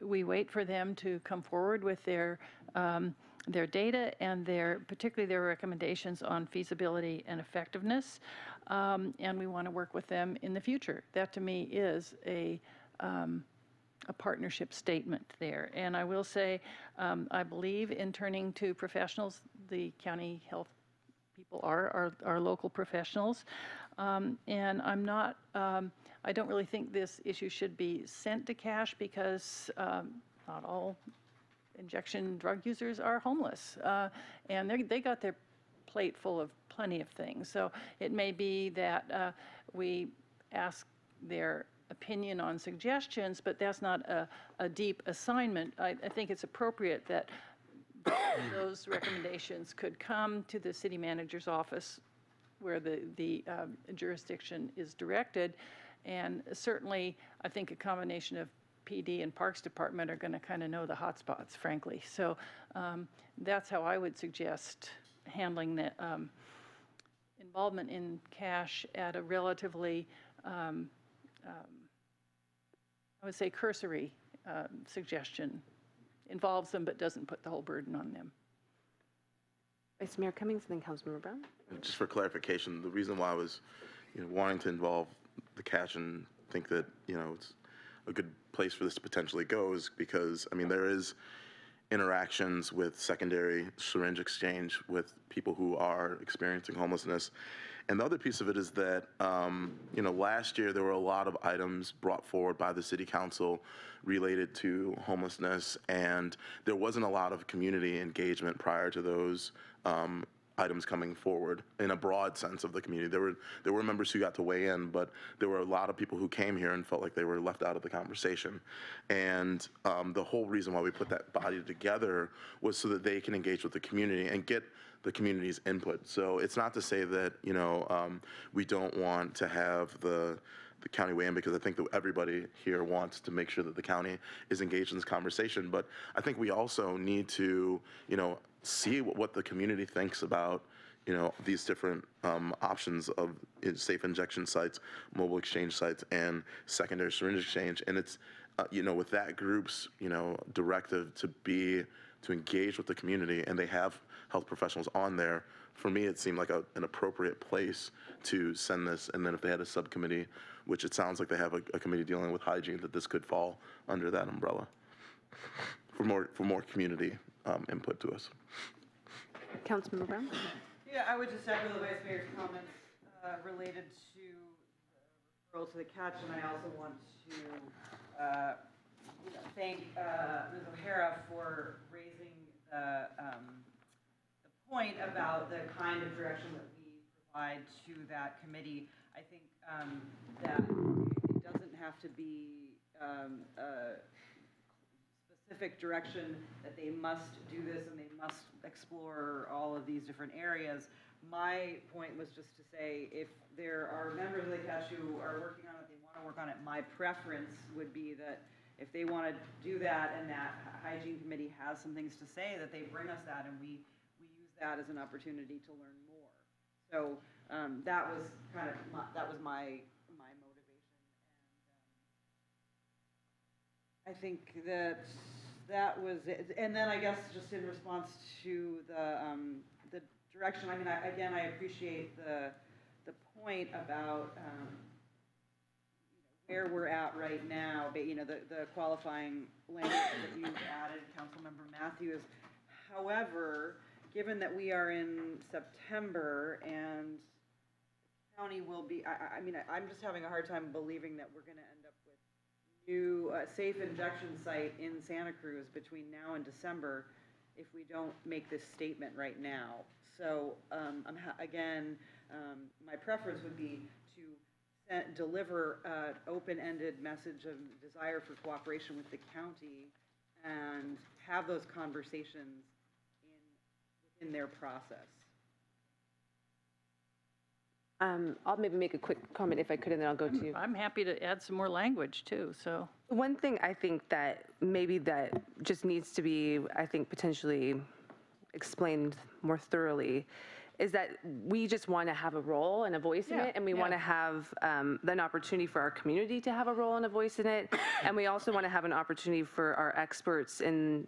we wait for them to come forward with their, um, their data and their, particularly their recommendations on feasibility and effectiveness. Um, And we want to work with them in the future. That, to me, is a, um, a partnership statement there. And I will say, um, I believe in turning to professionals. The county health people are our, our local professionals. Um, and I'm not, um, I don't really think this issue should be sent to CACH because um, not all injection drug users are homeless. Uh, and they they got their plate full of plenty of things. So it may be that uh, we ask their opinion on suggestions, but that's not a, a deep assignment. I, I think it's appropriate that those recommendations could come to the city manager's office where the, the um, jurisdiction is directed. And certainly, I think a combination of PD and Parks Department are going to kind of know the hot spots, frankly. So um, that's how I would suggest handling the um, involvement in CACH at a relatively, um, I would say cursory um, suggestion. Involves them but doesn't put the whole burden on them. Vice Mayor Cummings, and then Councilmember Brown. Just for clarification, the reason why I was, you know, wanting to involve the CACH and think that, you know, it's a good place for this to potentially go is because, I mean, there is interactions with secondary syringe exchange with people who are experiencing homelessness. And the other piece of it is that, um, you know, last year there were a lot of items brought forward by the city council related to homelessness, and there wasn't a lot of community engagement prior to those um, items coming forward in a broad sense of the community. There were there were members who got to weigh in, but there were a lot of people who came here and felt like they were left out of the conversation. And um, the whole reason why we put that body together was so that they can engage with the community and get the community's input. So it's not to say that you know um, we don't want to have the the county weigh in because I think that everybody here wants to make sure that the county is engaged in this conversation. But I think we also need to, you know, see what, what the community thinks about, you know, these different um, options of safe injection sites, mobile exchange sites, and secondary syringe exchange. And it's, uh, you know, with that group's, you know, directive to be, to engage with the community, and they have health professionals on there, for me, it seemed like a, an appropriate place to send this. And then if they had a subcommittee, which it sounds like they have a, a committee dealing with hygiene, that this could fall under that umbrella for more, for more community um, input to us. Councilmember Brown? Yeah, I would just echo the Vice Mayor's comments uh, related to the referral to the CACH, and I also want to uh, thank uh, Ms. O'Hara for raising the, um, the point about the kind of direction that we provide to that committee. I think um, that it doesn't have to be um, a specific direction that they must do this and they must explore all of these different areas. My point was just to say, if there are members of the CACH who are working on it, they want to work on it, my preference would be that if they want to do that and that hygiene committee has some things to say, that they bring us that and we, that as an opportunity to learn more. So um, that was kind of, my- that was my, my motivation. I think that that was it. And then I guess just in response to the, um, the direction, I mean, I, again, I appreciate the, the point about, um, where we're at right now, but, you know, the, the qualifying language that you've added, Councilmember Mathews. However, given that we are in September and county will be, I, I- mean, I- I'm just having a hard time believing that we're gonna end up with new, uh, safe injection site in Santa Cruz between now and December if we don't make this statement right now. So, um, I'm, ha- again, um, my preference would be to send, deliver an open-ended message of desire for cooperation with the county and have those conversations in, in their process. Um, I'll maybe make a quick comment if I could, and then I'll go to you. I'm happy to add some more language, too, so. One thing I think that maybe that just needs to be, I think, potentially explained more thoroughly is that we just want to have a role and a voice in it, and we want to have um, an opportunity for our community to have a role and a voice in it, and we also want to have an opportunity for our experts in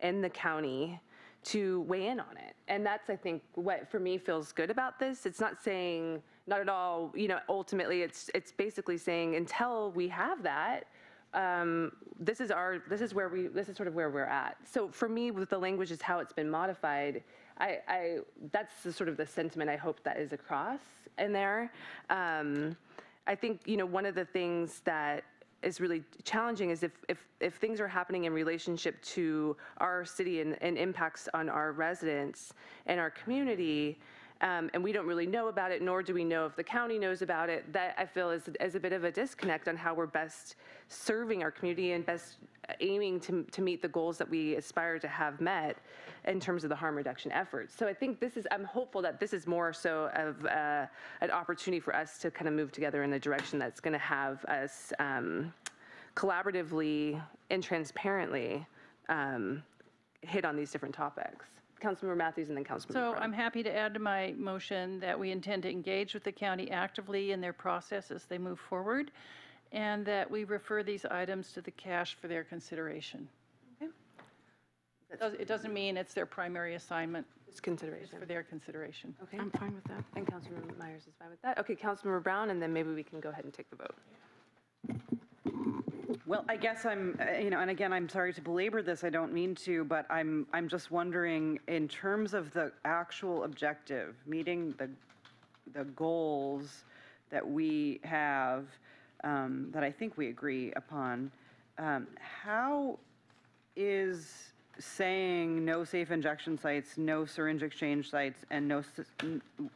in the county to weigh in on it. And that's, I think, what for me feels good about this. It's not saying, not at all, you know, ultimately, it's it's basically saying until we have that, um, this is our, this is where we, this is sort of where we're at. So for me, with the language is how it's been modified, I, I, that's the sort of the sentiment I hope that is across in there. Um, I think, you know, one of the things that is really challenging is if, if, if things are happening in relationship to our city and, and impacts on our residents and our community, um, and we don't really know about it, nor do we know if the county knows about it, that I feel is, is a bit of a disconnect on how we're best serving our community and best aiming to, to meet the goals that we aspire to have met in terms of the harm reduction efforts. So I think this is, I'm hopeful that this is more so of uh, an opportunity for us to kind of move together in a direction that's going to have us um, collaboratively and transparently um, hit on these different topics. Councilmember Mathews and then Councilmember So Brown. I'm happy to add to my motion that we intend to engage with the county actively in their process as they move forward, and that we refer these items to the CACH for their consideration. It does- It doesn't mean it's their primary assignment. It's consideration. for their consideration. Okay. I'm fine with that. And Councilmember Meyers is fine with that. Okay, Councilmember Brown, and then maybe we can go ahead and take the vote. Well, I guess I'm, uh, you know, and again, I'm sorry to belabor this, I don't mean to, but I'm, I'm just wondering, in terms of the actual objective, meeting the, the goals that we have, um, that I think we agree upon, um, how is saying no safe injection sites, no syringe exchange sites, and no,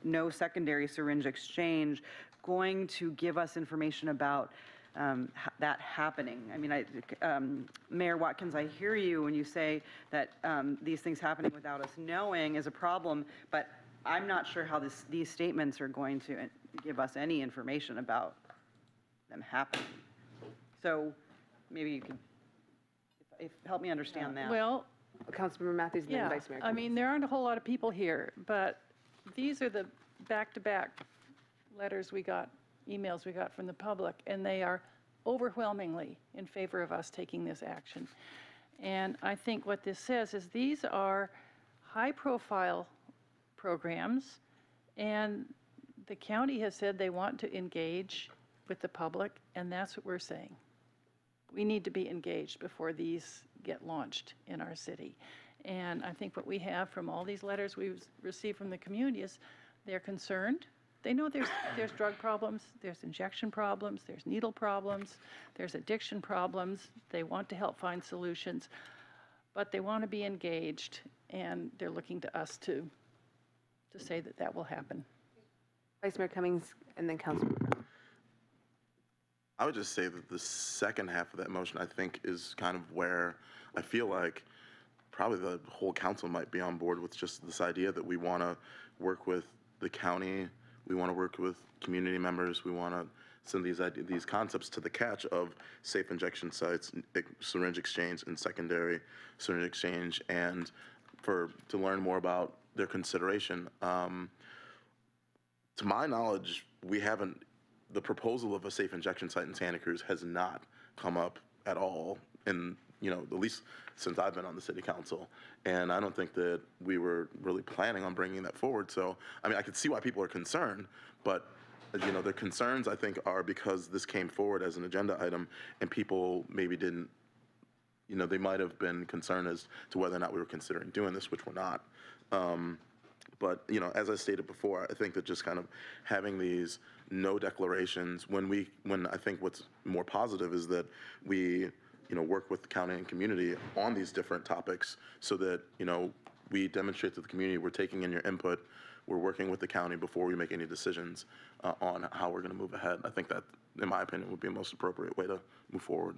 no secondary syringe exchange going to give us information about um, ha- that happening? I mean, I, um, Mayor Watkins, I hear you when you say that um, these things happening without us knowing is a problem, but I'm not sure how this, these statements are going to uh, give us any information about them happening. So maybe you could, if, if- help me understand that. Well, Councilmember Mathews and then yeah, Vice Mayor. I mean, there aren't a whole lot of people here, but these are the back-to-back letters we got, emails we got from the public, and they are overwhelmingly in favor of us taking this action. And I think what this says is these are high-profile programs, and the county has said they want to engage with the public, and that's what we're saying. We need to be engaged before these get launched in our city. And I think what we have from all these letters we've received from the community is they're concerned. They know there's, there's drug problems, there's injection problems, there's needle problems, there's addiction problems. They want to help find solutions, but they want to be engaged, and they're looking to us to, to say that that will happen. Vice Mayor Cummings and then Councilmember Brown. I would just say that the second half of that motion, I think, is kind of where I feel like probably the whole council might be on board with just this idea that we want to work with the county, we want to work with community members, we want to send these these concepts to the CACH of safe injection sites, syringe exchange, and secondary syringe exchange, and for to learn more about their consideration. Um, to my knowledge, we haven't, the proposal of a safe injection site in Santa Cruz has not come up at all in, you know, at least since I've been on the city council. And I don't think that we were really planning on bringing that forward. So, I mean, I could see why people are concerned, but, you know, their concerns, I think, are because this came forward as an agenda item and people maybe didn't you know, they might have been concerned as to whether or not we were considering doing this, which we're not. Um, but, you know, as I stated before, I think that just kind of having these no declarations, when we, when I think what's more positive is that we, you know, work with the county and community on these different topics so that, you know, we demonstrate to the community we're taking in your input, we're working with the county before we make any decisions uh, on how we're going to move ahead. I think that, in my opinion, would be the most appropriate way to move forward.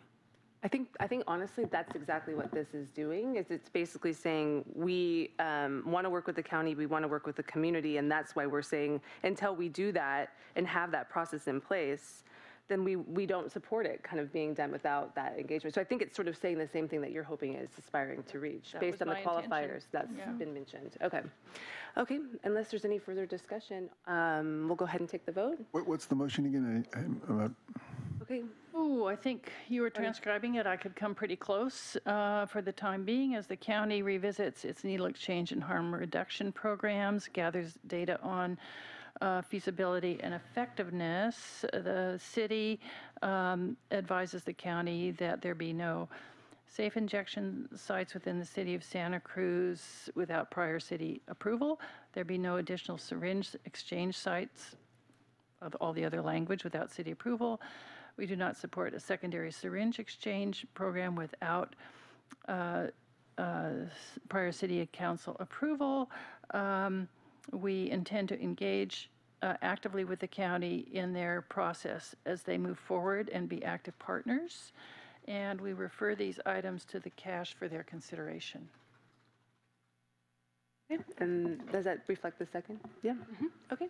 I think, I think honestly, that's exactly what this is doing, is it's basically saying, we um, want to work with the county, we want to work with the community, and that's why we're saying, until we do that and have that process in place, then we, we don't support it kind of being done without that engagement. So I think it's sort of saying the same thing that you're hoping it's aspiring to reach, That based on the my intention. qualifiers that's Yeah. been mentioned. Okay. Okay, unless there's any further discussion, um, we'll go ahead and take the vote. What, what's the motion again? I- I'm- I'm Okay, Ooh, I think you were transcribing it. I could come pretty close uh, for the time being as the county revisits its needle exchange and harm reduction programs, gathers data on uh, feasibility and effectiveness. The city um, advises the county that there be no safe injection sites within the city of Santa Cruz without prior city approval. There be no additional syringe exchange sites of all the other language without city approval. We do not support a secondary syringe exchange program without uh, uh, prior city council approval. Um, We intend to engage uh, actively with the county in their process as they move forward and be active partners. And we refer these items to the CACH for their consideration. Okay, and does that reflect the second? Yeah, mm-hmm. Mm-hmm. okay.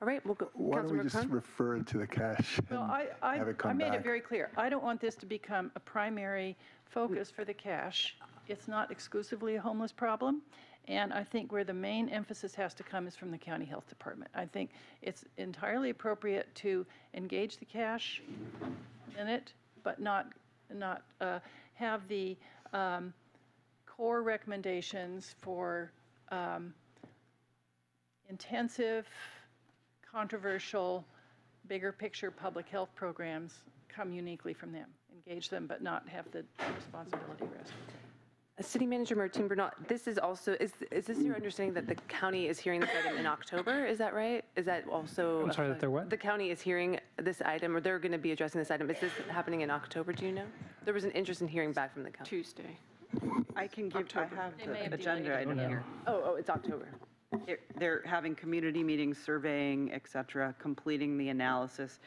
All right, we'll go. Why don't we just Khan? refer it to the CACH? Well, I, I, have it I come made it very clear. I don't want this to become a primary mm. focus for the CACH. It's not exclusively a homeless problem. And I think where the main emphasis has to come is from the county health department. I think it's entirely appropriate to engage the CACH in it, but not, not uh, have the um, core recommendations for um, intensive, controversial, bigger picture public health programs come uniquely from them. Engage them, but not have the responsibility rest. City Manager Martin Bernal, this is also, is, is this your understanding that the county is hearing this item in October? Is that right? Is that also? I'm sorry, that they're what? The county is hearing this item, or they're going to be addressing this item. Is this happening in October, do you know? There was an interest in hearing back from the county. Tuesday. I can give, I have They may the have agenda delayed it. item here. Oh, oh, it's October. They're- They're having community meetings, surveying, et cetera, completing the analysis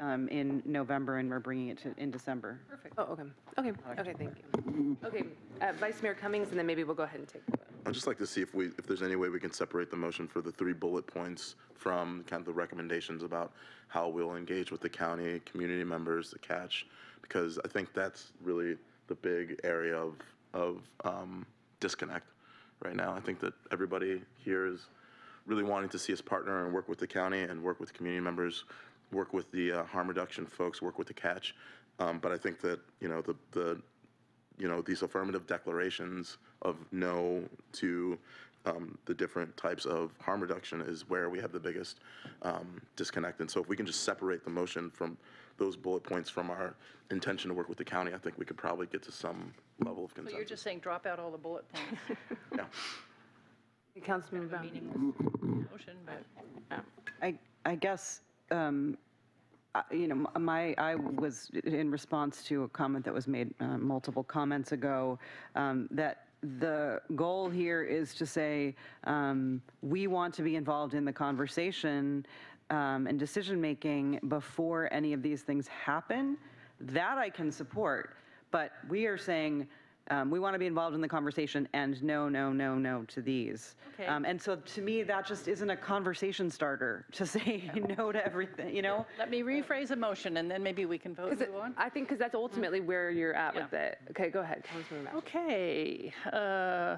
um, in November, and we're bringing it to, in December. Perfect. Oh, okay, okay, okay, thank you. Okay, uh, Vice Mayor Cummings, and then maybe we'll go ahead and take the vote. I'd just like to see if we, if there's any way we can separate the motion for the three bullet points from kind of the recommendations about how we'll engage with the county, community members, the CACH, because I think that's really the big area of, of um, disconnect right now. I think that everybody here is really wanting to see us partner and work with the county and work with community members, work with the uh, harm reduction folks, work with the CACH. Um, But I think that, you know, the, the you know, these affirmative declarations of no to um, the different types of harm reduction is where we have the biggest um, disconnect. And so if we can just separate the motion from those bullet points from our intention to work with the county, I think we could probably get to some level of So you're just saying drop out all the bullet points? Yeah. Councilmember Brown. Meaningless motion, but. I, I guess, um, you know, my, I was in response to a comment that was made uh, multiple comments ago, um, that the goal here is to say, um, we want to be involved in the conversation um, and decision-making before any of these things happen. That I can support, but we are saying, um, we want to be involved in the conversation and no, no, no, no to these. Okay. Um, And so to me, that just isn't a conversation starter to say no to everything, you know? Let me rephrase a motion, and then maybe we can vote and it- move on. I think, because that's ultimately where you're at with it. Okay, go ahead, Councilmember Mack. Okay. uh,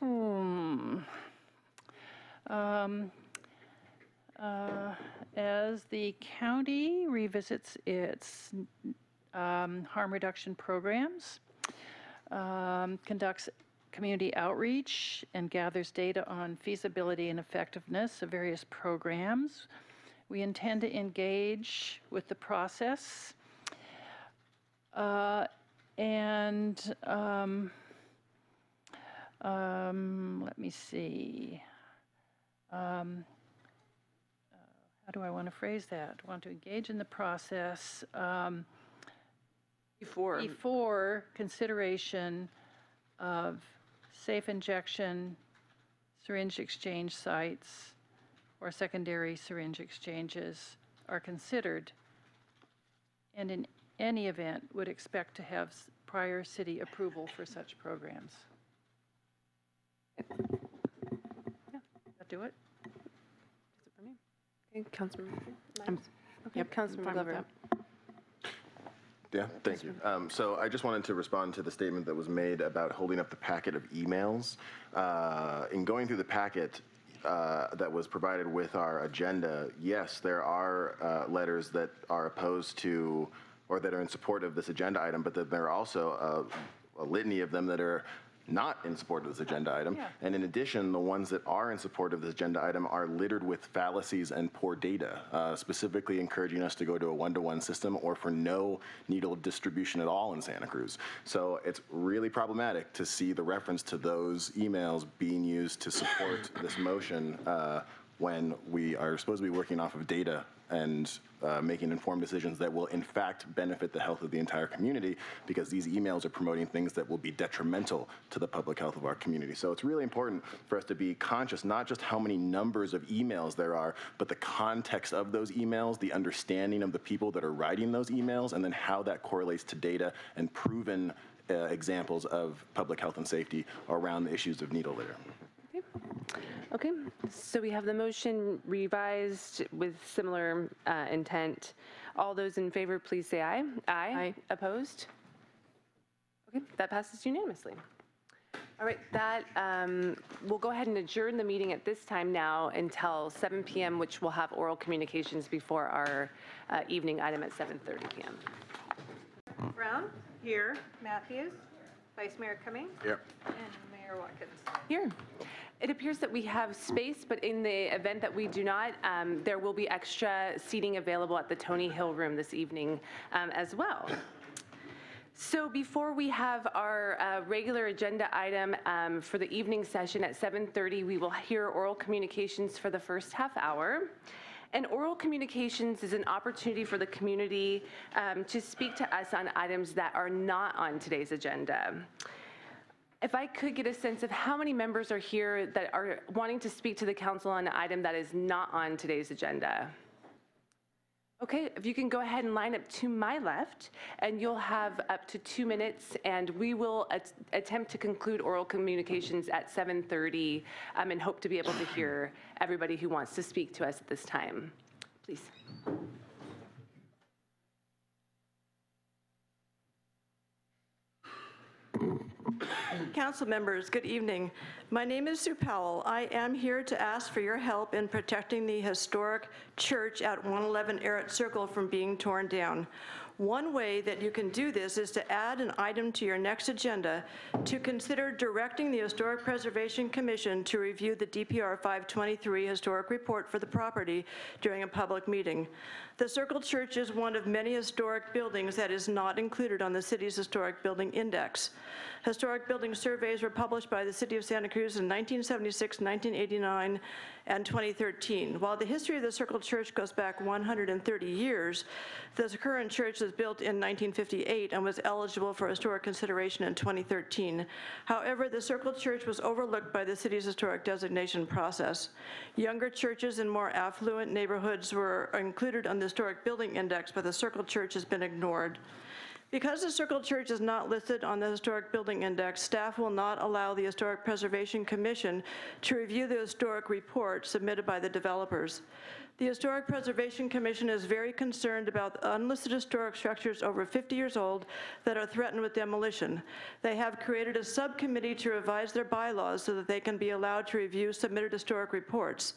hmm. Um, uh, As the county revisits its um, harm reduction programs, um, conducts community outreach, and gathers data on feasibility and effectiveness of various programs, we intend to engage with the process uh, and um, um, let me see. Um, uh, how do I want to phrase that? Want to engage in the process um, Before. before consideration of safe injection, syringe exchange sites, or secondary syringe exchanges are considered, and in any event would expect to have prior city approval for such programs. Yeah, that do it? Okay, Councilmember. I'm- Okay, yep, I'm Councilmember Glover. Yeah, thank you. Um, So I just wanted to respond to the statement that was made about holding up the packet of emails. Uh, In going through the packet uh, that was provided with our agenda, yes, there are uh, letters that are opposed to, or that are in support of this agenda item, but then there are also a- a litany of them that are not in support of this agenda item. Yeah. And in addition, the ones that are in support of this agenda item are littered with fallacies and poor data, uh, specifically encouraging us to go to a one-to-one system or for no needle distribution at all in Santa Cruz. So it's really problematic to see the reference to those emails being used to support this motion uh, when we are supposed to be working off of data and uh, making informed decisions that will in fact benefit the health of the entire community because these emails are promoting things that will be detrimental to the public health of our community. So it's really important for us to be conscious, not just how many numbers of emails there are, but the context of those emails, the understanding of the people that are writing those emails, and then how that correlates to data and proven uh, examples of public health and safety around the issues of needle litter. Okay, so we have the motion revised with similar uh, intent. All those in favor, please say aye. Aye. Opposed? Okay, that passes unanimously. All right, that, um, we'll go ahead and adjourn the meeting at this time now until 7 PM, which we'll have oral communications before our uh, evening item at 7:30 PM. Brown? Here. Mathews? Vice Mayor Cummings? Yep. And Mayor Watkins? Here. It appears that we have space, but in the event that we do not, um, there will be extra seating available at the Tony Hill Room this evening um, as well. So before we have our uh, regular agenda item um, for the evening session at 7:30, we will hear oral communications for the first half hour. And oral communications is an opportunity for the community um, to speak to us on items that are not on today's agenda. If I could get a sense of how many members are here that are wanting to speak to the council on an item that is not on today's agenda? Okay, if you can go ahead and line up to my left, and you'll have up to two minutes, and we will at- attempt to conclude oral communications at 7:30, um, and hope to be able to hear everybody who wants to speak to us at this time. Please. Council members, good evening. My name is Sue Powell. I am here to ask for your help in protecting the historic church at 111 Errett Circle from being torn down. One way that you can do this is to add an item to your next agenda to consider directing the Historic Preservation Commission to review the DPR 523 historic report for the property during a public meeting. The Circle Church is one of many historic buildings that is not included on the city's Historic Building Index. Historic building surveys were published by the City of Santa Cruz in 1976, 1989, and 2013. While the history of the Circle Church goes back 130 years, the current church was built in 1958 and was eligible for historic consideration in 2013. However, the Circle Church was overlooked by the city's historic designation process. Younger churches in more affluent neighborhoods were included on the Historic Building Index, but the Circle Church has been ignored. Because the Circle Church is not listed on the Historic Building Index, staff will not allow the Historic Preservation Commission to review the historic report submitted by the developers. The Historic Preservation Commission is very concerned about unlisted historic structures over 50 years old that are threatened with demolition. They have created a subcommittee to revise their bylaws so that they can be allowed to review submitted historic reports.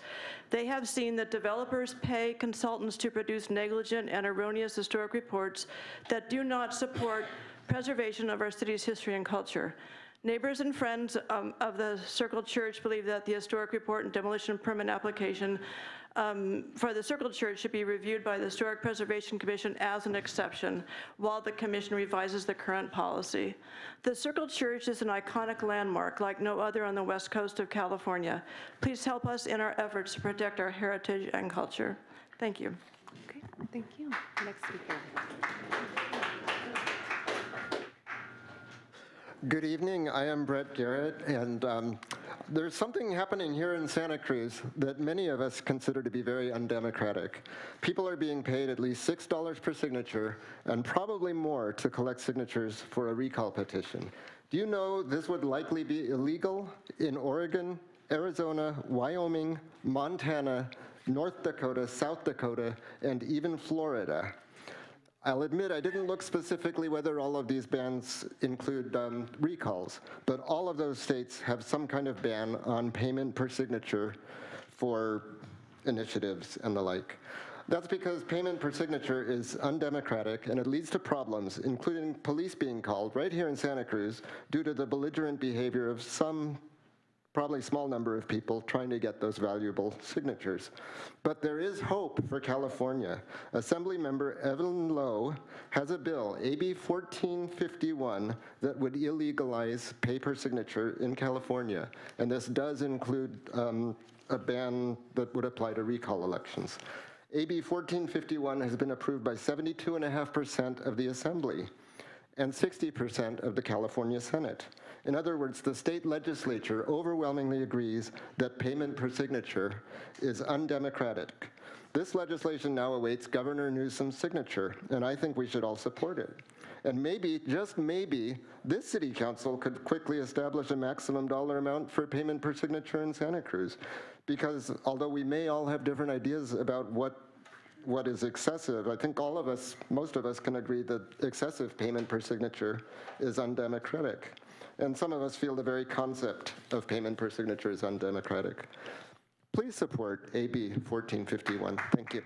They have seen that developers pay consultants to produce negligent and erroneous historic reports that do not support preservation of our city's history and culture. Neighbors and friends um, of the Circle Church believe that the historic report and demolition permit application um, for the Circle Church should be reviewed by the Historic Preservation Commission as an exception while the commission revises the current policy. The Circle Church is an iconic landmark like no other on the west coast of California. Please help us in our efforts to protect our heritage and culture. Thank you. Okay, thank you. Next speaker. Good evening. I am Brett Garrett, and um, there's something happening here in Santa Cruz that many of us consider to be very undemocratic. People are being paid at least $6 per signature and probably more to collect signatures for a recall petition. Do you know this would likely be illegal in Oregon, Arizona, Wyoming, Montana, North Dakota, South Dakota, and even Florida? I'll admit I didn't look specifically whether all of these bans include um, recalls, but all of those states have some kind of ban on payment per signature for initiatives and the like. That's because payment per signature is undemocratic and it leads to problems, including police being called right here in Santa Cruz due to the belligerent behavior of some probably small number of people trying to get those valuable signatures. But there is hope for California. Assembly member Evan Low has a bill, AB 1451, that would illegalize paper signature in California. And this does include um, a ban that would apply to recall elections. AB 1451 has been approved by 72.5% of the Assembly and 60% of the California Senate. In other words, the state legislature overwhelmingly agrees that payment per signature is undemocratic. This legislation now awaits Governor Newsom's signature, and I think we should all support it. And maybe, just maybe, this city council could quickly establish a maximum dollar amount for payment per signature in Santa Cruz. Because although we may all have different ideas about what what is excessive, I think all of us, most of us can agree that excessive payment per signature is undemocratic. And some of us feel the very concept of payment per signature is undemocratic. Please support AB 1451. Thank you.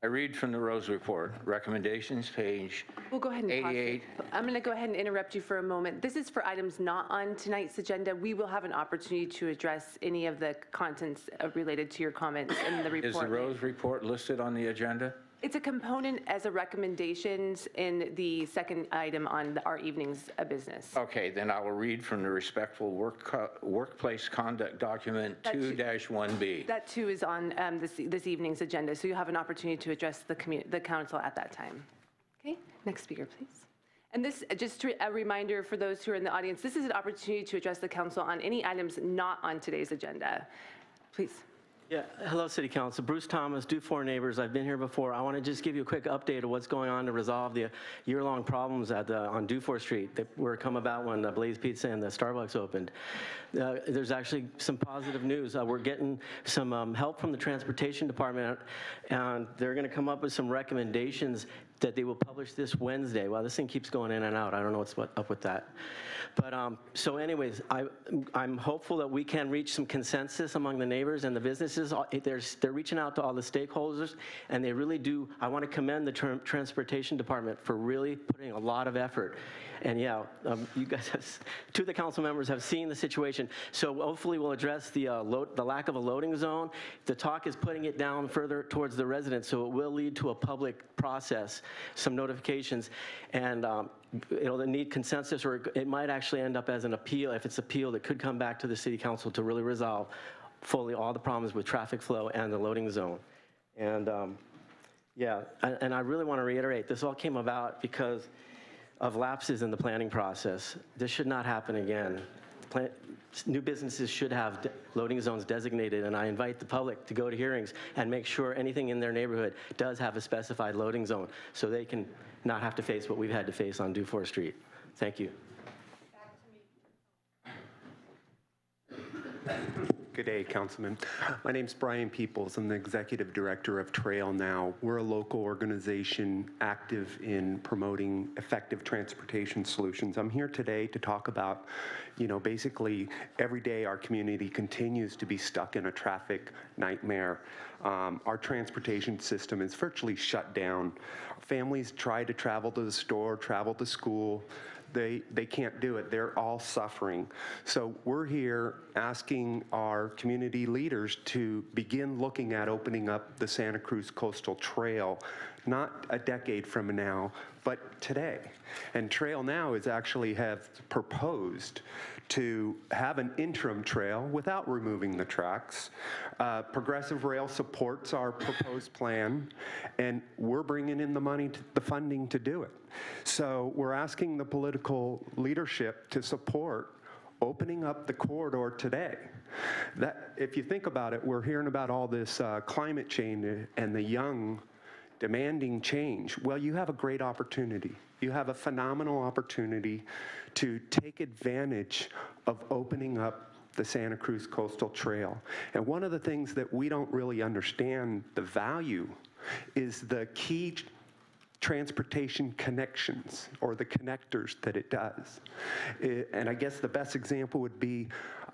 I read from the Rose Report, recommendations, page We'll go ahead and pause it. 88. I'm going to go ahead and interrupt you for a moment. This is for items not on tonight's agenda. We will have an opportunity to address any of the contents uh, related to your comments in the report. Is the Rose Report listed on the agenda? It's a component as a recommendations in the second item on the- our evening's uh, business. Okay, then I will read from the Respectful Work Co- Workplace Conduct Document That 2-1B. That too is on um, this this evening's agenda, so you'll have an opportunity to address the commu- the council at that time. Okay, next speaker, please. And And this, just to- a reminder for those who are in the audience, this is an opportunity to address the council on any items not on today's agenda. Please. Yeah, hello, City Council. Bruce Thomas, Dufour Neighbors. I've been here before. I want to just give you a quick update of what's going on to resolve the year-long problems at the, on Dufour Street that were come about when the Blaze Pizza and the Starbucks opened. Uh, There's actually some positive news. Uh, We're getting some um, help from the Transportation Department, and they're going to come up with some recommendations that they will publish this Wednesday. Well, this thing keeps going in and out. I don't know what's what- up with that. But, um, so anyways, I, I'm hopeful that we can reach some consensus among the neighbors and the businesses. They're, they're reaching out to all the stakeholders, and they really do, I want to commend the Tran- Transportation Department for really putting a lot of effort. And yeah, um, you guys have, two of the council members have seen the situation. So hopefully we'll address the, uh, load, the lack of a loading zone. The talk is putting it down further towards the residents, so it will lead to a public process, some notifications. And um, it'll need consensus, or it might actually end up as an appeal. If it's appealed, it could come back to the city council to really resolve fully all the problems with traffic flow and the loading zone. And um, yeah, and and I really want to reiterate, this all came about because of lapses in the planning process. This should not happen again. Plan- New businesses should have loading zones designated, and I invite the public to go to hearings and make sure anything in their neighborhood does have a specified loading zone, so they can not have to face what we've had to face on Dufour Street. Thank you. Good day, Councilman. My name's Brian Peoples. I'm the Executive Director of Trail Now. We're a local organization active in promoting effective transportation solutions. I'm here today to talk about, you know, basically every day our community continues to be stuck in a traffic nightmare. Um, Our transportation system is virtually shut down. Families try to travel to the store, travel to school they, they can't do it. They're all suffering. So we're here asking our community leaders to begin looking at opening up the Santa Cruz Coastal Trail, not a decade from now, but today. And Trail Now is actually have proposed to have an interim trail without removing the tracks. Uh, Progressive Rail supports our proposed plan, and we're bringing in the money, to- the funding to do it. So we're asking the political leadership to support opening up the corridor today. That, if you think about it, we're hearing about all this uh, climate change and the young demanding change. Well, you have a great opportunity. You have a phenomenal opportunity to take advantage of opening up the Santa Cruz Coastal Trail. And one of the things that we don't really understand the value is the key transportation connections or the connectors that it does. It- and I guess the best example would be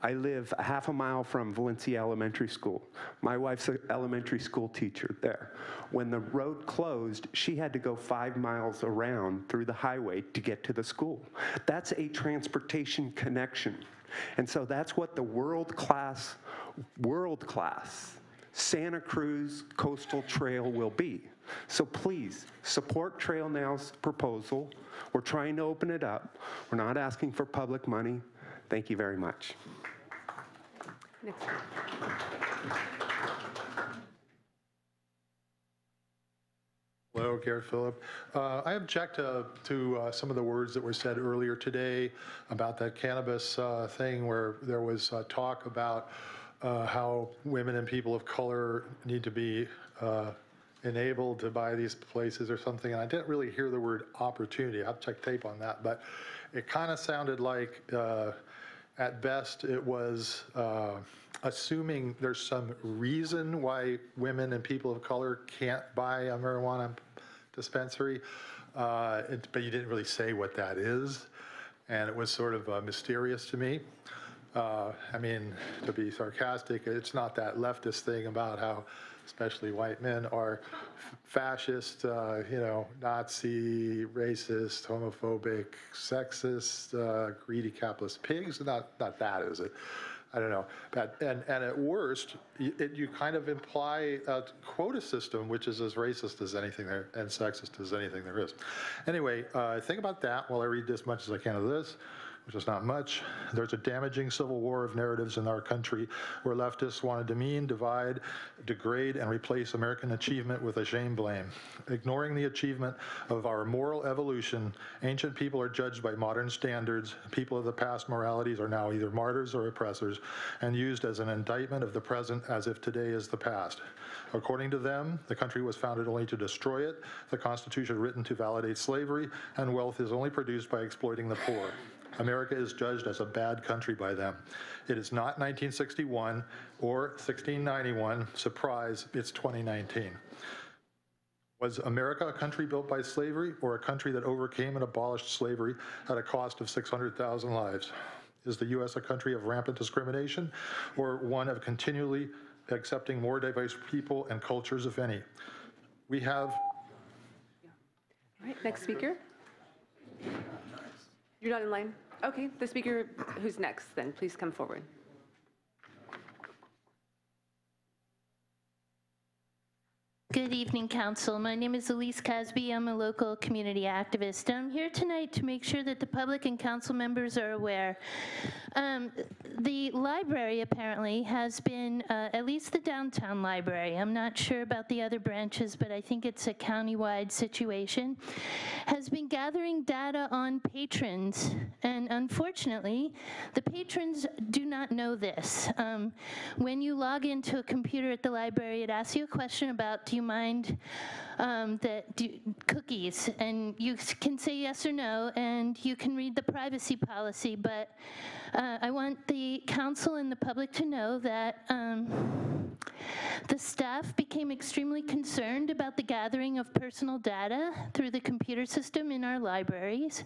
I live a half a mile from Valencia Elementary School. My wife's an elementary school teacher there. When the road closed, she had to go five miles around through the highway to get to the school. That's a transportation connection. And so that's what the world class, world class Santa Cruz Coastal Trail will be. So please, support Trail Now's proposal. We're trying to open it up. We're not asking for public money. Thank you very much. Next. Hello, Garrett Phillip. Uh, I object to, to uh, some of the words that were said earlier today about that cannabis uh, thing where there was uh, talk about uh, how women and people of color need to be uh, enabled to buy these places or something. And I didn't really hear the word opportunity. I'll check tape on that. But it kind of sounded like, uh, at best, it was uh, assuming there's some reason why women and people of color can't buy a marijuana dispensary, uh, it- but you didn't really say what that is. And it was sort of uh, mysterious to me. Uh, I mean, to be sarcastic, it's not that leftist thing about how especially white men are f- fascist, uh, you know, Nazi, racist, homophobic, sexist, uh, greedy capitalist pigs. Not, not that, is it? I don't know. But, and, and at worst, you, it, you kind of imply a quota system, which is as racist as anything there and sexist as anything there is. Anyway, uh, think about that while I read as much as I can of this. Which is not much. There's a damaging civil war of narratives in our country where leftists want to demean, divide, degrade, and replace American achievement with a shame blame. Ignoring the achievement of our moral evolution, ancient people are judged by modern standards. People of the past moralities are now either martyrs or oppressors and used as an indictment of the present as if today is the past. According to them, the country was founded only to destroy it, the Constitution written to validate slavery, and wealth is only produced by exploiting the poor. America is judged as a bad country by them. It is not 1961 or 1691. Surprise, it's 2019. Was America a country built by slavery or a country that overcame and abolished slavery at a cost of 600,000 lives? Is the U.S. a country of rampant discrimination or one of continually accepting more diverse people and cultures, if any? We have All right, next speaker. You're not in line? Okay, the speaker who's next then, please come forward. Good evening, Council. My name is Elise Casby. I'm a local community activist. I'm here tonight to make sure that the public and council members are aware. Um, the library apparently has been, uh, at least the downtown library, I'm not sure about the other branches, but I think it's a countywide situation, has been gathering data on patrons. And unfortunately, the patrons do not know this. Um, when you log into a computer at the library, it asks you a question about, do you mind um, that do, cookies? And you can say yes or no, and you can read the privacy policy. But uh, I want the council and the public to know that um, the staff became extremely concerned about the gathering of personal data through the computer system in our libraries.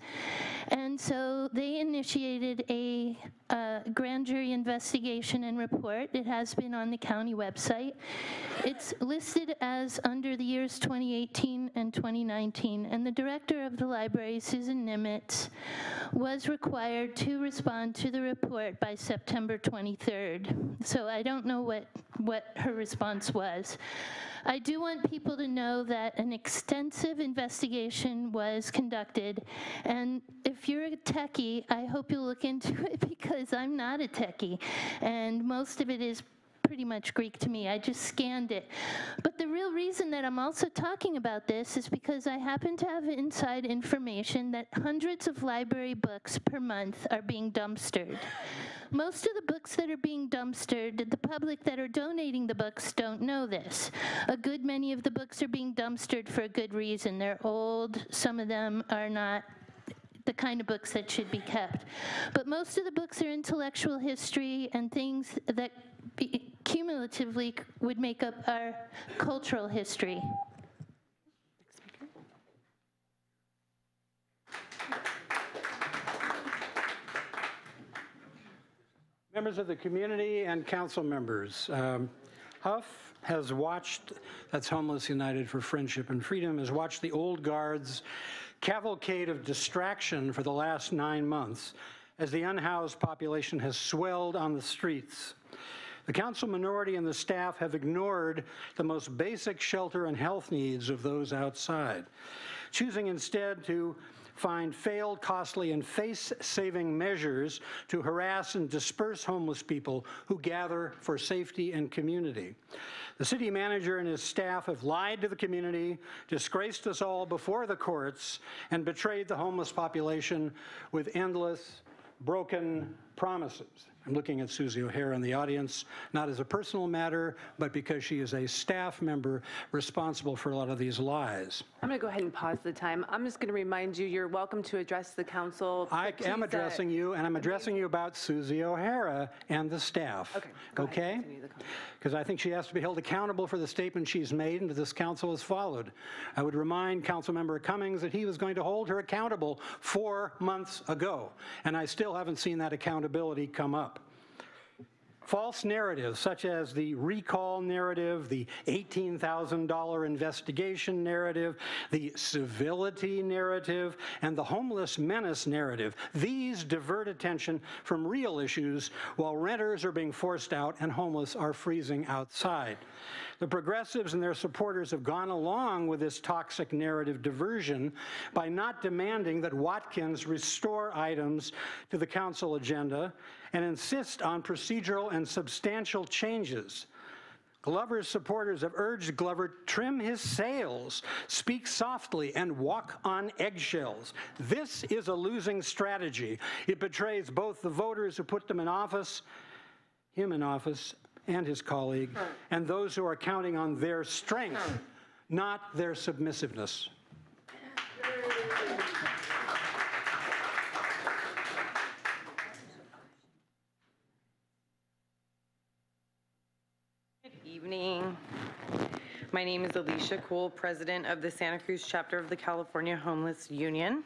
And so they initiated a uh, grand jury investigation and report. It has been on the county website. It's listed as under the years 2018 and 2019. And the director of the library, Susan Nemitz, was required to respond to the report by September 23rd. So I don't know what, what her response was. I do want people to know that an extensive investigation was conducted, and if you're a techie, I hope you'll look into it because I'm not a techie, and most of it is pretty much Greek to me. I just scanned it. But the real reason that I'm also talking about this is because I happen to have inside information that hundreds of library books per month are being dumpstered. Most of the books that are being dumpstered, the public that are donating the books don't know this. A good many of the books are being dumpstered for a good reason. They're old, some of them are not the kind of books that should be kept. But most of the books are intellectual history and things that be, cumulatively would make up our cultural history. Members of the community and council members, um, Huff has watched, that's Homeless United for Friendship and Freedom, has watched the old guard's cavalcade of distraction for the last nine months as the unhoused population has swelled on the streets. The council minority and the staff have ignored the most basic shelter and health needs of those outside, choosing instead to find failed, costly, and face-saving measures to harass and disperse homeless people who gather for safety and community. The city manager and his staff have lied to the community, disgraced us all before the courts, and betrayed the homeless population with endless, broken promises. I'm looking at Susie O'Hara in the audience, not as a personal matter, but because she is a staff member responsible for a lot of these lies. I'm going to go ahead and pause the time. I'm just going to remind you, you're welcome to address the council. I but am please, uh, addressing you, and I'm addressing you about Susie O'Hara and the staff. Okay, go ahead, Okay? continue the comment. Because I think she has to be held accountable for the statement she's made and that this council has followed. I would remind Councilmember Cummings that he was going to hold her accountable four months ago, and I still haven't seen that accountability come up. False narratives such as the recall narrative, the $18,000 investigation narrative, the civility narrative, and the homeless menace narrative. These divert attention from real issues while renters are being forced out and homeless are freezing outside. The progressives and their supporters have gone along with this toxic narrative diversion by not demanding that Watkins restore items to the council agenda and insist on procedural and substantial changes. Glover's supporters have urged Glover trim his sails, speak softly, and walk on eggshells. This is a losing strategy. It betrays both the voters who put them in office, him in office, and his colleague, and those who are counting on their strength, not their submissiveness. Good evening. My name is Alicia Kuhl, President of the Santa Cruz Chapter of the California Homeless Union.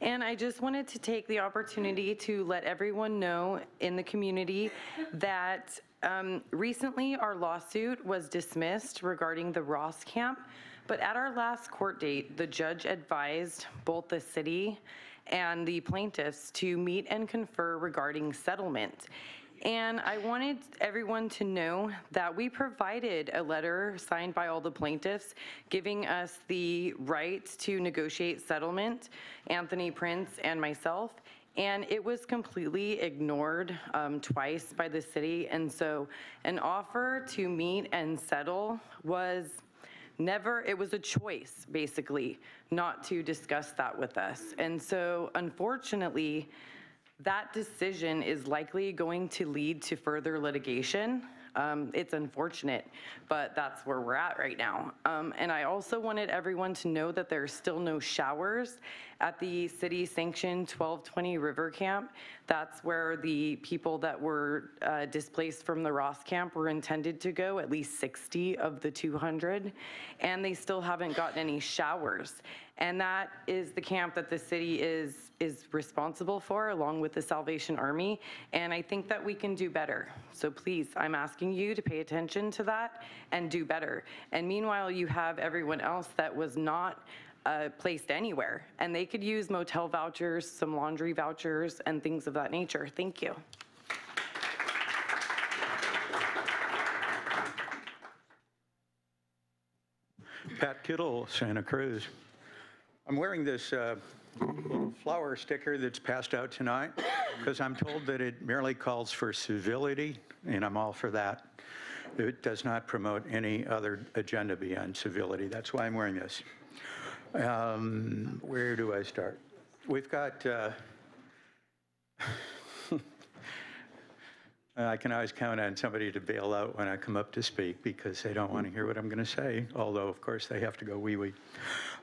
And I just wanted to take the opportunity to let everyone know in the community that um, recently our lawsuit was dismissed regarding the Ross Camp. But at our last court date, the judge advised both the city and the plaintiffs to meet and confer regarding settlement. And I wanted everyone to know that we provided a letter signed by all the plaintiffs giving us the right to negotiate settlement, Anthony Prince and myself. And it was completely ignored um, twice by the city. And so an offer to meet and settle was never, it was a choice, basically, not to discuss that with us. And so unfortunately, that decision is likely going to lead to further litigation. Um, It's unfortunate, but that's where we're at right now. Um, And I also wanted everyone to know that there are still no showers at the city-sanctioned 1220 River Camp. That's where the people that were uh, displaced from the Ross Camp were intended to go, at least 60 of the 200, and they still haven't gotten any showers. And that is the camp that the city is, is responsible for, along with the Salvation Army. And I think that we can do better. So please, I'm asking you to pay attention to that and do better. And meanwhile, you have everyone else that was not uh, placed anywhere. And they could use motel vouchers, some laundry vouchers, and things of that nature. Thank you. Pat Kittle, Santa Cruz. I'm wearing this uh, little flower sticker that's passed out tonight because I'm told that it merely calls for civility, and I'm all for that. It does not promote any other agenda beyond civility. That's why I'm wearing this. Um, Where do I start? We've got, uh, I can always count on somebody to bail out when I come up to speak because they don't want to hear what I'm going to say, although, of course, they have to go wee-wee.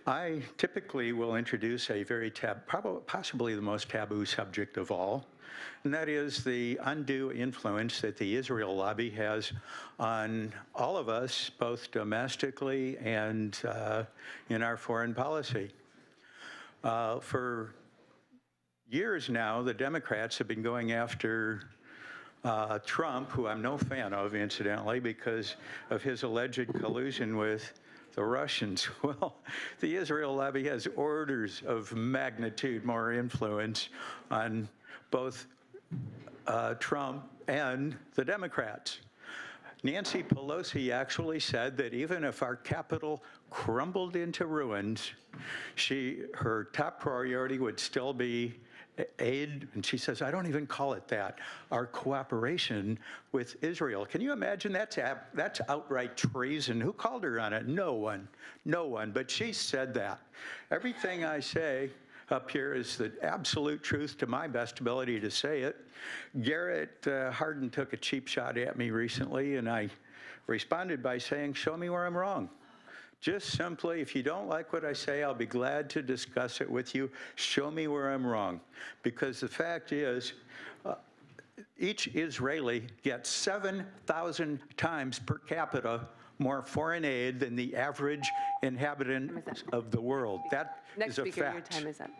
I typically will introduce a very tab, probably, possibly the most taboo subject of all, and that is the undue influence that the Israel lobby has on all of us, both domestically and uh, in our foreign policy. Uh, for years now, the Democrats have been going after uh, Trump, who I'm no fan of, incidentally, because of his alleged collusion with the Russians. Well, the Israel lobby has orders of magnitude more influence on both uh, Trump and the Democrats. Nancy Pelosi actually said that even if our capital crumbled into ruins, she, her top priority would still be aid, and she says, I don't even call it that, our cooperation with Israel. Can you imagine that's, that's outright treason? Who called her on it? No one, no one, but she said that. Everything I say up here is the absolute truth to my best ability to say it. Garrett uh, Hardin took a cheap shot at me recently, and I responded by saying, show me where I'm wrong. Just simply, if you don't like what I say, I'll be glad to discuss it with you. Show me where I'm wrong. Because the fact is, uh, each Israeli gets 7,000 times per capita more foreign aid than the average inhabitant of the world. That Next is a speaker, your fact. time is up.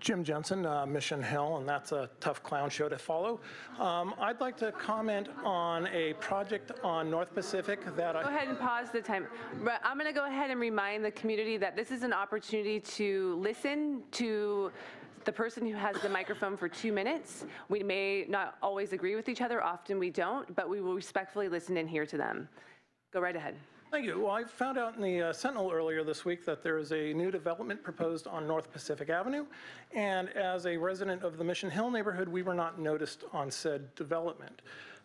Jim Jensen, uh, Mission Hill, and that's a tough clown show to follow. Um, I'd like to comment on a project on North Pacific that Go I. ahead and pause the time. I'm going to go ahead and remind the community that this is an opportunity to listen to the person who has the microphone for two minutes. We may not always agree with each other, often we don't, but we will respectfully listen and hear to them. Go right ahead. Thank you. Well, I found out in the uh, Sentinel earlier this week that there is a new development proposed on North Pacific Avenue. And as a resident of the Mission Hill neighborhood, we were not noticed on said development.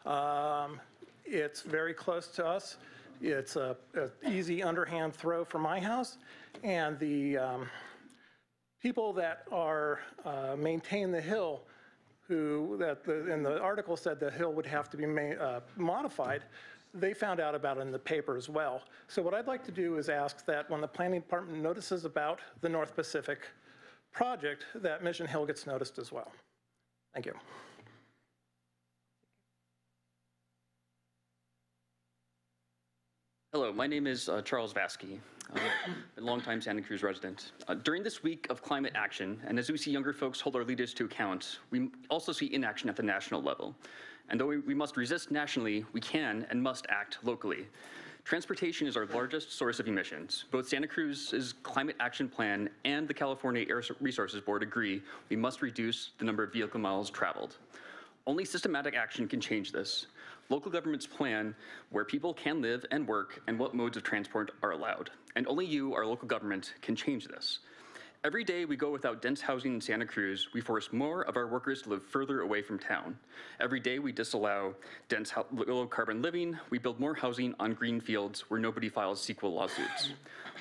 Um, It's very close to us. It's a, a easy underhand throw from my house. And the um, people that are, uh, maintain the hill who, that, the- and the article said the hill would have to be ma- uh, modified, they found out about it in the paper as well. So what I'd like to do is ask that when the planning department notices about the North Pacific project, that Mission Hill gets noticed as well. Thank you. Hello, my name is uh, Charles Vasky, uh, a longtime Santa Cruz resident. Uh, during this week of climate action, and as we see younger folks hold our leaders to account, we also see inaction at the national level. And though we, we must resist nationally, we can and must act locally. Transportation is our largest source of emissions. Both Santa Cruz's climate action plan and the California Air Resources Board agree we must reduce the number of vehicle miles traveled. Only systematic action can change this. Local governments plan where people can live and work and what modes of transport are allowed. And only you, our local government, can change this. Every day we go without dense housing in Santa Cruz, we force more of our workers to live further away from town. Every day we disallow dense low carbon living, we build more housing on green fields where nobody files CEQA lawsuits.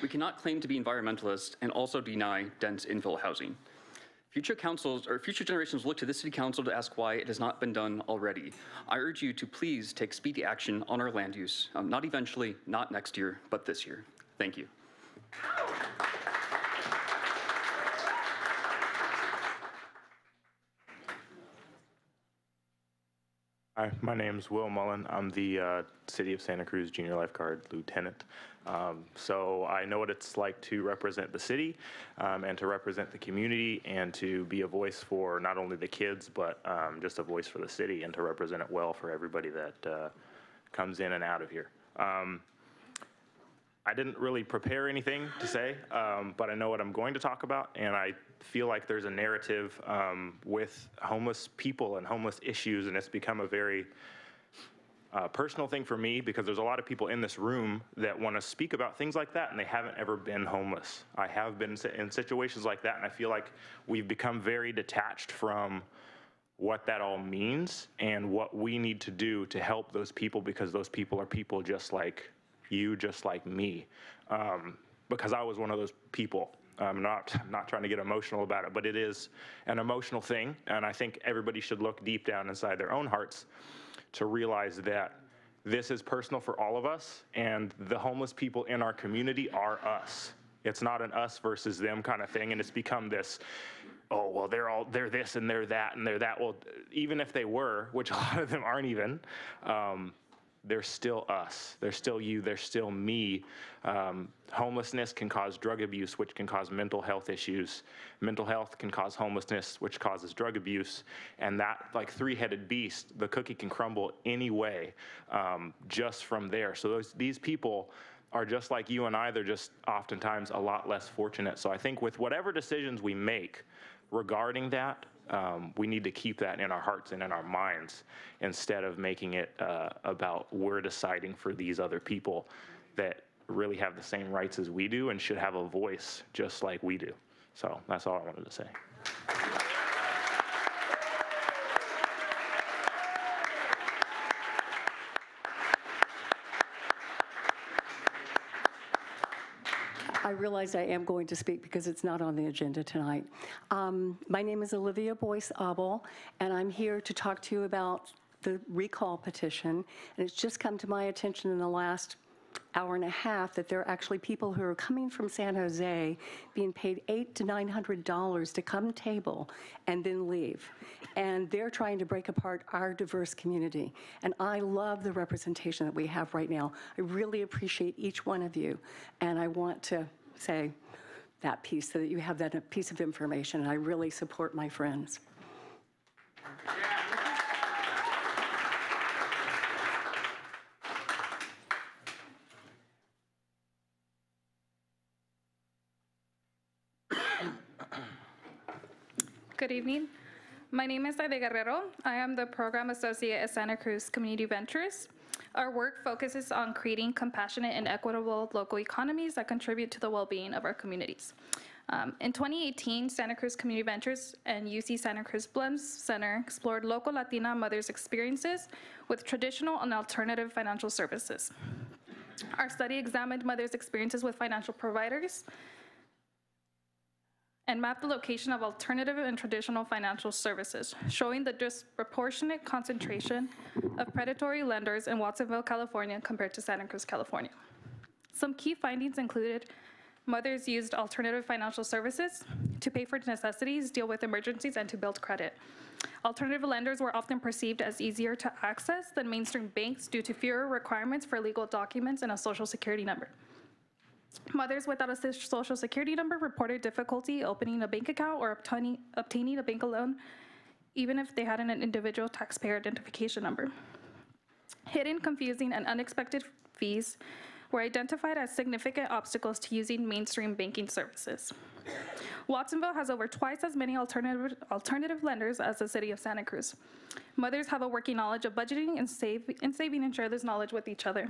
We cannot claim to be environmentalists and also deny dense infill housing. Future councils or future generations look to this city council to ask why it has not been done already. I urge you to please take speedy action on our land use, um, not eventually, not next year, but this year. Thank you. Hi, my name's Will Mullen. I'm the uh, City of Santa Cruz Junior Lifeguard Lieutenant. Um, so I know what it's like to represent the city um, and to represent the community and to be a voice for not only the kids, but um, just a voice for the city and to represent it well for everybody that uh, comes in and out of here. Um, I didn't really prepare anything to say, um, but I know what I'm going to talk about, and I feel like there's a narrative um, with homeless people and homeless issues, and it's become a very uh, personal thing for me because there's a lot of people in this room that want to speak about things like that, and they haven't ever been homeless. I have been in situations like that, and I feel like we've become very detached from what that all means and what we need to do to help those people because those people are people just like you, just like me. Um, because I was one of those people. I'm not not trying to get emotional about it, but it is an emotional thing, and I think everybody should look deep down inside their own hearts to realize that this is personal for all of us, and the homeless people in our community are us. It's not an us versus them kind of thing, and it's become this. Oh well, they're all they're this and they're that and they're that. Well, even if they were, which a lot of them aren't even, um, they're still us. They're still you. They're still me. Um, homelessness can cause drug abuse, which can cause mental health issues. Mental health can cause homelessness, which causes drug abuse. And that, like three-headed beast, the cookie can crumble anyway, um, just from there. So those, these people are just like you and I. They're just oftentimes a lot less fortunate. So I think with whatever decisions we make regarding that, um, we need to keep that in our hearts and in our minds instead of making it uh, about we're deciding for these other people that really have the same rights as we do and should have a voice just like we do. So that's all I wanted to say. I realize I am going to speak because it's not on the agenda tonight. Um, my name is Olivia Boyce Abel, and I'm here to talk to you about the recall petition. And it's just come to my attention in the last hour and a half that there are actually people who are coming from San Jose being paid eight to nine hundred dollars to come table and then leave. And they're trying to break apart our diverse community. And I love the representation that we have right now. I really appreciate each one of you. And I want to say that piece so that you have that piece of information. And I really support my friends. Good evening. My name is Aide Guerrero. I am the Program Associate at Santa Cruz Community Ventures. Our work focuses on creating compassionate and equitable local economies that contribute to the well-being of our communities. Um, in 2018, Santa Cruz Community Ventures and UC Santa Cruz Blums Center explored local Latina mothers' experiences with traditional and alternative financial services. Our study examined mothers' experiences with financial providers, and map the location of alternative and traditional financial services, showing the disproportionate concentration of predatory lenders in Watsonville, California compared to Santa Cruz, California. Some key findings included mothers used alternative financial services to pay for necessities, deal with emergencies, and to build credit. Alternative lenders were often perceived as easier to access than mainstream banks due to fewer requirements for legal documents and a social security number. Mothers without a social security number reported difficulty opening a bank account or obtaining, obtaining a bank loan, even if they had an individual taxpayer identification number. Hidden, confusing, and unexpected fees were identified as significant obstacles to using mainstream banking services. Watsonville has over twice as many alternative, alternative lenders as the city of Santa Cruz. Mothers have a working knowledge of budgeting and, save, and saving and share this knowledge with each other.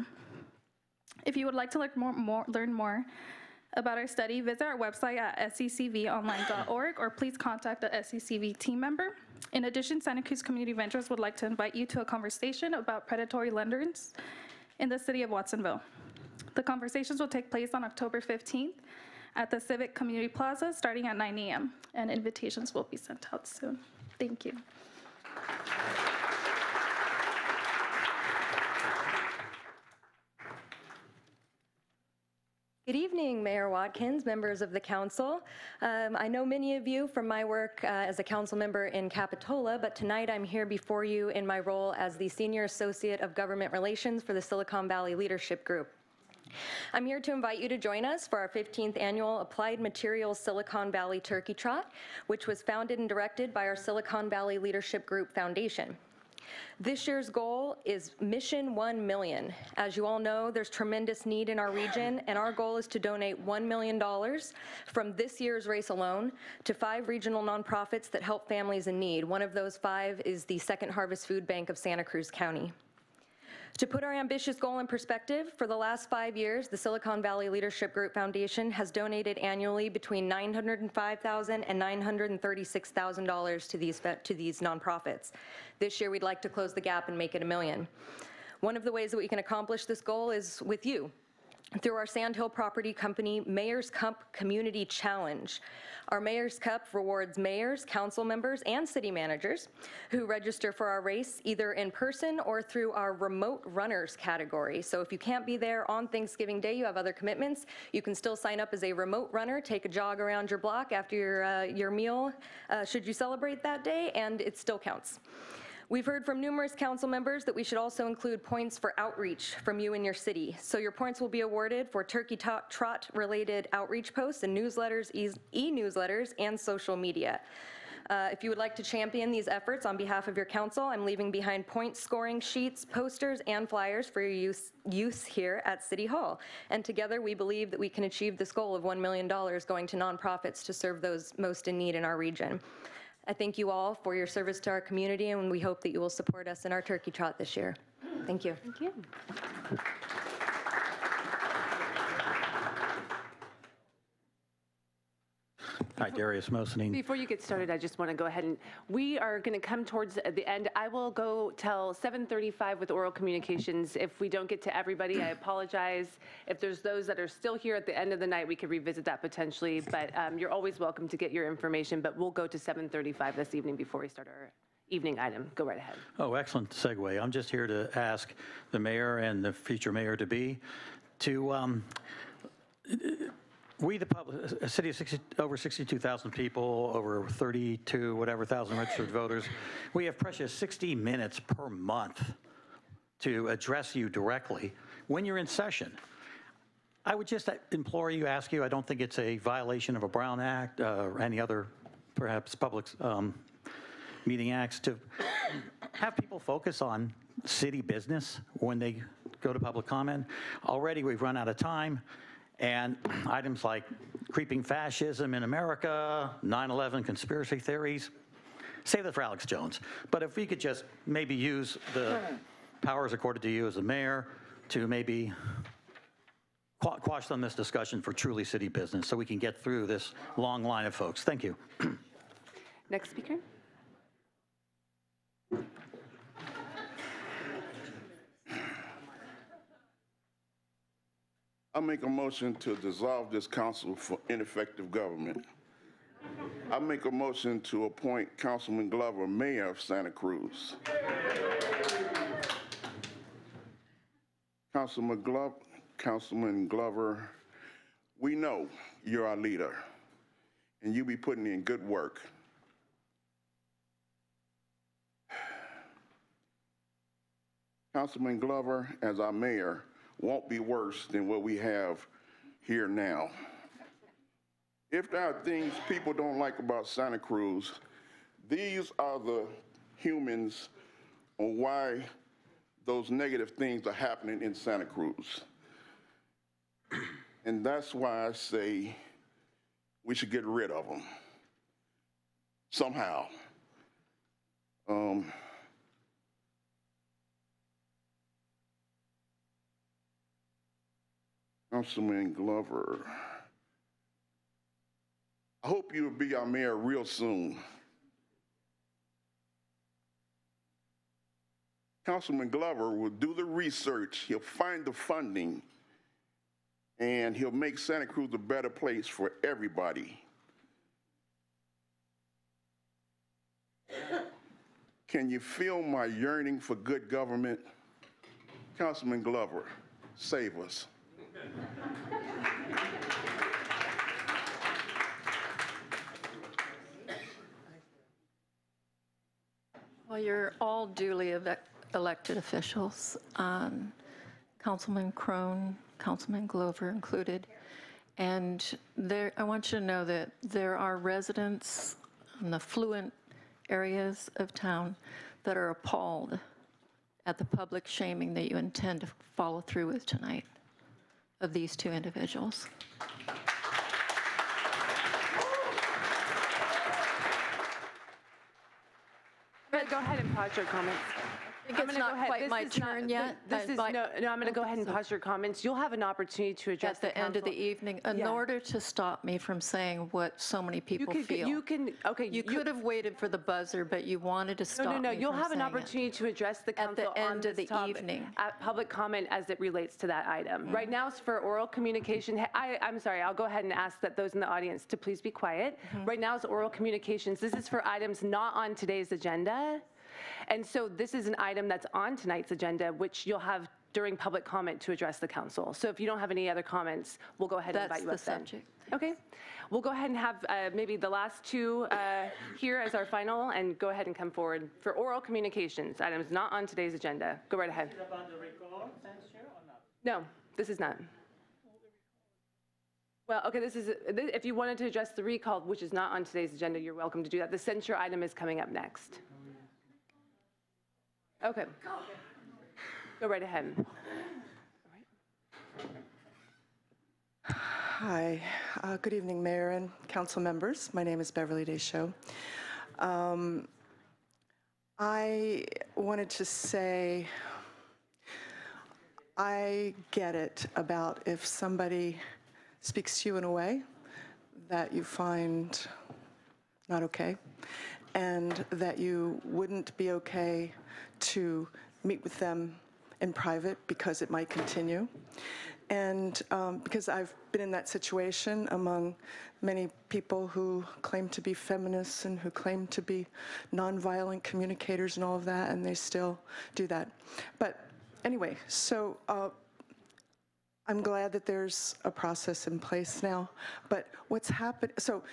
If you would like to learn more, more, learn more about our study, visit our website at sccvonline.org or please contact a SCCV team member. In addition, Santa Cruz Community Ventures would like to invite you to a conversation about predatory lenders in the city of Watsonville. The conversations will take place on October 15th at the Civic Community Plaza starting at 9 a.m. and invitations will be sent out soon. Thank you. Good evening, Mayor Watkins, members of the council. Um, I know many of you from my work uh, as a council member in Capitola, but tonight I'm here before you in my role as the Senior Associate of Government Relations for the Silicon Valley Leadership Group. I'm here to invite you to join us for our 15th annual Applied Materials Silicon Valley Turkey Trot, which was founded and directed by our Silicon Valley Leadership Group Foundation. This year's goal is Mission 1 Million. As you all know, there's tremendous need in our region, and our goal is to donate $1 million from this year's race alone to five regional nonprofits that help families in need. One of those five is the Second Harvest Food Bank of Santa Cruz County. To put our ambitious goal in perspective, for the last five years, the Silicon Valley Leadership Group Foundation has donated annually between $905,000 and $936,000 to these, to these nonprofits. This year, we'd like to close the gap and make it a million. One of the ways that we can accomplish this goal is with you, through our Sandhill Property Company Mayor's Cup Community Challenge. Our Mayor's Cup rewards mayors, council members, and city managers who register for our race either in person or through our remote runners category. So if you can't be there on Thanksgiving Day, you have other commitments, you can still sign up as a remote runner, take a jog around your block after your, uh, your meal, uh, should you celebrate that day, and it still counts. We've heard from numerous council members that we should also include points for outreach from you and your city. So your points will be awarded for turkey trot related outreach posts and newsletters, e-newsletters, and social media. Uh, if you would like to champion these efforts on behalf of your council, I'm leaving behind point scoring sheets, posters, and flyers for your use, use here at City Hall. And together, we believe that we can achieve this goal of $1 million going to nonprofits to serve those most in need in our region. I thank you all for your service to our community, and we hope that you will support us in our turkey trot this year. Thank you. Thank you. Hi, Darius Mosening. Before you get started, I just want to go ahead and, we are going to come towards the end. I will go till 7:35 with oral communications. If we don't get to everybody, I apologize. If there's those that are still here at the end of the night, we could revisit that potentially, but um, you're always welcome to get your information, but we'll go to 7:35 this evening before we start our evening item. Go right ahead. Oh, excellent segue. I'm just here to ask the mayor and the future mayor-to-be to um, we, the public, a city of 60, over 62,000 people, over 32, whatever, thousand registered voters, we have precious 60 minutes per month to address you directly when you're in session. I would just implore you, ask you, I don't think it's a violation of a Brown Act uh, or any other perhaps public um, meeting acts to have people focus on city business when they go to public comment. Already we've run out of time. And items like creeping fascism in America, 9/11 conspiracy theories. Save that for Alex Jones. But if we could just maybe use the powers accorded to you as a mayor to maybe qua- quash on this discussion for truly city business so we can get through this long line of folks. Thank you. Next speaker? I make a motion to dissolve this council for ineffective government. I make a motion to appoint Councilman Glover mayor of Santa Cruz. Councilman Glover, Councilman Glover, we know you're our leader, and you be putting in good work. Councilman Glover, as our mayor, won't be worse than what we have here now. If there are things people don't like about Santa Cruz, these are the humans on why those negative things are happening in Santa Cruz. And that's why I say we should get rid of them somehow. Um, Councilman Glover. I hope you'll be our mayor real soon. Councilman Glover will do the research, he'll find the funding, and he'll make Santa Cruz a better place for everybody. Can you feel my yearning for good government? Councilman Glover, save us. Well, you're all duly elected officials, um, Councilman Krohn, Councilman Glover included. And there, I want you to know that there are residents in the fluent areas of town that are appalled at the public shaming that you intend to follow through with tonight of these two individuals. Go ahead and pause your comments. I think I'm it's not ahead. quite This my is turn yet. This is, no, no, I'm going to go ahead and pause your comments. You'll have an opportunity to address At the end of the evening, in Yeah. order to stop me from saying what so many people could- feel. you can- okay, You you- could have waited for the buzzer, but you wanted to No, stop no, me no, you'll from have an saying it. opportunity to address the At the council on end of this the topic, evening. At public comment as it relates to that item. Mm. Right now it's for oral communication. I, I'm sorry, I'll go ahead and ask that those in the audience to please be quiet. Mm-hmm. Right now it's oral communications. This is for items not on today's agenda. And so this is an item that's on tonight's agenda, which you'll have during public comment to address the council. So if you don't have any other comments, we'll go ahead and That's invite you the up then. subject. Okay. We'll go ahead and have uh, maybe the last two uh, here as our final, and go ahead and come forward for oral communications, items not on today's agenda. Go right ahead. No, this is not. Well, okay, this is, thi- if you wanted to address the recall, which is not on today's agenda, you're welcome to do that. The censure item is coming up next. Okay. Go right ahead. Hi, uh, good evening, Mayor and council members. My name is Beverly Deshow. Um, I wanted to say, I get it about if somebody speaks to you in a way that you find not okay, and that you wouldn't be okay to meet with them in private because it might continue. And um, because I've been in that situation among many people who claim to be feminists and who claim to be nonviolent communicators and all of that, and they still do that. But anyway, so uh, I'm glad that there's a process in place now. But what's happened, so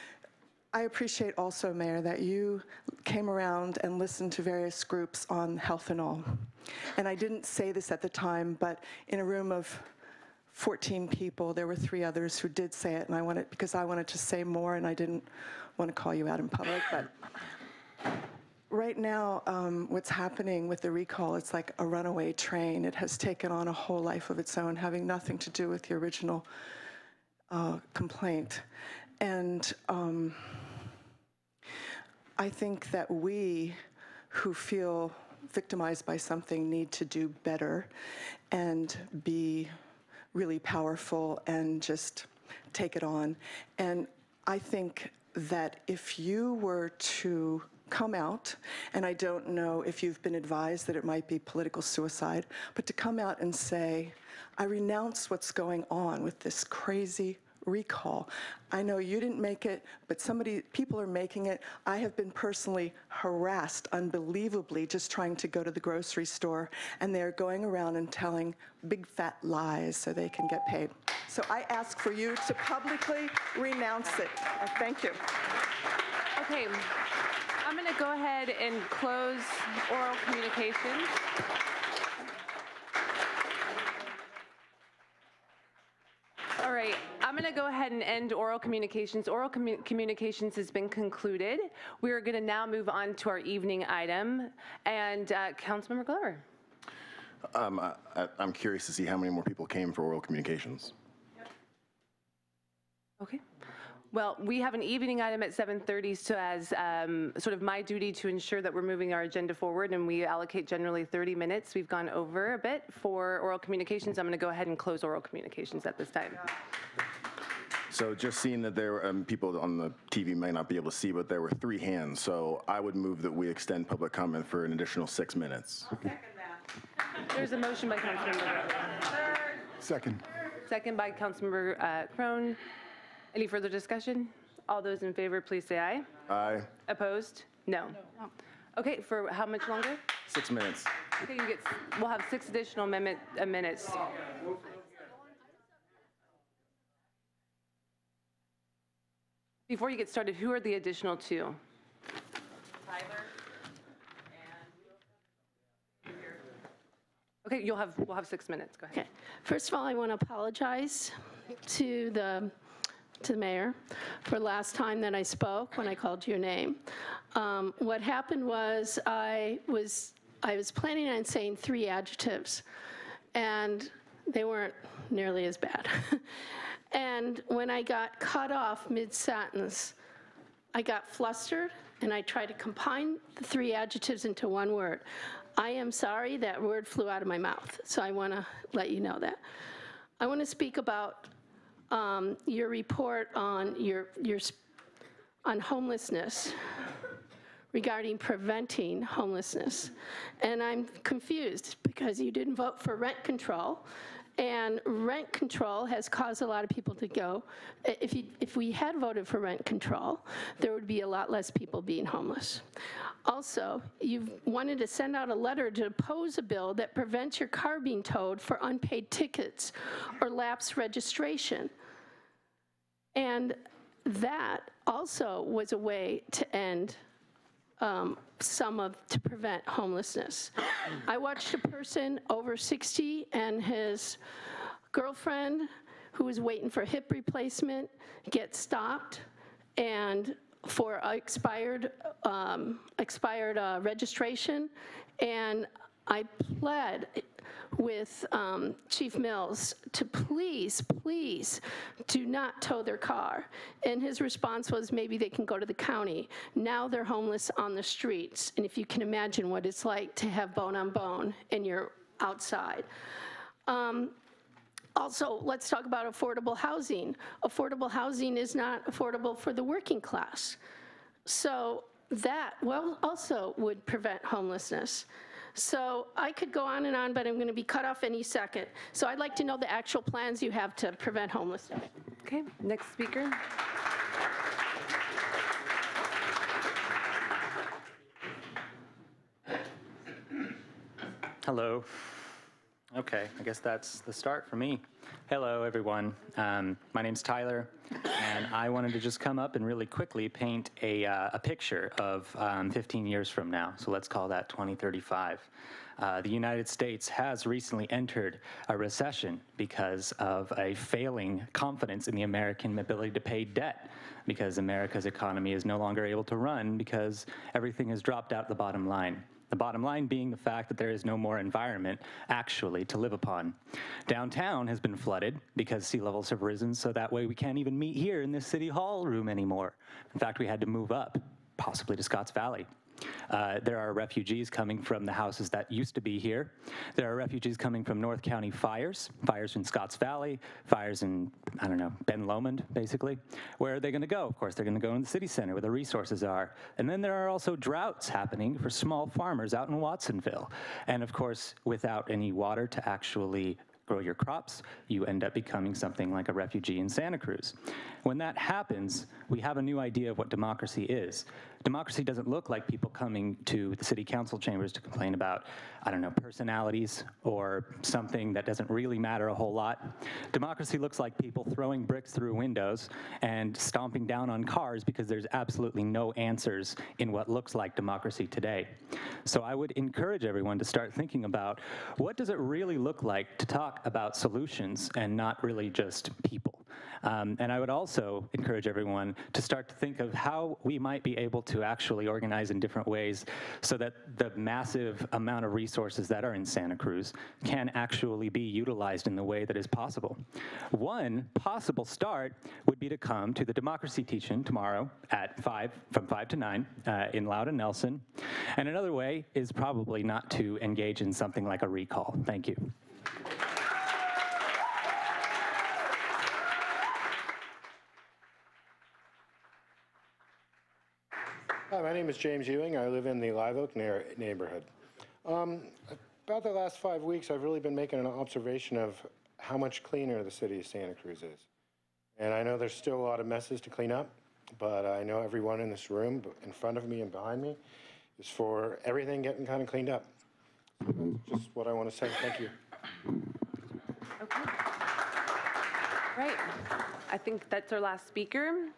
I appreciate also, Mayor, that you came around and listened to various groups on health and all. And I didn't say this at the time, but in a room of 14 people, there were three others who did say it, and I wanted, because I wanted to say more, and I didn't want to call you out in public, but right now, um, what's happening with the recall, it's like a runaway train. It has taken on a whole life of its own, having nothing to do with the original uh, complaint. And um, I think that we who feel victimized by something need to do better and be really powerful and just take it on. And I think that if you were to come out, and I don't know if you've been advised that it might be political suicide, but to come out and say, I renounce what's going on with this crazy recall. I know you didn't make it, but somebody, people are making it. I have been personally harassed unbelievably just trying to go to the grocery store, and they're going around and telling big fat lies so they can get paid. So I ask for you to publicly renounce it. Uh, Thank you. Okay, I'm going to go ahead and close oral communications. All right, I'm going to go ahead and end oral communications. Oral commu- communications has been concluded. We are going to now move on to our evening item. And uh, Councilmember Glover. Um, I, I- I'm curious to see how many more people came for oral communications. Okay. Well, we have an evening item at 7:30, so as um, sort of my duty to ensure that we're moving our agenda forward, and we allocate generally 30 minutes. We've gone over a bit for oral communications. I'm going to go ahead and close oral communications at this time. So just seeing that there, um, people on the TV may not be able to see, but there were three hands. So I would move that we extend public comment for an additional six minutes. There's a motion by Councilmember. Second. Second by Councilmember uh, Krohn. Any further discussion? All those in favor, please say aye. Aye. Opposed? No. Okay, for how much longer? Six minutes. Okay, you get, we'll have six additional minute- uh, minutes. Before you get started, who are the additional two? Okay, you'll have, we'll have six minutes, go ahead. Okay. First of all, I want to apologize to the, to the mayor for last time that I spoke when I called your name. Um, What happened was I was, I was planning on saying three adjectives, and they weren't nearly as bad. And when I got cut off mid-sentence, I got flustered and I tried to combine the three adjectives into one word. I am sorry that word flew out of my mouth, so I want to let you know that. I want to speak about um, your report on your, your, on homelessness regarding preventing homelessness. And I'm confused because you didn't vote for rent control. And rent control has caused a lot of people to go. If you, if we had voted for rent control, there would be a lot less people being homeless. Also, you've wanted to send out a letter to oppose a bill that prevents your car being towed for unpaid tickets or lapsed registration. And that also was a way to end um, some of, to prevent homelessness. I watched a person over 60 and his girlfriend, who was waiting for hip replacement, get stopped and for expired, um, expired uh, registration. And I pled with um, Chief Mills to please, please do not tow their car. And his response was maybe they can go to the county. Now they're homeless on the streets. And if you can imagine what it's like to have bone on bone and you're outside. Um, also, let's talk about affordable housing. Affordable housing is not affordable for the working class. So that, well, also would prevent homelessness. So I could go on and on, but I'm going to be cut off any second. So I'd like to know the actual plans you have to prevent homelessness. Okay, next speaker. Hello. Okay, I guess that's the start for me. Hello, everyone. Um, my name's Tyler, and I wanted to just come up and really quickly paint a, uh, a picture of um, 15 years from now. So let's call that 2035. Uh, the United States has recently entered a recession because of a failing confidence in the American ability to pay debt, because America's economy is no longer able to run because everything has dropped out the bottom line. The bottom line being the fact that there is no more environment actually to live upon. Downtown has been flooded because sea levels have risen, so that way we can't even meet here in this city hall room anymore. In fact, we had to move up, possibly to Scotts Valley. Uh, there are refugees coming from the houses that used to be here. There are refugees coming from North County fires, fires in Scotts Valley, fires in, I don't know, Ben Lomond, basically. Where are they going to go? Of course, they're going to go in the city center where the resources are. And then there are also droughts happening for small farmers out in Watsonville. And of course, without any water to actually grow your crops, you end up becoming something like a refugee in Santa Cruz. When that happens, we have a new idea of what democracy is. Democracy doesn't look like people coming to the city council chambers to complain about, I don't know, personalities or something that doesn't really matter a whole lot. Democracy looks like people throwing bricks through windows and stomping down on cars because there's absolutely no answers in what looks like democracy today. So I would encourage everyone to start thinking about what does it really look like to talk about solutions and not really just people. Um, and I would also encourage everyone to start to think of how we might be able to actually organize in different ways so that the massive amount of resources that are in Santa Cruz can actually be utilized in the way that is possible. One possible start would be to come to the democracy teach-in tomorrow at 5, from 5 to 9 uh, in Louden Nelson. And another way is probably not to engage in something like a recall. Thank you. My name is James Ewing. I live in the Live Oak near- neighborhood. Um, About the last five weeks, I've really been making an observation of how much cleaner the city of Santa Cruz is. And I know there's still a lot of messes to clean up, but I know everyone in this room, in front of me and behind me, is for everything getting kind of cleaned up. Just what I want to say. Thank you. Okay. Right. I think that's our last speaker.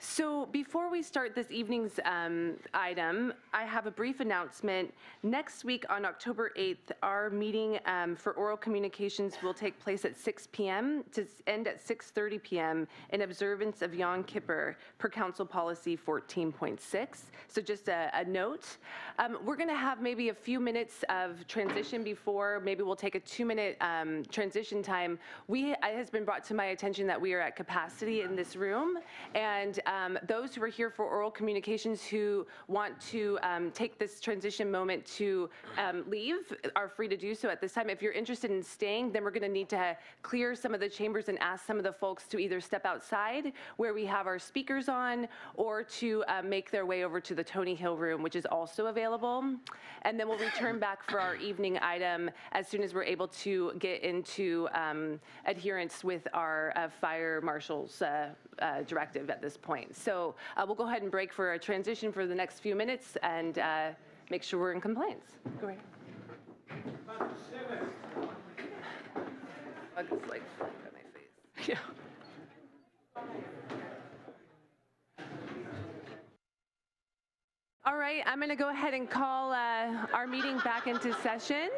So before we start this evening's um, item, I have a brief announcement. Next week on October 8th, our meeting um, for oral communications will take place at 6 p.m. to end at 6:30 p.m. in observance of Yom Kippur per Council Policy 14.6. So just a, a note. Um, we're going to have maybe a few minutes of transition before. Maybe we'll take a two-minute um, transition time. We it has been brought to my attention that we are at capacity in this room, and um, those who are here for oral communications who want to um, take this transition moment to um, leave are free to do so at this time. If you're interested in staying, then we're going to need to clear some of the chambers and ask some of the folks to either step outside where we have our speakers on or to uh, make their way over to the Tony Hill room, which is also available. And then we'll return back for our evening item as soon as we're able to get into um, adherence with our uh, fire marshal's uh, uh, directive at this point. So uh, we'll go ahead and break for a transition for the next few minutes and uh, make sure we're in compliance. Go ahead. Like flying my face. Yeah. All right, I'm going to go ahead and call uh, our meeting back into session.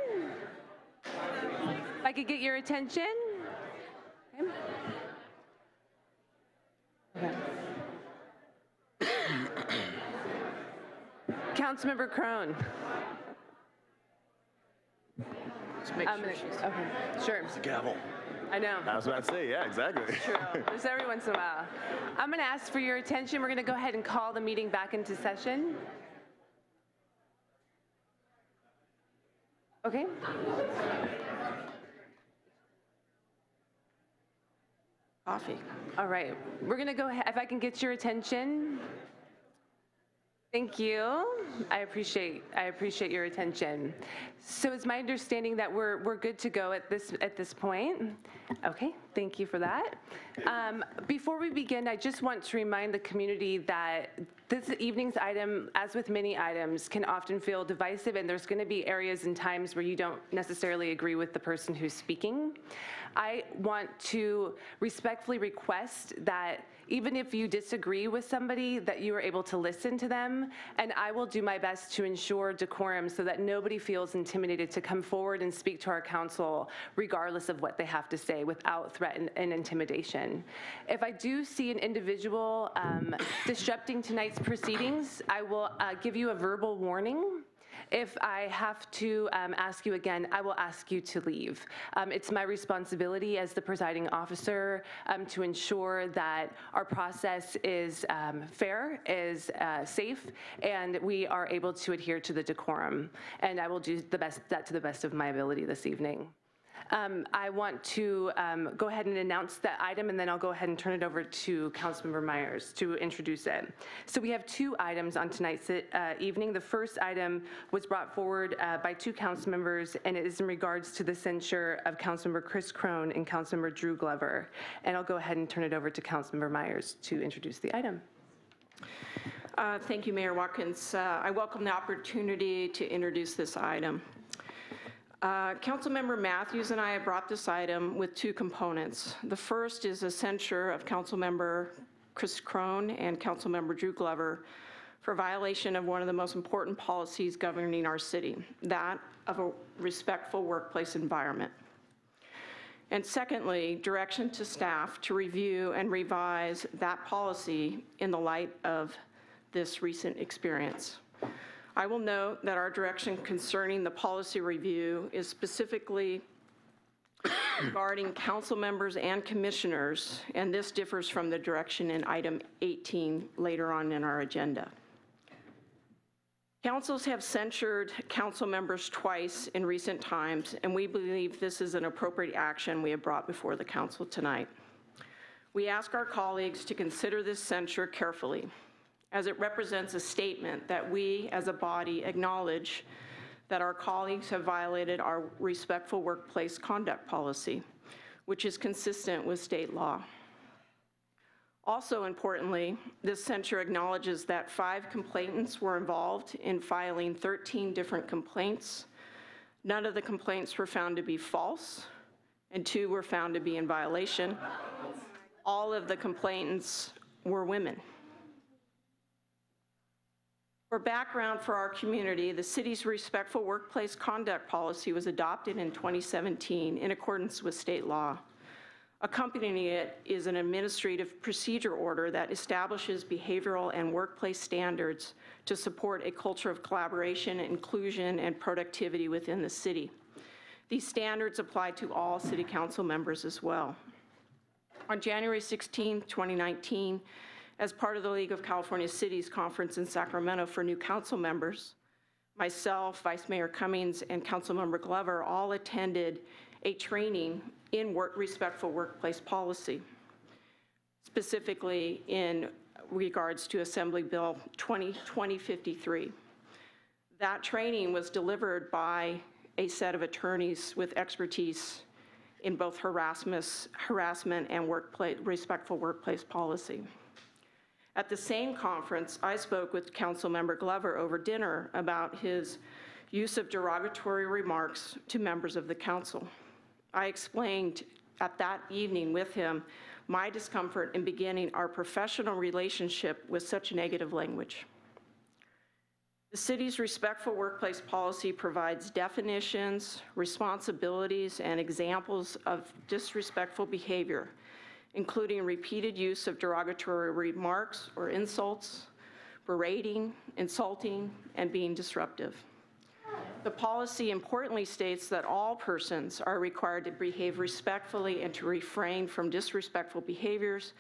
If I could get your attention. Okay. Councilmember Krohn. make I'm sure gonna- Okay, sure. the gavel. I know. I was about to say, yeah, exactly. True. Just every once in a while. I'm going to ask for your attention. We're going to go ahead and call the meeting back into session. Okay? Coffee. All right. We're going to go ahead. If I can get your attention. Thank you. I appreciate I appreciate your attention. So it's my understanding that we're we're good to go at this at this point. Okay, thank you for that. Um, before we begin, I just want to remind the community that this evening's item, as with many items, can often feel divisive, and there's going to be areas and times where you don't necessarily agree with the person who's speaking. I want to respectfully request that even if you disagree with somebody, that you are able to listen to them, and I will do my best to ensure decorum so that nobody feels intimidated to come forward and speak to our council, regardless of what they have to say, without threat and, and intimidation. If I do see an individual um, disrupting tonight's proceedings, I will uh, give you a verbal warning. If I have to um, ask you again, I will ask you to leave. Um, It's my responsibility as the presiding officer um, to ensure that our process is um, fair, is uh, safe, and we are able to adhere to the decorum. And I will do the best, that to the best of my ability this evening. Um, I want to um, go ahead and announce that item, and then I'll go ahead and turn it over to Councilmember Meyers to introduce it. So we have two items on tonight's uh, evening. The first item was brought forward uh, by two council members, and it is in regards to the censure of Councilmember Chris Krohn and Councilmember Drew Glover. And I'll go ahead and turn it over to Councilmember Meyers to introduce the item. Uh, Thank you, Mayor Watkins. Uh, I welcome the opportunity to introduce this item. Uh, Councilmember Mathews and I have brought this item with two components. The first is a censure of Councilmember Chris Krohn and Councilmember Drew Glover for violation of one of the most important policies governing our city, that of a respectful workplace environment. And secondly, direction to staff to review and revise that policy in the light of this recent experience. I will note that our direction concerning the policy review is specifically regarding council members and commissioners, and this differs from the direction in item 18 later on in our agenda. Councils have censured council members twice in recent times, and we believe this is an appropriate action we have brought before the council tonight. We ask our colleagues to consider this censure carefully, as it represents a statement that we, as a body, acknowledge that our colleagues have violated our respectful workplace conduct policy, which is consistent with state law. Also importantly, this censure acknowledges that five complainants were involved in filing 13 different complaints. None of the complaints were found to be false, and two were found to be in violation. All of the complainants were women. For background for our community, the city's respectful workplace conduct policy was adopted in 2017 in accordance with state law. Accompanying it is an administrative procedure order that establishes behavioral and workplace standards to support a culture of collaboration, inclusion, and productivity within the city. These standards apply to all city council members as well. On January 16, 2019, as part of the League of California Cities Conference in Sacramento for new council members, myself, Vice Mayor Cummings, and Councilmember Glover all attended a training in work, respectful workplace policy, specifically in regards to Assembly Bill 20, 2053. That training was delivered by a set of attorneys with expertise in both harassment, harassment and workplace, respectful workplace policy. At the same conference, I spoke with Councilmember Glover over dinner about his use of derogatory remarks to members of the council. I explained at that evening with him my discomfort in beginning our professional relationship with such negative language. The city's respectful workplace policy provides definitions, responsibilities, and examples of disrespectful behavior, including repeated use of derogatory remarks or insults, berating, insulting, and being disruptive. The policy importantly states that all persons are required to behave respectfully and to refrain from disrespectful behaviors,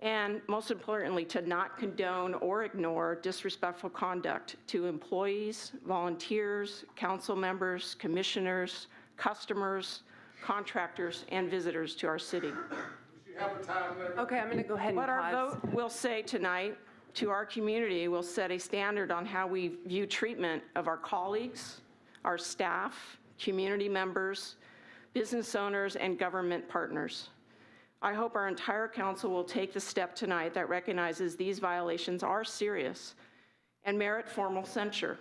and most importantly, to not condone or ignore disrespectful conduct to employees, volunteers, council members, commissioners, customers, contractors, and visitors to our city. Okay, I'm going to go ahead and What our pause. vote will say tonight to our community will set a standard on how we view treatment of our colleagues, our staff, community members, business owners, and government partners. I hope our entire council will take the step tonight that recognizes these violations are serious and merit formal censure.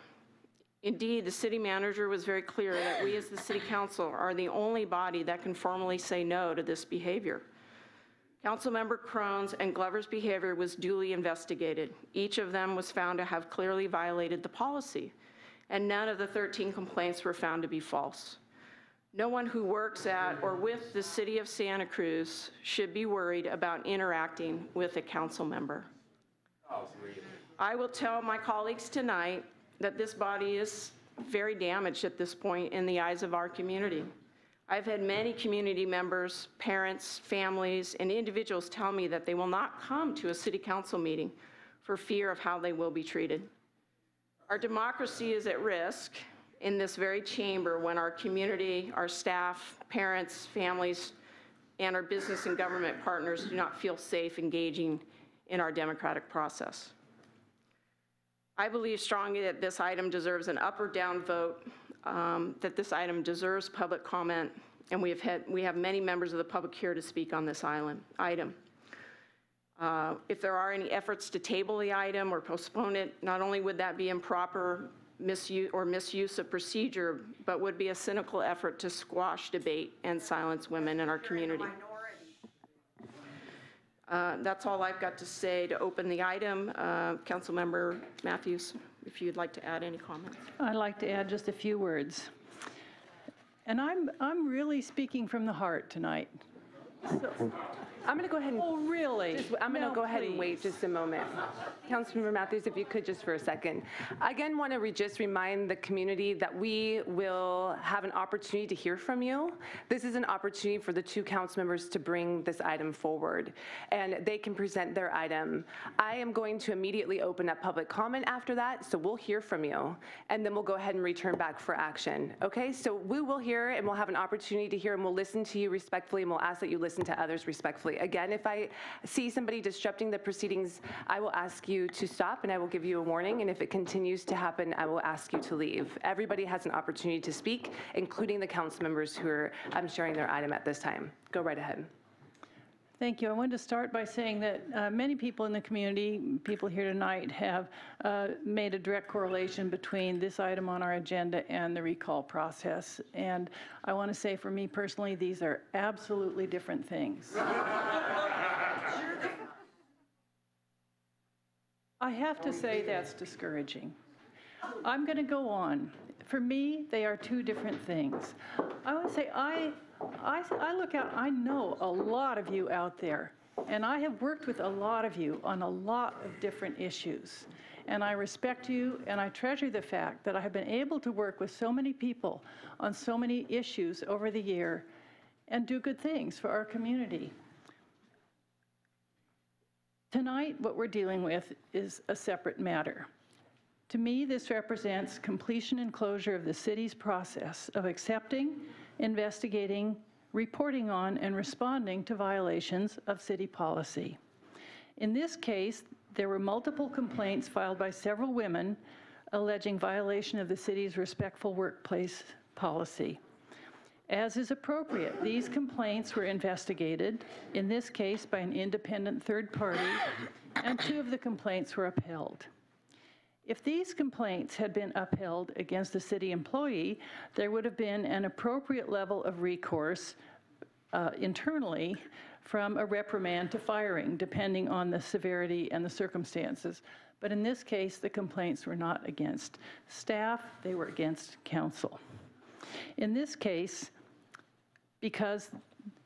Indeed, the city manager was very clear that we as the city council are the only body that can formally say no to this behavior. Councilmember Krohn's and Glover's behavior was duly investigated. Each of them was found to have clearly violated the policy, and none of the 13 complaints were found to be false. No one who works at or with the city of Santa Cruz should be worried about interacting with a council member. I will tell my colleagues tonight that this body is very damaged at this point in the eyes of our community. I've had many community members, parents, families, and individuals tell me that they will not come to a city council meeting for fear of how they will be treated. Our democracy is at risk in this very chamber when our community, our staff, parents, families, and our business and government partners do not feel safe engaging in our democratic process. I believe strongly that this item deserves an up or down vote, um, that this item deserves public comment, and we have had, we have many members of the public here to speak on this island, item. Uh, If there are any efforts to table the item or postpone it, not only would that be improper misuse or misuse of procedure, but would be a cynical effort to squash debate and silence women in our community. Uh, That's all I've got to say to open the item. Uh, Councilmember Mathews, if you'd like to add any comments. I'd like to add just a few words. And I'm, I'm really speaking from the heart tonight. I'm going to go ahead and. Oh, really? Just- I'm going to No, go ahead and wait just a moment. Councilmember Mathews, if you could just for a second. Again, want to just remind the community that we will have an opportunity to hear from you. This is an opportunity for the two council members to bring this item forward, and they can present their item. I am going to immediately open up public comment after that, so we'll hear from you, and then we'll go ahead and return back for action. Okay? So we will hear, and we'll have an opportunity to hear, and we'll listen to you respectfully, and we'll ask that you listen to others respectfully. Again, if I see somebody disrupting the proceedings, I will ask you to stop, and I will give you a warning, and if it continues to happen, I will ask you to leave. Everybody has an opportunity to speak, including the council members who are um, sharing their item at this time. Go right ahead. Thank you. I wanted to start by saying that uh, many people in the community, people here tonight, have uh, made a direct correlation between this item on our agenda and the recall process. And I want to say, for me personally, these are absolutely different things. I have to say that's discouraging. I'm going to go on. For me, they are two different things. I would say I, I, I look out, I know a lot of you out there, and I have worked with a lot of you on a lot of different issues. And I respect you, and I treasure the fact that I have been able to work with so many people on so many issues over the year and do good things for our community. Tonight, what we're dealing with is a separate matter. To me, this represents completion and closure of the city's process of accepting, investigating, reporting on, and responding to violations of city policy. In this case, there were multiple complaints filed by several women alleging violation of the city's respectful workplace policy. As is appropriate, these complaints were investigated, in this case by an independent third party, and two of the complaints were upheld. If these complaints had been upheld against a city employee, there would have been an appropriate level of recourse uh, internally from a reprimand to firing, depending on the severity and the circumstances. But in this case, the complaints were not against staff, they were against council. In this case, because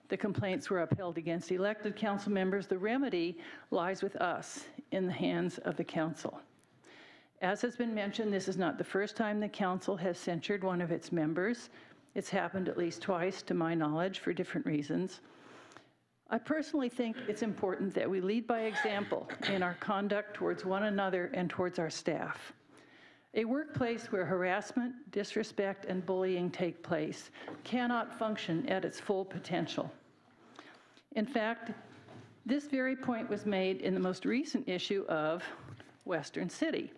the complaints were upheld against elected council members, the remedy lies with us in the hands of the council. As has been mentioned, this is not the first time the council has censured one of its members. It's happened at least twice, to my knowledge, for different reasons. I personally think it's important that we lead by example in our conduct towards one another and towards our staff. A workplace where harassment, disrespect, and bullying take place cannot function at its full potential. In fact, this very point was made in the most recent issue of Western City.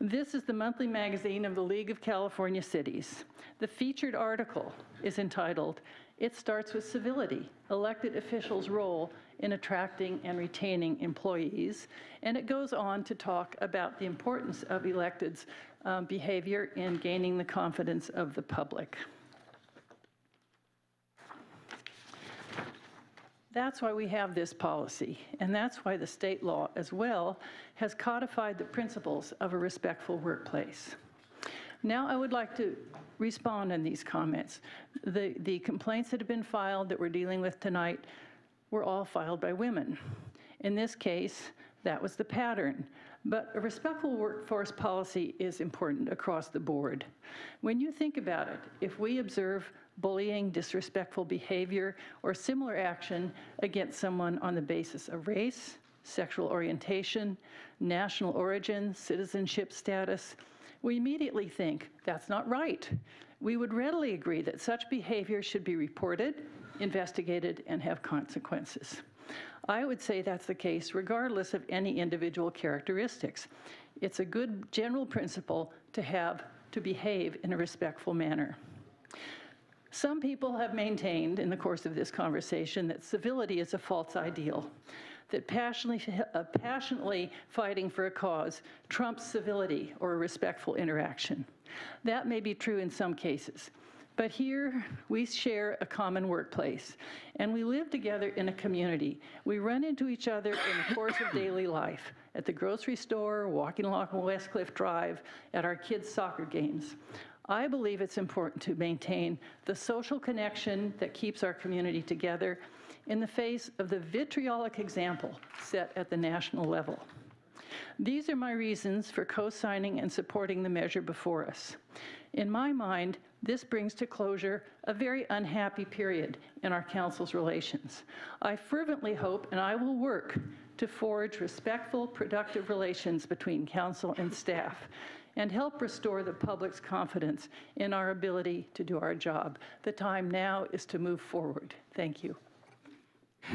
This is the monthly magazine of the League of California Cities. The featured article is entitled, It Starts with Civility Elected Officials' Role in Attracting and Retaining Employees. And it goes on to talk about the importance of electeds' um, behavior in gaining the confidence of the public. That's why we have this policy, and that's why the state law as well has codified the principles of a respectful workplace. Now I would like to respond on these comments. The, the complaints that have been filed that we're dealing with tonight were all filed by women. In this case, That was the pattern. But a respectful workforce policy is important across the board. When you think about it, if we observe bullying, disrespectful behavior, or similar action against someone on the basis of race, sexual orientation, national origin, citizenship status, we immediately think that's not right. We would readily agree that such behavior should be reported, investigated, and have consequences. I would say that's the case regardless of any individual characteristics. It's a good general principle to have to behave in a respectful manner. Some people have maintained in the course of this conversation that civility is a false ideal, that passionately, uh, passionately fighting for a cause trumps civility or a respectful interaction. That may be true in some cases, but here we share a common workplace and we live together in a community. We run into each other in the course of daily life at the grocery store, walking along Westcliff Drive, at our kids' soccer games. I believe it's important to maintain the social connection that keeps our community together in the face of the vitriolic example set at the national level. These are my reasons for co-signing and supporting the measure before us. In my mind, this brings to closure a very unhappy period in our council's relations. I fervently hope and I will work to forge respectful, productive relations between council and staff and help restore the public's confidence in our ability to do our job. The time now is to move forward. Thank you.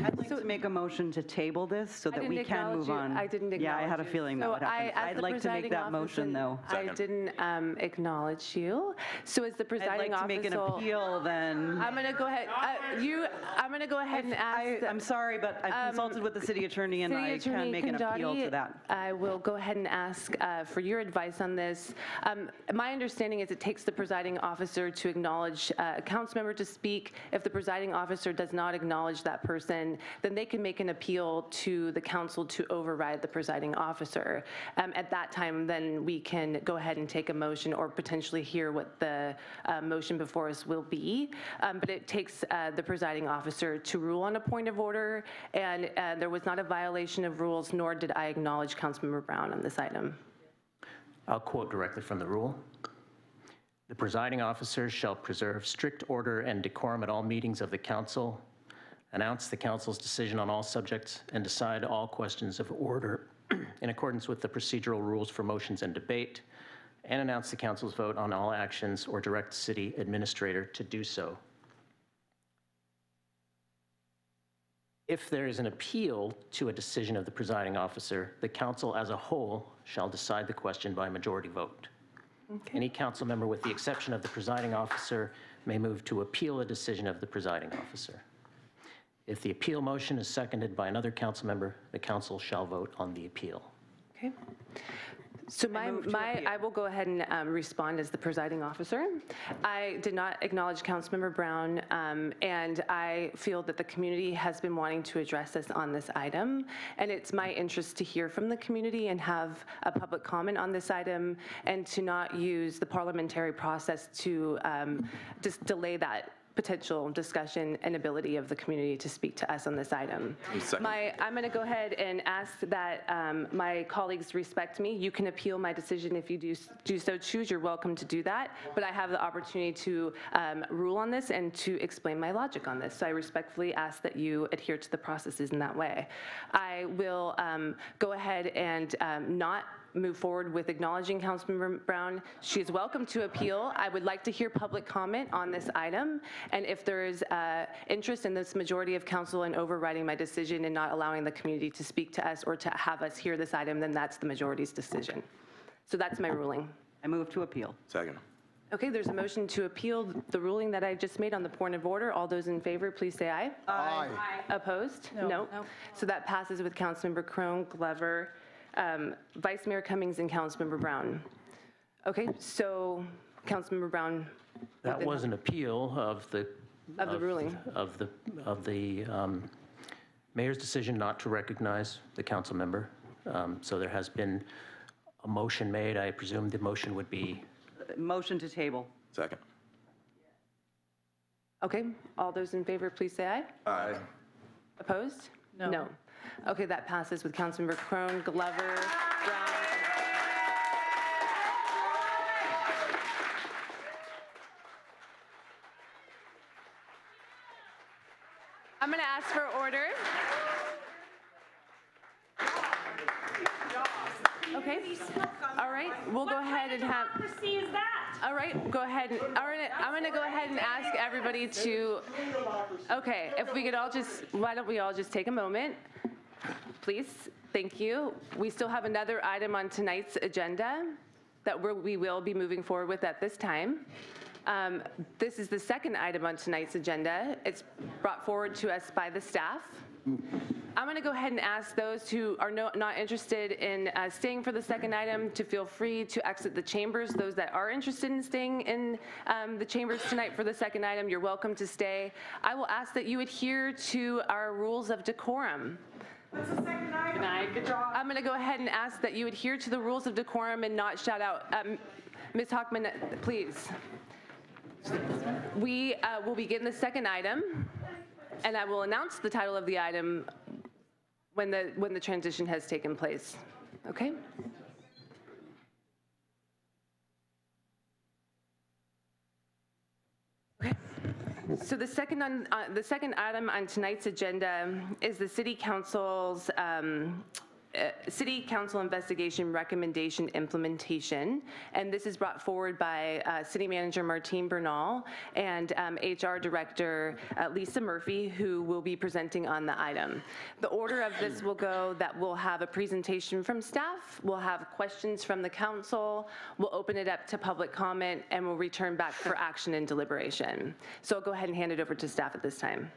I'd like to make a motion to table this so that we can acknowledge move you. on. I didn't acknowledge Yeah, I had a you. feeling that would happen. as I'd like to make that motion, officer, though. I didn't um, acknowledge you. So as the presiding question? I'd presiding like to make an appeal then. I'm going to go ahead, uh, you, I'm going to go ahead and ask. I- the- I'm sorry, but I've um, consulted with the city attorney and City I Attorney can make an appeal to that. I will go ahead and ask uh, for your advice on this. Um, My understanding is it takes the presiding officer to acknowledge uh, a council member to speak. If the presiding officer does not acknowledge that person, then they can make an appeal to the council to override the presiding officer. Um, At that time, then we can go ahead and take a motion or potentially hear what the uh, motion before us will be. Um, But it takes uh, the presiding officer to rule on a point of order, and uh, there was not a violation of rules, nor did I acknowledge Councilmember Brown on this item. I'll quote directly from the rule. The presiding officer shall preserve strict order and decorum at all meetings of the council, announce the council's decision on all subjects, and decide all questions of order in accordance with the procedural rules for motions and debate, and announce the council's vote on all actions or direct city administrator to do so. If there is an appeal to a decision of the presiding officer, the council as a whole shall decide the question by majority vote. Any council member, with the exception of the presiding officer, may move to appeal a decision of the presiding officer. If the appeal motion is seconded by another council member, the council shall vote on the appeal. Okay. So my, my, I will go ahead and um, respond as the presiding officer. I did not acknowledge Councilmember Brown, um, and I feel that the community has been wanting to address us on this item, and it's my interest to hear from the community and have a public comment on this item, and to not use the parliamentary process to um, just delay that potential discussion and ability of the community to speak to us on this item. My, I'm going to go ahead and ask that um, my colleagues respect me. You can appeal my decision if you do, do so choose. You're welcome to do that. But I have the opportunity to um, rule on this and to explain my logic on this. So I respectfully ask that you adhere to the processes in that way. I will um, go ahead and um, not move forward with acknowledging Councilmember Brown. She is welcome to appeal. I would like to hear public comment on this item, and if there is uh, interest in this majority of council in overriding my decision and not allowing the community to speak to us or to have us hear this item, then that's the majority's decision. So that's my ruling. I move to appeal. Second. Okay, there's a motion to appeal the ruling that I just made on the point of order. All those in favor, please say aye. Aye. Opposed? No. So that passes with Councilmember Krohn, Glover, um, Vice Mayor Cummings, and Councilmember Brown. Okay, so Councilmember Brown. That was an appeal of the. Of the ruling. Of the, of the um, mayor's decision not to recognize the council member. Um, So there has been a motion made. I presume the motion would be, Motion to table. Second. Okay, all those in favor, please say aye. Aye. Opposed? No. Okay, that passes with Councilmember Krohn, Glover, Brown. I'm going to ask for order. Okay. All right, we'll go ahead and have. All right, go ahead and, all right, I'm going to go ahead and ask everybody to, okay, if we could all just, why don't we all just take a moment? Please, thank you. We still have another item on tonight's agenda that we will be moving forward with at this time. Um, This is the second item on tonight's agenda. It's brought forward to us by the staff. I'm going to go ahead and ask those who are no- not interested in uh, staying for the second item to feel free to exit the chambers. Those that are interested in staying in um, the chambers tonight for the second item, you're welcome to stay. I will ask that you adhere to our rules of decorum. What's the second item? Good job. I'm going to go ahead and ask that you adhere to the rules of decorum and not shout out. Um, Ms. Hockman, please. We uh, will begin the second item, and I will announce the title of the item when the, when the transition has taken place. Okay? Okay. So the second, on, uh, the second item on tonight's agenda is the city council's um, uh, City Council Investigation Recommendation Implementation, and this is brought forward by uh, City Manager Martin Bernal and um, HR Director uh, Lisa Murphy, who will be presenting on the item. The order of this will go that we'll have a presentation from staff, we'll have questions from the council, we'll open it up to public comment, and we'll return back for action and deliberation. So I'll go ahead and hand it over to staff at this time.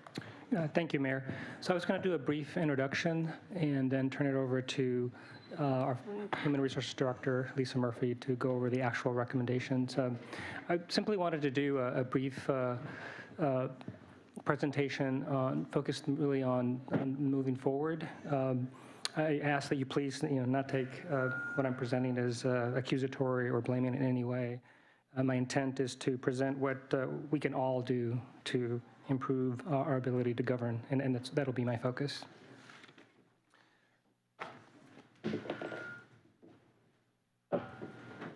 Uh, Thank you, Mayor. So I was going to do a brief introduction and then turn it over to uh, our Human Resources Director, Lisa Murphy, to go over the actual recommendations. Um, I simply wanted to do a a brief uh, uh, presentation on, focused really on on moving forward. Um, I ask that you please, you know, not take uh, what I'm presenting as uh, accusatory or blaming in any way. My intent is to present what we can all do to improve uh, our ability to govern, and and that'll be my focus.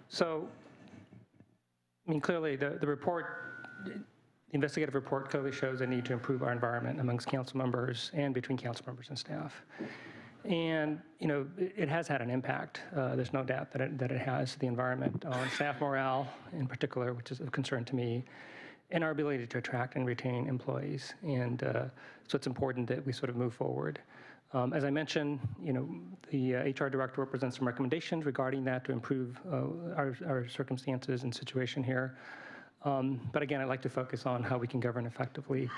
So, I mean, clearly, the the report, the investigative report clearly shows a need to improve our environment amongst council members and between council members and staff. And, you know, it has had an impact. Uh, There's no doubt that it, that it has, the environment on staff morale in particular, which is of concern to me, and our ability to attract and retain employees. And uh, so it's important that we sort of move forward. Um, As I mentioned, you know, the uh, HR director will some recommendations regarding that to improve uh, our our circumstances and situation here. Um, But again, I'd like to focus on how we can govern effectively.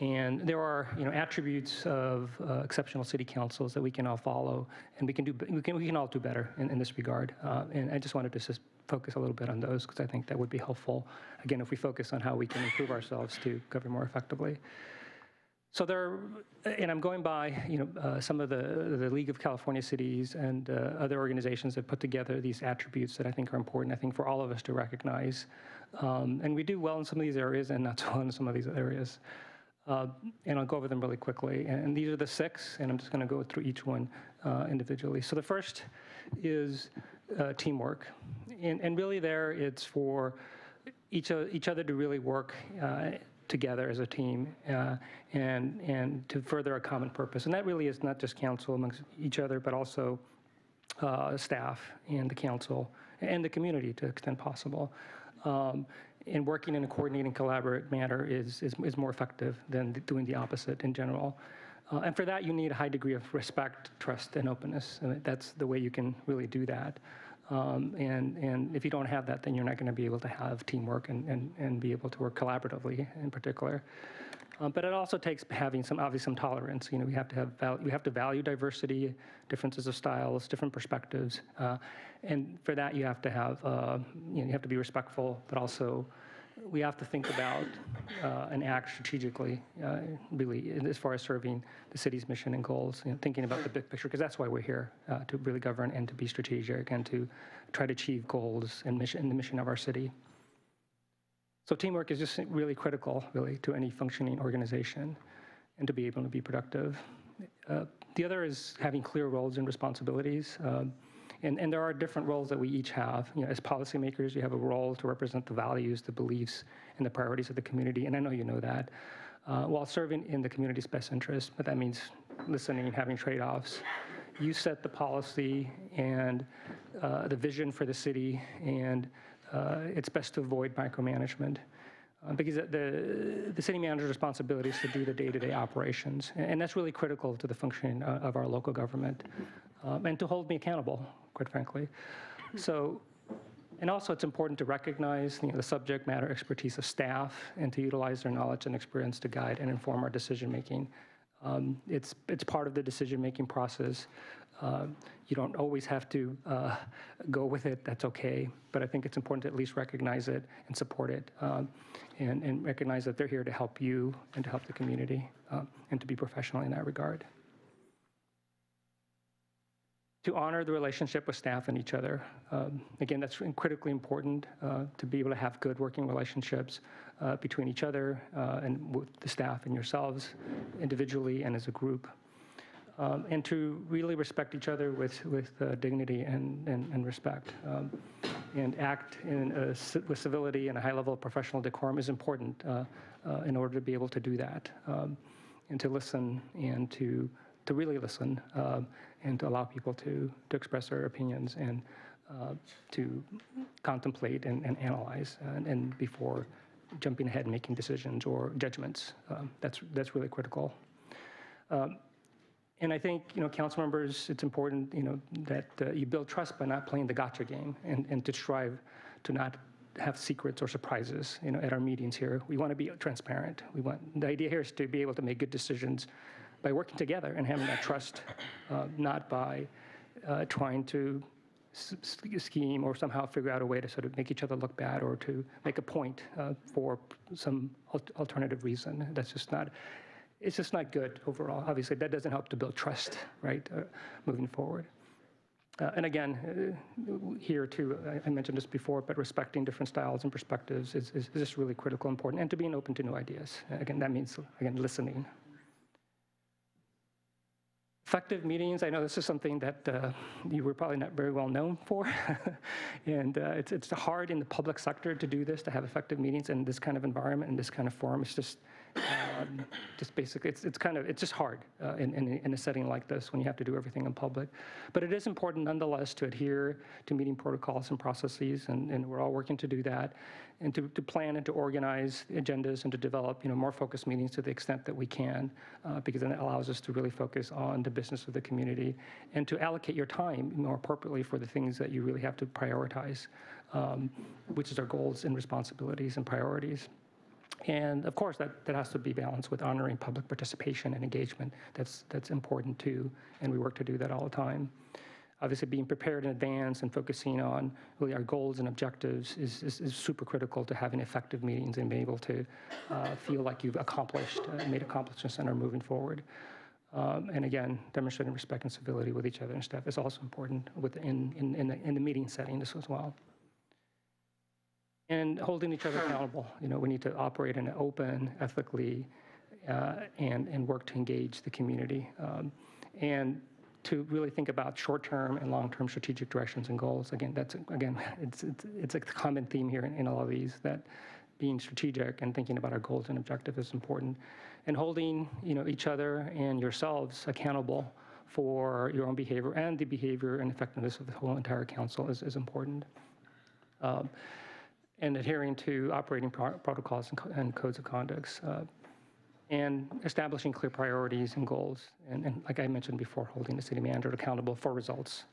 And there are, you know, attributes of uh, exceptional city councils that we can all follow, and we can do, we can, we can all do better in, in this regard. Uh, And I just wanted to focus a little bit on those, because I think that would be helpful, again, if we focus on how we can improve ourselves to govern more effectively. So there, and I'm going by, you know, uh, some of the, the League of California Cities and uh, other organizations that put together these attributes that I think are important, I think, for all of us to recognize. Um, and we do well in some of these areas and not so well in some of these areas. Uh, and I'll go over them really quickly. And, and these are the six, and I'm just going to go through each one uh, individually. So the first is uh, teamwork. And, and really, there it's for each, each other to really work uh, together as a team uh, and, and to further a common purpose. And that really is not just council amongst each other, but also uh, staff and the council and the community to the extent possible. Um, and working in a coordinating, collaborate manner is, is, is more effective than doing the opposite in general. Uh, and for that, you need a high degree of respect, trust, and openness. And that's the way you can really do that. Um, and, and if you don't have that, then you're not going to be able to have teamwork and, and, and be able to work collaboratively in particular. Um, but it also takes having some, obviously, some tolerance. You know, we have to have, val- we have to value diversity, differences of styles, different perspectives, uh, and for that you have to have, uh, you know, you have to be respectful, but also we have to think about uh, and act strategically, uh, really, as far as serving the city's mission and goals, thinking about the big picture, because that's why we're here, uh, to really govern and to be strategic and to try to achieve goals and mission, and the mission of our city. So teamwork is just really critical, really, to any functioning organization and to be able to be productive. Uh, The other is having clear roles and responsibilities. Um, and, and there are different roles that we each have. You know, as policymakers, you have a role to represent the values, the beliefs, and the priorities of the community, and I know you know that. Uh, while serving in the community's best interest, but that means listening and having trade-offs. You set the policy and uh, the vision for the city, and uh, it's best to avoid micromanagement. Uh, because the, the city manager's responsibility is to do the day-to-day operations, and that's really critical to the functioning uh, of our local government, um, and to hold me accountable, quite frankly. So, and also it's important to recognize you know, the subject matter expertise of staff and to utilize their knowledge and experience to guide and inform our decision-making. Um, it's, it's part of the decision-making process. Uh, you don't always have to uh, go with it, that's okay, but I think it's important to at least recognize it and support it um, and, and recognize that they're here to help you and to help the community um, and to be professional in that regard. To honor the relationship with staff and each other. Um, again, that's critically important uh, to be able to have good working relationships uh, between each other uh, and with the staff and yourselves individually and as a group um, and to really respect each other with, with uh, dignity and, and, and respect. Um, and act in a, with civility and a high level of professional decorum is important uh, uh, in order to be able to do that. Um, and to listen and to, to really listen um, and to allow people to, to express their opinions and uh, to contemplate and, and analyze and, and, before jumping ahead and making decisions or judgments. Um, that's, that's really critical. Um, and I think, you know, council members, it's important, you know, that uh, you build trust by not playing the gotcha game and, and to strive to not have secrets or surprises, you know, at our meetings here. We want to be transparent. We want, the idea here is to be able to make good decisions by working together and having that trust, uh, not by uh, trying to scheme or somehow figure out a way to sort of make each other look bad or to make a point uh, for some alternative reason. That's just not, it's just not good overall. Obviously, that doesn't help to build trust, right, uh, moving forward. Uh, and again, uh, here too, I, I, mentioned this before, but respecting different styles and perspectives is, is, is just really critical, and important, and to being open to new ideas. Again, that means, again, listening. Effective meetings, I know this is something that uh, you were probably not very well known for. and uh, it's, it's hard in the public sector to do this, to have effective meetings in this kind of environment, in this kind of forum. It's just, um, just basically, it's, it's kind of, it's just hard uh, in, in, in, a setting like this when you have to do everything in public. But it is important nonetheless to adhere to meeting protocols and processes, and, and we're all working to do that, and to, to plan and to organize agendas and to develop, you know, more focused meetings to the extent that we can, uh, because then it allows us to really focus on the business of the community and to allocate your time more appropriately for the things that you really have to prioritize, um, which is our goals and responsibilities and priorities. And of course, that, that has to be balanced with honoring public participation and engagement. That's, that's important too, and we work to do that all the time. Obviously, being prepared in advance and focusing on really our goals and objectives is, is, is super critical to having effective meetings and being able to uh, feel like you've accomplished, uh, made accomplishments and are moving forward. Um, and again, demonstrating respect and civility with each other and staff is also important within, in, in, the, in the meeting setting as well and holding each other accountable. You know, we need to operate in an open, ethically, uh, and and work to engage the community, um, and to really think about short-term and long-term strategic directions and goals. Again, that's again, it's it's, it's a common theme here in, in all of these that being strategic and thinking about our goals and objectives is important, and holding you know each other and yourselves accountable for your own behavior and the behavior and effectiveness of the whole entire council is, is important. Um, and adhering to operating pro protocols and, co and, codes of conducts, uh, and establishing clear priorities and goals, and, and, like I mentioned before, holding the city manager accountable for results.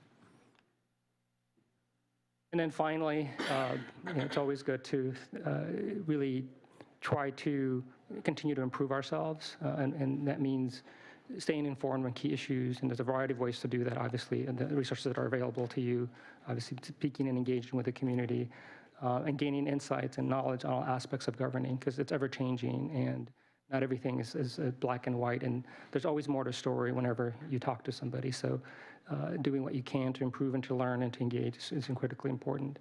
And then finally, uh, you know, it's always good to uh, really try to continue to improve ourselves, uh, and, and that means staying informed on key issues, and there's a variety of ways to do that, obviously, and the resources that are available to you, obviously speaking and engaging with the community, uh, and gaining insights and knowledge on all aspects of governing because it's ever changing and not everything is, is uh, black and white. And there's always more to story whenever you talk to somebody. So uh, doing what you can to improve and to learn and to engage is, is critically important.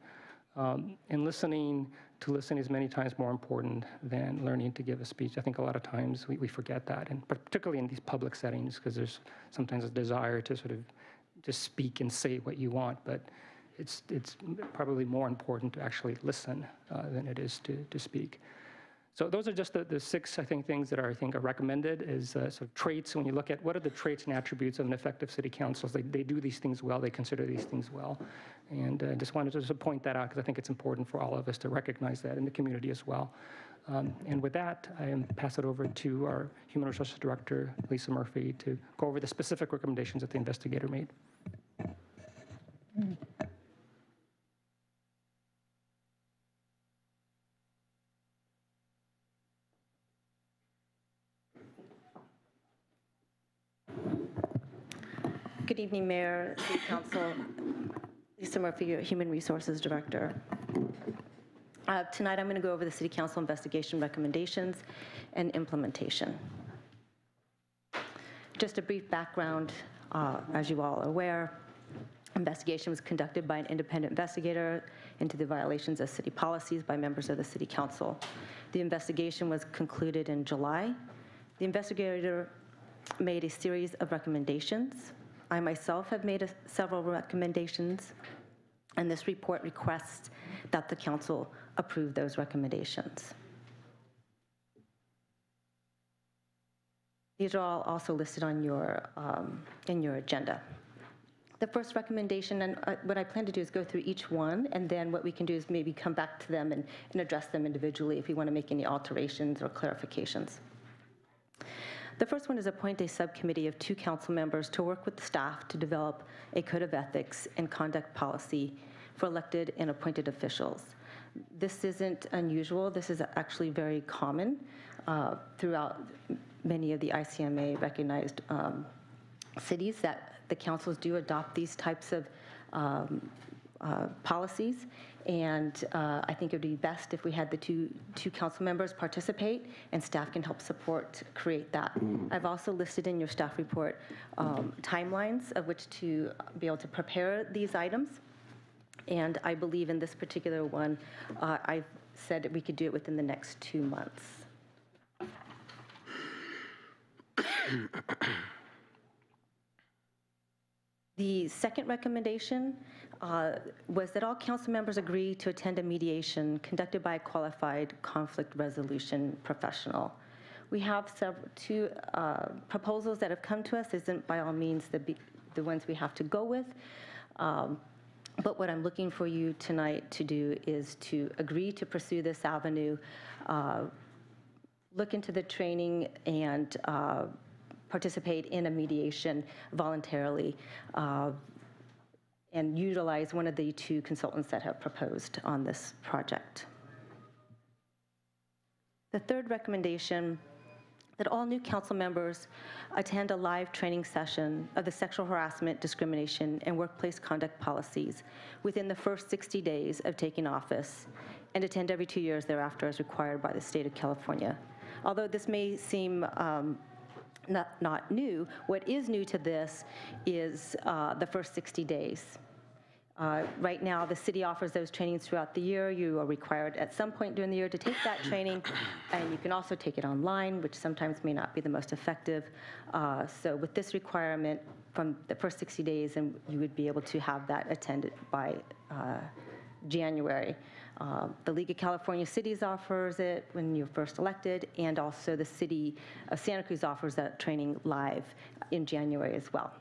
Um, And listening, to listen is many times more important than learning to give a speech. I think a lot of times we, we forget that, and particularly in these public settings, because there's sometimes a desire to sort of just speak and say what you want, but it's, it's probably more important to actually listen uh, than it is to, to speak. So those are just the, the six, I think, things that are, I think, are recommended is uh, sort of traits. When you look at what are the traits and attributes of an effective city council, they, they do these things well, they consider these things well. And uh, just wanted to just point that out because I think it's important for all of us to recognize that in the community as well. Um, and with that, I pass it over to our Human Resources Director, Lisa Murphy, to go over the specific recommendations that the investigator made. Good evening, Mayor, City Council. Lisa Murphy, Human Resources Director. Uh, Tonight, I'm going to go over the City Council investigation recommendations and implementation. Just a brief background, uh, as you all are aware, investigation was conducted by an independent investigator into the violations of city policies by members of the City Council. The investigation was concluded in July. The investigator made a series of recommendations. I myself have made a- several recommendations, and this report requests that the council approve those recommendations. These are all also listed on your, um, in your agenda. The first recommendation, and uh, what I plan to do is go through each one, and then what we can do is maybe come back to them and and address them individually if we want to make any alterations or clarifications. The first one is appoint a subcommittee of two council members to work with staff to develop a code of ethics and conduct policy for elected and appointed officials. This isn't unusual. This is actually very common uh, throughout many of the ICMA recognized um, cities that the councils do adopt these types of um, uh, policies. And uh, I think it would be best if we had the two, two council members participate and staff can help support, create that. I've also listed in your staff report um, timelines of which to be able to prepare these items. And I believe in this particular one, uh, I've said that we could do it within the next two months. The second recommendation uh, was that all council members agree to attend a mediation conducted by a qualified conflict resolution professional. We have several, two uh, proposals that have come to us, isn't by all means the, the ones we have to go with. Um, But what I'm looking for you tonight to do is to agree to pursue this avenue, uh, look into the training and uh, participate in a mediation voluntarily, uh, and utilize one of the two consultants that have proposed on this project. The third recommendation, that all new council members attend a live training session of the sexual harassment, discrimination, and workplace conduct policies within the first 60 days of taking office, and attend every two years thereafter as required by the state of California. Although this may seem um, not, not new. What is new to this is uh, the first 60 days. Uh, Right now, the city offers those trainings throughout the year. You are required at some point during the year to take that training, and you can also take it online, which sometimes may not be the most effective. Uh, So with this requirement, from the first 60 days, and you would be able to have that attended by uh, January. Uh, The League of California Cities offers it when you're first elected, and also the city of Santa Cruz offers that training live in January as well.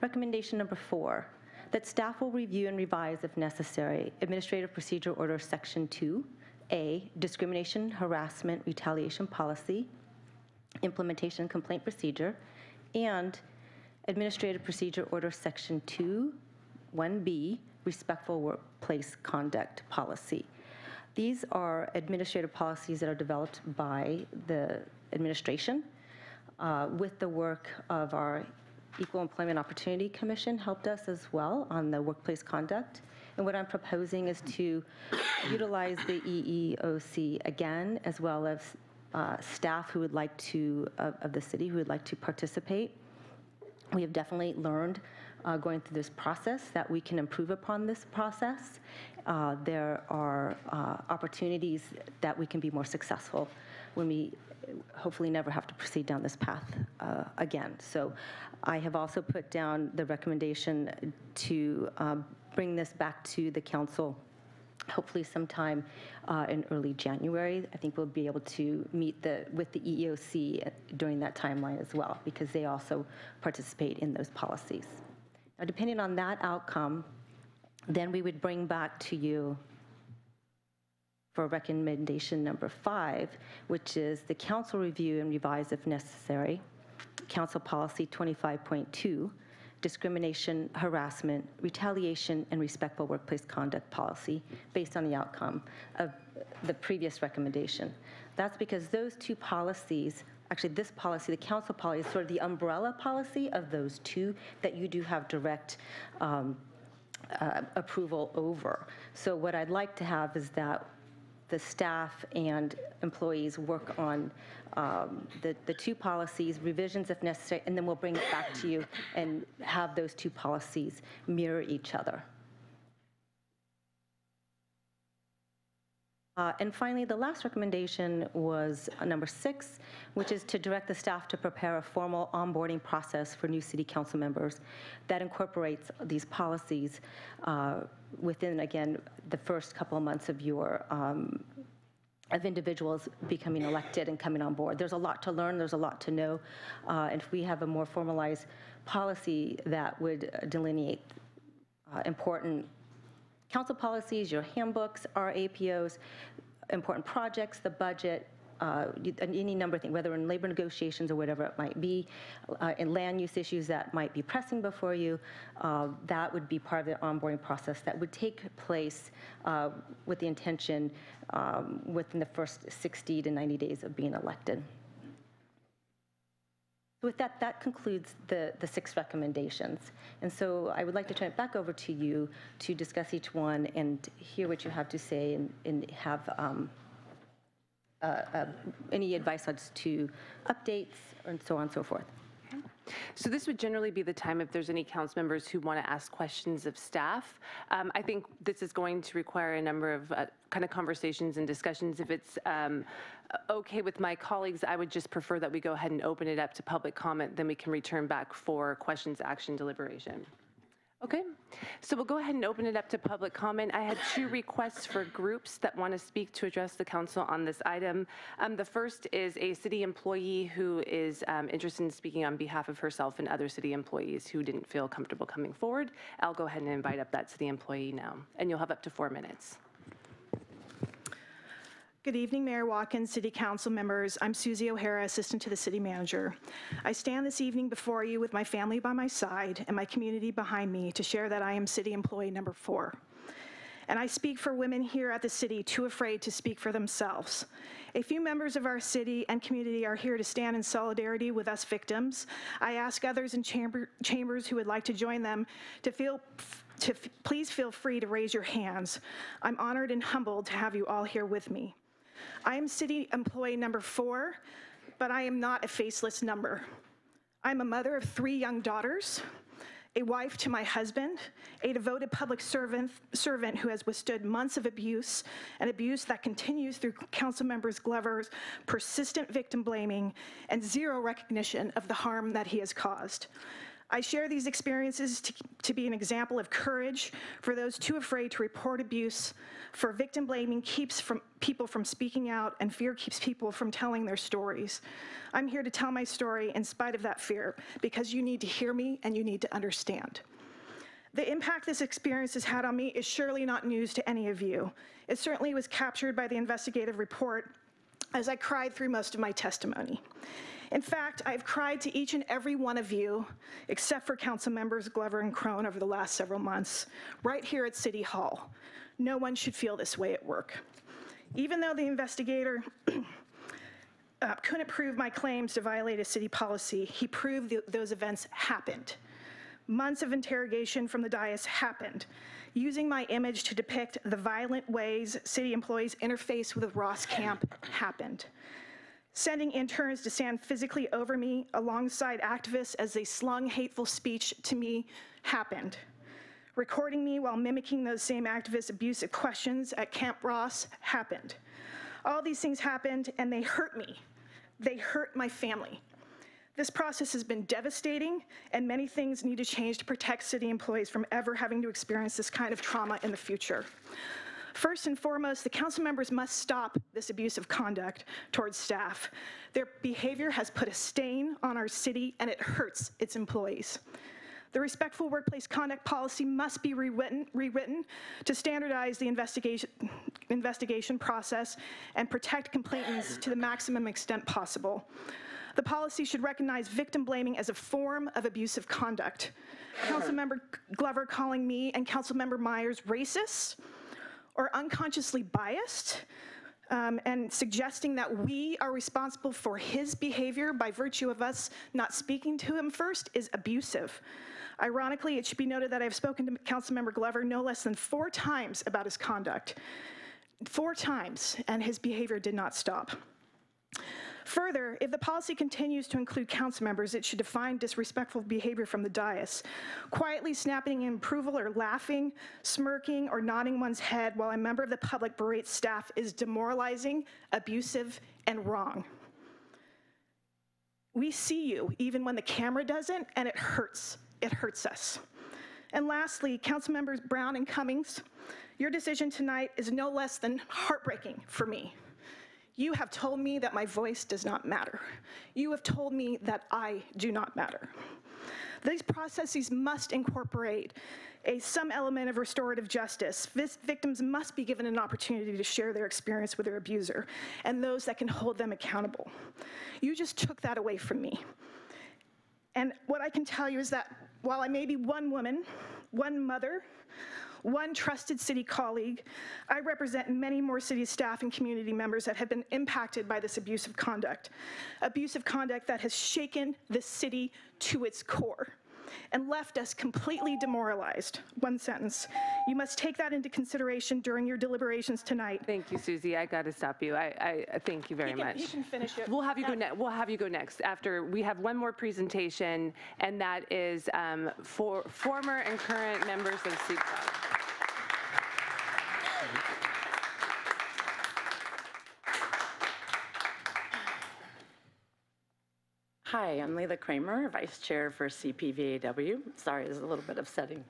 Recommendation number four, that staff will review and revise, if necessary, Administrative Procedure Order Section 2A, Discrimination, Harassment, Retaliation Policy, Implementation Complaint Procedure, and Administrative Procedure Order Section 2, 1B, Respectful Workplace Conduct Policy. These are administrative policies that are developed by the administration uh, with the work of our Equal Employment Opportunity Commission helped us as well on the workplace conduct. And what I'm proposing is to utilize the EEOC again, as well as uh, staff who would like to, of of the city, who would like to participate We have definitely learned uh, going through this process that we can improve upon this process. Uh, There are uh, opportunities that we can be more successful when we hopefully never have to proceed down this path uh, again. So I have also put down the recommendation to um, bring this back to the council hopefully sometime uh, in early January. I think we'll be able to meet the, with the EEOC during that timeline as well, because they also participate in those policies. Now, depending on that outcome, then we would bring back to you for recommendation number five, which is the council review and revise if necessary, Council Policy 25.2, discrimination, harassment, retaliation, and respectful workplace conduct policy based on the outcome of the previous recommendation. That's because those two policies, actually this policy, the council policy, is sort of the umbrella policy of those two that you do have direct um, uh, approval over. So what I'd like to have is that the staff and employees work on um, the, the two policies, revisions if necessary, and then we'll bring it back to you and have those two policies mirror each other. Uh, And finally, the last recommendation was uh, number six, which is to direct the staff to prepare a formal onboarding process for new city council members that incorporates these policies uh, within, again, the first couple of months of your, um, of individuals becoming elected and coming on board. There's a lot to learn, there's a lot to know, uh, and if we have a more formalized policy that would delineate uh, important council policies, your handbooks, our APOs, important projects, the budget, uh, any number of things, whether in labor negotiations or whatever it might be, uh, in land use issues that might be pressing before you, uh, that would be part of the onboarding process that would take place uh, with the intention um, within the first 60 to 90 days of being elected. With that, that concludes the, the six recommendations. And so I would like to turn it back over to you to discuss each one and hear what you have to say and, and have um, uh, uh, any advice as to updates and so on and so forth. So this would generally be the time if there's any council members who want to ask questions of staff. Um, I think this is going to require a number of uh, kind of conversations and discussions. If it's um, okay with my colleagues, I would just prefer that we go ahead and open it up to public comment, then we can return back for questions, action, deliberation. Okay, so we'll go ahead and open it up to public comment. I had two requests for groups that want to speak to address the council on this item. Um, The first is a city employee who is um, interested in speaking on behalf of herself and other city employees who didn't feel comfortable coming forward. I'll go ahead and invite up that city employee now, and you'll have up to four minutes. Good evening, Mayor Watkins, City Council members. I'm Susie O'Hara, Assistant to the City Manager. I stand this evening before you with my family by my side and my community behind me to share that I am City Employee Number Four. And I speak for women here at the city too afraid to speak for themselves. A few members of our city and community are here to stand in solidarity with us victims. I ask others in chamber, chambers who would like to join them to feel to please feel free to raise your hands. I'm honored and humbled to have you all here with me. I am city employee number four, but I am not a faceless number. I'm a mother of three young daughters, a wife to my husband, a devoted public servant, servant who has withstood months of abuse, and abuse that continues through Council Members Glover's persistent victim blaming and zero recognition of the harm that he has caused. I share these experiences to, to be an example of courage for those too afraid to report abuse, for victim blaming keeps from, people from speaking out, and fear keeps people from telling their stories. I'm here to tell my story in spite of that fear, because you need to hear me and you need to understand. The impact this experience has had on me is surely not news to any of you. It certainly was captured by the investigative report as I cried through most of my testimony. In fact, I've cried to each and every one of you, except for council members Glover and Krohn over the last several months, right here at City Hall. No one should feel this way at work. Even though the investigator uh, couldn't prove my claims to violate a city policy, he proved th- those events happened. Months of interrogation from the dais happened, using my image to depict the violent ways city employees interface with Ross Camp happened. Sending interns to stand physically over me alongside activists as they slung hateful speech to me happened. Recording me while mimicking those same activists' abusive questions at Camp Ross happened. All these things happened and they hurt me. They hurt my family. This process has been devastating, and many things need to change to protect city employees from ever having to experience this kind of trauma in the future. First and foremost, the council members must stop this abusive conduct towards staff. Their behavior has put a stain on our city, and it hurts its employees. The respectful workplace conduct policy must be rewritten, rewritten to standardize the investigation, investigation process and protect complainants to the maximum extent possible. The policy should recognize victim blaming as a form of abusive conduct. Councilmember Glover calling me and Councilmember Meyers racist or unconsciously biased um, and suggesting that we are responsible for his behavior by virtue of us not speaking to him first is abusive. Ironically, it should be noted that I've spoken to Councilmember Glover no less than four times about his conduct. Four times, and his behavior did not stop. Further, if the policy continues to include council members, it should define disrespectful behavior from the dais. Quietly snapping in approval or laughing, smirking, or nodding one's head while a member of the public berates staff is demoralizing, abusive, and wrong. We see you even when the camera doesn't, and it hurts. It hurts us. And lastly, council members Brown and Cummings, your decision tonight is no less than heartbreaking for me. You have told me that my voice does not matter. You have told me that I do not matter. These processes must incorporate a, some element of restorative justice. Vis- victims must be given an opportunity to share their experience with their abuser and those that can hold them accountable. You just took that away from me. And what I can tell you is that while I may be one woman, one mother, one trusted city colleague, I represent many more city staff and community members that have been impacted by this abusive conduct. Abusive conduct that has shaken the city to its core and left us completely demoralized. One sentence. You must take that into consideration during your deliberations tonight. Thank you, Susie. I got to stop you. I, I thank you very He can- much. he can finish it. We'll have you go next. We'll have you go next after we have one more presentation, and that is um, for former and current members of CPOC. Hi, I'm Leila Kramer, Vice Chair for CPVAW. Sorry, there's a little bit of setting.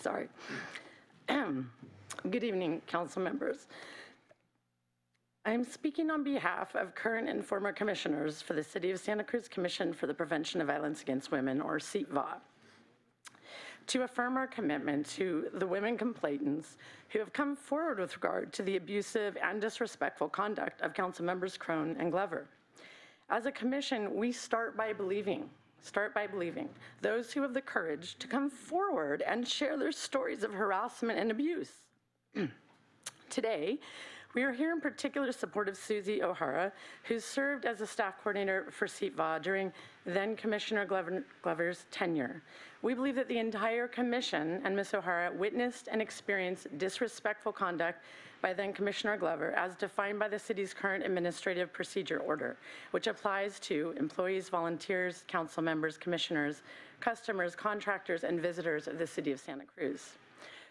Sorry. Good evening, council members. I'm speaking on behalf of current and former commissioners for the City of Santa Cruz Commission for the Prevention of Violence Against Women, or CVA, to affirm our commitment to the women complainants who have come forward with regard to the abusive and disrespectful conduct of council members Krohn and Glover. As a commission, we start by believing, start by believing those who have the courage to come forward and share their stories of harassment and abuse. Today, we are here in particular support of Susie O'Hara, who served as a staff coordinator for CETVA during then Commissioner Glover- Glover's tenure. We believe that the entire commission and Ms. O'Hara witnessed and experienced disrespectful conduct by then Commissioner Glover as defined by the city's current administrative procedure order, which applies to employees, volunteers, council members, commissioners, customers, contractors, and visitors of the city of Santa Cruz.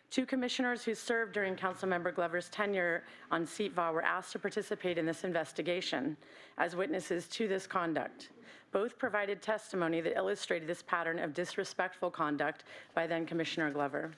Two commissioners who served during Councilmember Glover's tenure on CETVA were asked to participate in this investigation as witnesses to this conduct. Both provided testimony that illustrated this pattern of disrespectful conduct by then Commissioner Glover.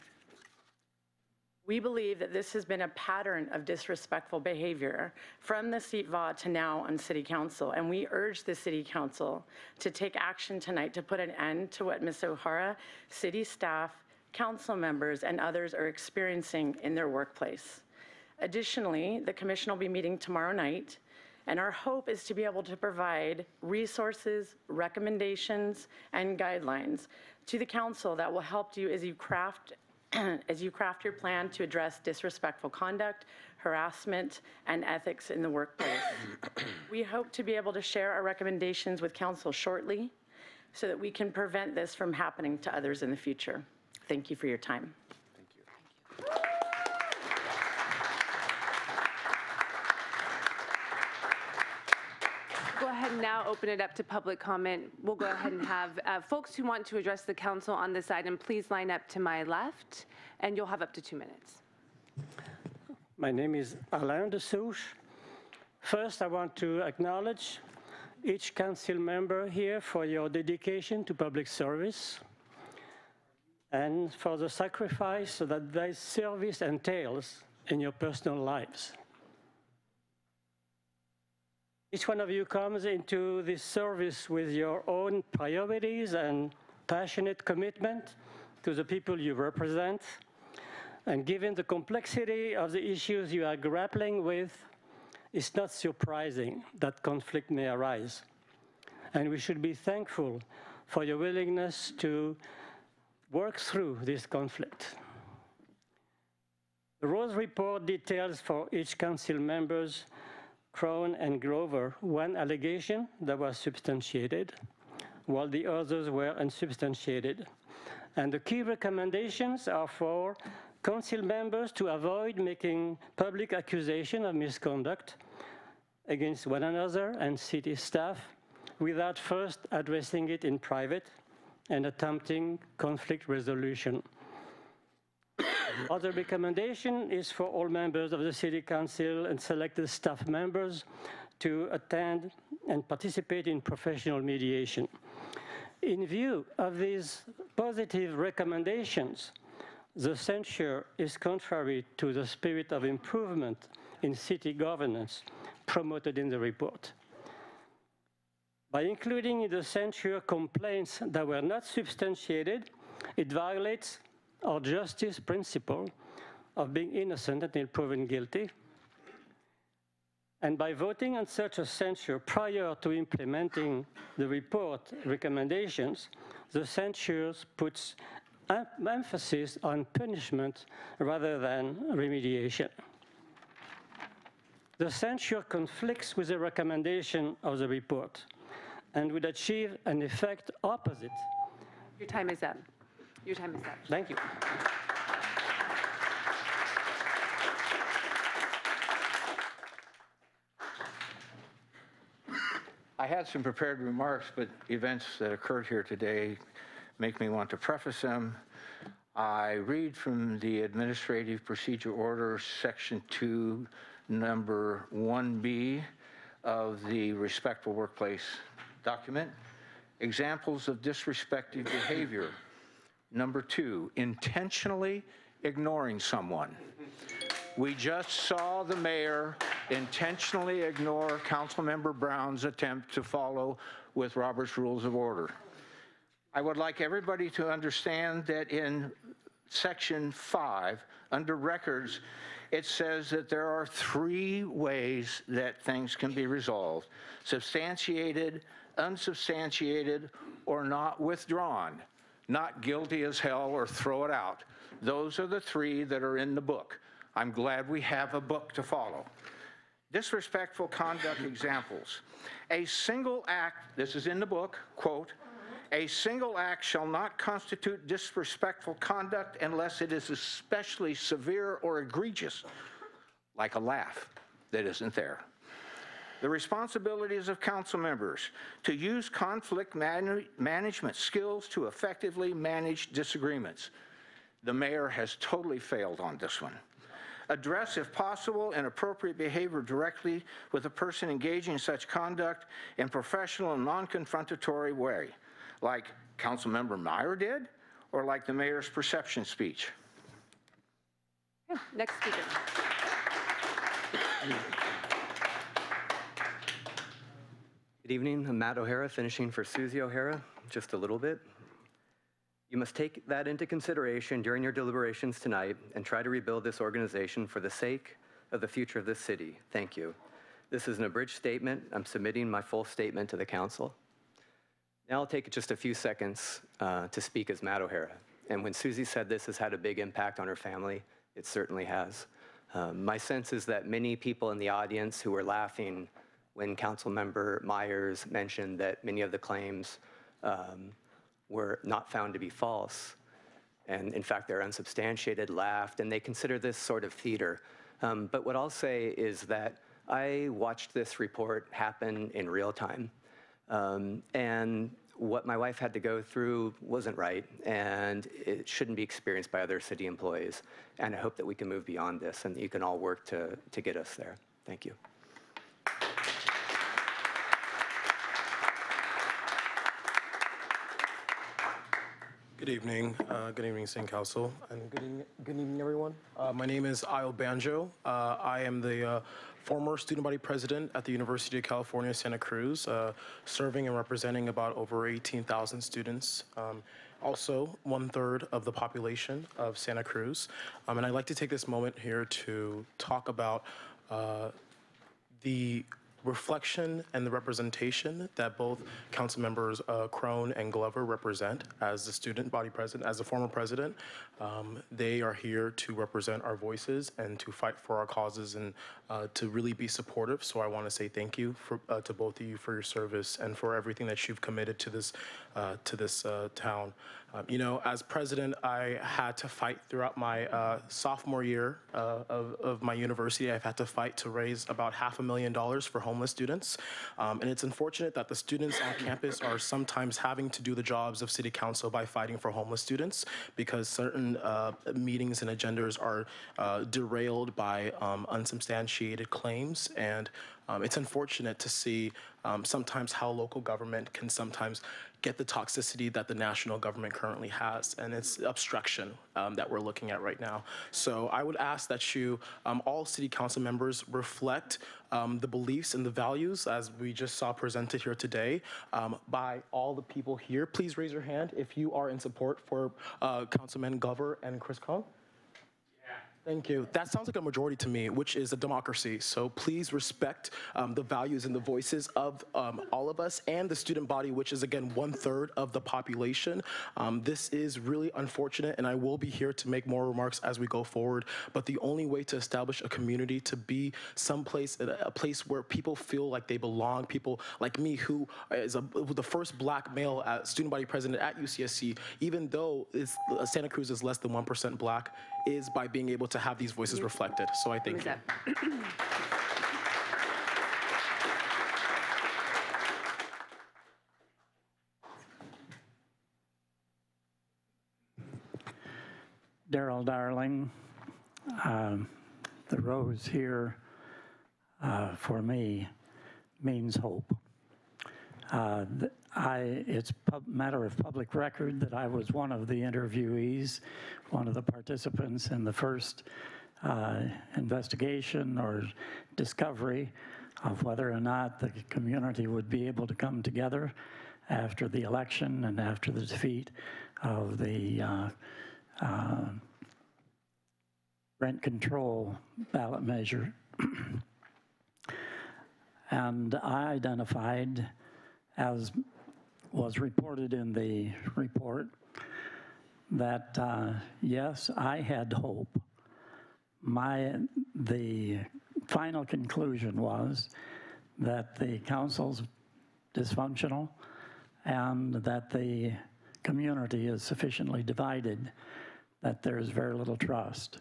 We believe that this has been a pattern of disrespectful behavior from the CETVA to now on City Council, and we urge the City Council to take action tonight to put an end to what Ms. O'Hara, city staff, council members, and others are experiencing in their workplace. Additionally, the commission will be meeting tomorrow night, and our hope is to be able to provide resources, recommendations, and guidelines to the council that will help you as you craft as you craft your plan to address disrespectful conduct, harassment, and ethics in the workplace. we hope to be able to share our recommendations with council shortly so that we can prevent this from happening to others in the future. Thank you for your time. Now open it up to public comment. We'll go ahead and have uh, folks who want to address the council on this item, please line up to my left, and you'll have up to two minutes. My name is Alain de Souche. First, I want to acknowledge each council member here for your dedication to public service and for the sacrifice that this service entails in your personal lives. Each one of you comes into this service with your own priorities and passionate commitment to the people you represent. And given the complexity of the issues you are grappling with, it's not surprising that conflict may arise. And we should be thankful for your willingness to work through this conflict. The Rose Report details for each council members, Krohn and Glover, one allegation that was substantiated, while the others were unsubstantiated. And the key recommendations are for council members to avoid making public accusation of misconduct against one another and city staff without first addressing it in private and attempting conflict resolution. Other recommendation is for all members of the City Council and selected staff members to attend and participate in professional mediation. In view of these positive recommendations, the censure is contrary to the spirit of improvement in city governance promoted in the report. By including in the censure complaints that were not substantiated, it violates our justice principle of being innocent until proven guilty. And by voting on such a censure prior to implementing the report recommendations, the censure puts em- emphasis on punishment rather than remediation. The censure conflicts with the recommendation of the report and would achieve an effect opposite. Your time is up. Your time is up. Thank you. I had some prepared remarks, but events that occurred here today make me want to preface them. I read from the Administrative Procedure Order, Section 2, Number 1B of the Respectful Workplace document. Examples of disrespectful behavior. Number two, intentionally ignoring someone. We just saw the mayor intentionally ignore Councilmember Brown's attempt to follow with Robert's Rules of Order. I would like everybody to understand that in section five, under records, it says that there are three ways that things can be resolved substantiated, unsubstantiated, or not withdrawn. Not guilty as hell or throw it out. Those are the three that are in the book. I'm glad we have a book to follow. Disrespectful conduct examples. A single act, this is in the book, quote, a single act shall not constitute disrespectful conduct unless it is especially severe or egregious, like a laugh that isn't there. The responsibilities of council members to use conflict man- management skills to effectively manage disagreements. The mayor has totally failed on this one address, if possible, inappropriate behavior directly with the person engaging in such conduct in professional and non-confrontatory way, like Councilmember Meyer did, or like the mayor's perception speech. Next speaker. Good evening. I'm Matt O'Hara, finishing for Susie O'Hara, just a little bit. You must take that into consideration during your deliberations tonight and try to rebuild this organization for the sake of the future of this city. Thank you. This is an abridged statement. I'm submitting my full statement to the council. Now I'll take just a few seconds uh, to speak as Matt O'Hara. And when Susie said this has had a big impact on her family, it certainly has. Um, my sense is that many people in the audience who were laughing when Councilmember Meyers mentioned that many of the claims um, were not found to be false, and in fact they're unsubstantiated, laughed, and they consider this sort of theater. Um, but what I'll say is that I watched this report happen in real time. Um, and what my wife had to go through wasn't right, and it shouldn't be experienced by other city employees. And I hope that we can move beyond this and that you can all work to, to get us there. Thank you. Good evening. Uh, good evening, City Council, and good evening, good evening everyone. Uh, my name is Io Banjo. Uh, I am the uh, former student body president at the University of California, Santa Cruz, uh, serving and representing about over 18,000 students. Um, also, one third of the population of Santa Cruz. Um, and I'd like to take this moment here to talk about uh, the reflection and the representation that both council members uh, Krohn and Glover represent as the student body president, as the former president. Um, they are here to represent our voices and to fight for our causes and uh, to really be supportive. So I want to say thank you for, uh, to both of you for your service and for everything that you've committed to this uh, to this uh, town. Um, you know, as president, I had to fight throughout my uh, sophomore year uh, of, of my university. I've had to fight to raise about half a million dollars for homeless students. Um, and it's unfortunate that the students on campus are sometimes having to do the jobs of city council by fighting for homeless students because certain uh, meetings and agendas are uh, derailed by um, unsubstantiated claims. And um, it's unfortunate to see um, sometimes how local government can sometimes get the toxicity that the national government currently has, and it's obstruction um, that we're looking at right now. So I would ask that you, um, all city council members, reflect um, the beliefs and the values as we just saw presented here today um, by all the people here. Please raise your hand if you are in support for uh, Councilman Glover and Chris Krohn. Thank you. That sounds like a majority to me, which is a democracy. So please respect um, the values and the voices of um, all of us and the student body, which is again one third of the population. Um, this is really unfortunate, and I will be here to make more remarks as we go forward. But the only way to establish a community to be someplace, a place where people feel like they belong, people like me, who is a, the first black male at student body president at UCSC, even though uh, Santa Cruz is less than 1% black, is by being able to have these voices reflected. So I thank Who you. is? Daryl Darling. Um, The rose here, uh, for me, means hope. Uh, th- I, it's a matter of public record that I was one of the interviewees, one of the participants in the first uh, investigation or discovery of whether or not the community would be able to come together after the election and after the defeat of the uh, uh, rent control ballot measure. and I identified, as was reported in the report, that uh, yes, I had hope. My the final conclusion was that the council's dysfunctional and that the community is sufficiently divided that there's very little trust.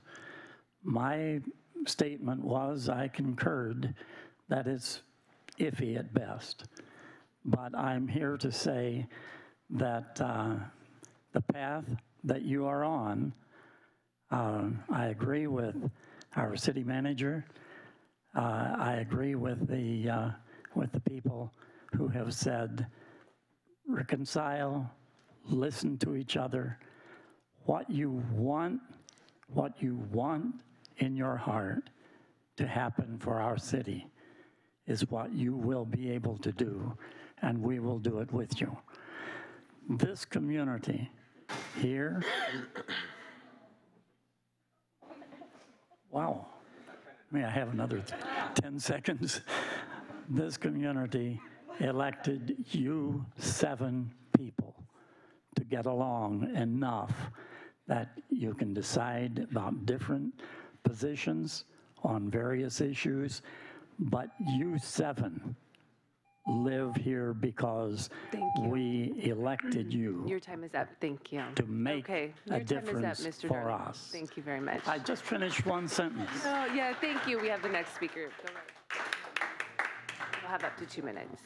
My statement was I concurred that it's iffy at best. But I'm here to say that uh, the path that you are on, uh, I agree with our city manager. Uh, I agree with the uh, with the people who have said reconcile, listen to each other. What you want, what you want in your heart to happen for our city is what you will be able to do, and we will do it with you. This community here, wow, may I have another 10 seconds? This community elected you seven people to get along enough that you can decide about different positions on various issues, but you seven live here because Thank you. we elected you Your time is up. Thank you. to make Okay, a your time is up, difference Mr. for Darling. us. Thank you very much. I just finished one sentence. Oh, yeah, thank you. We have the next speaker. Go right. We'll have up to two minutes.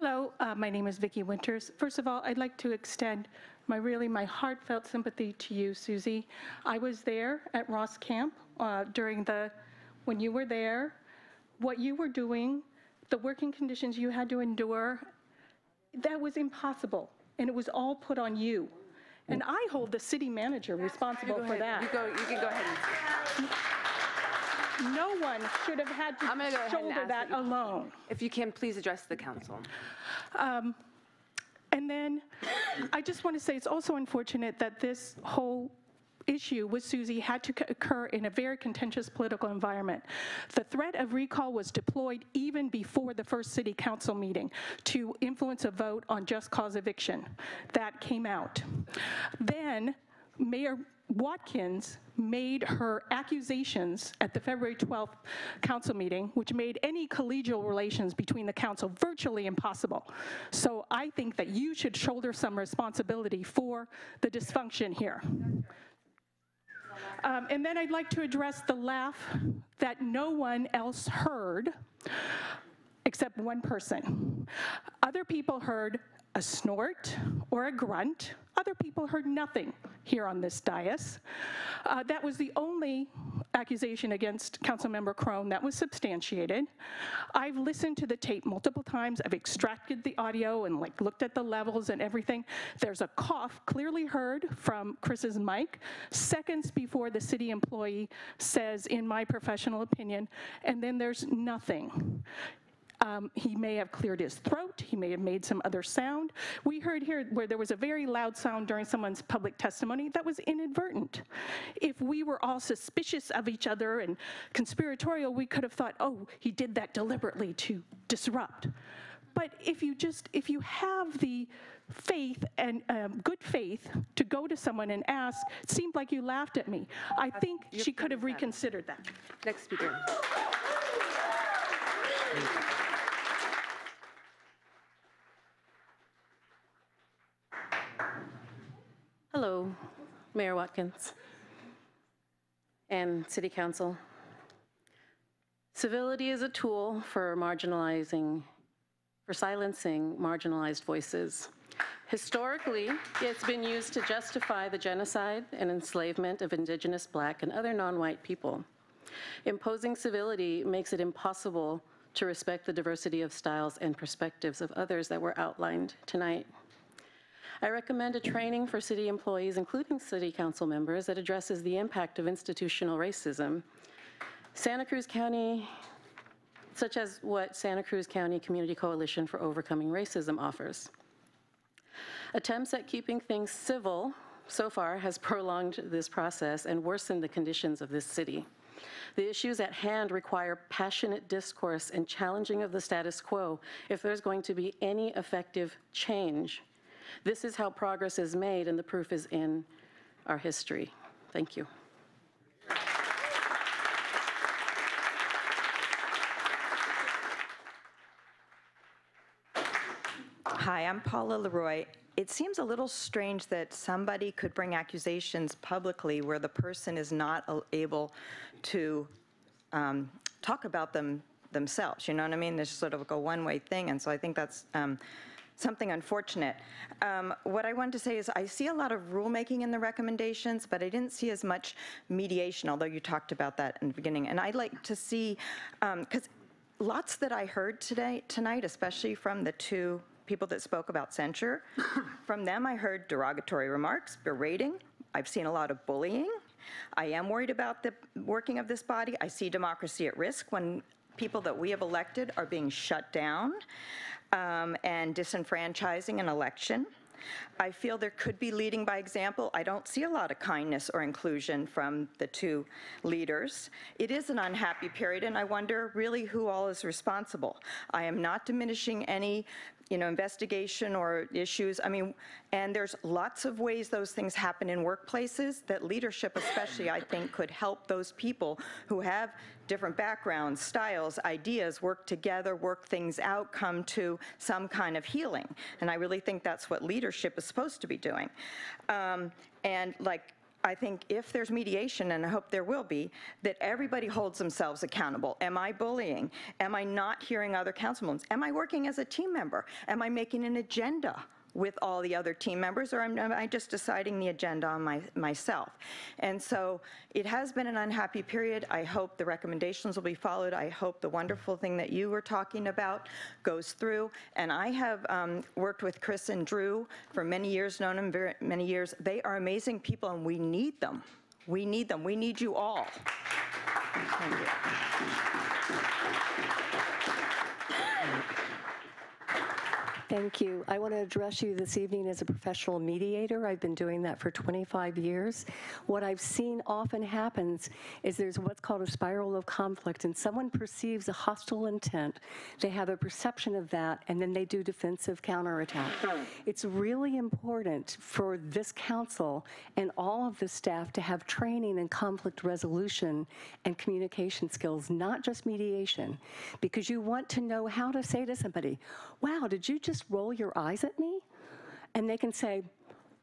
Hello, uh, my name is Vicki Winters. First of all, I'd like to extend my really my heartfelt sympathy to you, Susie. I was there at Ross Camp uh, during the when you were there, what you were doing, the working conditions you had to endure. That was impossible, and it was all put on you. And I hold the city manager responsible for that. You go, you can go ahead and. No one should have had to I'm going to go ahead and shoulder ask that you- alone. If you can, please address the council. Um, And then, I just want to say, it's also unfortunate that this whole issue with Susie had to occur in a very contentious political environment. The threat of recall was deployed even before the first city council meeting to influence a vote on just cause eviction. That came out. Then, Mayor Watkins made her accusations at the February 12th council meeting, which made any collegial relations between the council virtually impossible. So I think that you should shoulder some responsibility for the dysfunction here. Um, And then I'd like to address the laugh that no one else heard except one person. Other people heard a snort or a grunt. Other people heard nothing here on this dais. Uh, that was the only accusation against Councilmember Krohn that was substantiated. I've listened to the tape multiple times. I've extracted the audio and like looked at the levels and everything. There's a cough clearly heard from Chris's mic seconds before the city employee says, in my professional opinion, and then there's nothing. Um, he may have cleared his throat. He may have made some other sound. We heard here where there was a very loud sound during someone's public testimony that was inadvertent. If we were all suspicious of each other and conspiratorial, we could have thought, oh, he did that deliberately to disrupt. But if you just, if you have the faith and um, good faith to go to someone and ask, it seemed like you laughed at me. I think she could have reconsidered that. Next speaker. Hello, Mayor Watkins and City Council. Civility is a tool for marginalizing, for silencing marginalized voices. Historically, it's been used to justify the genocide and enslavement of indigenous, black, and other non-white people. Imposing civility makes it impossible to respect the diversity of styles and perspectives of others that were outlined tonight. I recommend a training for city employees, including city council members, that addresses the impact of institutional racism. Santa Cruz County, such as what Santa Cruz County Community Coalition for Overcoming Racism offers. Attempts at keeping things civil so far has prolonged this process and worsened the conditions of this city. The issues at hand require passionate discourse and challenging of the status quo if there's going to be any effective change. This is how progress is made, and the proof is in our history. Thank you. Hi, I'm Paula Leroy. It seems a little strange that somebody could bring accusations publicly where the person is not able to um, talk about them themselves. You know what I mean? There's sort of like a one-way thing, and so I think that's um, something unfortunate. Um, What I wanted to say is I see a lot of rulemaking in the recommendations, but I didn't see as much mediation, although you talked about that in the beginning. And I'd like to see, because lots that I heard today, tonight, especially from the two people that spoke about censure, from them I heard derogatory remarks, berating. I've seen a lot of bullying. I am worried about the working of this body. I see democracy at risk when people that we have elected are being shut down um, and disenfranchising an election. I feel there could be leading by example. I don't see a lot of kindness or inclusion from the two leaders. It is an unhappy period, and I wonder really who all is responsible. I am not diminishing any you know, investigation or issues. I mean, and there's lots of ways those things happen in workplaces that leadership especially, I think, could help those people who have different backgrounds, styles, ideas, work together, work things out, come to some kind of healing. And I really think that's what leadership is supposed to be doing. Um, and like, I think if there's mediation, and I hope there will be, that everybody holds themselves accountable. Am I bullying? Am I not hearing other councilmen? Am I working as a team member? Am I making an agenda? With all the other team members, or am I just deciding the agenda on my, myself? And so it has been an unhappy period. I hope the recommendations will be followed. I hope the wonderful thing that you were talking about goes through. And I have um, worked with Chris and Drew for many years, known them very many years. They are amazing people, and we need them. We need them. We need you all. Thank you. Thank you. I want to address you this evening as a professional mediator. I've been doing that for 25 years. What I've seen often happens is there's what's called a spiral of conflict, and someone perceives a hostile intent. They have a perception of that, and then they do defensive counterattack. It's really important for this council and all of the staff to have training in conflict resolution and communication skills, not just mediation, because you want to know how to say to somebody, wow, did you just roll your eyes at me? And they can say,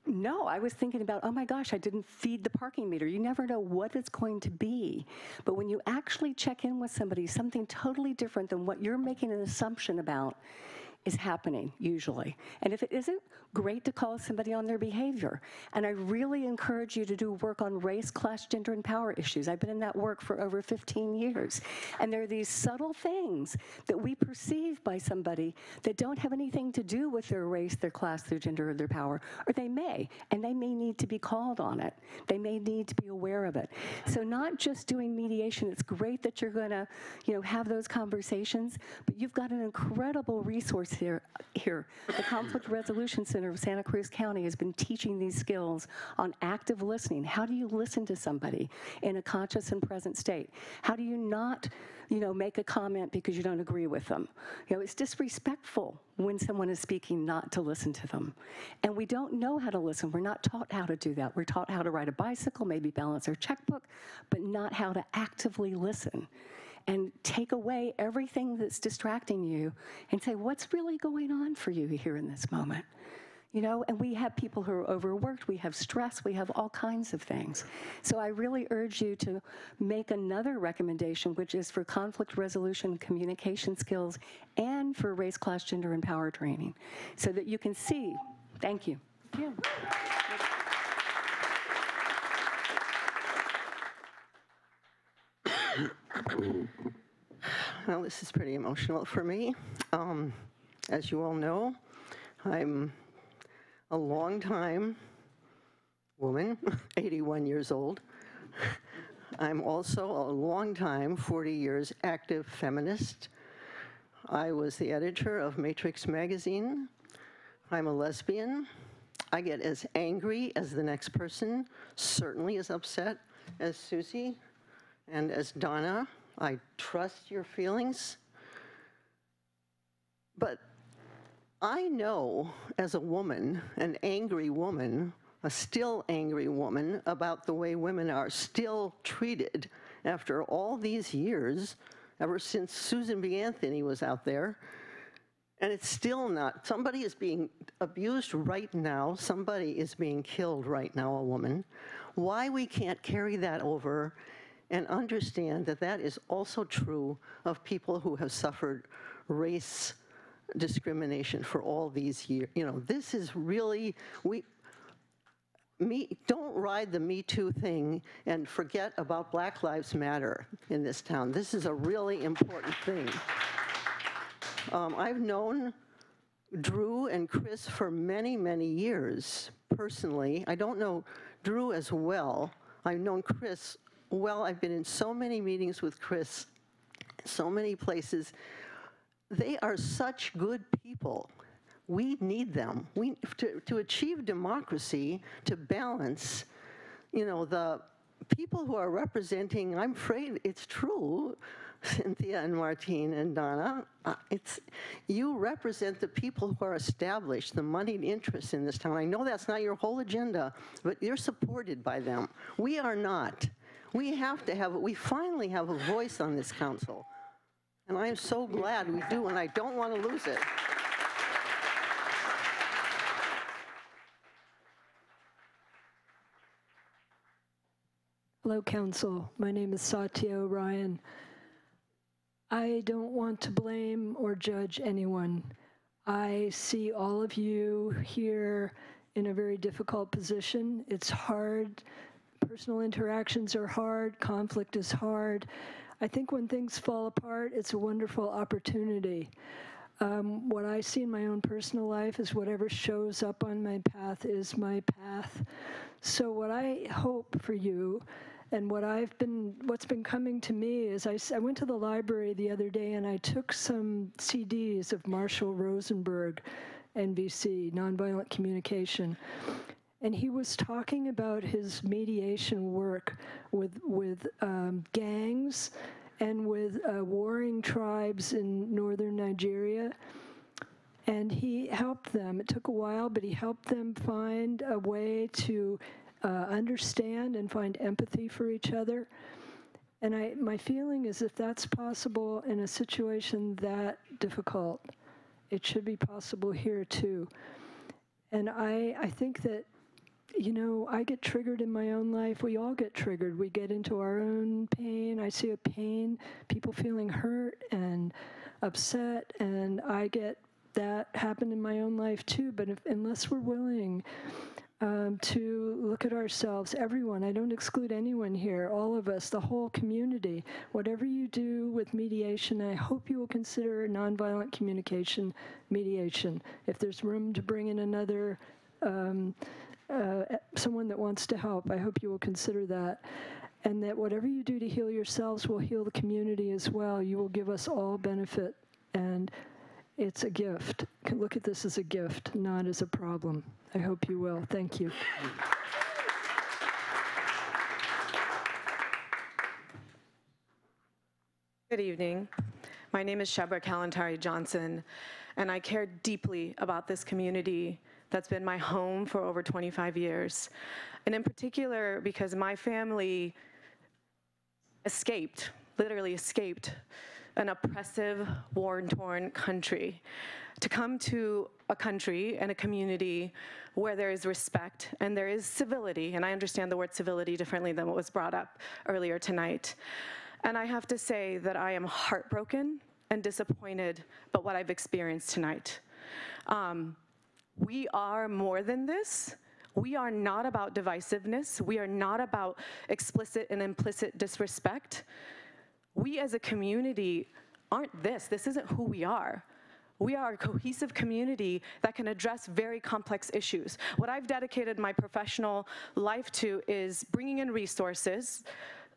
no, I was thinking about, oh my gosh, I didn't feed the parking meter. You never know what it's going to be. But when you actually check in with somebody, something totally different than what you're making an assumption about is happening usually. And if it isn't, great to call somebody on their behavior. And I really encourage you to do work on race, class, gender, and power issues. I've been in that work for over 15 years. And there are these subtle things that we perceive by somebody that don't have anything to do with their race, their class, their gender, or their power. Or they may, and they may need to be called on it. They may need to be aware of it. So not just doing mediation, it's great that you're gonna, you know, have those conversations, but you've got an incredible resource here. here. The Conflict Resolution Center of Santa Cruz County has been teaching these skills on active listening. How do you listen to somebody in a conscious and present state? How do you not, you know, make a comment because you don't agree with them? You know, it's disrespectful when someone is speaking not to listen to them. And we don't know how to listen. We're not taught how to do that. We're taught how to ride a bicycle, maybe balance our checkbook, but not how to actively listen and take away everything that's distracting you and say, what's really going on for you here in this moment? You know, and we have people who are overworked, we have stress, we have all kinds of things. So I really urge you to make another recommendation, which is for conflict resolution, communication skills, and for race, class, gender, and power training, so that you can see. Thank you. Yeah. Well, this is pretty emotional for me. Um, as you all know, I'm a long-time woman, 81 years old. I'm also a long-time, 40 years, active feminist. I was the editor of Matrix magazine. I'm a lesbian. I get as angry as the next person, certainly as upset as Susie and as Donna. I trust your feelings. But I know as a woman, an angry woman, a still angry woman about the way women are still treated after all these years, ever since Susan B. Anthony was out there. And it's still not. Somebody is being abused right now. Somebody is being killed right now, a woman. Why we can't carry that over and understand that that is also true of people who have suffered race discrimination for all these years. You know, this is really, we, me, don't ride the Me Too thing and forget about Black Lives Matter in this town. This is a really important thing. Um, I've known Drew and Chris for many, many years personally. I don't know Drew as well. I've known Chris well. I've been in so many meetings with Chris, so many places. They are such good people. We need them. We, to, to achieve democracy, to balance, you know, the people who are representing, I'm afraid it's true, Cynthia and Martine and Donna, uh, it's, you represent the people who are established, the moneyed interests in this town. I know that's not your whole agenda, but you're supported by them. We are not. We have to have, we finally have a voice on this council. And I am so glad we do, and I don't want to lose it. Hello, Council. My name is Satya O'Ryan. I don't want to blame or judge anyone. I see all of you here in a very difficult position. It's hard. Personal interactions are hard. Conflict is hard. I think when things fall apart, it's a wonderful opportunity. Um, what I see in my own personal life is whatever shows up on my path is my path. So what I hope for you and what I've been, what's been coming to me is I went to the library the other day and I took some CDs of Marshall Rosenberg, NVC, Nonviolent Communication. And he was talking about his mediation work with, with um, gangs and with uh, warring tribes in northern Nigeria. And he helped them. It took a while, but he helped them find a way to uh, understand and find empathy for each other. And I, my feeling is if that's possible in a situation that difficult, it should be possible here too. And I, I think that, you know, I get triggered in my own life. We all get triggered. We get into our own pain. I see a pain, people feeling hurt and upset, and I get that happen in my own life too. But if, unless we're willing um, to look at ourselves, everyone, I don't exclude anyone here, all of us, the whole community, whatever you do with mediation, I hope you will consider nonviolent communication mediation. If there's room to bring in another, um, uh, someone that wants to help, I hope you will consider that. And that whatever you do to heal yourselves will heal the community as well. You will give us all benefit. And it's a gift. Look at this as a gift, not as a problem. I hope you will. Thank you. Good evening. My name is Shebreh Kalantari Johnson, and I care deeply about this community that's been my home for over 25 years. And in particular, because my family escaped, literally escaped, an oppressive, war-torn country to come to a country and a community where there is respect and there is civility, and I understand the word civility differently than what was brought up earlier tonight. And I have to say that I am heartbroken and disappointed by what I've experienced tonight. Um, we are more than this. We are not about divisiveness. We are not about explicit and implicit disrespect. We as a community aren't this. This isn't who we are. We are a cohesive community that can address very complex issues. What I've dedicated my professional life to is bringing in resources.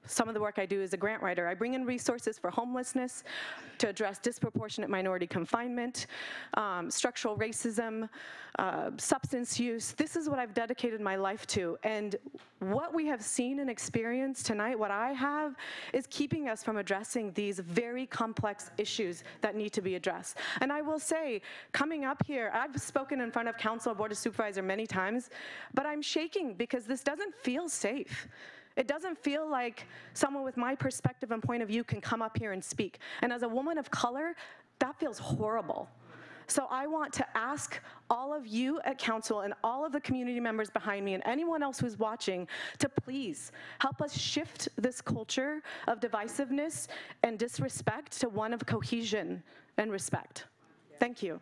Some of the work I do as a grant writer, I bring in resources for homelessness to address disproportionate minority confinement, um, structural racism, uh, substance use. This is what I've dedicated my life to. And what we have seen and experienced tonight, what I have, is keeping us from addressing these very complex issues that need to be addressed. And I will say, coming up here, I've spoken in front of council, board of supervisor many times, but I'm shaking because this doesn't feel safe. It doesn't feel like someone with my perspective and point of view can come up here and speak. And as a woman of color, that feels horrible. So I want to ask all of you at council and all of the community members behind me and anyone else who's watching to please help us shift this culture of divisiveness and disrespect to one of cohesion and respect. Thank you.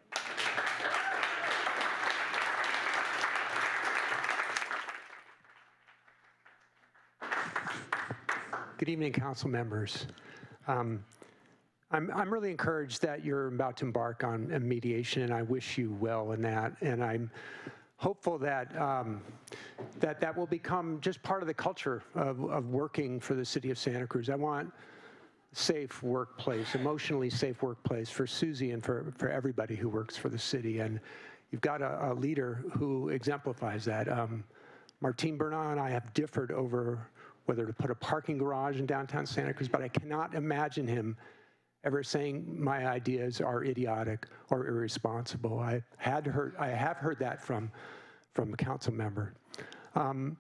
Good evening, council members. Um, I'm, I'm really encouraged that you're about to embark on a mediation, and I wish you well in that. And I'm hopeful that um, that that will become just part of the culture of, of working for the city of Santa Cruz. I want safe workplace, emotionally safe workplace for Susie and for, for everybody who works for the city. And you've got a, a leader who exemplifies that. Um, Martin Bernal and I have differed over whether to put a parking garage in downtown Santa Cruz, but I cannot imagine him ever saying my ideas are idiotic or irresponsible. I had heard, I have heard that from, from a council member. Um,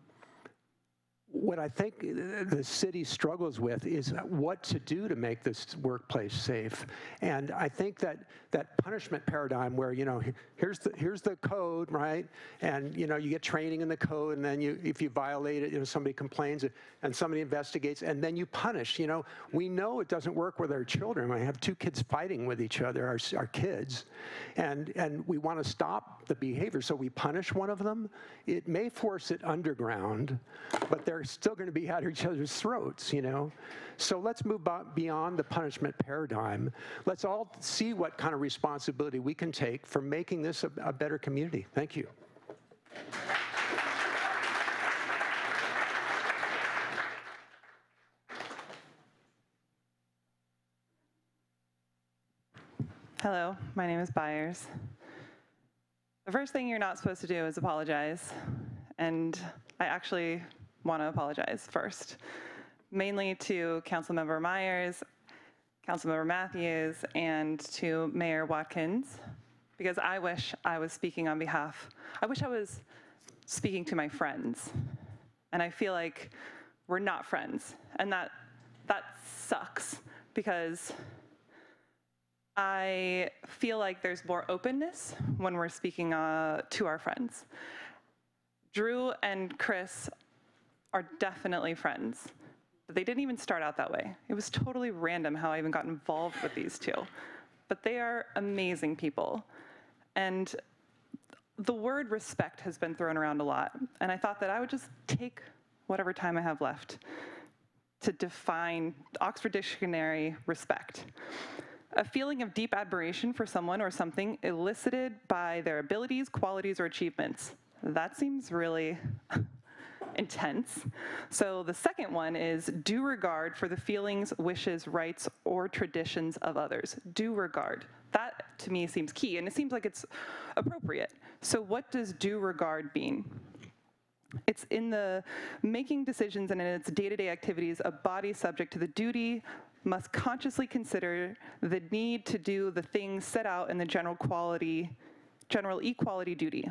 what I think the city struggles with is what to do to make this workplace safe. And I think that that punishment paradigm where, you know, here's the, here's the code, right? And, you know, you get training in the code and then you, if you violate it, you know, somebody complains and somebody investigates and then you punish, you know. We know it doesn't work with our children. I have two kids fighting with each other, our, our kids, and, and we want to stop the behavior. So we punish one of them. It may force it underground, but they're still going to be at each other's throats, you know? So let's move beyond the punishment paradigm. Let's all see what kind of responsibility we can take for making this a, a better community. Thank you. Hello, my name is Byers. The first thing you're not supposed to do is apologize. And I actually want to apologize first, mainly to Councilmember Meyers, Councilmember Mathews, and to Mayor Watkins, because I wish I was speaking on behalf, I wish I was speaking to my friends. And I feel like we're not friends. And that, that sucks because I feel like there's more openness when we're speaking uh, to our friends. Drew and Chris are definitely friends, but they didn't even start out that way. It was totally random how I even got involved with these two. But they are amazing people. And the word respect has been thrown around a lot. And I thought that I would just take whatever time I have left to define Oxford Dictionary respect a feeling of deep admiration for someone or something elicited by their abilities, qualities, or achievements. That seems really intense. So the second one is due regard for the feelings, wishes, rights, or traditions of others. Due regard. That to me seems key, and it seems like it's appropriate. So what does due regard mean? It's in the making decisions and in its day-to-day activities, a body subject to the duty, must consciously consider the need to do the things set out in the general quality, general equality duty.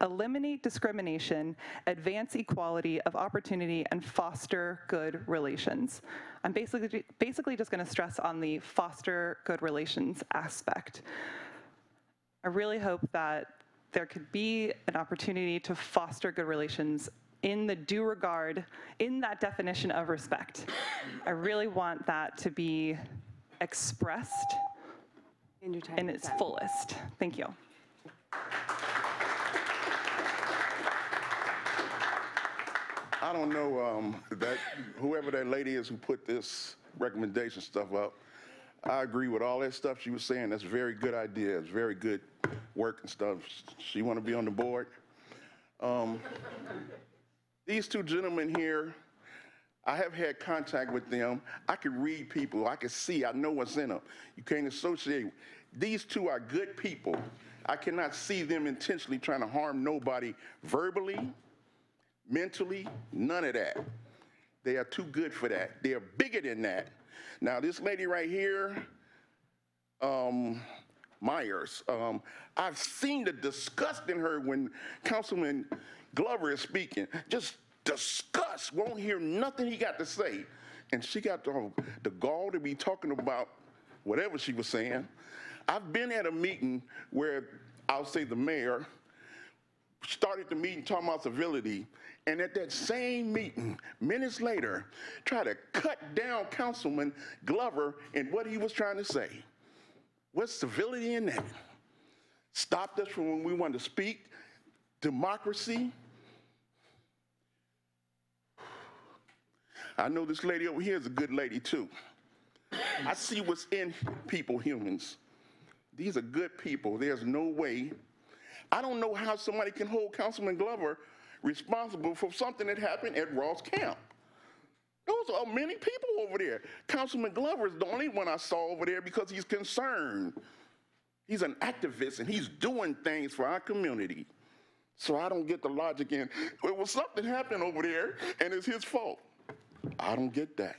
Eliminate discrimination, advance equality of opportunity, and foster good relations. I'm basically, basically just gonna stress on the foster good relations aspect. I really hope that there could be an opportunity to foster good relations in the due regard, in that definition of respect. I really want that to be expressed in its fullest. Thank you. I don't know um, that whoever that lady is who put this recommendation stuff up. I agree with all that stuff she was saying. That's a very good idea. It's very good work and stuff. She want to be on the board. Um, these two gentlemen here, I have had contact with them. I can read people. I can see. I know what's in them. You can't associate. These two are good people. I cannot see them intentionally trying to harm nobody verbally, mentally, none of that. They are too good for that. They are bigger than that. Now, this lady right here, um, Meyers, um, I've seen the disgust in her when Councilman Glover is speaking. Just disgust, won't hear nothing he got to say. And she got the, the gall to be talking about whatever she was saying. I've been at a meeting where I'll say the mayor started the meeting talking about civility, and at that same meeting, minutes later, tried to cut down Councilman Glover and what he was trying to say. What's civility in that? Stopped us from when we wanted to speak. Democracy, I know this lady over here is a good lady too. I see what's in people, humans. These are good people. There's no way. I don't know how somebody can hold Councilman Glover responsible for something that happened at Ross Camp. Those are many people over there. Councilman Glover is the only one I saw over there because he's concerned. He's an activist and he's doing things for our community. So I don't get the logic in, well, something happened over there and it's his fault. I don't get that.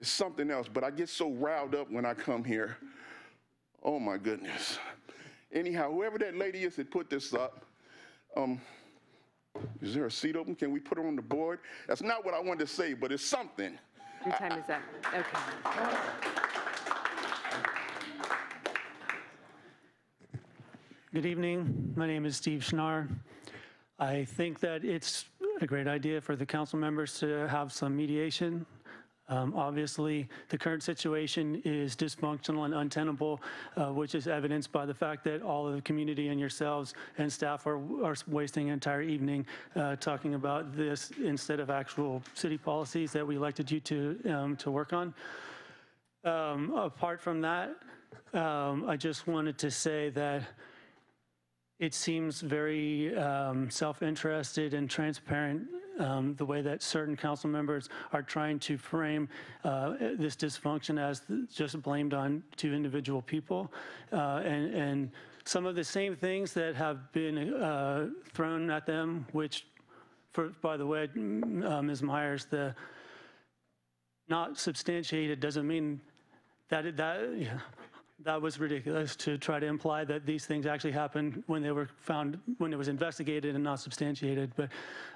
It's something else, but I get so riled up when I come here. Oh my goodness. Anyhow, whoever that lady is that put this up, um, Is there a seat open? Can we put her on the board? That's not what I wanted to say, but it's something. Your time is up. Okay. Good evening. My name is Steve Schnarr. I think that it's a great idea for the council members to have some mediation. Um, Obviously, the current situation is dysfunctional and untenable, uh, which is evidenced by the fact that all of the community and yourselves and staff are are wasting an entire evening uh, talking about this instead of actual city policies that we elected you to, um, to work on. Um, Apart from that, um, I just wanted to say that it seems very um, self-interested and transparent, um, the way that certain council members are trying to frame uh, this dysfunction as just blamed on two individual people. Uh, And, and some of the same things that have been uh, thrown at them, which, for, by the way, uh, Ms. Meyers, the not substantiated doesn't mean that, it- that, yeah, that was ridiculous to try to imply that these things actually happened when they were found, when it was investigated and not substantiated. But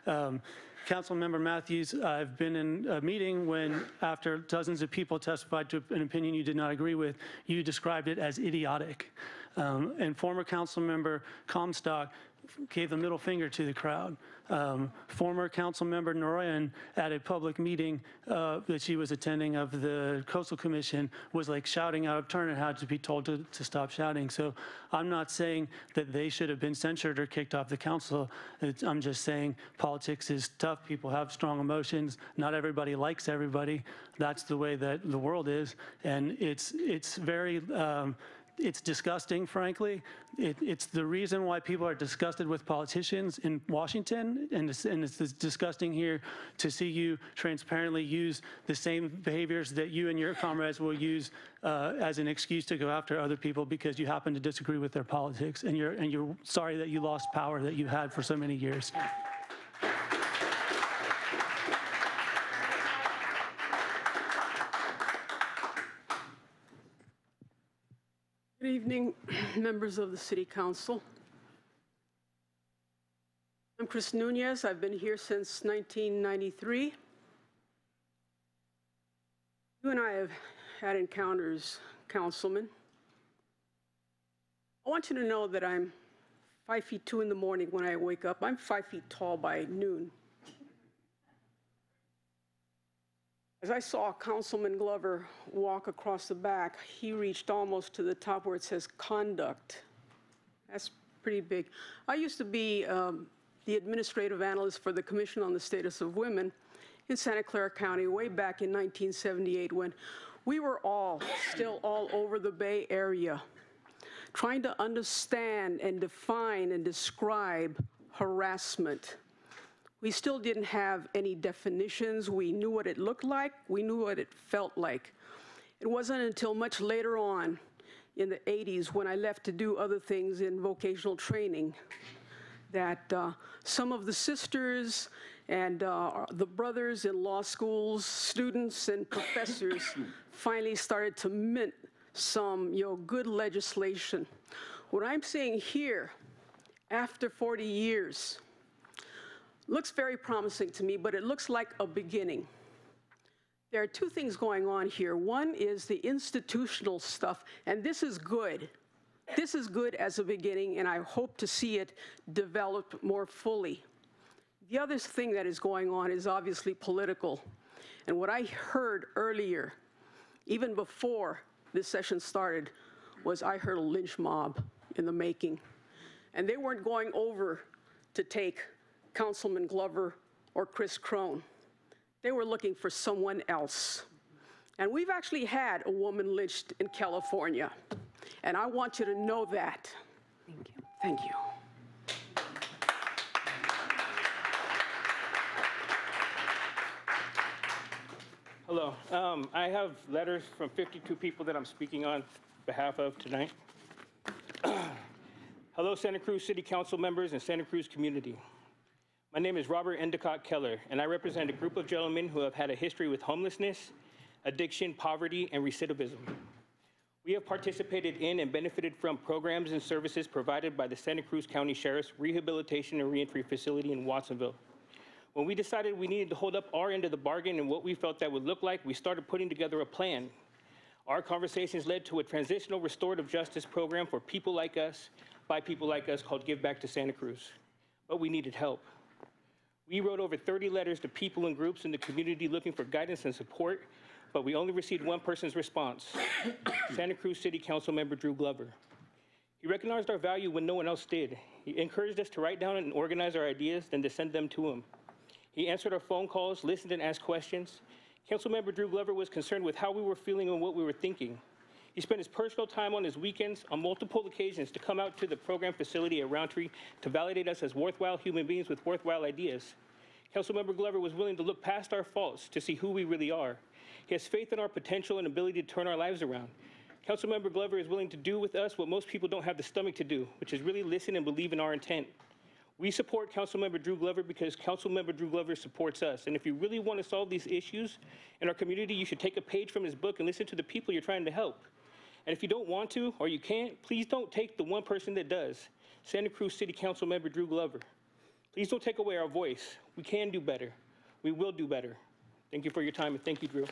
um, Councilmember Mathews, I've been in a meeting when, after dozens of people testified to an opinion you did not agree with, you described it as idiotic. Um, And former Councilmember Comstock gave the middle finger to the crowd. Um, Former Councilmember Noroyan, at a public meeting uh, that she was attending of the Coastal Commission, was like shouting out of turn and had to be told to, to stop shouting. So I'm not saying that they should have been censured or kicked off the council. It's- I'm just saying politics is tough. People have strong emotions. Not everybody likes everybody. That's the way that the world is. And it's, it's very, um, it's disgusting, frankly. It, it's the reason why people are disgusted with politicians in Washington, and it's, and it's disgusting here to see you transparently use the same behaviors that you and your comrades will use uh, as an excuse to go after other people because you happen to disagree with their politics, and you're and you're sorry that you lost power that you had for so many years. Good evening, members of the City Council. I'm Chris Nunez. I've been here since 1993. You and I have had encounters, Councilman. I want you to know that I'm five feet two in the morning when I wake up. I'm five feet tall by noon. As I saw Councilman Glover walk across the back, he reached almost to the top where it says conduct. That's pretty big. I used to be um, the administrative analyst for the Commission on the Status of Women in Santa Clara County way back in 1978 when we were all still all over the Bay Area trying to understand and define and describe harassment. We still didn't have any definitions. We knew what it looked like, we knew what it felt like. It wasn't until much later on in the 80s when I left to do other things in vocational training that uh, some of the sisters and uh, the brothers in law schools, students and professors finally started to mint some you know, good legislation. What I'm saying here, after 40 years, looks very promising to me, but it looks like a beginning. There are two things going on here. One is the institutional stuff, and this is good. This is good as a beginning, and I hope to see it developed more fully. The other thing that is going on is obviously political. And what I heard earlier, even before this session started, was I heard a lynch mob in the making. And they weren't going over to take Councilman Glover or Chris Krohn. They were looking for someone else. And we've actually had a woman lynched in California. And I want you to know that. Thank you. Thank you. Hello. Um, I have letters from 52 people that I'm speaking on behalf of tonight. Hello, Santa Cruz City Council members and Santa Cruz community. My name is Robert Endicott Keller, and I represent a group of gentlemen who have had a history with homelessness, addiction, poverty, and recidivism. We have participated in and benefited from programs and services provided by the Santa Cruz County Sheriff's Rehabilitation and Reentry Facility in Watsonville. When we decided we needed to hold up our end of the bargain and what we felt that would look like, we started putting together a plan. Our conversations led to a transitional restorative justice program for people like us, by people like us, called Give Back to Santa Cruz. But we needed help. We wrote over 30 letters to people and groups in the community looking for guidance and support, but we only received one person's response Santa Cruz City Council member Drew Glover. He recognized our value when no one else did. He encouraged us to write down and organize our ideas, then to send them to him. He answered our phone calls, listened, and asked questions. Councilmember Drew Glover was concerned with how we were feeling and what we were thinking. He spent his personal time on his weekends on multiple occasions to come out to the program facility at Rountree to validate us as worthwhile human beings with worthwhile ideas. Councilmember Glover was willing to look past our faults to see who we really are. He has faith in our potential and ability to turn our lives around. Councilmember Glover is willing to do with us what most people don't have the stomach to do, which is really listen and believe in our intent. We support Councilmember Drew Glover because Councilmember Drew Glover supports us. And if you really want to solve these issues in our community, you should take a page from his book and listen to the people you're trying to help. And if you don't want to or you can't, please don't take the one person that does, Santa Cruz City Council member Drew Glover. Please don't take away our voice. We can do better. We will do better. Thank you for your time and thank you, Drew.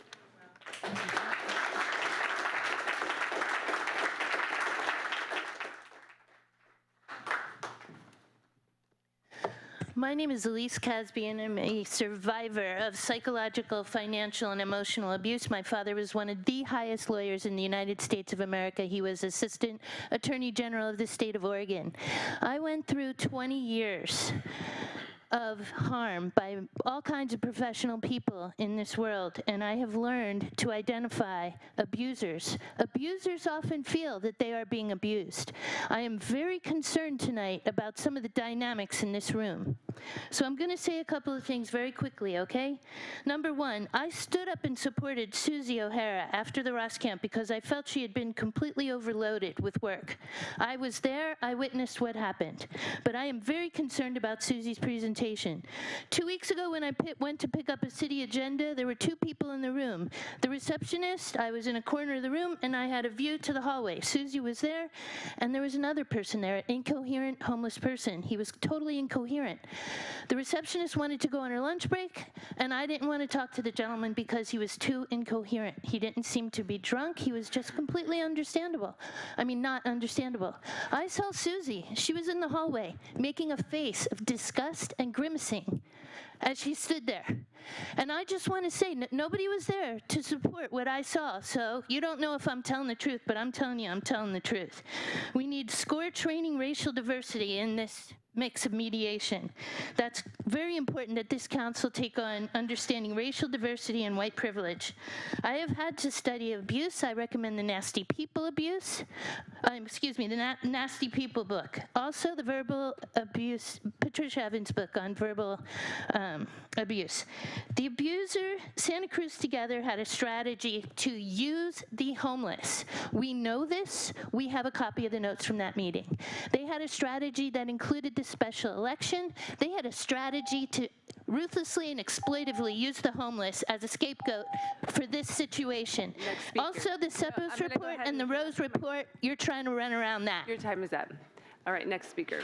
My name is Elise Casby, and I'm a survivor of psychological, financial, and emotional abuse. My father was one of the highest lawyers in the United States of America. He was Assistant Attorney General of the state of Oregon. I went through 20 years of harm by all kinds of professional people in this world, and I have learned to identify abusers. Abusers often feel that they are being abused. I am very concerned tonight about some of the dynamics in this room. So I'm going to say a couple of things very quickly, okay? Number one, I stood up and supported Susie O'Hara after the Ross camp because I felt she had been completely overloaded with work. I was there, I witnessed what happened. But I am very concerned about Susie's presentation. Two weeks ago, when I went to pick up a city agenda, there were two people in the room. The receptionist, I was in a corner of the room, and I had a view to the hallway. Susie was there, and there was another person there, an incoherent homeless person. He was totally incoherent. The receptionist wanted to go on her lunch break, and I didn't want to talk to the gentleman because he was too incoherent. He didn't seem to be drunk. He was just completely understandable. I mean, not understandable. I saw Susie. She was in the hallway making a face of disgust and grimacing as she stood there. And I just want to say, nobody was there to support what I saw. So you don't know if I'm telling the truth, but I'm telling you, I'm telling the truth. We need score training racial diversity in this mix of mediation. That's very important that this council take on understanding racial diversity and white privilege. I have had to study abuse. I recommend the Nasty People Abuse, um, excuse me, the Na- Nasty People book. Also, the verbal abuse, Patricia Evans' book on verbal um, abuse. The abuser, Santa Cruz Together, had a strategy to use the homeless. We know this. We have a copy of the notes from that meeting. They had a strategy that included the special election. They had a strategy to ruthlessly and exploitively use the homeless as a scapegoat for this situation. Also, the Sepos report and the Rose report, you're trying to run around that. Your time is up. All right, next speaker.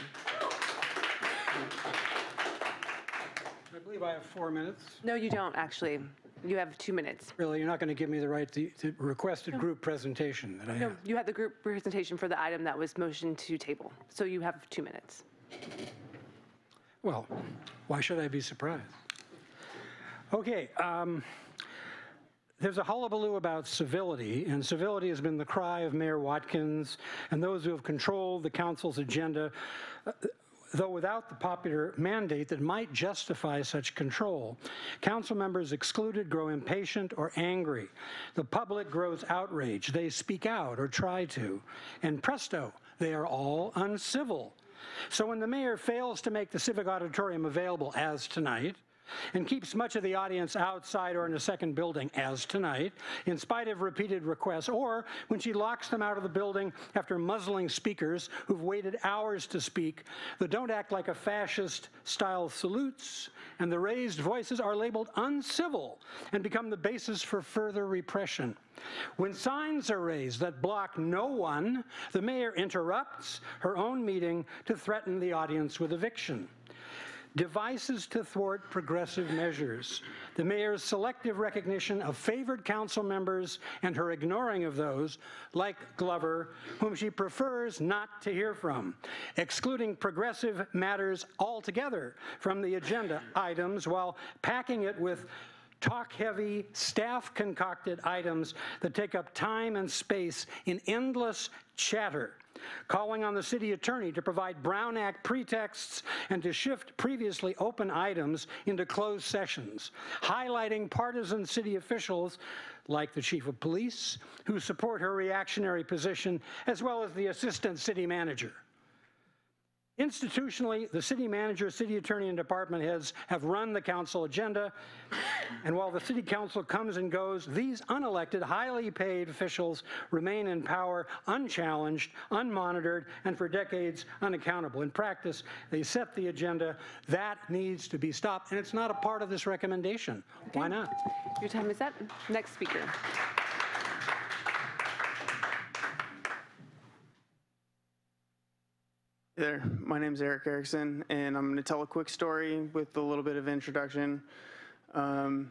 I believe I have four minutes. No, you don't, actually. You have two minutes. Really, you're not going to give me the right to, to requested group presentation that I No, have. you had the group presentation for the item that was motioned to table. So you have two minutes. Well, why should I be surprised? Okay, um, there's a hullabaloo about civility, and civility has been the cry of Mayor Watkins and those who have controlled the council's agenda, uh, though without the popular mandate that might justify such control. Council members excluded grow impatient or angry. The public grows outraged. They speak out or try to. And presto, they are all uncivil. So when the mayor fails to make the civic auditorium available as tonight, and keeps much of the audience outside or in a second building, as tonight, in spite of repeated requests, or when she locks them out of the building after muzzling speakers who've waited hours to speak, the don't act like a fascist style salutes and the raised voices are labeled uncivil and become the basis for further repression. When signs are raised that block no one, the mayor interrupts her own meeting to threaten the audience with eviction. Devices to thwart progressive measures. The mayor's selective recognition of favored council members and her ignoring of those, like Glover, whom she prefers not to hear from. Excluding progressive matters altogether from the agenda items while packing it with talk-heavy, staff-concocted items that take up time and space in endless chatter, calling on the city attorney to provide Brown Act pretexts and to shift previously open items into closed sessions, highlighting partisan city officials like the chief of police who support her reactionary position, as well as the assistant city manager. Institutionally, the city manager, city attorney, and department heads have run the council agenda. And while the city council comes and goes, these unelected, highly paid officials remain in power unchallenged, unmonitored, and for decades unaccountable. In practice, they set the agenda. That needs to be stopped. And it's not a part of this recommendation. Why not? Your time is up. Next speaker. Hey there, my name is Eric Erickson, and I'm going to tell a quick story with a little bit of introduction. Um,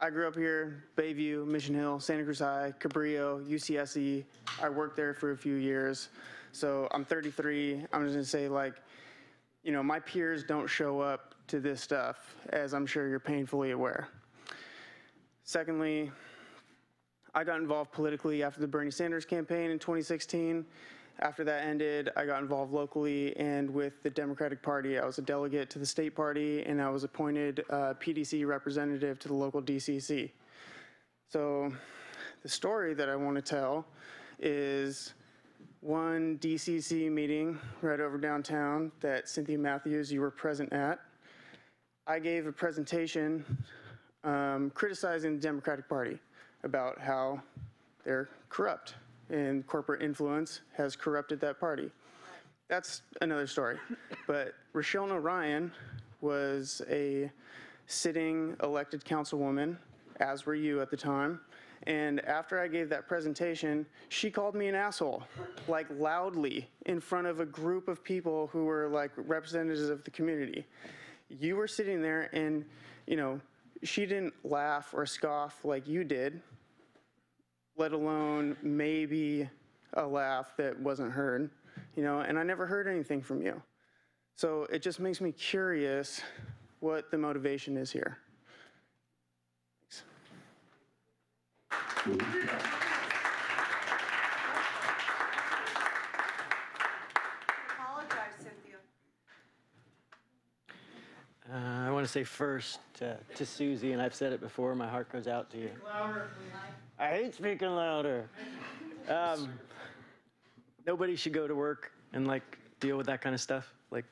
I grew up here, Bayview, Mission Hill, Santa Cruz High, Cabrillo, UCSC. I worked there for a few years. So I'm 33. I'm just going to say, like, you know, my peers don't show up to this stuff, as I'm sure you're painfully aware. Secondly, I got involved politically after the Bernie Sanders campaign in 2016. After that ended, I got involved locally and with the Democratic Party. I was a delegate to the state party and I was appointed PDC representative to the local DCC. So the story that I want to tell is one DCC meeting right over downtown that Cynthia Mathews, you were present at. I gave a presentation um, criticizing the Democratic Party about how they're corrupt and corporate influence has corrupted that party. That's another story. But Richelle Noroyan was a sitting elected councilwoman, as were you at the time. And after I gave that presentation, she called me an asshole, like loudly in front of a group of people who were like representatives of the community. You were sitting there and, you know, she didn't laugh or scoff like you did let alone maybe a laugh that wasn't heard, you know, and I never heard anything from you. So it just makes me curious what the motivation is here. Thanks. Apologize, Cynthia. Uh, I want to say first to, to Susie, and I've said it before, my heart goes out to you. I hate speaking louder. Um, nobody should go to work and like deal with that kind of stuff. Like,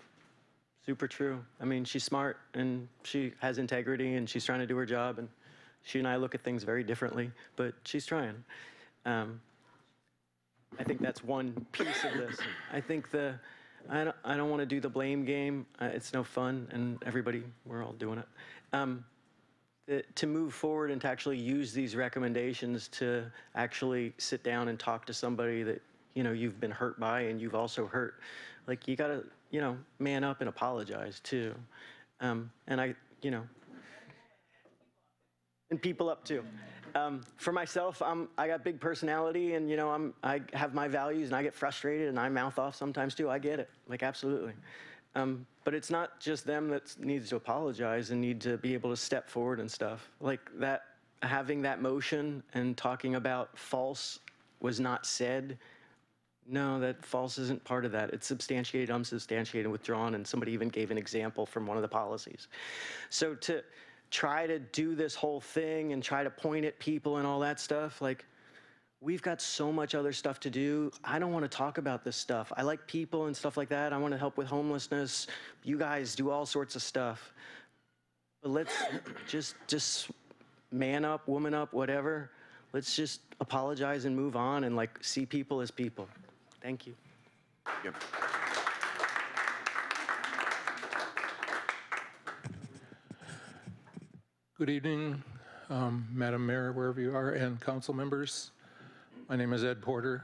super true. I mean, she's smart and she has integrity and she's trying to do her job. And she and I look at things very differently, but she's trying. Um, I think that's one piece of this. I think the, I don't, I don't want to do the blame game. Uh, it's no fun, and everybody, we're all doing it. Um, the, to move forward and to actually use these recommendations to actually sit down and talk to somebody that you know you've been hurt by and you've also hurt. Like you got to you know man up and apologize too. Um, and I you know and people up too. Um, for myself, I'm, I got big personality and, you know, I'm, I have my values and I get frustrated and I mouth off sometimes too. I get it, like absolutely. Um, but it's not just them that needs to apologize and need to be able to step forward and stuff. Like that, having that motion and talking about false was not said. No, that false isn't part of that. It's substantiated, unsubstantiated, withdrawn, and somebody even gave an example from one of the policies. So to, try to do this whole thing and try to point at people and all that stuff, like, we've got so much other stuff to do. I don't want to talk about this stuff. I like people and stuff like that. I want to help with homelessness. You guys do all sorts of stuff. But let's just, just man up, woman up, whatever. Let's just apologize and move on and like see people as people. Thank you. Good evening, um, Madam Mayor, wherever you are, and council members. My name is Ed Porter.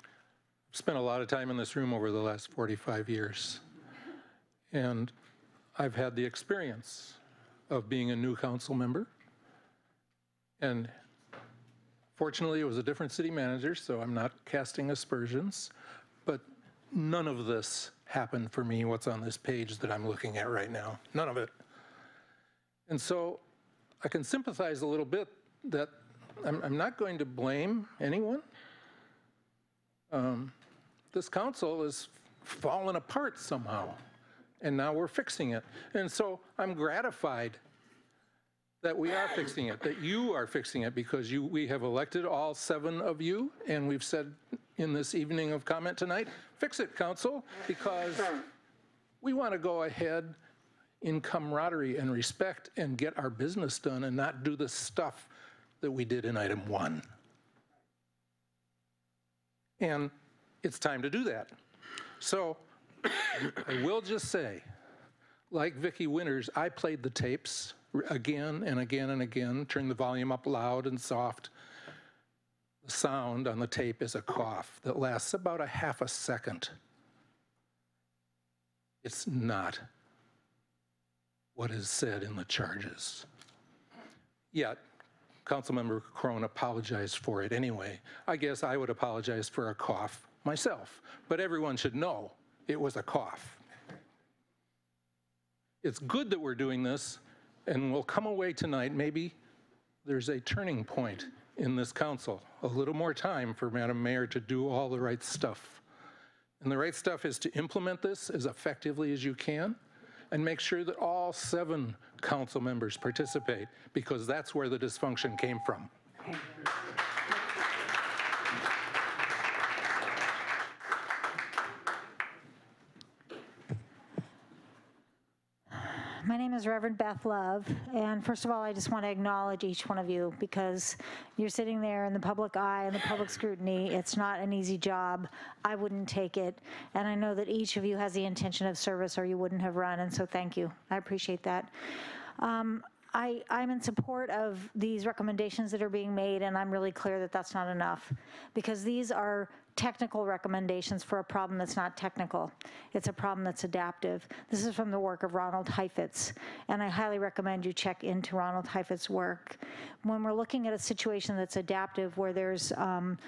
I've spent a lot of time in this room over the last 45 years, and I've had the experience of being a new council member. And fortunately, it was a different city manager, so I'm not casting aspersions, but none of this happened for me, what's on this page that I'm looking at right now. None of it. And so I can sympathize a little bit that I'm, I'm not going to blame anyone. Um, this council is fallen apart somehow, and now we're fixing it. And so I'm gratified that we are fixing it, that you are fixing it, because you, we have elected all seven of you, and we've said in this evening of comment tonight, fix it, council, because we want to go ahead in camaraderie and respect and get our business done and not do the stuff that we did in item one. And it's time to do that. So I will just say, like Vicki Winters, I played the tapes again and again and again, turned the volume up loud and soft. The sound on the tape is a cough that lasts about a half a second. It's not what is said in the charges. Yet, Councilmember Krohn apologized for it anyway. I guess I would apologize for a cough myself, but everyone should know it was a cough. It's good that we're doing this, and we'll come away tonight, maybe there's a turning point in this council, a little more time for Madam Mayor to do all the right stuff. And the right stuff is to implement this as effectively as you can and make sure that all seven council members participate because that's where the dysfunction came from. My name is Reverend Beth Love, and first of all, I just want to acknowledge each one of you because you're sitting there in the public eye and the public scrutiny. It's not an easy job. I wouldn't take it, and I know that each of you has the intention of service or you wouldn't have run, and so thank you. I appreciate that. Um, I, I'm in support of these recommendations that are being made, and I'm really clear that that's not enough because these are technical recommendations for a problem that's not technical. It's a problem that's adaptive. This is from the work of Ronald Heifetz, and I highly recommend you check into Ronald Heifetz's work. When we're looking at a situation that's adaptive, where there's um,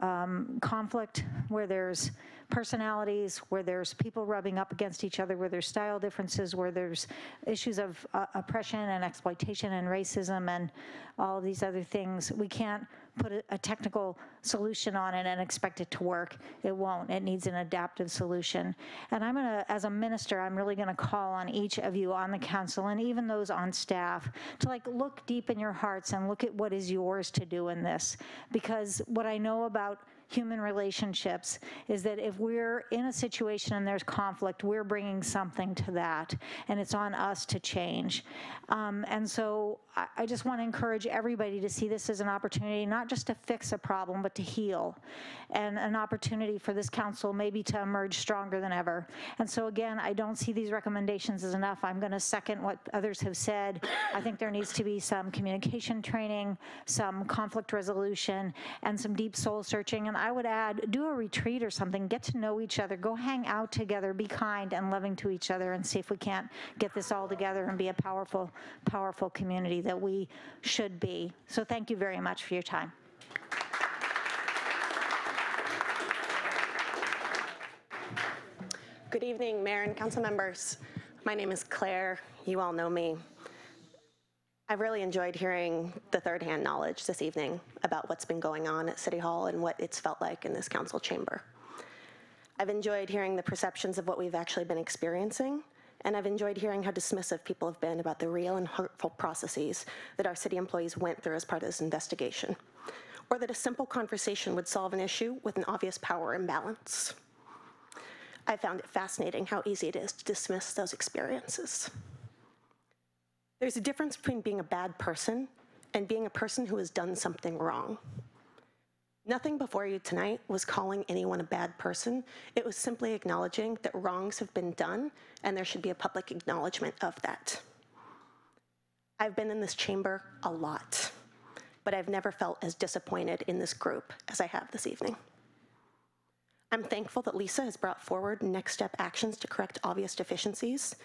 um, conflict, where there's personalities, where there's people rubbing up against each other, where there's style differences, where there's issues of uh, oppression and exploitation and racism and all of these other things. We can't put a, a technical solution on it and expect it to work. It won't. It needs an adaptive solution. And I'm going to, as a minister, I'm really going to call on each of you on the council and even those on staff to like look deep in your hearts and look at what is yours to do in this. Because what I know about human relationships is that if we're in a situation and there's conflict, we're bringing something to that, and it's on us to change. Um, and so I, I just want to encourage everybody to see this as an opportunity, not just to fix a problem, but to heal, and an opportunity for this council maybe to emerge stronger than ever. And so again, I don't see these recommendations as enough. I'm going to second what others have said. I think there needs to be some communication training, some conflict resolution, and some deep soul searching. And I would add, do a retreat or something, get to know each other, go hang out together, be kind and loving to each other, and see if we can't get this all together and be a powerful, powerful community that we should be. So thank you very much for your time. Good evening, Mayor and council members. My name is Claire. You all know me. I've really enjoyed hearing the third-hand knowledge this evening about what's been going on at City Hall and what it's felt like in this council chamber. I've enjoyed hearing the perceptions of what we've actually been experiencing, and I've enjoyed hearing how dismissive people have been about the real and hurtful processes that our city employees went through as part of this investigation, or that a simple conversation would solve an issue with an obvious power imbalance. I found it fascinating how easy it is to dismiss those experiences. There's a difference between being a bad person and being a person who has done something wrong. Nothing before you tonight was calling anyone a bad person. It was simply acknowledging that wrongs have been done and there should be a public acknowledgement of that. I've been in this chamber a lot, but I've never felt as disappointed in this group as I have this evening. I'm thankful that Lisa has brought forward next step actions to correct obvious deficiencies,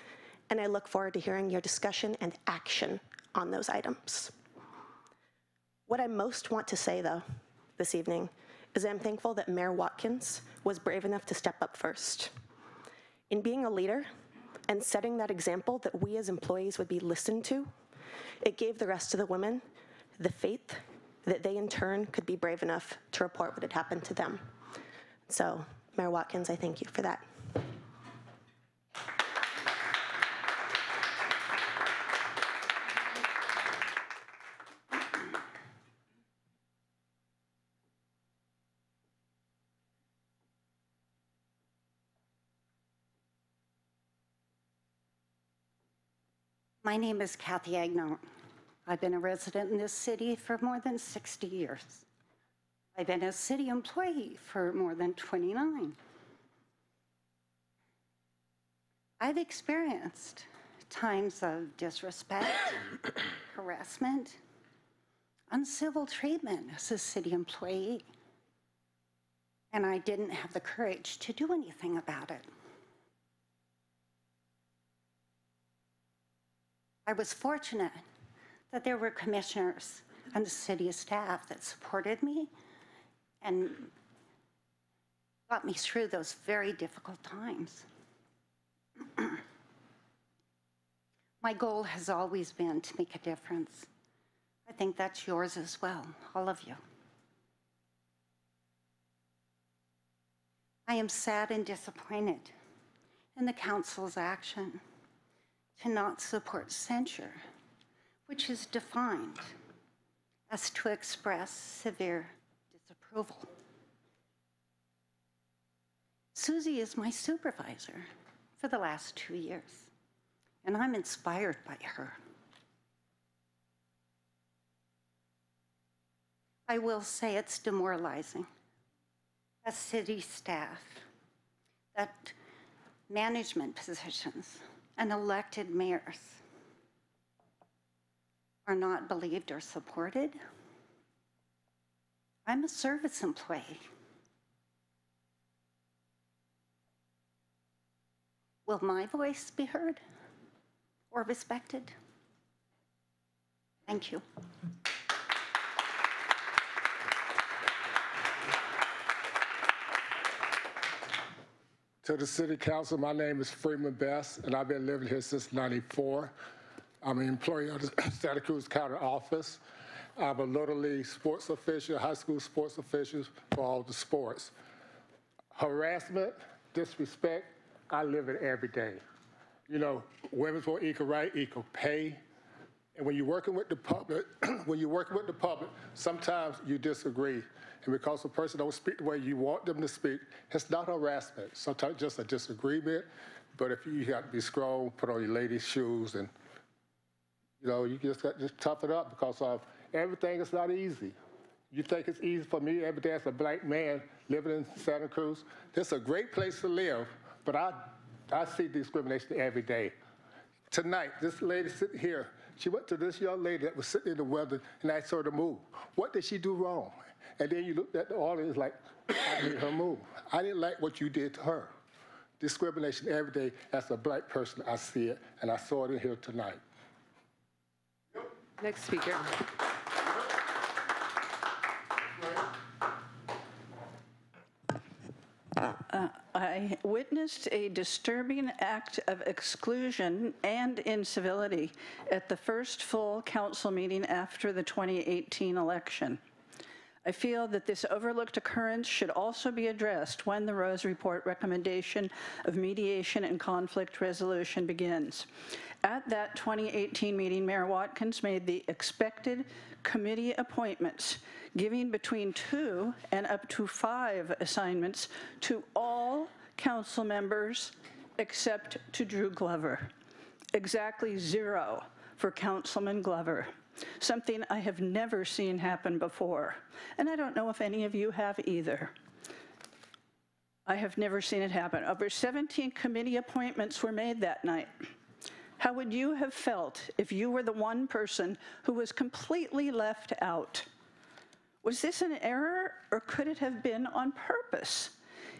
and I look forward to hearing your discussion and action on those items. What I most want to say, though, this evening is I'm thankful that Mayor Watkins was brave enough to step up first. In being a leader and setting that example that we as employees would be listened to, it gave the rest of the women the faith that they in turn could be brave enough to report what had happened to them. So, Mayor Watkins, I thank you for that. My name is Kathy Agnon. I've been a resident in this city for more than 60 years. I've been a city employee for more than 29. I've experienced times of disrespect, harassment, uncivil treatment as a city employee, and I didn't have the courage to do anything about it. I was fortunate that there were commissioners and the city staff that supported me and got me through those very difficult times. My goal has always been to make a difference. I think that's yours as well, all of you. I am sad and disappointed in the council's action to not support censure, which is defined as to express severe disapproval. Susie is my supervisor for the last two years, and I'm inspired by her. I will say it's demoralizing as city staff that management positions and elected mayors are not believed or supported. I'm a service employee. Will my voice be heard or respected? Thank you. To the city council, my name is Freeman Best, and I've been living here since 94. I'm an employee of the Santa Cruz County office. I'm a Little League sports official, high school sports official for all the sports. Harassment, disrespect, I live it every day. You know, women's equal right, equal pay. And when you're working with the public, when you're working with the public, sometimes you disagree. And because a person don't speak the way you want them to speak, it's not harassment. Sometimes just a disagreement. But if you got to be strong, put on your lady's shoes, and you know, you just got just tough it up because of everything is not easy. You think it's easy for me every day as a black man living in Santa Cruz? This is a great place to live, but I, I see discrimination every day. Tonight, this lady sitting here, she went to this young lady that was sitting in the weather and asked her to move. What did she do wrong? And then you looked at the audience like, I made her move. I didn't like what you did to her. Discrimination every day. As a black person, I see it, and I saw it in here tonight. Next speaker. Uh, I witnessed a disturbing act of exclusion and incivility at the first full council meeting after the 2018 election. I feel that this overlooked occurrence should also be addressed when the Rose Report recommendation of mediation and conflict resolution begins. At that 2018 meeting, Mayor Watkins made the expected committee appointments, giving between two and up to five assignments to all council members except to Drew Glover. Exactly zero for Councilman Glover, something I have never seen happen before, and I don't know if any of you have either. I have never seen it happen. Over 17 committee appointments were made that night. How would you have felt if you were the one person who was completely left out? Was this an error or could it have been on purpose?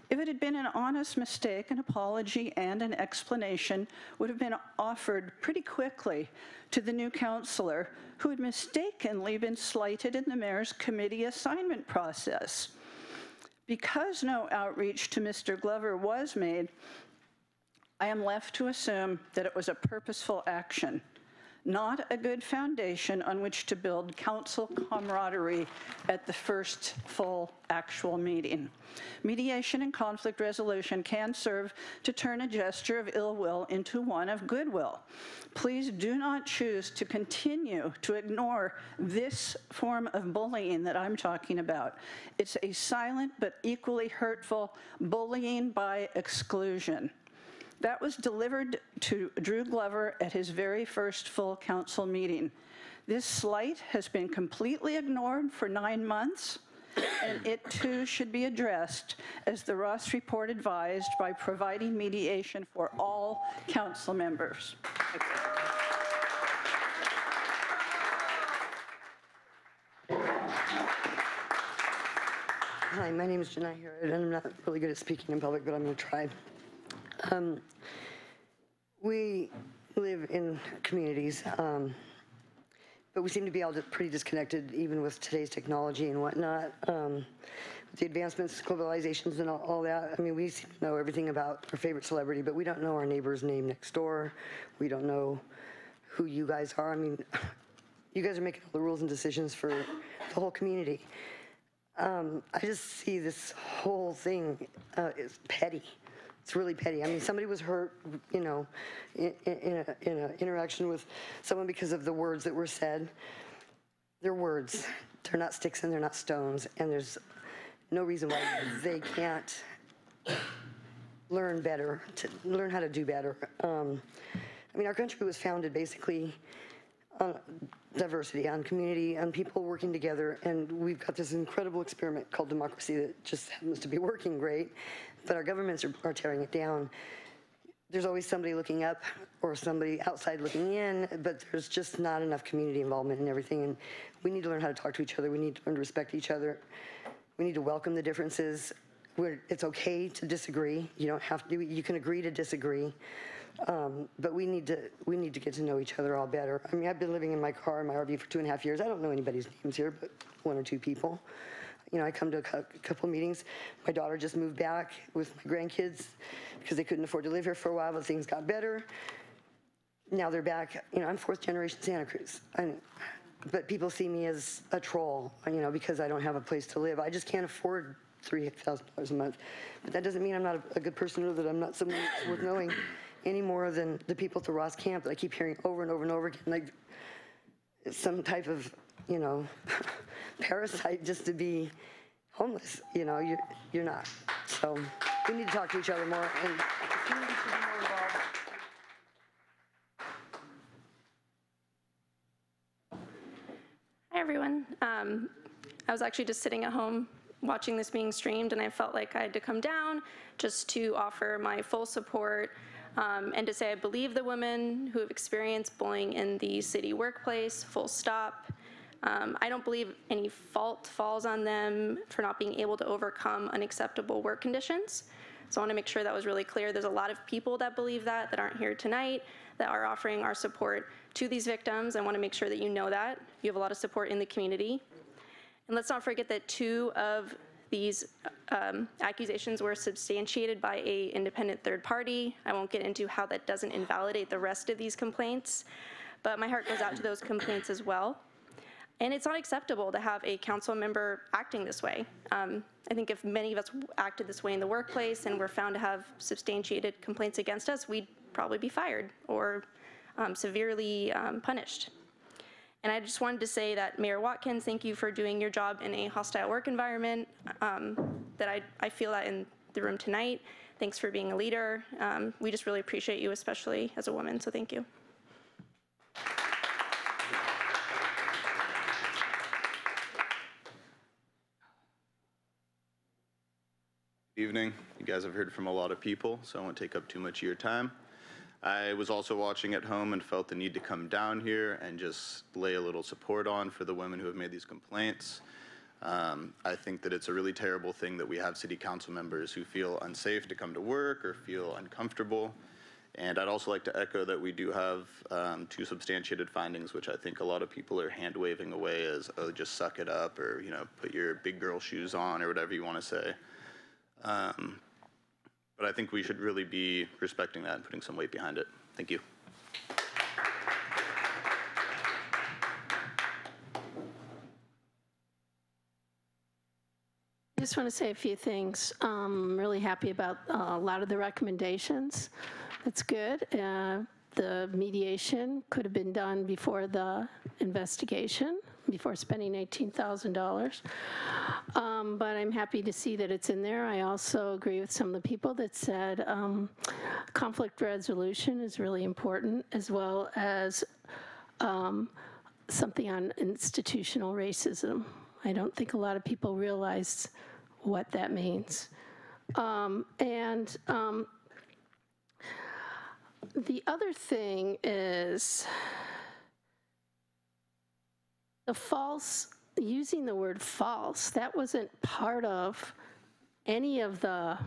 If it had been an honest mistake, an apology and an explanation would have been offered pretty quickly to the new counselor who had mistakenly been slighted in the mayor's committee assignment process. Because no outreach to Mr. Glover was made, I am left to assume that it was a purposeful action, not a good foundation on which to build council camaraderie at the first full actual meeting. Mediation and conflict resolution can serve to turn a gesture of ill will into one of goodwill. Please do not choose to continue to ignore this form of bullying that I'm talking about. It's a silent but equally hurtful bullying by exclusion. That was delivered to Drew Glover at his very first full council meeting. This slight has been completely ignored for nine months, and it too should be addressed, as the Ross report advised, by providing mediation for all council members. Hi, my name is Janai Harrod, and I'm not really good at speaking in public, but I'm going to try. Um, we live in communities, um, but we seem to be all pretty disconnected, even with today's technology and whatnot. Um, the advancements, globalizations, and all, all that. I mean, we know everything about our favorite celebrity, but we don't know our neighbor's name next door. We don't know who you guys are. I mean, you guys are making all the rules and decisions for the whole community. Um, I just see this whole thing uh, is petty. It's really petty. I mean, somebody was hurt, you know, in, in, in an interaction with someone because of the words that were said. They're words. They're not sticks and they're not stones. And there's no reason why they can't learn better, to learn how to do better. Um, I mean, our country was founded basically on diversity, on community, on people working together, and we've got this incredible experiment called democracy that just happens to be working great, but our governments are, are tearing it down. There's always somebody looking up or somebody outside looking in, but there's just not enough community involvement in everything, and we need to learn how to talk to each other. We need to learn to respect each other. We need to welcome the differences. We're, it's okay to disagree. You don't have to. You can agree to disagree. Um, but we need to we need to get to know each other all better. I mean, I've been living in my car in my RV for two and a half years. I don't know anybody's names here, but one or two people. You know, I come to a couple meetings. My daughter just moved back with my grandkids because they couldn't afford to live here for a while, but things got better. Now they're back. You know, I'm fourth generation Santa Cruz. I, but people see me as a troll, you know, because I don't have a place to live. I just can't afford $3,000 a month. But that doesn't mean I'm not a, a good person or that I'm not someone worth knowing any more than the people at the Ross camp that I keep hearing over and over and over again, like some type of, you know, parasite just to be homeless. You know, you're, you're not. So we need to talk to each other more and. Hi, everyone. Um, I was actually just sitting at home watching this being streamed, and I felt like I had to come down just to offer my full support um, and to say I believe the women who have experienced bullying in the city workplace, full stop. Um, I don't believe any fault falls on them for not being able to overcome unacceptable work conditions. So I want to make sure that was really clear. There's a lot of people that believe that, that aren't here tonight, that are offering our support to these victims. I want to make sure that you know that. You have a lot of support in the community. And let's not forget that two of these um, accusations were substantiated by a independent third party. I won't get into how that doesn't invalidate the rest of these complaints, but my heart goes out to those complaints as well. And it's not acceptable to have a council member acting this way. Um, I think if many of us acted this way in the workplace and were found to have substantiated complaints against us, we'd probably be fired or um, severely um, punished. And I just wanted to say that Mayor Watkins, thank you for doing your job in a hostile work environment. Um, that I, I feel that in the room tonight. Thanks for being a leader. Um, we just really appreciate you, especially as a woman. So thank you. Evening. You guys have heard from a lot of people, so I won't take up too much of your time. I was also watching at home and felt the need to come down here and just lay a little support on for the women who have made these complaints. Um, I think that it's a really terrible thing that we have city council members who feel unsafe to come to work or feel uncomfortable. And I'd also like to echo that we do have um, two substantiated findings, which I think a lot of people are hand waving away as, oh, just suck it up or, you know, put your big girl shoes on or whatever you want to say. Um, but I think we should really be respecting that and putting some weight behind it. Thank you. I just want to say a few things. Um, I'm really happy about uh, a lot of the recommendations. That's good. Uh, The mediation could have been done before the investigation, before spending $18,000. Um, But I'm happy to see that it's in there. I also agree with some of the people that said um, conflict resolution is really important, as well as um, something on institutional racism. I don't think a lot of people realize what that means. Um, and um, the other thing is the false, using the word false, that wasn't part of any of the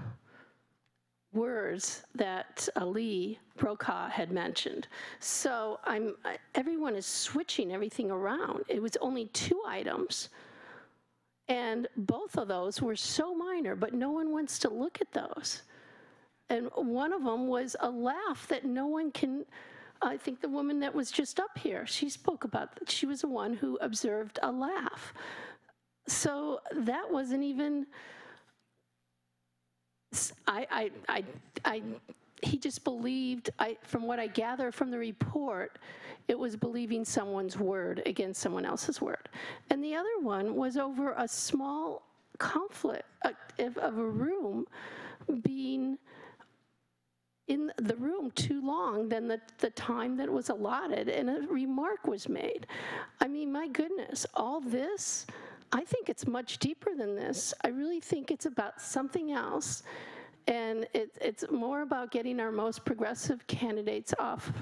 words that Ali Brokaw had mentioned. So I'm, everyone is switching everything around. It was only two items. And both of those were so minor, but no one wants to look at those. And one of them was a laugh that no one can, I think the woman that was just up here, she spoke about, that. she was the one who observed a laugh. So that wasn't even, I, I, I, I, he just believed, I, from what I gather from the report, it was believing someone's word against someone else's word. And the other one was over a small conflict of a room being in the room too long than the, the time that was allotted, and a remark was made. I mean, my goodness, all this, I think it's much deeper than this. I really think it's about something else, and it, it's more about getting our most progressive candidates off.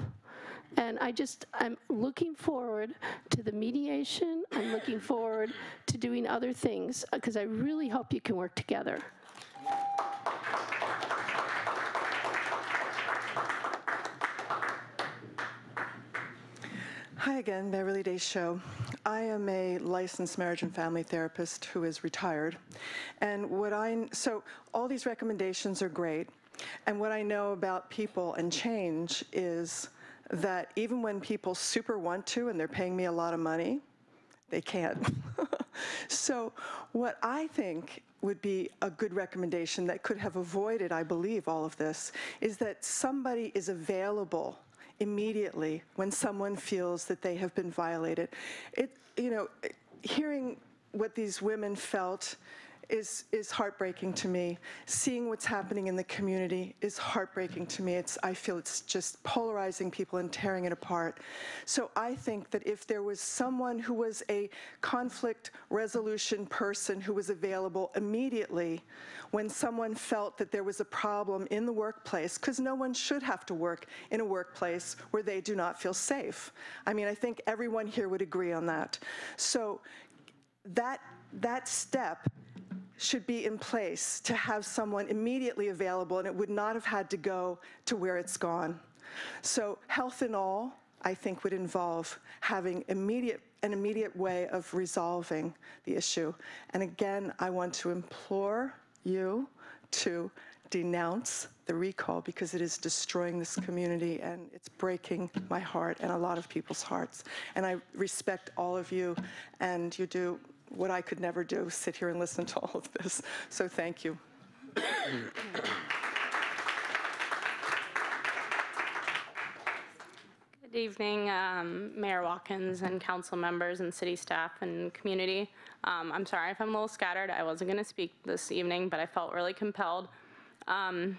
And I just, I'm looking forward to the mediation. I'm looking forward to doing other things, because I really hope you can work together. Hi again, Beverly Day Show. I am a licensed marriage and family therapist who is retired. And what I, so all these recommendations are great. And what I know about people and change is that even when people super want to and they're paying me a lot of money, they can't. so what I think would be a good recommendation that could have avoided, I believe, all of this, is that somebody is available immediately when someone feels that they have been violated. It, you know, hearing what these women felt is, is heartbreaking to me. Seeing what's happening in the community is heartbreaking to me. It's, I feel it's just polarizing people and tearing it apart. So I think that if there was someone who was a conflict resolution person who was available immediately when someone felt that there was a problem in the workplace, because no one should have to work in a workplace where they do not feel safe. I mean, I think everyone here would agree on that. So that, that step should be in place to have someone immediately available, and it would not have had to go to where it's gone. So health in all, I think, would involve having immediate an immediate way of resolving the issue. And again, I want to implore you to denounce the recall because it is destroying this community and it's breaking my heart and a lot of people's hearts. And I respect all of you, and you do what I could never do, sit here and listen to all of this. So thank you. Good evening, um, Mayor Watkins and council members and city staff and community. Um, I'm sorry if I'm a little scattered. I wasn't going to speak this evening, but I felt really compelled. Um,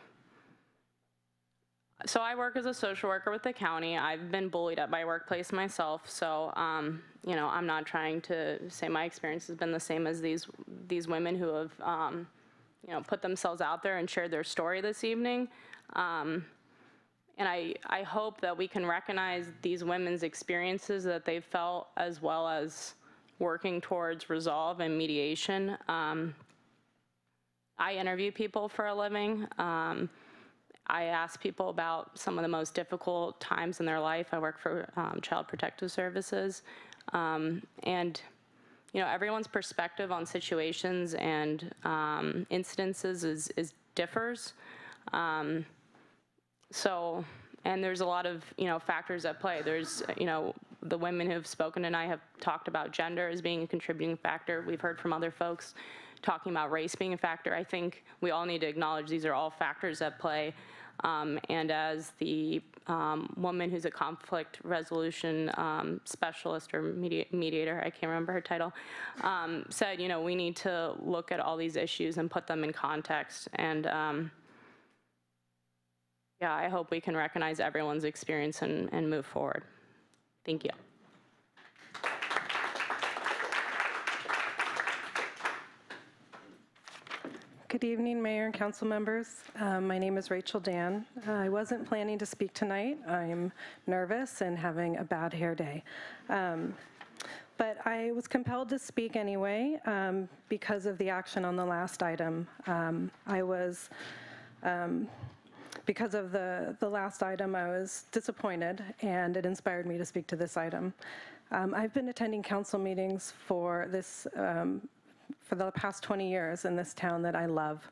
so I work as a social worker with the county. I've been bullied at my workplace myself, so um, you know I'm not trying to say my experience has been the same as these these women who have um, you know, put themselves out there and shared their story this evening. Um, and I, I hope that we can recognize these women's experiences that they've felt as well as working towards resolve and mediation. Um, I interview people for a living. Um, I ask people about some of the most difficult times in their life. I work for um, Child Protective Services. Um, and, you know, everyone's perspective on situations and um, incidences is, is differs. Um, so, and there's a lot of, you know, factors at play. There's, you know, the women who have spoken tonight have talked about gender as being a contributing factor. We've heard from other folks talking about race being a factor. I think we all need to acknowledge these are all factors at play. Um, and as the um, woman who's a conflict resolution um, specialist or medi- mediator, I can't remember her title, um, said, you know, we need to look at all these issues and put them in context. And um, yeah, I hope we can recognize everyone's experience and, and move forward. Thank you. Good evening, Mayor and council members. Um, My name is Rachel Dan. Uh, I wasn't planning to speak tonight. I'm nervous and having a bad hair day. Um, But I was compelled to speak anyway um, because of the action on the last item. Um, I was, um, because of the, the last item, I was disappointed, and it inspired me to speak to this item. Um, I've been attending council meetings for this for the past 20 years in this town that I love.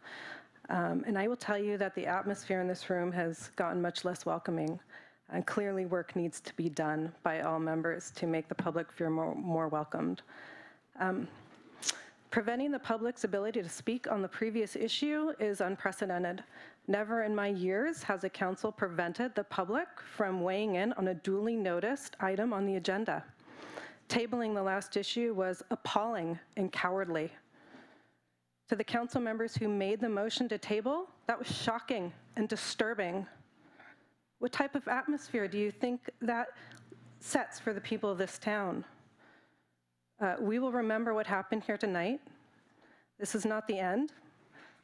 Um, and I will tell you that the atmosphere in this room has gotten much less welcoming. And clearly, work needs to be done by all members to make the public feel more, more welcomed. Um, preventing the public's ability to speak on the previous issue is unprecedented. Never in my years has a council prevented the public from weighing in on a duly noticed item on the agenda. Tabling the last issue was appalling and cowardly. To the council members who made the motion to table, that was shocking and disturbing. What type of atmosphere do you think that sets for the people of this town? Uh, we will remember what happened here tonight. This is not the end.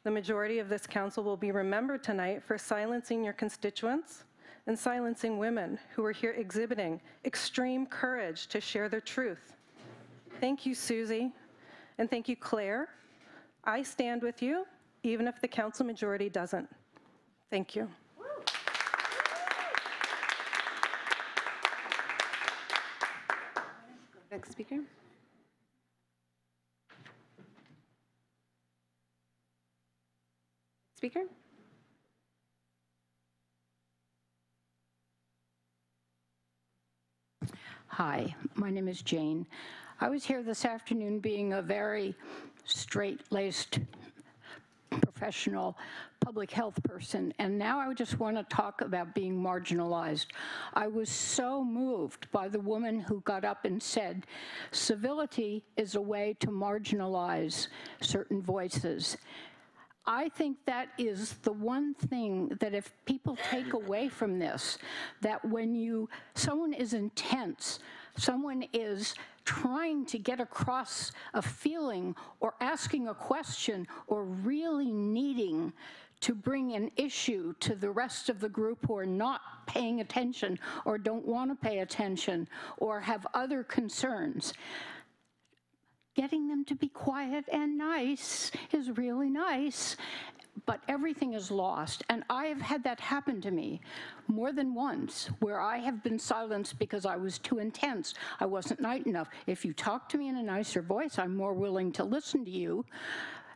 The majority of this council will be remembered tonight for silencing your constituents and silencing women who are here exhibiting extreme courage to share their truth. Thank you, Susie, and thank you, Claire. I stand with you, even if the council majority doesn't. Thank you. Next speaker. Speaker? Hi, my name is Jane. I was here this afternoon being a very straight-laced professional public health person, and now I just want to talk about being marginalized. I was so moved by the woman who got up and said, civility is a way to marginalize certain voices. I think that is the one thing that if people take away from this, that when you, someone is intense, someone is trying to get across a feeling or asking a question or really needing to bring an issue to the rest of the group who are not paying attention or don't want to pay attention or have other concerns getting them to be quiet and nice is really nice, but everything is lost. And I have had that happen to me more than once, where I have been silenced because I was too intense. I wasn't nice enough. If you talk to me in a nicer voice, I'm more willing to listen to you.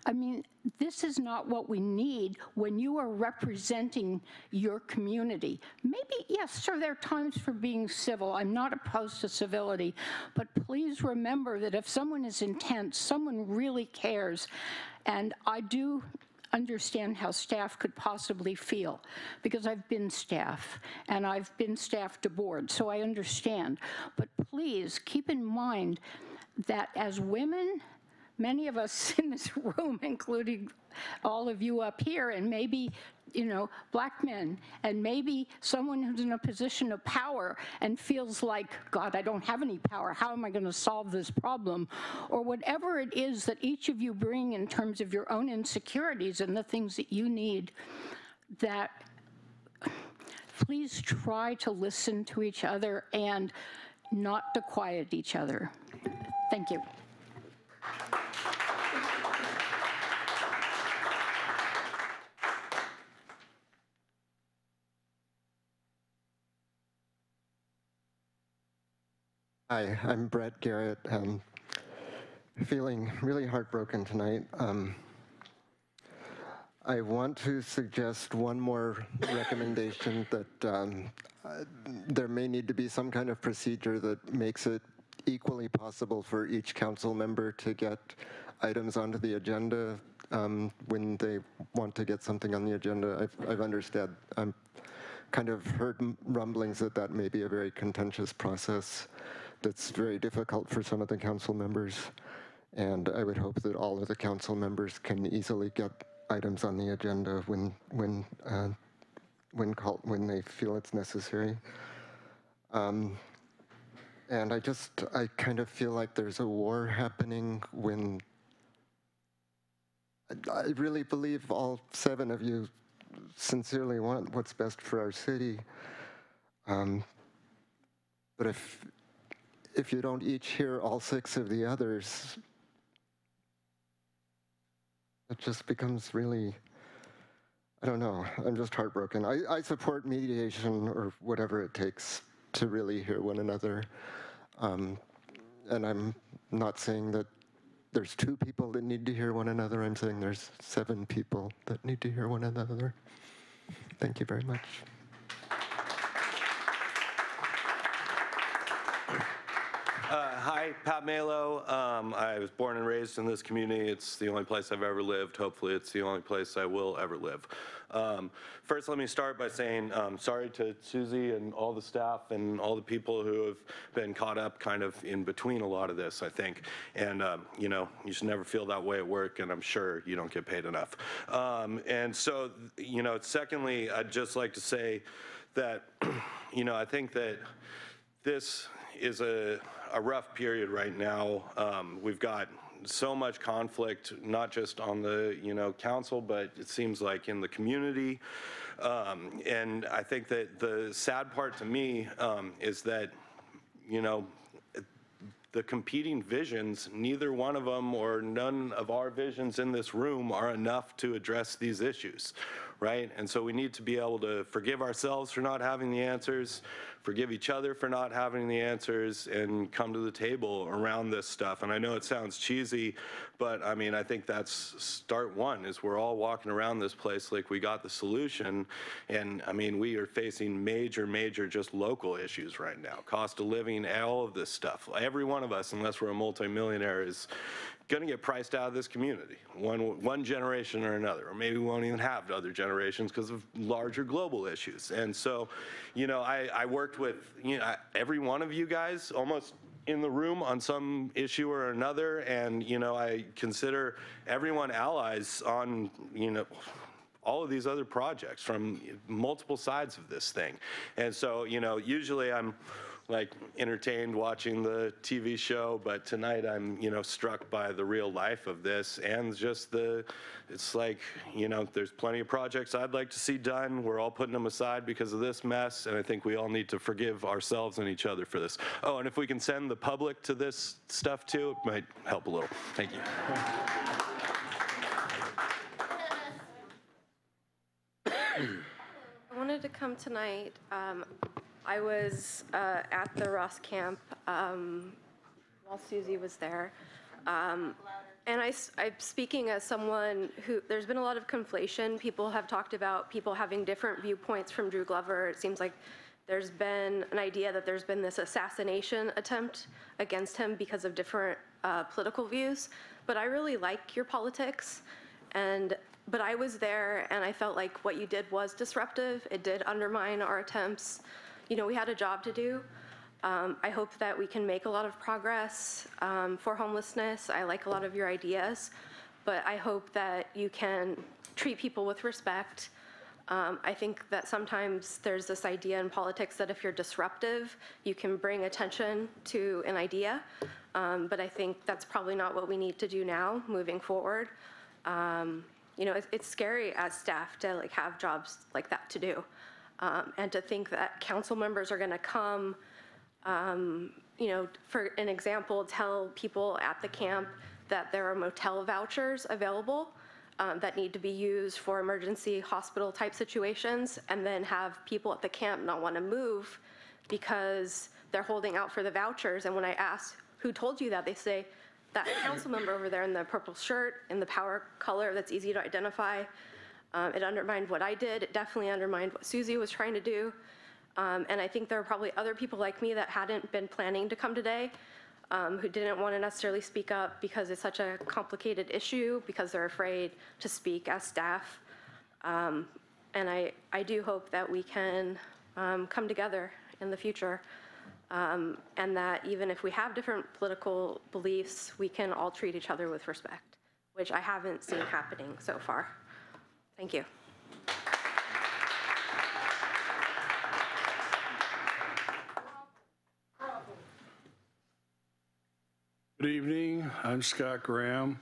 I mean, this is not what we need when you are representing your community. Maybe, yes, sir, there are times for being civil. I'm not opposed to civility. But please remember that if someone is intense, someone really cares. And I do understand how staff could possibly feel because I've been staff and I've been staff to board, so I understand. But please keep in mind that as women, many of us in this room, including all of you up here, and maybe, you know, black men, and maybe someone who's in a position of power and feels like, God, I don't have any power. How am I going to solve this problem? Or whatever it is that each of you bring in terms of your own insecurities and the things that you need, that please try to listen to each other and not to quiet each other. Thank you. Hi, I'm Brett Garrett. Um, feeling really heartbroken tonight. Um, I want to suggest one more recommendation that um, uh, there may need to be some kind of procedure that makes it equally possible for each council member to get items onto the agenda um, when they want to get something on the agenda. I've, I've understood, I'm kind of heard rumblings that that may be a very contentious process that's very difficult for some of the council members. And I would hope that all of the council members can easily get items on the agenda when, when, uh, when called, when they feel it's necessary. Um, and I just, I kind of feel like there's a war happening when I- really believe all seven of you sincerely want what's best for our city. Um, but if if you don't each hear all six of the others, it just becomes really, I don't know, I'm just heartbroken. I, I support mediation or whatever it takes to really hear one another. Um, and I'm not saying that there's two people that need to hear one another. I'm saying there's seven people that need to hear one another. Thank you very much. Uh, hi, Pat Malo. Um, I was born and raised in this community. It's the only place I've ever lived. Hopefully, it's the only place I will ever live. Um, first, let me start by saying um, sorry to Susie and all the staff and all the people who have been caught up kind of in between a lot of this, I think. And, um, you know, you should never feel that way at work, and I'm sure you don't get paid enough. Um, and so, you know, secondly, I'd just like to say that, you know, I think that this is a, a rough period right now. Um, we've got so much conflict, not just on the you know council, but it seems like in the community. Um, and I think that the sad part to me um, is that you know the competing visions, neither one of them or none of our visions in this room are enough to address these issues, right? And so we need to be able to forgive ourselves for not having the answers, forgive each other for not having the answers, and come to the table around this stuff. And I know it sounds cheesy, but I mean, I think that's start one is we're all walking around this place like we got the solution. And I mean, we are facing major, major just local issues right now. Cost of living, all of this stuff. Every one of us, unless we're a multimillionaire, is going to get priced out of this community, one one generation or another, or maybe we won't even have other generations because of larger global issues. And so, you know, I, I worked with you know every one of you guys almost in the room on some issue or another, and you know, I consider everyone allies on you know all of these other projects from multiple sides of this thing. And so, you know, usually I'm like entertained watching the TV show, but tonight I'm, you know, struck by the real life of this and just the, it's like, you know, there's plenty of projects I'd like to see done. We're all putting them aside because of this mess, and I think we all need to forgive ourselves and each other for this. Oh, and if we can send the public to this stuff too, it might help a little. Thank you. I wanted to come tonight. Um, I was uh, at the Ross camp um, while Susie was there. Um, and I, am speaking as someone who, there's been a lot of conflation. People have talked about people having different viewpoints from Drew Glover. It seems like there's been an idea that there's been this assassination attempt against him because of different uh, political views. But I really like your politics. And but I was there and I felt like what you did was disruptive. It did undermine our attempts. You know, we had a job to do. Um, I hope that we can make a lot of progress um, for homelessness. I like a lot of your ideas, but I hope that you can treat people with respect. Um, I think that sometimes there's this idea in politics that if you're disruptive, you can bring attention to an idea. Um, but I think that's probably not what we need to do now, moving forward. Um, you know, it's, it's scary as staff to like have jobs like that to do, um, and to think that council members are going to come um, you know, for an example, tell people at the camp that there are motel vouchers available um, that need to be used for emergency hospital type situations, and then have people at the camp not want to move because they're holding out for the vouchers. And when I ask, who told you that, they say, that council member over there in the purple shirt, in the power color that's easy to identify. Um, it undermined what I did. It definitely undermined what Susie was trying to do. Um, and I think there are probably other people like me that hadn't been planning to come today um, who didn't want to necessarily speak up because it's such a complicated issue, because they're afraid to speak as staff. Um, and I, I do hope that we can um, come together in the future. Um, and that even if we have different political beliefs, we can all treat each other with respect, which I haven't seen happening so far. Thank you. Good evening. I'm Scott Graham.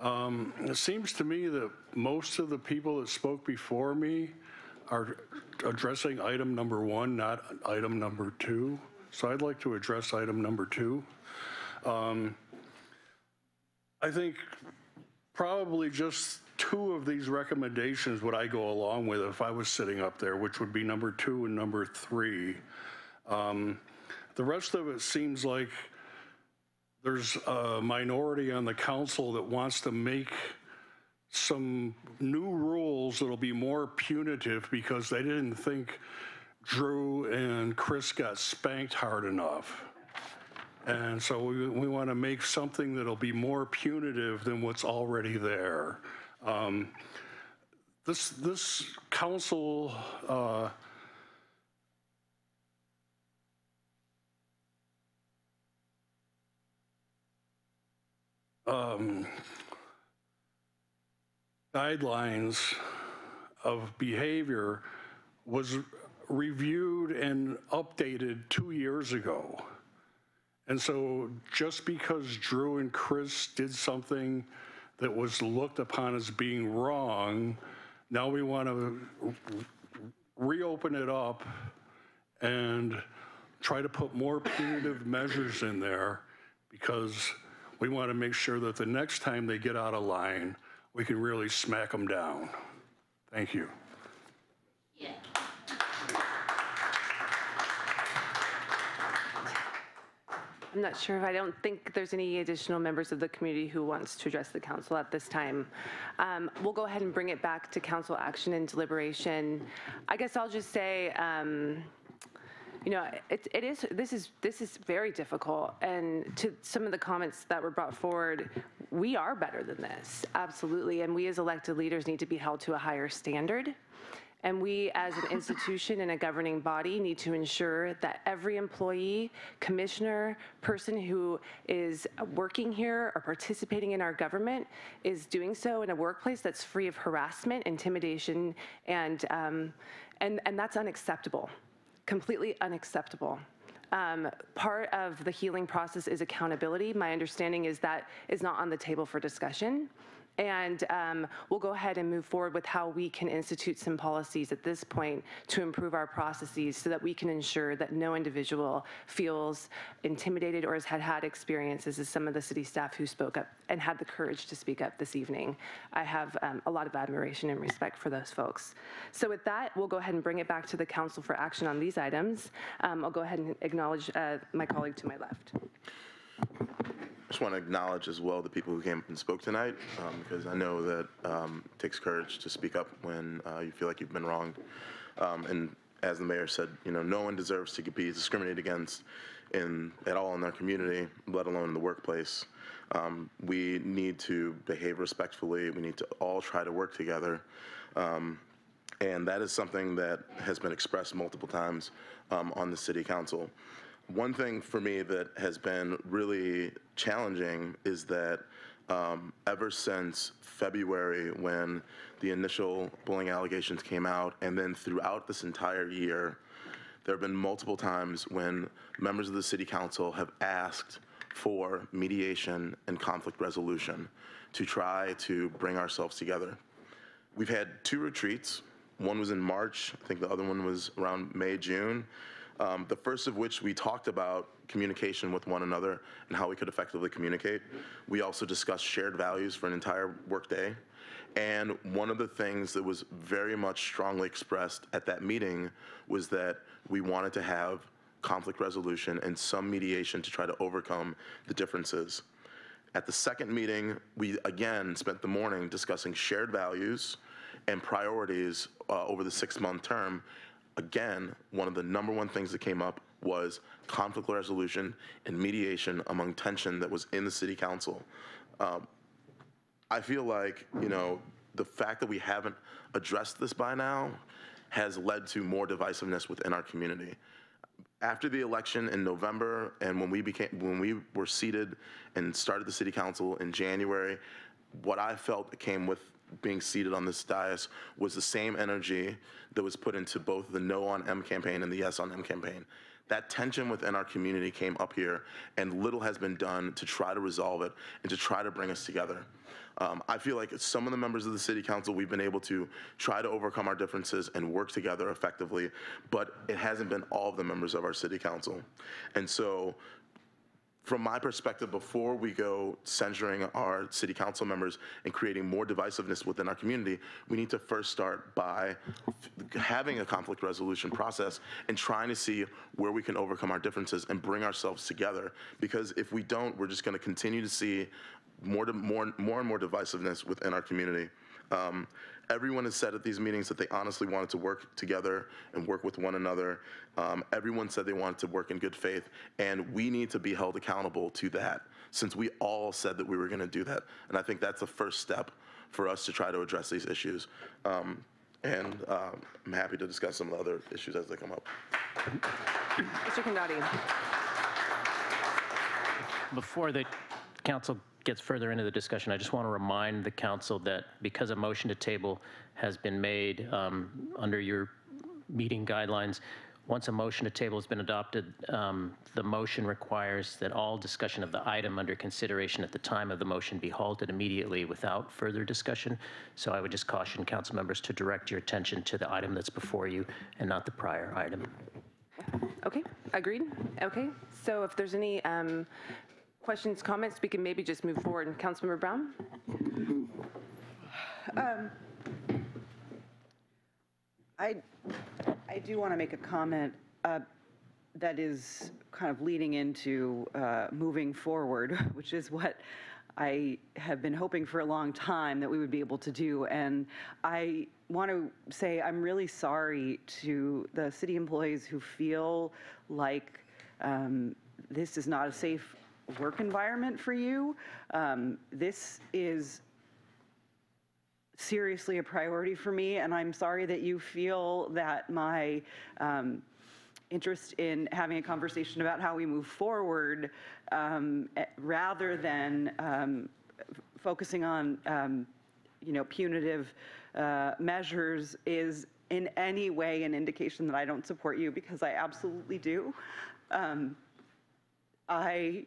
Um, It seems to me that most of the people that spoke before me are addressing item number one, not item number two. So I'd like to address item number two. Um, I think probably just two of these recommendations would I go along with if I was sitting up there, which would be number two and number three. Um, The rest of it seems like there's a minority on the council that wants to make some new rules that'll be more punitive because they didn't think Drew and Chris got spanked hard enough. And so we, we want to make something that'll be more punitive than what's already there. Um, this, this council, uh, um, guidelines of behavior was reviewed and updated two years ago. And so just because Drew and Chris did something that was looked upon as being wrong, now we want to reopen it up and try to put more punitive measures in there because we want to make sure that the next time they get out of line, we can really smack them down. Thank you. I'm not sure if, I don't think there's any additional members of the community who wants to address the council at this time. Um, We'll go ahead and bring it back to council action and deliberation. I guess I'll just say, um, you know, it, it is, this is, this is very difficult. And to some of the comments that were brought forward, we are better than this, absolutely. And we as elected leaders need to be held to a higher standard. And we, as an institution and a governing body, need to ensure that every employee, commissioner, person who is working here or participating in our government is doing so in a workplace that's free of harassment, intimidation, and, um, and, and that's unacceptable, completely unacceptable. Um, part of the healing process is accountability. My understanding is that is not on the table for discussion. And um, we'll go ahead and move forward with how we can institute some policies at this point to improve our processes so that we can ensure that no individual feels intimidated or has had had experiences as some of the city staff who spoke up and had the courage to speak up this evening. I have um, a lot of admiration and respect for those folks. So with that, we'll go ahead and bring it back to the council for action on these items. Um, I'll go ahead and acknowledge uh, my colleague to my left. I just want to acknowledge as well the people who came up and spoke tonight, um, because I know that um, it takes courage to speak up when uh, you feel like you've been wronged. Um, and as the mayor said, you know, no one deserves to be discriminated against in at all in our community, let alone in the workplace. Um, we need to behave respectfully. We need to all try to work together. Um, and that is something that has been expressed multiple times um, on the city council. One thing for me that has been really challenging is that um, ever since February, when the initial bullying allegations came out, and then throughout this entire year, there have been multiple times when members of the city council have asked for mediation and conflict resolution to try to bring ourselves together. We've had two retreats. One was in March. I think the other one was around May, June. Um, the first of which we talked about communication with one another and how we could effectively communicate. We also discussed shared values for an entire workday. And one of the things that was very much strongly expressed at that meeting was that we wanted to have conflict resolution and some mediation to try to overcome the differences. At the second meeting, we again spent the morning discussing shared values and priorities uh, over the six-month term. Again, one of the number one things that came up was conflict resolution and mediation among tension that was in the city council. Um, I feel like, you know, the fact that we haven't addressed this by now has led to more divisiveness within our community. After the election in November and when we became, when we were seated and started the city council in January, what I felt came with being seated on this dais was the same energy that was put into both the no on M campaign and the yes on M campaign. That tension within our community came up here, and little has been done to try to resolve it and to try to bring us together. Um, I feel like some of the members of the city council, we've been able to try to overcome our differences and work together effectively, but it hasn't been all of the members of our city council. And so from my perspective, before we go censuring our city council members and creating more divisiveness within our community, we need to first start by having a conflict resolution process and trying to see where we can overcome our differences and bring ourselves together. Because if we don't, we're just going to continue to see more, to, more, more and more divisiveness within our community. Um, everyone has said at these meetings that they honestly wanted to work together and work with one another. Um, everyone said they wanted to work in good faith, and we need to be held accountable to that since we all said that we were going to do that. And I think that's the first step for us to try to address these issues. Um, and uh, I'm happy to discuss some of the other issues as they come up. Mr. Condotti. Before the council gets further into the discussion, I just want to remind the council that because a motion to table has been made um, under your meeting guidelines, once a motion to table has been adopted, um, the motion requires that all discussion of the item under consideration at the time of the motion be halted immediately without further discussion. So I would just caution council members to direct your attention to the item that's before you and not the prior item. Okay, agreed. Okay, so if there's any um, questions, comments, we can maybe just move forward. Councilmember Brown? Um, I, I do want to make a comment uh, that is kind of leading into uh, moving forward, which is what I have been hoping for a long time that we would be able to do. And I want to say I'm really sorry to the city employees who feel like um, this is not a safe work environment for you. Um, this is seriously a priority for me, and I'm sorry that you feel that my um, interest in having a conversation about how we move forward um, eh, rather than um, focusing on, um, you know, punitive uh, measures is in any way an indication that I don't support you because I absolutely do. Um, I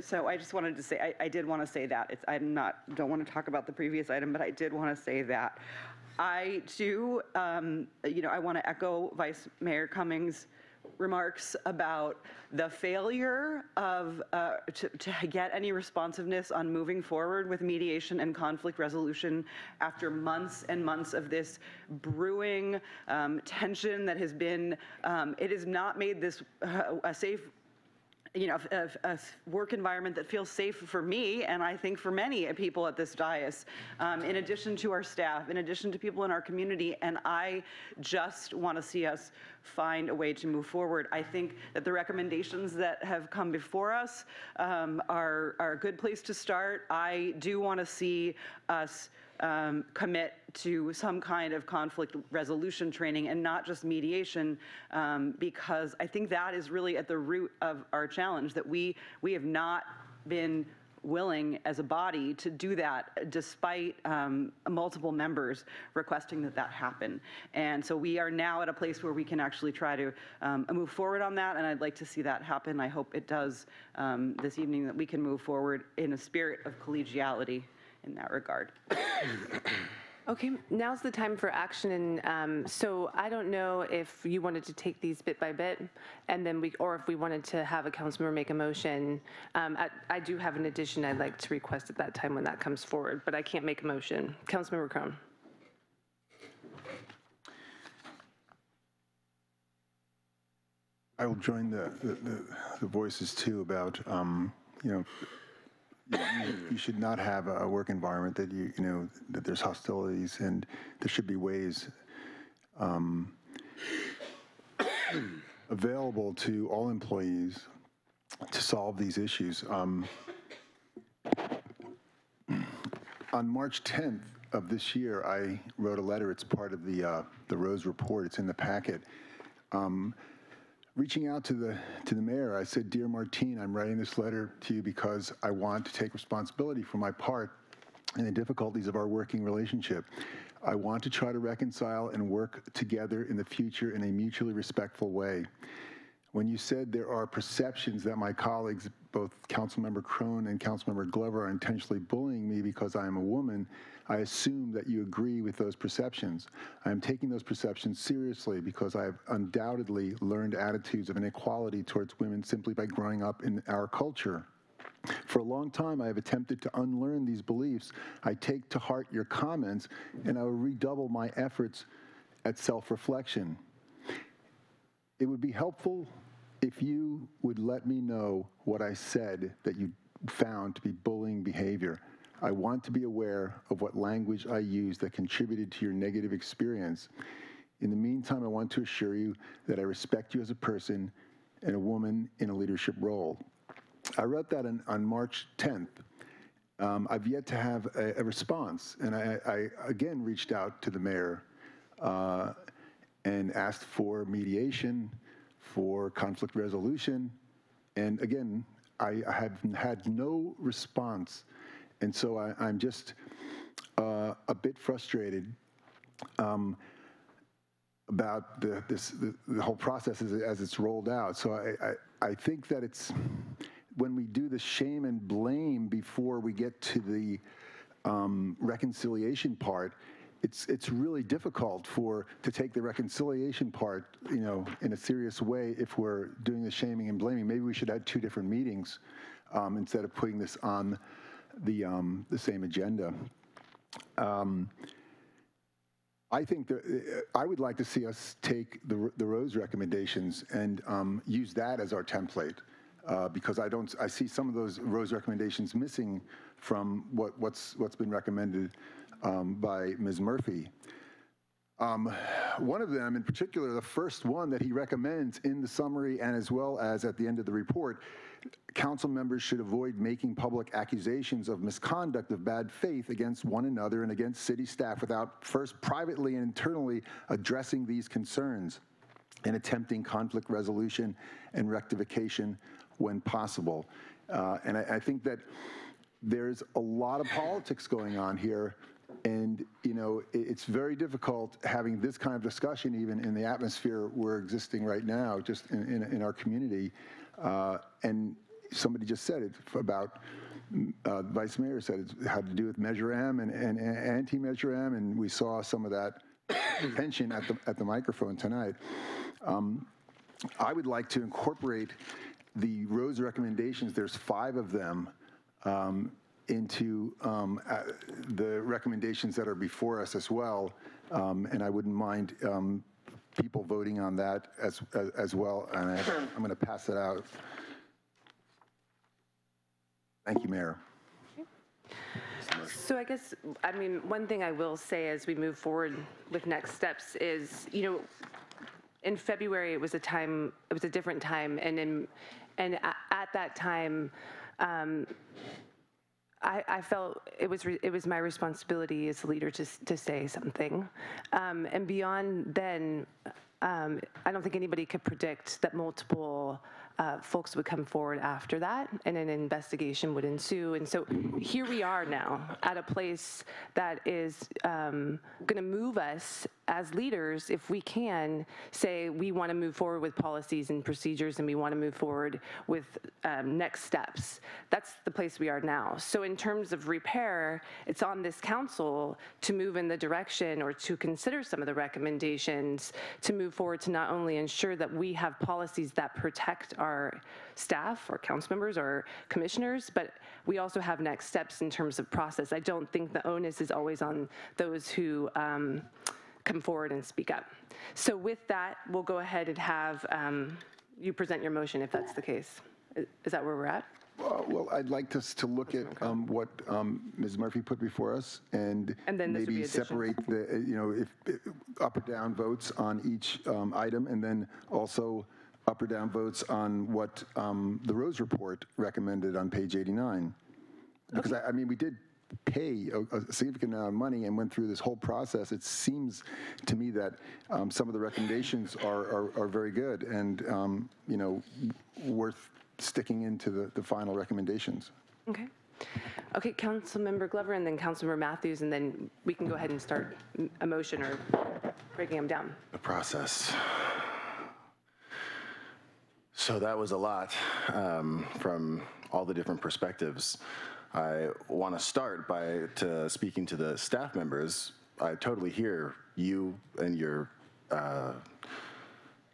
so I just wanted to say, I, I did want to say that. It's, I'm not, don't want to talk about the previous item, but I did want to say that. I too, um, you know, I want to echo Vice Mayor Cummings' remarks about the failure of, uh, to, to get any responsiveness on moving forward with mediation and conflict resolution after months and months of this brewing um, tension that has been, um, it has not made this uh, a safe you know, a, a, work environment that feels safe for me and I think for many people at this dais, um, in addition to our staff, in addition to people in our community. And I just want to see us find a way to move forward. I think that the recommendations that have come before us um, are, are a good place to start. I do want to see us um, commit to some kind of conflict resolution training and not just mediation, um, because I think that is really at the root of our challenge, that we, we have not been willing as a body to do that despite um, multiple members requesting that that happen. And so we are now at a place where we can actually try to um, move forward on that, and I'd like to see that happen. I hope it does um, this evening, that we can move forward in a spirit of collegiality in that regard. Okay, now's the time for action, and um, so I don't know if you wanted to take these bit by bit, and then we, or if we wanted to have a council member make a motion. Um, I, I do have an addition I'd like to request at that time when that comes forward, but I can't make a motion. Councilmember Krohn. I will join the, the, the- the voices too about, um, you know, you- should not have a work environment that you, you know, that there's hostilities and there should be ways um, available to all employees to solve these issues. Um, On March 10th of this year, I wrote a letter. It's part of the, uh, the Rose Report. It's in the packet. Um, reaching out to the to the mayor, I said, "Dear Martine, I'm writing this letter to you because I want to take responsibility for my part in the difficulties of our working relationship. I want to try to reconcile and work together in the future in a mutually respectful way." When you said there are perceptions that my colleagues, both Councilmember Krohn and Councilmember Glover, are intentionally bullying me because I am a woman, I assume that you agree with those perceptions. I am taking those perceptions seriously because I have undoubtedly learned attitudes of inequality towards women simply by growing up in our culture. For a long time, I have attempted to unlearn these beliefs. I take to heart your comments, and I will redouble my efforts at self reflection. It would be helpful if you would let me know what I said that you found to be bullying behavior. I want to be aware of what language I used that contributed to your negative experience. In the meantime, I want to assure you that I respect you as a person and a woman in a leadership role. I wrote that on, on March 10th. Um, I've yet to have a, a response, and I, I again reached out to the mayor uh, and asked for mediation, for conflict resolution, and again, I, have had no response, and so I, I'm just uh, a bit frustrated um, about the, this, the, the whole process as, as it's rolled out. So I, I, I think that it's when we do the shame and blame before we get to the um, reconciliation part, it's it's really difficult for to take the reconciliation part, you know, in a serious way if we're doing the shaming and blaming. Maybe we should have two different meetings um, instead of putting this on the um, the same agenda. Um, I think that uh, I would like to see us take the the Rose recommendations and um, use that as our template. Uh, because I don't, I see some of those Rose recommendations missing from what, what's what's been recommended um, by Ms. Murphy. Um, one of them, in particular, the first one that he recommends in the summary and as well as at the end of the report, council members should avoid making public accusations of misconduct of bad faith against one another and against city staff without first privately and internally addressing these concerns and attempting conflict resolution and rectification when possible. Uh, and I, I think that there's a lot of politics going on here. And, you know, it's very difficult having this kind of discussion even in the atmosphere we're existing right now, just in, in, in our community. Uh, and somebody just said it about, uh, Vice Mayor said it had to do with Measure M and, and, and anti-Measure M, and we saw some of that tension at the, at the microphone tonight. Um, I would like to incorporate the Rose recommendations, there's five of them, um, into um, uh, the recommendations that are before us as well. Um, and I wouldn't mind um, people voting on that as, as, as well. And I, I'm going to pass it out. Thank you, Mayor. So I guess, I mean, one thing I will say as we move forward with next steps is, you know, in February, it was a time, it was a different time, and in, and at that time, um, I, I felt it was re- it was my responsibility as a leader to to say something, um, and beyond then, um, I don't think anybody could predict that multiple uh, folks would come forward after that, and an investigation would ensue. And so here we are now at a place that is um, going to move us as leaders, if we can, say we want to move forward with policies and procedures, and we want to move forward with um, next steps. That's the place we are now. So in terms of repair, it's on this council to move in the direction or to consider some of the recommendations to move forward to not only ensure that we have policies that protect our staff or council members or commissioners, but we also have next steps in terms of process. I don't think the onus is always on those who um, come forward and speak up. So with that, we'll go ahead and have um, you present your motion if that's the case. Is that where we're at? Uh, Well, I'd like us to look at um, what um, Ms. Murphy put before us and And then this would be maybe separate the, uh, you know, if, if up or down votes on each um, item, and then also up or down votes on what um, the Rose Report recommended on page 89. Because, I I mean, we did pay a a significant amount of money and went through this whole process. It seems to me that um, some of the recommendations are, are, are very good and, um, you know, worth sticking into the, the final recommendations. Okay. Okay, Councilmember Glover and then Councilmember Mathews, and then we can go ahead and start m- a motion or breaking them down. the process. So that was a lot um, from all the different perspectives. I want to start by to speaking to the staff members. I totally hear you and your uh,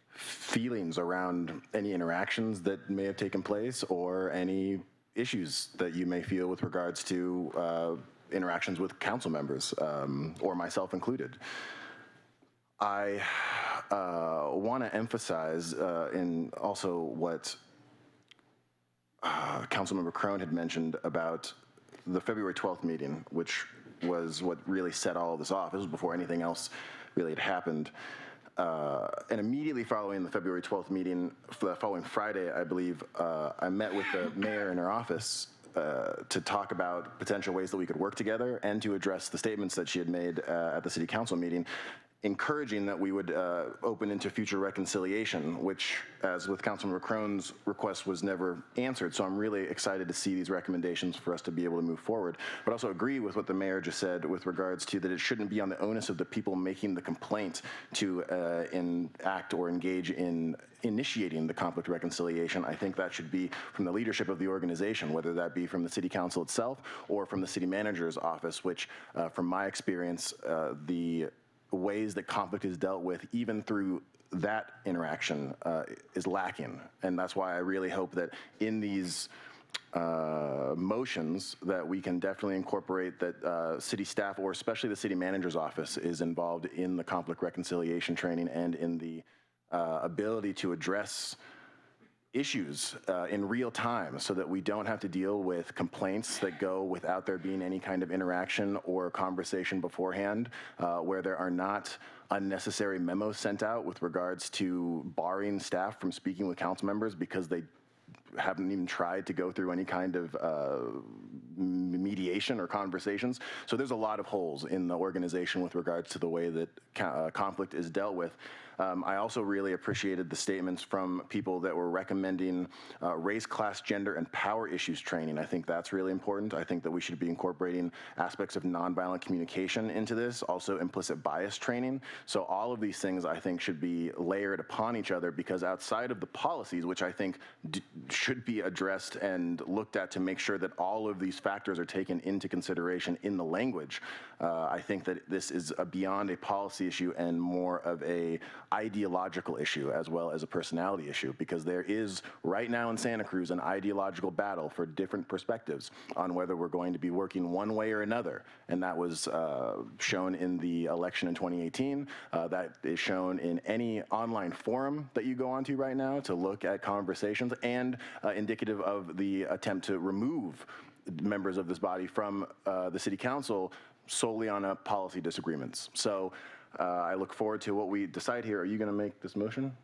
feelings around any interactions that may have taken place or any issues that you may feel with regards to uh, interactions with council members um, or myself included. I uh, want to emphasize uh, in also what uh, Councilmember Krohn had mentioned about the February 12th meeting, which was what really set all of this off. This was before anything else really had happened. Uh, and immediately following the February 12th meeting, the following Friday, I believe, uh, I met with the mayor in her office uh, to talk about potential ways that we could work together and to address the statements that she had made uh, at the city council meeting, encouraging that we would uh, open into future reconciliation, which, as with Councilmember Krohn's request, was never answered. So I'm really excited to see these recommendations for us to be able to move forward. But also agree with what the mayor just said with regards to that it shouldn't be on the onus of the people making the complaint to uh, enact or engage in initiating the conflict reconciliation. I think that should be from the leadership of the organization, whether that be from the city council itself or from the city manager's office, which, uh, from my experience, uh, the ways that conflict is dealt with, even through that interaction, uh, is lacking. And that's why I really hope that in these uh, motions that we can definitely incorporate that uh, city staff or especially the city manager's office is involved in the conflict reconciliation training and in the uh, ability to address issues uh, in real time so that we don't have to deal with complaints that go without there being any kind of interaction or conversation beforehand, uh, where there are not unnecessary memos sent out with regards to barring staff from speaking with council members because they haven't even tried to go through any kind of uh, mediation or conversations. So there's a lot of holes in the organization with regards to the way that uh, conflict is dealt with. Um, I also really appreciated the statements from people that were recommending uh, race, class, gender, and power issues training. I think that's really important. I think that we should be incorporating aspects of nonviolent communication into this, also implicit bias training. So all of these things I think should be layered upon each other because outside of the policies, which I think should be addressed and looked at to make sure that all of these factors are taken into consideration in the language, uh, I think that this is a beyond a policy issue and more of a ideological issue as well as a personality issue because there is right now in Santa Cruz an ideological battle for different perspectives on whether we're going to be working one way or another. And that was uh, shown in the election in 2018. Uh, that is shown in any online forum that you go onto right now to look at conversations and uh, indicative of the attempt to remove members of this body from uh, the city council solely on a policy disagreements. So uh, I look forward to what we decide here. Are you going to make this motion?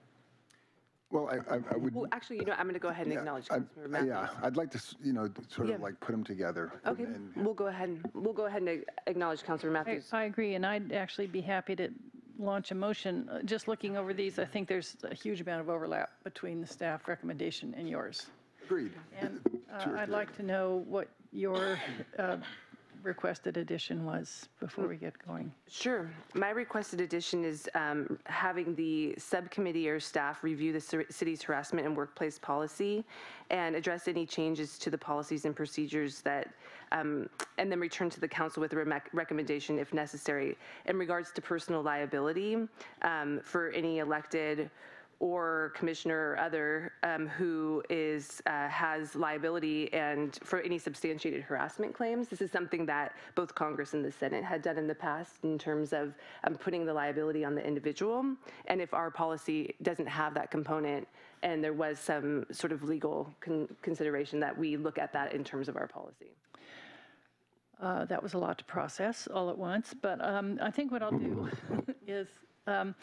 Well, I, I I would, Well, actually, you know, I'm going to go ahead and acknowledge I- Councilmember Mathews. yeah, I'd like to, you know, sort Yeah. of like put them together. Okay, and- we'll go ahead, and we'll go ahead and acknowledge Councilmember I, Mathews. I agree, and I'd actually be happy to launch a motion. Uh, Just looking over these, I think there's a huge amount of overlap between the staff recommendation and yours. Agreed. And uh, I'd like to know what your uh, requested addition was before we get going. Sure. My requested addition is um, having the subcommittee or staff review the ci- city's harassment and workplace policy and address any changes to the policies and procedures that, um, and then return to the council with a rec- recommendation if necessary. In regards to personal liability um, for any elected or commissioner or other um, who is, uh, has liability and for any substantiated harassment claims. This is something that both Congress and the Senate had done in the past in terms of um, putting the liability on the individual. And if our policy doesn't have that component and there was some sort of legal con- consideration that we look at that in terms of our policy. Uh, That was a lot to process all at once, but um, I think what I'll do is um,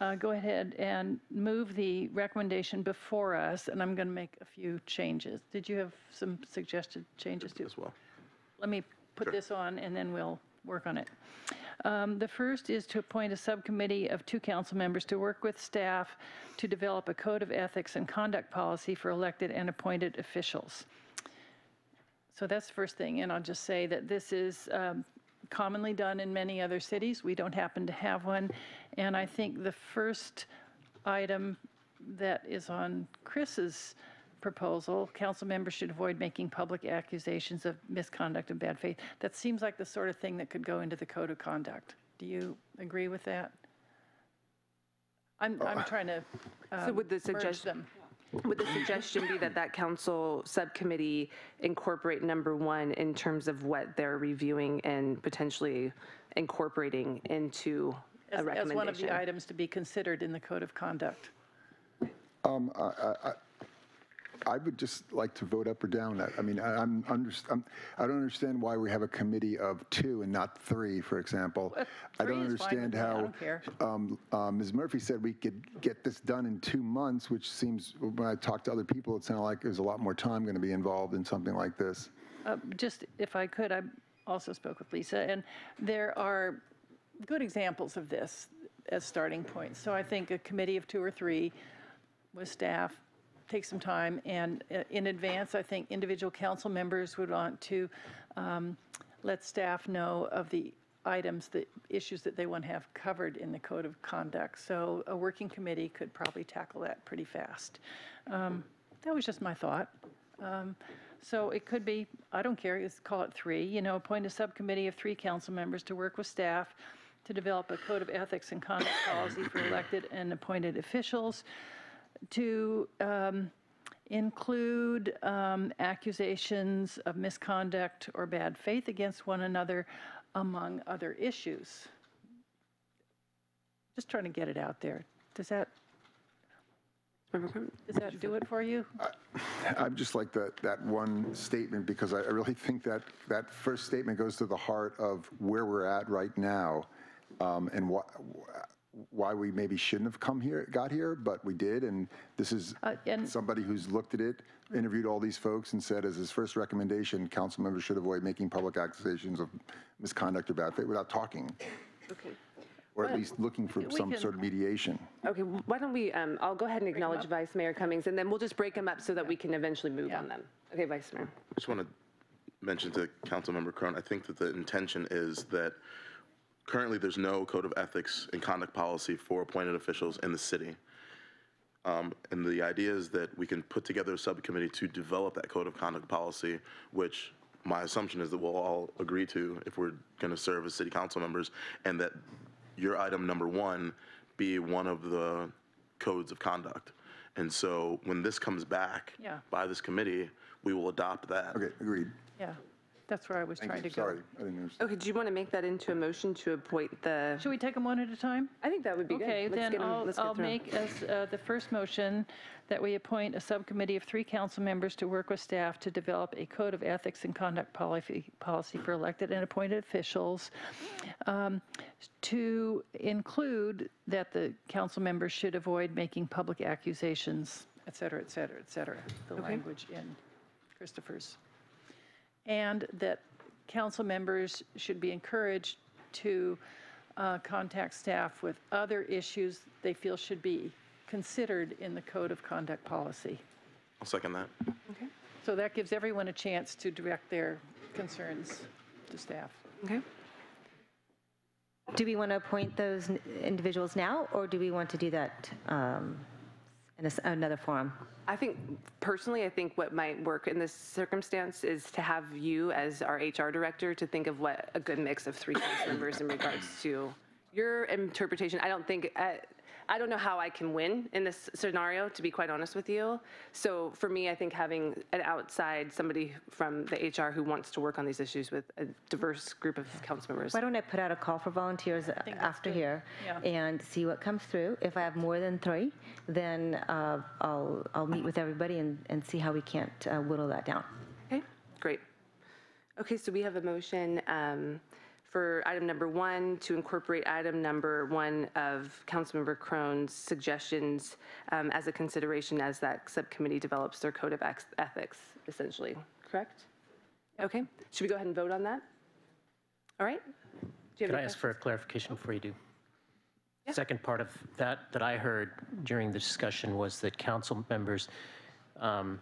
uh, go ahead and move the recommendation before us, and I'm going to make a few changes. Did you have some suggested changes too? As well. Let me put this on, and then we'll work on it. Um, The first is to appoint a subcommittee of two council members to work with staff to develop a code of ethics and conduct policy for elected and appointed officials. So that's the first thing, and I'll just say that this is um, commonly done in many other cities. We don't happen to have one. And I think the first item that is on Chris's proposal, council members should avoid making public accusations of misconduct and bad faith. That seems like the sort of thing that could go into the code of conduct. Do you agree with that? I'm, I'm trying to So um, would the merge suggestion, them. Would the suggestion be that that council subcommittee incorporate number one in terms of what they're reviewing and potentially incorporating into a As- As recommendation? one of the items to be considered in the code of conduct. Um, I, I, I- would just like to vote up or down that. I mean, I, I'm, under, I'm, I don't understand why we have a committee of two and not three, for example. I three don't is fine with understand me. I how. don't care. Um, uh, Ms. Murphy said we could get this done in two months, which seems, when I talked to other people, it sounded like there's a lot more time going to be involved in something like this. Uh, Just, if I could, I also spoke with Lisa, and there are good examples of this as starting points. So I think a committee of two or three with staff, take some time, and uh, in advance, I think individual council members would want to um, let staff know of the items, the issues that they want to have covered in the code of conduct. So a working committee could probably tackle that pretty fast. Um, That was just my thought. Um, So it could be, I don't care, let's call it three, you know, appoint a subcommittee of three council members to work with staff to develop a code of ethics and conduct policy for elected and appointed officials, to um, include um, accusations of misconduct or bad faith against one another, among other issues. Just trying to get it out there. Does that, does that do it for you? I'd just like that, that one statement, because I I really think that, that first statement goes to the heart of where we're at right now, um, and why, why we maybe shouldn't have come here, got here, but we did, and this is Uh, and- somebody who's looked at it, interviewed all these folks, and said as his first recommendation, council members should avoid making public accusations of misconduct or bad faith without talking, Okay. or at least looking for We some can- sort of mediation. Okay, why don't we, um, I'll go ahead and acknowledge Vice Mayor Cummings, and then we'll just break them up so that we can eventually move on them. Okay, Vice Mayor. I just want to mention to Councilmember Krohn, I think that the intention is that currently there's no code of ethics and conduct policy for appointed officials in the city. Um, And the idea is that we can put together a subcommittee to develop that code of conduct policy, which my assumption is that we'll all agree to if we're going to serve as city council members, and that your item number one be one of the codes of conduct. And so when this comes back Yeah. by this committee, we will adopt that. Okay, agreed. Yeah. That's where I was Thank trying you. to go. Sorry, I didn't understand. Okay, do you want to make that into a motion to appoint the, Should we take them one at a time? I think that would be good. Okay, Let's then get 'em- I'll, let's get I'll through 'em. make as uh, the first motion that we appoint a subcommittee of three council members to work with staff to develop a code of ethics and conduct policy, policy for elected and appointed officials, um, to include that the council members should avoid making public accusations, et cetera, et cetera, et cetera, the Okay. language in Christopher's. And that council members should be encouraged to uh, contact staff with other issues they feel should be considered in the code of conduct policy. I'll second that. Okay. So that gives everyone a chance to direct their concerns to staff. Okay. Do we want to appoint those individuals now, or do we want to do that um, in a s- another forum? I think, personally, I think what might work in this circumstance is to have you as our HR director to think of what a good mix of three council members in regards to your interpretation. I don't think, uh, I don't know how I can win in this scenario, to be quite honest with you. So for me, I think having an outside, somebody from the HR who wants to work on these issues with a diverse group of council members. Why don't I put out a call for volunteers after here Yeah. and see what comes through? If I have more than three, then uh, I'll, I'll meet with everybody and, and see how we can't uh, whittle that down. Okay, great. Okay, so we have a motion um, for item number one to incorporate item number one of Councilmember Krohn's suggestions um, as a consideration as that subcommittee develops their code of ex- ethics, essentially, correct? Okay, should we go ahead and vote on that? All right? Do you have Could I any ask for a clarification before you do? Second part of that, that I heard during the discussion was that council members um,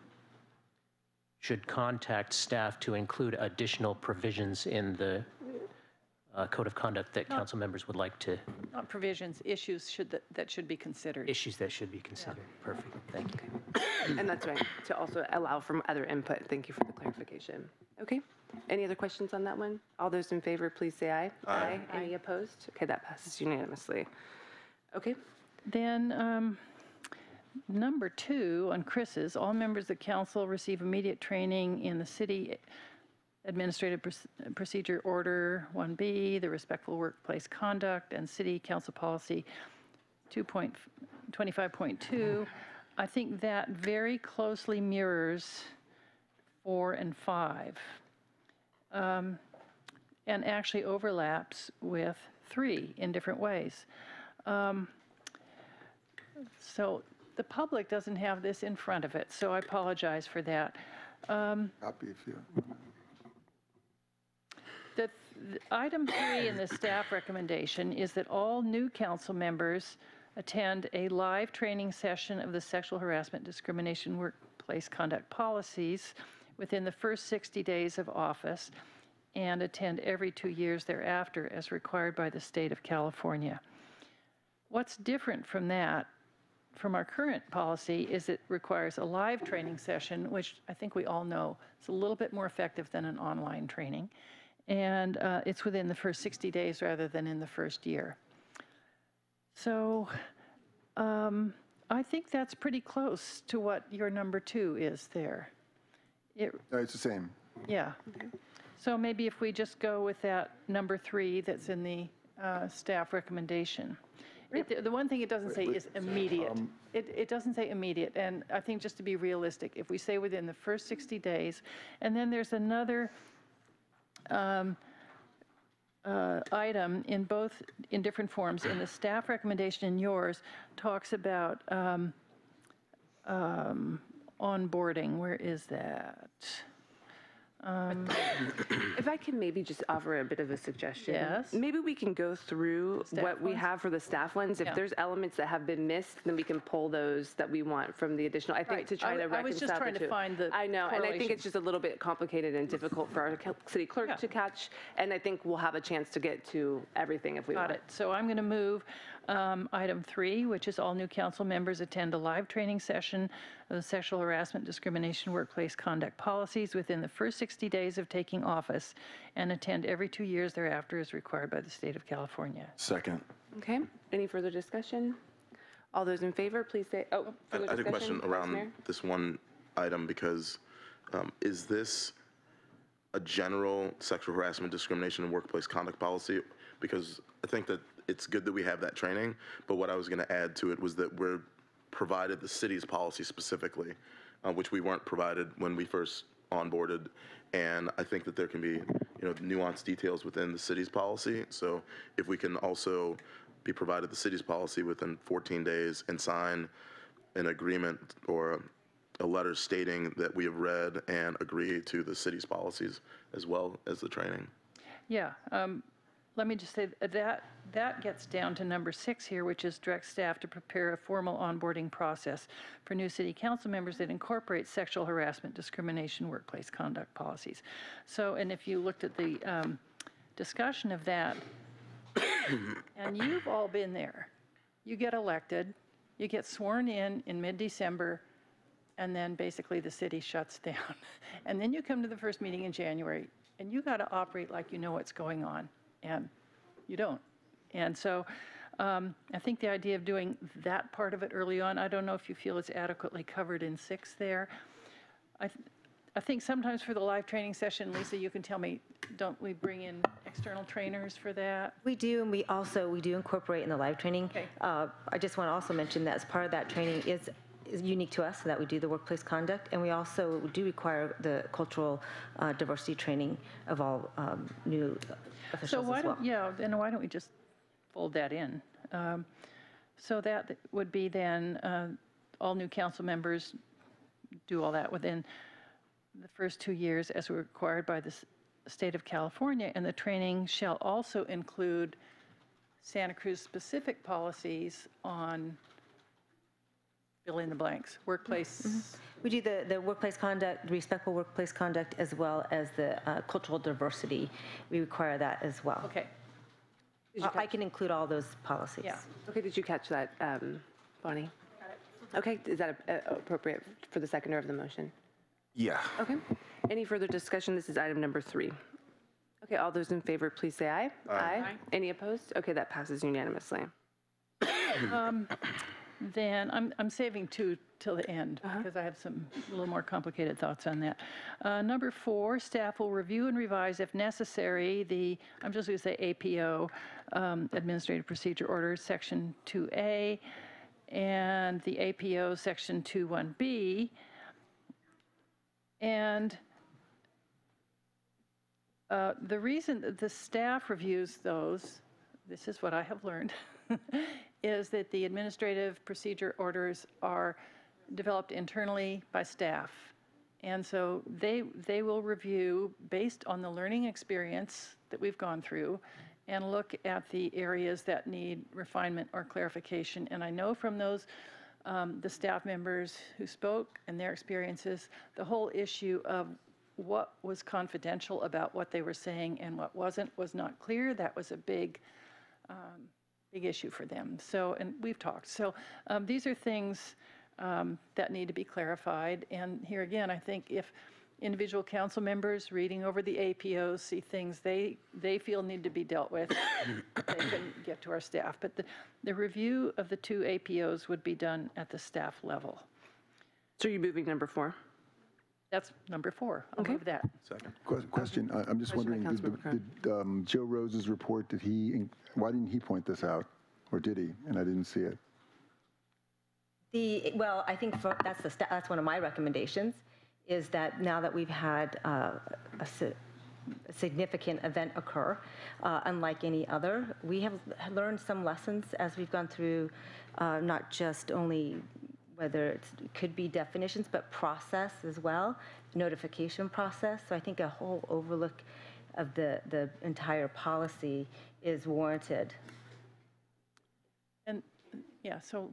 should contact staff to include additional provisions in the uh, code of conduct that council members would like to, Not provisions, issues should, that- that should be considered. issues that should be considered. Perfect, thank you. And that's right, to also allow from other input. Thank you for the clarification. Okay, any other questions on that one? All those in favor, please say aye. Aye. Any opposed? Okay, that passes unanimously. Okay, Then, um, number two, on Chris's, all members of council receive immediate training in the city administrative Proc- procedure order 1B, the respectful workplace conduct, and city council policy 2.25.2. I think that very closely mirrors four and five, um, and actually overlaps with three in different ways. Um, So the public doesn't have this in front of it, so I apologize for that. Um, if you. Item three in the staff recommendation is that all new council members attend a live training session of the sexual harassment discrimination workplace conduct policies within the first 60 days of office and attend every two years thereafter as required by the state of California. What's different from that, from our current policy, is it requires a live training session, which I think we all know is a little bit more effective than an online training. And uh, it's within the first 60 days rather than in the first year. So um, I think that's pretty close to what your number two is there. It, No, it's the same. yeah. So maybe if we just go with that number three that's in the uh, staff recommendation. It- The one thing it doesn't say is immediate. It, it doesn't say immediate, and I think just to be realistic, if we say within the first 60 days, and then there's another um, uh, item in both, in different forms, in the staff recommendation and yours, talks about um, um, onboarding. Where is that? Um, If I can maybe just offer a bit of a suggestion. Yes. Maybe we can go through Staff what we ones? have for the staff ones. If Yeah. there's elements that have been missed, then we can pull those that we want from the additional, I think Right. to try I to w- I reconcile was just trying to two. find the I know, and I think correlation. it's just a little bit complicated and difficult for our city clerk to catch. And I think we'll have a chance to get to everything if we want. Got it. So I'm going to move um, item three, which is all new council members attend a live training session of the sexual harassment discrimination workplace conduct policies within the first 60 days of taking office and attend every two years thereafter as required by the state of California. Second. Okay, any further discussion? All those in favor, please say, oh, I further I had a question around Mayor? this one item because um, is this a general sexual harassment, discrimination, and workplace conduct policy because I think that it's good that we have that training. But what I was going to add to it was that we're provided the city's policy specifically, uh, which we weren't provided when we first onboarded. And I think that there can be, you know, nuanced details within the city's policy. So if we can also be provided the city's policy within 14 days and sign an agreement or a letter stating that we have read and agree to the city's policies as well as the training. Yeah, um, let me just say that, that gets down to number six here, which is direct staff to prepare a formal onboarding process for new city council members that incorporates sexual harassment, discrimination, workplace conduct policies. So, and if you looked at the um, discussion of that, and you've all been there, you get elected, you get sworn in in mid-December, and then basically the city shuts down. And then you come to the first meeting in January, and you got to operate like you know what's going on, and you don't. And so um, I think the idea of doing that part of it early on, I don't know if you feel it's adequately covered in six there. I, th- I think sometimes for the live training session, Lisa, you can tell me, don't we bring in external trainers for that? We do, and we also, we do incorporate in the live training. Uh, I just want to also mention that as part of that training is is unique to us, so that we do the workplace conduct, and we also do require the cultural uh, diversity training of all um, new So officials why as well. don't, yeah, then why don't we just fold that in? Um, So that would be then, uh, all new council members do all that within the first two years as required by the state of California, and the training shall also include Santa Cruz-specific policies on fill in the blanks, workplace. We do the, the workplace conduct, respectful workplace conduct, as well as the uh, cultural diversity. We require that as well. Okay. I I can include all those policies. Yeah. Okay, did you catch that, um, Bonnie? Okay, is that uh, appropriate for the seconder of the motion? Yeah. Okay. Any further discussion? This is item number three. Okay, all those in favor, please say aye. Aye. Any opposed? Okay, that passes unanimously. Then, I'm, I'm saving two till the end, because I have some, a little more complicated thoughts on that. Uh, Number four, staff will review and revise, if necessary, the, I'm just going to say APO, um, Administrative Procedure Orders, Section 2A, and the APO, Section 21B. And uh, The reason that the staff reviews those, this is what I have learned, is that the administrative procedure orders are developed internally by staff. And so they, they will review based on the learning experience that we've gone through and look at the areas that need refinement or clarification. And I know from those, um, the staff members who spoke and their experiences, the whole issue of what was confidential about what they were saying and what wasn't was not clear. That was a big, um, big issue for them. So, and we've talked. So um, these are things um, that need to be clarified. And here again, I think if individual council members reading over the APOs see things they, they feel need to be dealt with, they can get to our staff. But the, the review of the two APOs would be done at the staff level. So you're moving number four? That's number four. I'll move that. Second. Que- Question, I- I'm just Question by wondering, did Councilmember did um, Joe Rose's report, did he, why didn't he point this out? Or did he? And I didn't see it. The, well, I think for, that's the, sta- that's one of my recommendations, is that now that we've had uh, a si- a significant event occur, uh, unlike any other, we have learned some lessons as we've gone through, uh, not just only whether it's- it could be definitions, but process as well, notification process. So I think a whole overlook of the, the entire policy is warranted. And, yeah, so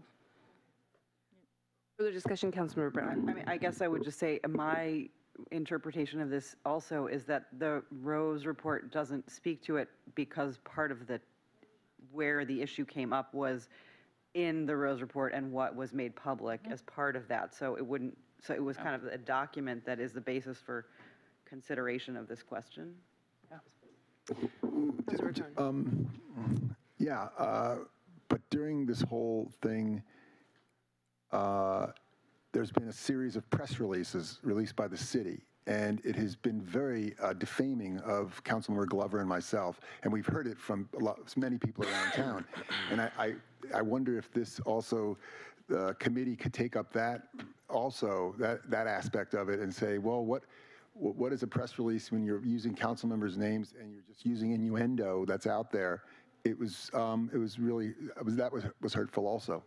Further discussion, Councilmember I Brown? I mean, I guess I would just say, my interpretation of this also is that the Rose report doesn't speak to it because part of the, where the issue came up was in the Rose report and what was made public as part of that. So it wouldn't, so it was kind of a document that is the basis for consideration of this question. Um, Yeah, uh, but during this whole thing, uh, there's been a series of press releases released by the city, and it has been very uh, defaming of Councilmember Glover and myself, and we've heard it from a lot, many people around town. And I, I, I wonder if this also, the committee could take up that also, that, that aspect of it and say, well, what, what what is a press release when you're using council members' names and you're just using innuendo that's out there? It was, um, it was really, it was, that was, was hurtful also.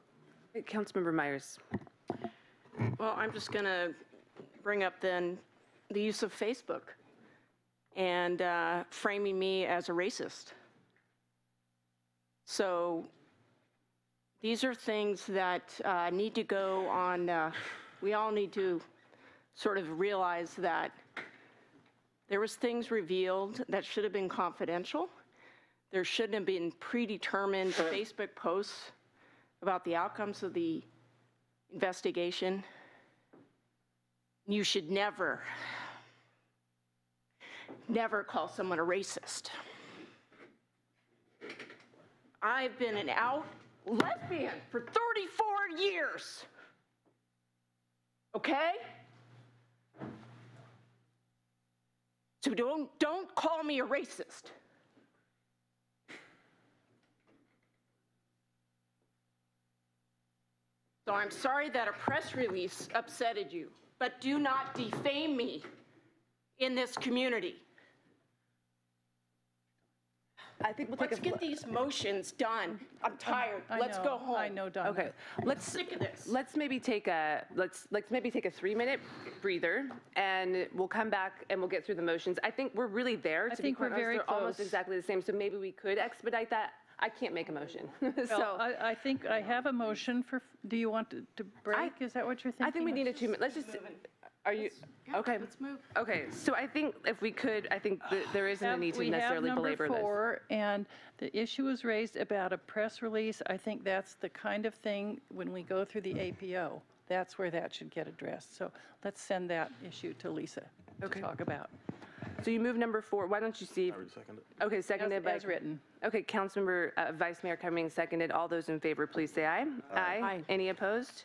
Councilmember Meyers. Well, I'm just going to bring up then the use of Facebook and uh, framing me as a racist. So these are things that uh, need to go on, uh, we all need to sort of realize that there was things revealed that should have been confidential. There shouldn't have been predetermined Facebook posts about the outcomes of the investigation. You should never, never call someone a racist. I've been an out lesbian for 34 years. Okay? So don't, don't call me a racist. So I'm sorry that a press release upsetted you, but do not defame me in this community. I think we'll take Let's a. get these motions done. I'm tired. I Let's know, go home. I know, Donna. Okay, let's, Sick of this. let's maybe take a, let's, let's maybe take a three-minute breather, and we'll come back and we'll get through the motions. I think we're really there, to be think we're quite honest. very They're almost close. exactly the same, so maybe we could expedite that. I can't make a motion, Well, so. I, I think I have a motion for, do you want to to break? Is that what you're thinking? I think we need a two, minute. let's just, are you, okay. Let's move. Okay, so I think if we could, I think that there isn't a Have- need to we have necessarily belabor number this. four, and the issue was raised about a press release. I think that's the kind of thing, when we go through the APO, that's where that should get addressed. So let's send that issue to Lisa to talk about. So you move number four, why don't you see? Okay, seconded by. as written. Okay, Councilmember, uh, Vice Mayor Cummings seconded. All those in favor, please say aye. Aye. Any opposed?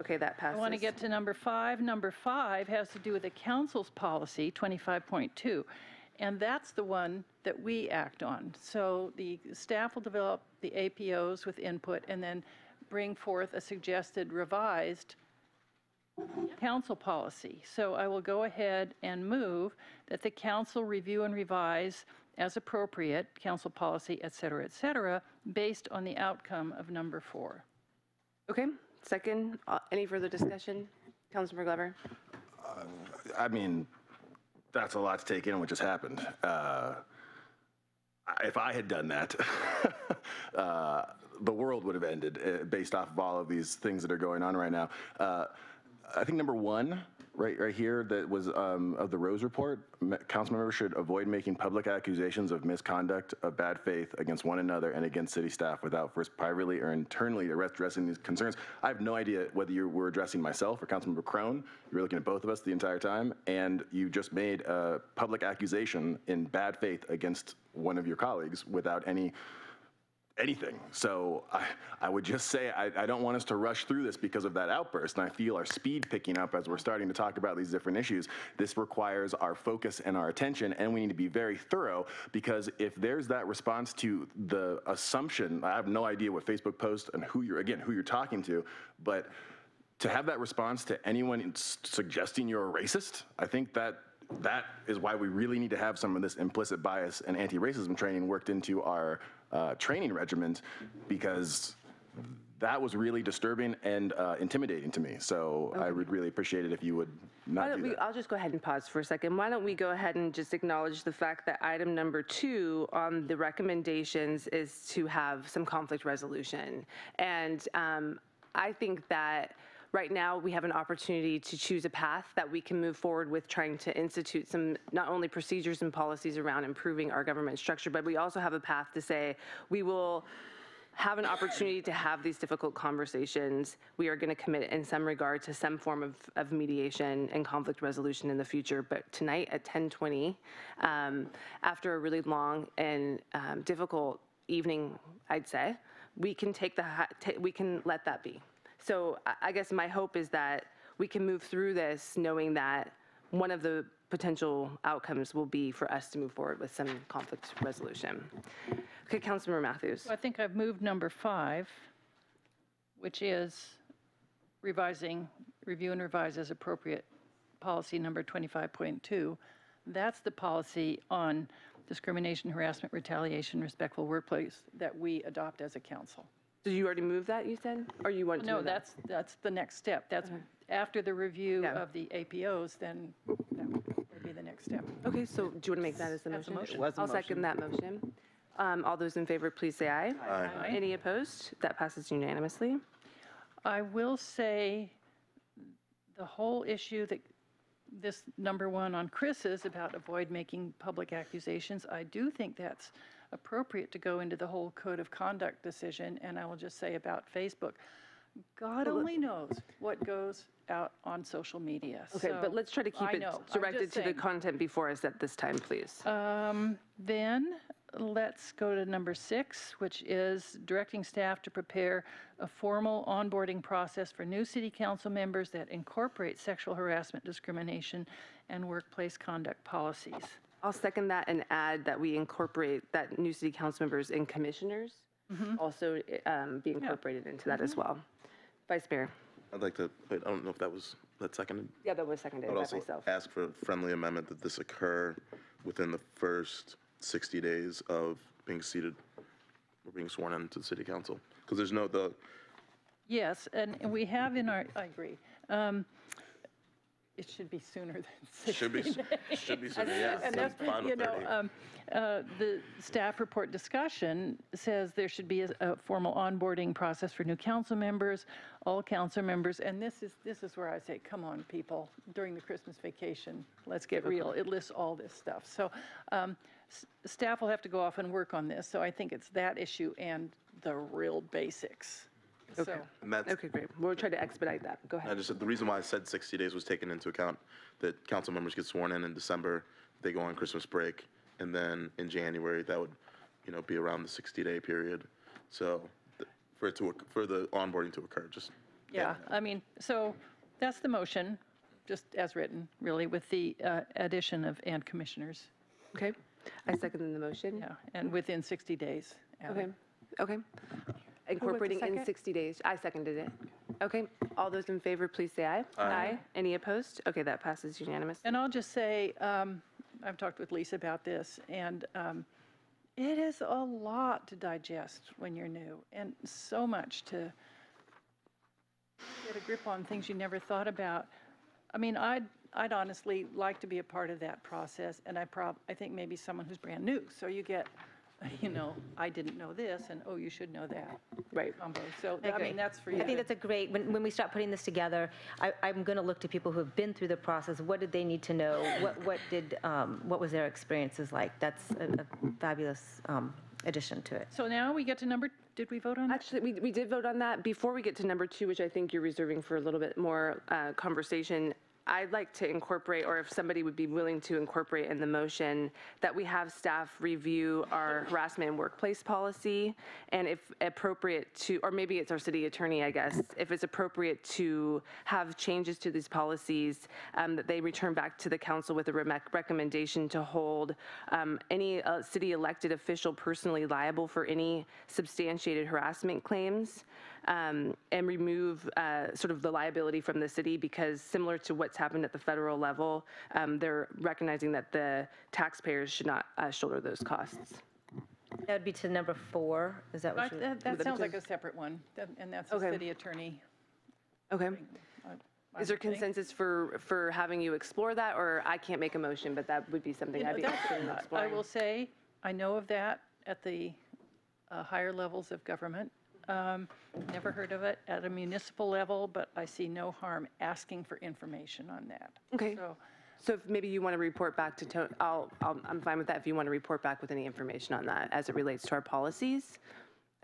Okay, that passes. I passes. want to get to number five. Number five has to do with the council's policy, 25.2, and that's the one that we act on. So the staff will develop the APOs with input and then bring forth a suggested revised council policy. So I will go ahead and move that the council review and revise as appropriate, council policy, et cetera, et cetera, based on the outcome of number four. Okay, second, uh, any further discussion? Councilmember Glover? I mean, that's a lot to take in what just happened. Uh, I- if I had done that, uh, the world would have ended uh, based off of all of these things that are going on right now. Uh, I think number one, right, right here, that was um, of the Rose Report, council members should avoid making public accusations of misconduct, of bad faith against one another and against city staff without first privately or internally addressing these concerns. I have no idea whether you were addressing myself or Councilmember Krohn. You were looking at both of us the entire time, and you just made a public accusation in bad faith against one of your colleagues without any anything. So I, I would just say I, I don't want us to rush through this because of that outburst. And I feel our speed picking up as we're starting to talk about these different issues. This requires our focus and our attention, and we need to be very thorough because if there's that response to the assumption, I have no idea what Facebook post and who you're, again, who you're talking to, but to have that response to anyone suggesting you're a racist, I think that that is why we really need to have some of this implicit bias and anti-racism training worked into our uh, training regiment because that was really disturbing and uh, intimidating to me. So I would really appreciate it if you would not do we, that. I'll just go ahead and pause for a second. Why don't we go ahead and just acknowledge the fact that item number two on the recommendations is to have some conflict resolution. And um, I think that right now we have an opportunity to choose a path that we can move forward with trying to institute some, not only procedures and policies around improving our government structure, but we also have a path to say, we will have an opportunity to have these difficult conversations. We are going to commit in some regard to some form of, of mediation and conflict resolution in the future. But tonight at 10:20, um, after a really long and um, difficult evening, I'd say, we can take the we can let that be. So I, guess my hope is that we can move through this knowing that one of the potential outcomes will be for us to move forward with some conflict resolution. Okay, Councilmember Mathews. I think I've moved number five, which is revising, review and revise as appropriate, policy number 25.2. That's the policy on discrimination, harassment, retaliation, respectful workplace that we adopt as a council. Did you already move that, you said? Or you want to No, move that? that's, that's the next step. That's after the review of the APOs, then that would be the next step. Okay, so do you want to make that as the That's a motion? motion. It was a I'll second that motion. Um, All those in favor, please say aye. Aye. Aye. Any opposed? That passes unanimously. I will say, the whole issue that, this number one on Chris's about avoid making public accusations, I do think that's appropriate to go into the whole code of conduct decision, and I will just say about Facebook, God only knows what goes out on social media. Okay, but let's try to keep I it know, I'm directed just to the saying. content before us at this time, please. Um, Then, let's go to number six, which is directing staff to prepare a formal onboarding process for new city council members that incorporate sexual harassment, discrimination, and workplace conduct policies. I'll second that and add that we incorporate that new city council members and commissioners also um, be incorporated into that as well. Vice Mayor. I'd like to, wait, I don't know if that was, that seconded? Yeah, that was seconded I would by also myself. ask for a friendly amendment that this occur within the first 60 days of being seated or being sworn into the city council. Because there's no, the, Yes, and and we have in our, I agree. Um, It should be sooner than 60 Should be- days. should be sooner, yeah. And that's, I'm you know, um, uh, the staff report discussion says there should be a a formal onboarding process for new council members, all council members, and this is, this is where I say, come on, people, during the Christmas vacation, let's get real. It lists all this stuff. So um, s- staff will have to go off and work on this, so I think it's that issue and the real basics. Okay. So- and that's, Okay, great. We'll try to expedite that. Go I ahead. just, the reason why I said 60 days was taken into account that council members get sworn in in December, they go on Christmas break, and then in January, that would, you know, be around the 60-day period. So th- for it to, oc- for the onboarding to occur, just. Yeah, I mean, so that's the motion, just as written, really, with the uh, addition of and commissioners. Okay, I second the motion. Yeah, and within 60 days. Okay, okay. Incorporating in second? 60 days. I seconded it. Okay, all those in favor, please say aye. Aye. Any opposed? Okay, that passes unanimously. And I'll just say, um, I've talked with Lisa about this, and um, it is a lot to digest when you're new, and so much to get a grip on things you never thought about. I mean, I'd, I'd honestly like to be a part of that process, and I prob, I think maybe someone who's brand new. So you get, you know, I didn't know this, and oh, you should know that. Right. Combo. So, I mean, that's for you. I think that's a great, when, when we start putting this together, I, I'm going to look to people who have been through the process. What did they need to know? What, what did, um, what was their experiences like? That's a a fabulous um, addition to it. So now we get to number, did we vote on that? Actually, we, we did vote on that. Before we get to number two, which I think you're reserving for a little bit more uh, conversation, I'd like to incorporate, or if somebody would be willing to incorporate in the motion, that we have staff review our harassment and workplace policy, and if appropriate to, or maybe it's our city attorney, I guess, if it's appropriate to have changes to these policies, um, that they return back to the council with a rem- recommendation to hold um, any uh, city elected official personally liable for any substantiated harassment claims um, and remove uh, sort of the liability from the city because similar to what's happened at the federal level, um, they're recognizing that the taxpayers should not uh, shoulder those costs. That would be to number four, is that what you? That, that sounds like a separate one, that- and that's the Okay. city attorney. Okay. I- I Is there think. consensus for, for having you explore that, or I can't make a motion, but that would be something You know, I'd be that's- interested in I exploring? will say, I know of that at the uh, higher levels of government. Um, Never heard of it at a municipal level, but I see no harm asking for information on that. Okay. So, So if maybe you want to report back to, To- I'll, I'll- I'm fine with that if you want to report back with any information on that as it relates to our policies.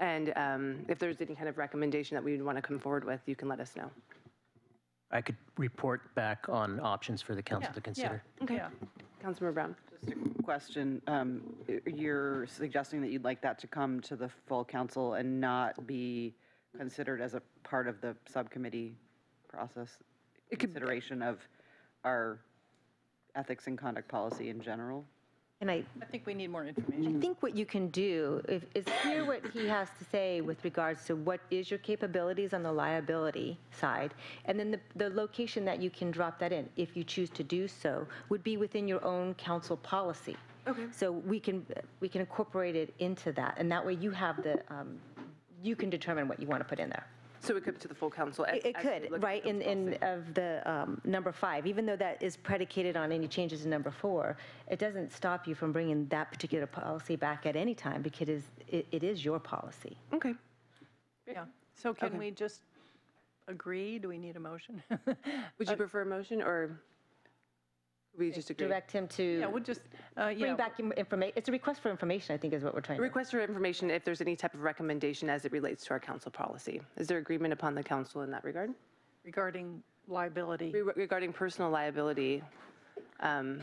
And um, if there's any kind of recommendation that we would want to come forward with, you can let us know. I could report back on options for the council to consider. Okay. yeah. Councilmember Brown. Just a question. Um, You're suggesting that you'd like that to come to the full council and not be considered as a part of the subcommittee process? Consideration of our ethics and conduct policy in general. And I, I think we need more information. I think what you can do if- is hear what he has to say with regards to what is your capabilities on the liability side, and then the, the location that you can drop that in, if you choose to do so, would be within your own council policy. Okay. So we can, we can incorporate it into that, and that way you have the, um, you can determine what you want to put in there. So it could to the full council? It it could, right, in, in, policy. of the um, number five, even though that is predicated on any changes in number four, it doesn't stop you from bringing that particular policy back at any time because it is, it it is your policy. Okay. Yeah, so can Okay. we just agree? Do we need a motion? Would you prefer a motion, or we just agree? Direct him to. Yeah, we'll just, uh, yeah. Bring back information, it's a request for information, I think is what we're trying to. Request for information if there's any type of recommendation as it relates to our council policy. Is there agreement upon the council in that regard? Regarding liability. Re- Regarding personal liability, um,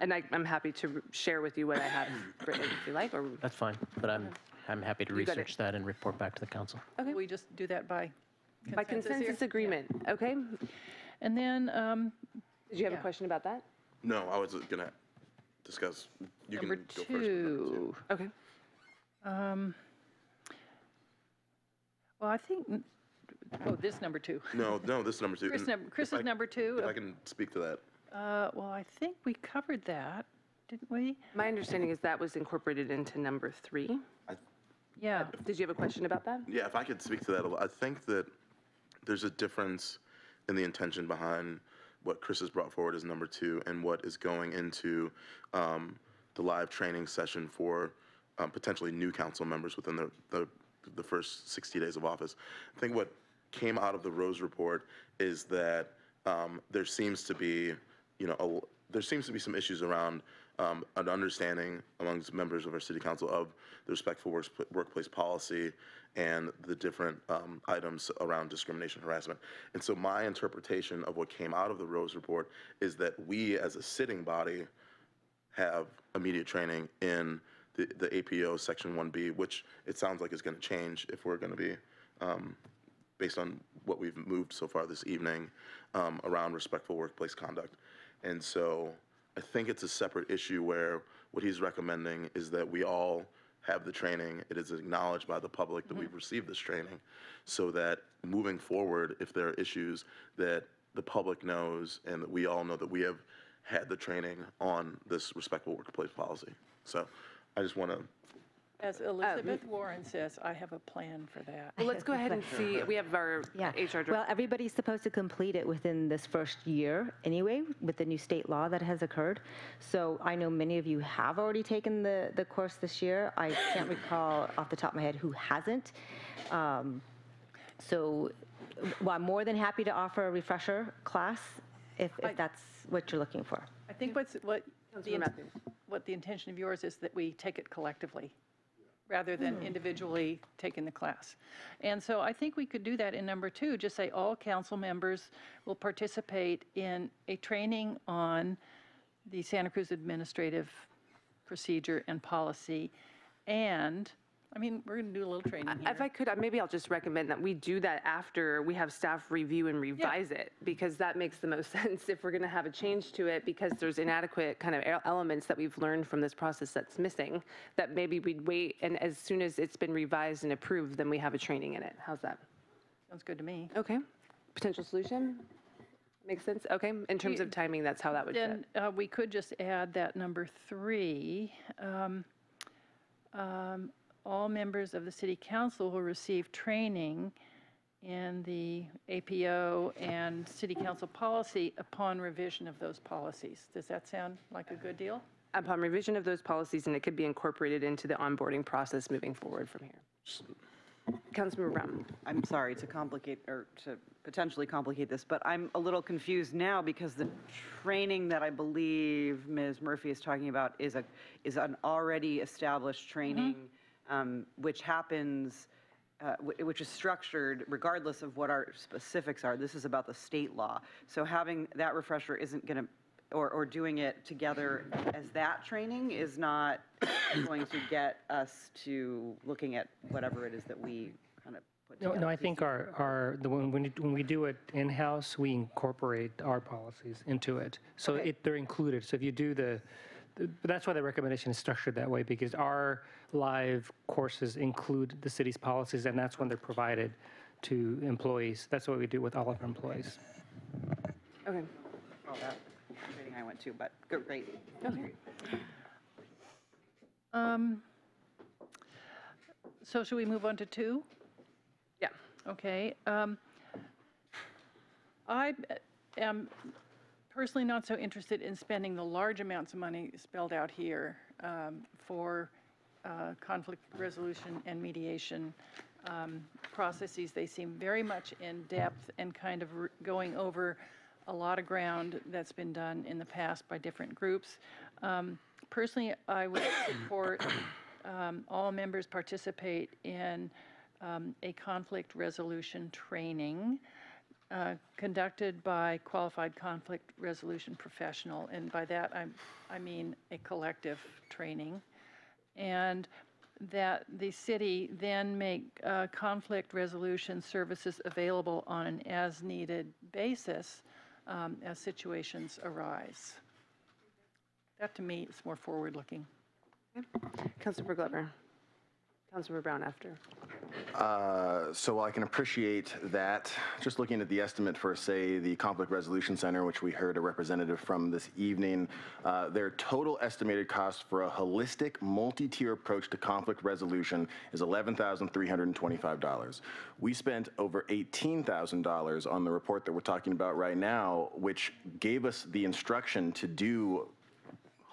and I, I'm happy to share with you what I have written if you like, or, That's fine, but I'm, I'm happy to got it. research that and report back to the council. Will we just do that by by consensus here? consensus agreement, okay? And then, um, Did you have a question about that? No, I was gonna discuss, you can number go first. number two. two. Okay. Um, Well, I think, oh, this number two. No, no, this is number two. Chris, and number- Chris I- is number two. If I can speak to that. Uh, Well, I think we covered that, didn't we? My understanding is that was incorporated into number three. Yeah. Did you have a question about that? Yeah, if I could speak to that a little, I think that there's a difference in the intention behind what Chris has brought forward as number two and what is going into um, the live training session for um, potentially new council members within the, the, the first 60 days of office. I think what came out of the Rose report is that um, there seems to be, you know, a, there seems to be some issues around um, an understanding amongst members of our city council of the respectful works, workplace policy and the different um, items around discrimination harassment. And so my interpretation of what came out of the Rose report is that we as a sitting body have immediate training in the, the APO Section 1B, which it sounds like is going to change if we're going to be, um, based on what we've moved so far this evening, um, around respectful workplace conduct. And so I think it's a separate issue where what he's recommending is that we all have the training. It is acknowledged by the public that we've mm-hmm. received this training, so that moving forward, if there are issues, that the public knows and that we all know that we have had the training on this respectful workplace policy. So I just want to As Elizabeth Warren says, I have a plan for that. Well, let's go ahead and see, we have our Yeah. HR director. Well, everybody's supposed to complete it within this first year anyway, with the new state law that has occurred. So I know many of you have already taken the, the course this year. I can't recall off the top of my head who hasn't. Um, So, well, I'm more than happy to offer a refresher class if, if that's what you're looking for. I think what's, what, the int- Mathews. what the intention of yours is that we take it collectively, rather than hmm. individually taking the class. And so I think we could do that in number two, just say all council members will participate in a training on the Santa Cruz Administrative Procedure and Policy, and, I mean, we're going to do a little training here. If I could, uh, maybe I'll just recommend that we do that after we have staff review and revise it, because that makes the most sense if we're going to have a change to it, because there's inadequate kind of e- elements that we've learned from this process that's missing, that maybe we'd wait, and as soon as it's been revised and approved, then we have a training in it. How's that? Sounds good to me. Okay. Potential solution? Makes sense? Okay. In terms of timing, that's how that would fit. Then uh, we could just add that number three. um, um, All members of the city council will receive training in the APO and city council policy upon revision of those policies. Does that sound like a good deal? Upon revision of those policies, and it could be incorporated into the onboarding process moving forward from here. Councilmember Brown. I'm sorry to complicate, or to potentially complicate this, but I'm a little confused now because the training that I believe Ms. Murphy is talking about is a, is an already established training, mm-hmm. Um, which happens, uh, which is structured regardless of what our specifics are. This is about the state law. So having that refresher isn't going to, or, or doing it together as that training is not going to get us to looking at whatever it is that we kind of put No, together. no, I think our, our, the, when, when we- when we do it in-house, we incorporate our policies into it. So it, they're included. So if you do the, that's why the recommendation is structured that way, because our live courses include the city's policies, and that's when they're provided to employees. That's what we do with all of our employees. Okay. All that training I went to, but go- great. Um, So should we move on to two? Yeah. Okay. um, I am personally not so interested in spending the large amounts of money spelled out here um, for uh, conflict resolution and mediation um, processes. They seem very much in depth and kind of going over a lot of ground that's been done in the past by different groups. Um, Personally, I would support um, all members participate in um, a conflict resolution training uh, conducted by qualified conflict resolution professional, and by that I, I mean a collective training, and that the city then make uh, conflict resolution services available on an as-needed basis um, as situations arise. That to me is more forward-looking. Councilmember Glover. Councilmember Brown after. Uh, So while I can appreciate that, just looking at the estimate for, say, the Conflict Resolution Center, which we heard a representative from this evening, uh, their total estimated cost for a holistic, multi-tier approach to conflict resolution is $11,325. We spent over $18,000 on the report that we're talking about right now, which gave us the instruction to do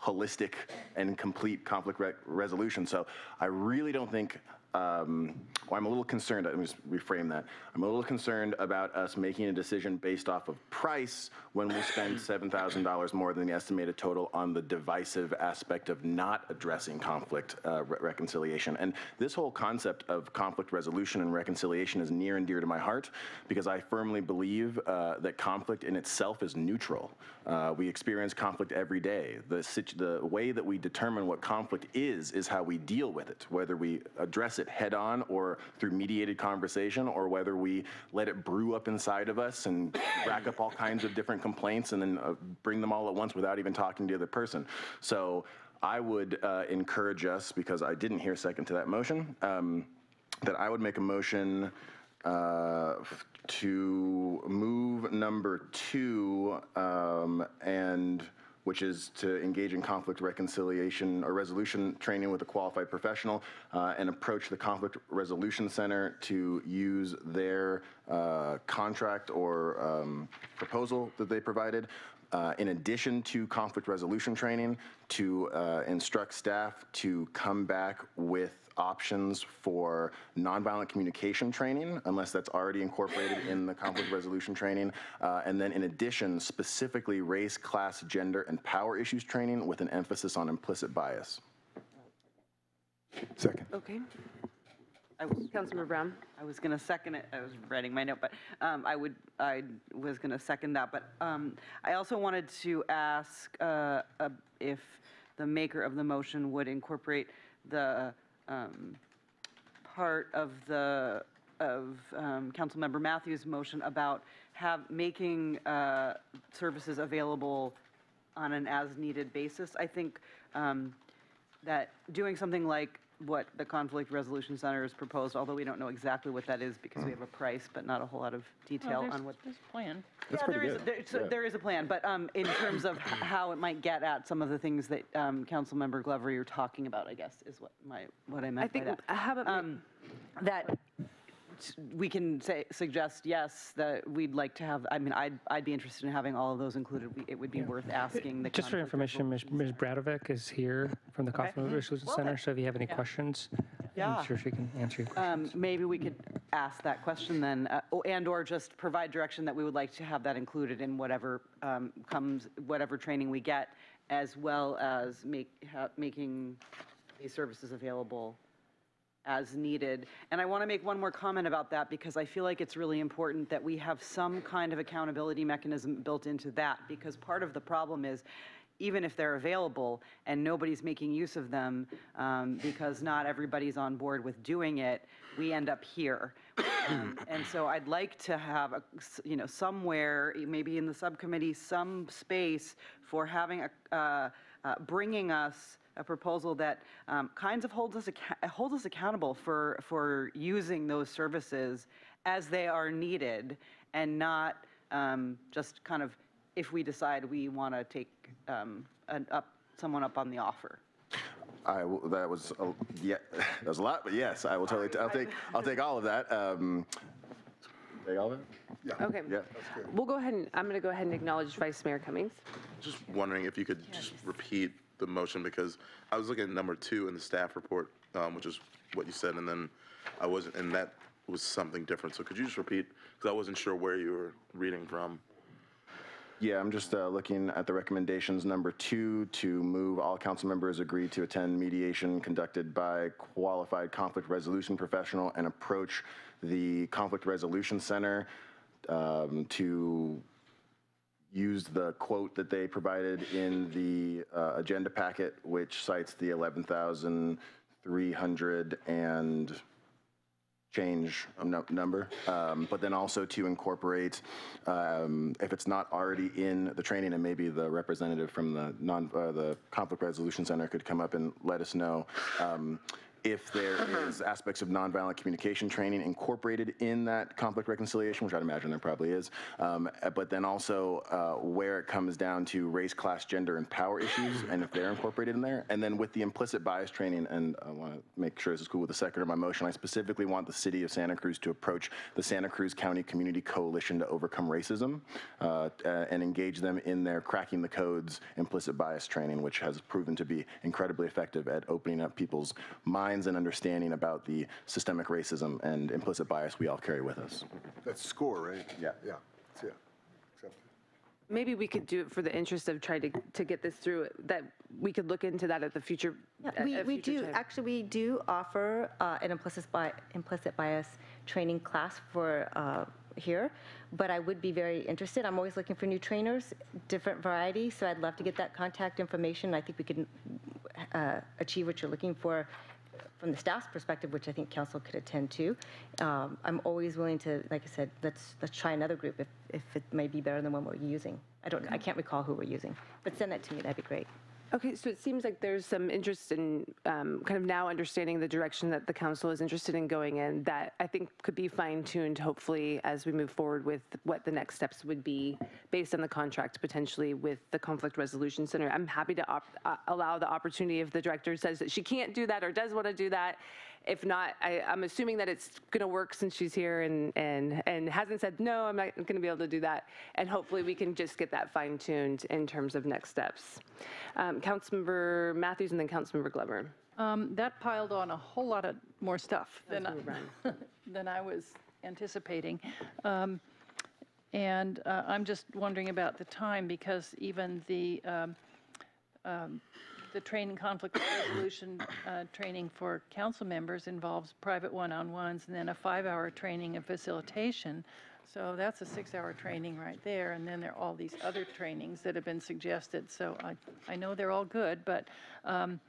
holistic and complete conflict re- resolution. So I really don't think, um, well, I'm a little concerned, let me just reframe that. I'm a little concerned about us making a decision based off of price when we spend $7,000 more than the estimated total on the divisive aspect of not addressing conflict uh, re- reconciliation. And this whole concept of conflict resolution and reconciliation is near and dear to my heart because I firmly believe uh, that conflict in itself is neutral. Uh, we experience conflict every day. The, situ- the way that we determine what conflict is, is how we deal with it, whether we address it head on or through mediated conversation, or whether we let it brew up inside of us and rack up all kinds of different complaints and then uh, bring them all at once without even talking to the other person. So I would uh, encourage us, because I didn't hear second to that motion, um, that I would make a motion uh, to move number two um, and which is to engage in conflict reconciliation or resolution training with a qualified professional uh, and approach the conflict resolution center to use their uh, contract or um, proposal that they provided uh, in addition to conflict resolution training, to uh, instruct staff to come back with options for nonviolent communication training, unless that's already incorporated in the conflict resolution training. Uh, and then in addition, specifically race, class, gender, and power issues training with an emphasis on implicit bias. Second. Okay. I was, Councilmember Brown. I was going to second it. I was writing my note, but um, I would, I was going to second that. But um, I also wanted to ask uh, uh, if the maker of the motion would incorporate the um, part of the, of um, Councilmember Mathews' motion about have, making uh, services available on an as-needed basis. I think um, that doing something like what the Conflict Resolution Center has proposed, although we don't know exactly what that is because we have a price, but not a whole lot of detail on what. There's a plan. Yeah, there is, there- so there is a plan, but um, in terms of how it might get at some of the things that um, Councilmember Glover, you're talking about, I guess, is what my, what I I meant by think, that. how about, Um, That we can say, suggest, yes, that we'd like to have, I mean, I'd, I'd be interested in having all of those included. We- It would be worth asking the. Just for conflict information, Ms. Ms. Bradovic is here from the Conflict Resolution Well, Center, then- so if you have any Yeah. questions, Yeah. I'm sure she can answer your questions. Um, Maybe we could ask that question then, uh, o- and/or just provide direction that we would like to have that included in whatever um, comes, whatever training we get, as well as make, ha- making these services available as needed. And I want to make one more comment about that, because I feel like it's really important that we have some kind of accountability mechanism built into that, because part of the problem is, even if they're available and nobody's making use of them um, because not everybody's on board with doing it, we end up here. Um, And so I'd like to have, a, you know, somewhere, maybe in the subcommittee, some space for having a, uh, uh, bringing us a proposal that um, kinds of holds us, acca- holds us accountable for, for using those services as they are needed and not um, just kind of if we decide we want to take um, an up, someone up on the offer. I that was, a- yeah, that was a lot, but yes, I will totally, I'll take, I'll take all of that. Um, Take all of it? Yeah. Okay. Yeah. We'll go ahead and, I'm going to go ahead and acknowledge Vice Mayor Cummings. Just wondering if you could just repeat the motion, because I was looking at number two in the staff report, um, which is what you said, and then I wasn't, and that was something different. So could you just repeat? Because I wasn't sure where you were reading from. Yeah, I'm just uh, looking at the recommendations. Number two, to move all council members agree to attend mediation conducted by qualified conflict resolution professional and approach the Conflict Resolution Center um, to use the quote that they provided in the uh, agenda packet, which cites the 11,300 and change nu- number, um, but then also to incorporate, um, if it's not already in the training, and maybe the representative from the non, uh, the Conflict Resolution Center could come up and let us know, um, if there is aspects of nonviolent communication training incorporated in that conflict reconciliation, which I'd imagine there probably is, um, uh, but then also uh, where it comes down to race, class, gender, and power issues, and if they're incorporated in there. And then with the implicit bias training, and I want to make sure this is cool with the second of my motion, I specifically want the city of Santa Cruz to approach the Santa Cruz County Community Coalition to Overcome Racism uh, uh, and engage them in their cracking the codes implicit bias training, which has proven to be incredibly effective at opening up people's minds and understanding about the systemic racism and implicit bias we all carry with us. That's SCORE, right? Yeah. Yeah, that's it. Maybe we could do it for the interest of trying to, to get this through, that we could look into that at the future. Yeah, at we, a we future do, time. actually, we do offer uh, an implicit bi, implicit bias training class for uh, here, but I would be very interested. I'm always looking for new trainers, different varieties, so I'd love to get that contact information. I think we can uh, achieve what you're looking for from the staff's perspective, which I think council could attend to. Um, I'm always willing to, like I said, let's, let's try another group if, if it may be better than one we're using. I don't, I can't recall who we're using, but send that to me, that'd be great. Okay, so it seems like there's some interest in um, kind of now understanding the direction that the council is interested in going in that I think could be fine tuned hopefully as we move forward with what the next steps would be based on the contract potentially with the Conflict Resolution Center. I'm happy to uh, allow the opportunity if the director says that she can't do that or does want to do that. If not, I, I'm assuming that it's going to work since she's here and, and, and hasn't said, no, I'm not going to be able to do that. And hopefully we can just get that fine tuned in terms of next steps. Um, Councilmember Mathews and then Councilmember Glover. Um, That piled on a whole lot of more stuff than, I- than I was anticipating. Um, And uh, I'm just wondering about the time, because even the, um, um, the training, conflict resolution uh, training for council members involves private one-on-ones and then a five-hour training of facilitation. So that's a six-hour training right there, and then there are all these other trainings that have been suggested. So I, I know they're all good, but um,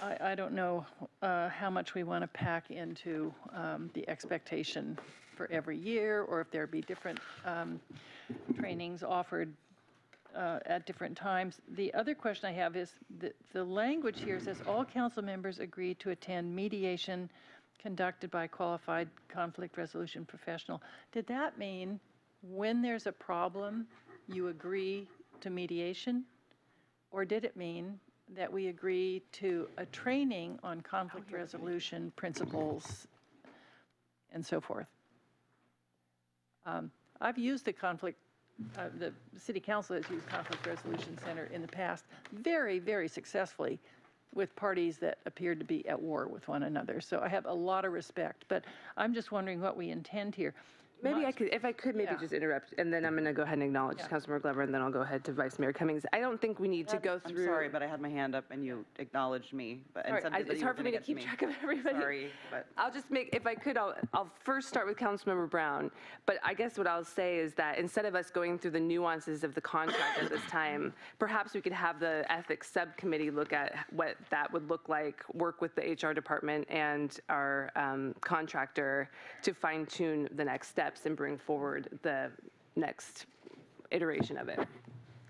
I, I don't know uh, how much we want to pack into um, the expectation for every year, or if there'd be different um, trainings offered uh, at different times. The other question I have is, the, the language here says, all council members agree to attend mediation conducted by qualified conflict resolution professional. Did that mean when there's a problem, you agree to mediation? Or did it mean that we agree to a training on conflict resolution principles and so forth? Um, I've used the conflict, uh, the city council has used conflict resolution center in the past very, very successfully with parties that appeared to be at war with one another. So I have a lot of respect, but I'm just wondering what we intend here. Maybe I could, if I could, maybe Yeah. just interrupt, and then I'm going to go ahead and acknowledge Yeah. Councilmember Glover, and then I'll go ahead to Vice Mayor Cummings. I don't think we need to go I'm through. sorry, but I had my hand up and you acknowledged me, but, and Sorry, said I- that it's you were hard for gonna me to get keep track of everybody. Sorry, but. I'll just make, if I could, I'll, I'll first start with Councilmember Brown. But I guess what I'll say is that instead of us going through the nuances of the contract at this time, perhaps we could have the ethics subcommittee look at what that would look like, work with the HR department and our um, contractor to fine tune the next steps and bring forward the next iteration of it.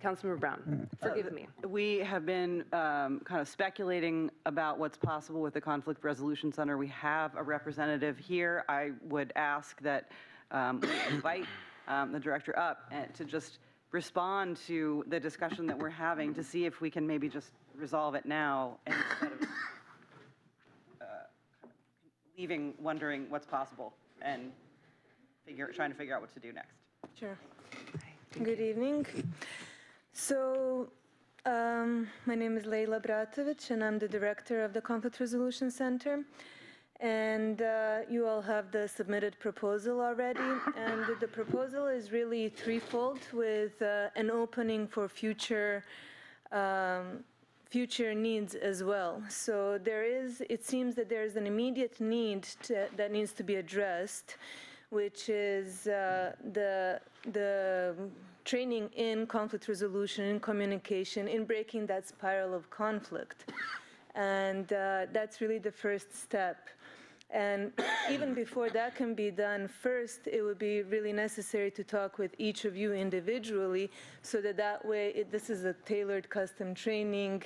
Councilmember Brown, forgive me. We have been um, kind of speculating about what's possible with the Conflict Resolution Center. We have a representative here. I would ask that um, we invite um, the director up and to just respond to the discussion that we're having to see if we can maybe just resolve it now instead of uh, leaving wondering what's possible and figure, trying to figure out what to do next. Sure. Good evening. So, um, my name is Leila Bratovic, and I'm the director of the Conflict Resolution Center. And uh, you all have the submitted proposal already. And the proposal is really threefold with uh, an opening for future. Um, future needs as well. So there is, it seems that there is an immediate need to, that needs to be addressed, which is uh, the the training in conflict resolution, in communication, in breaking that spiral of conflict, and uh, that's really the first step. And even before that can be done, first it would be really necessary to talk with each of you individually so that that way it, this is a tailored custom training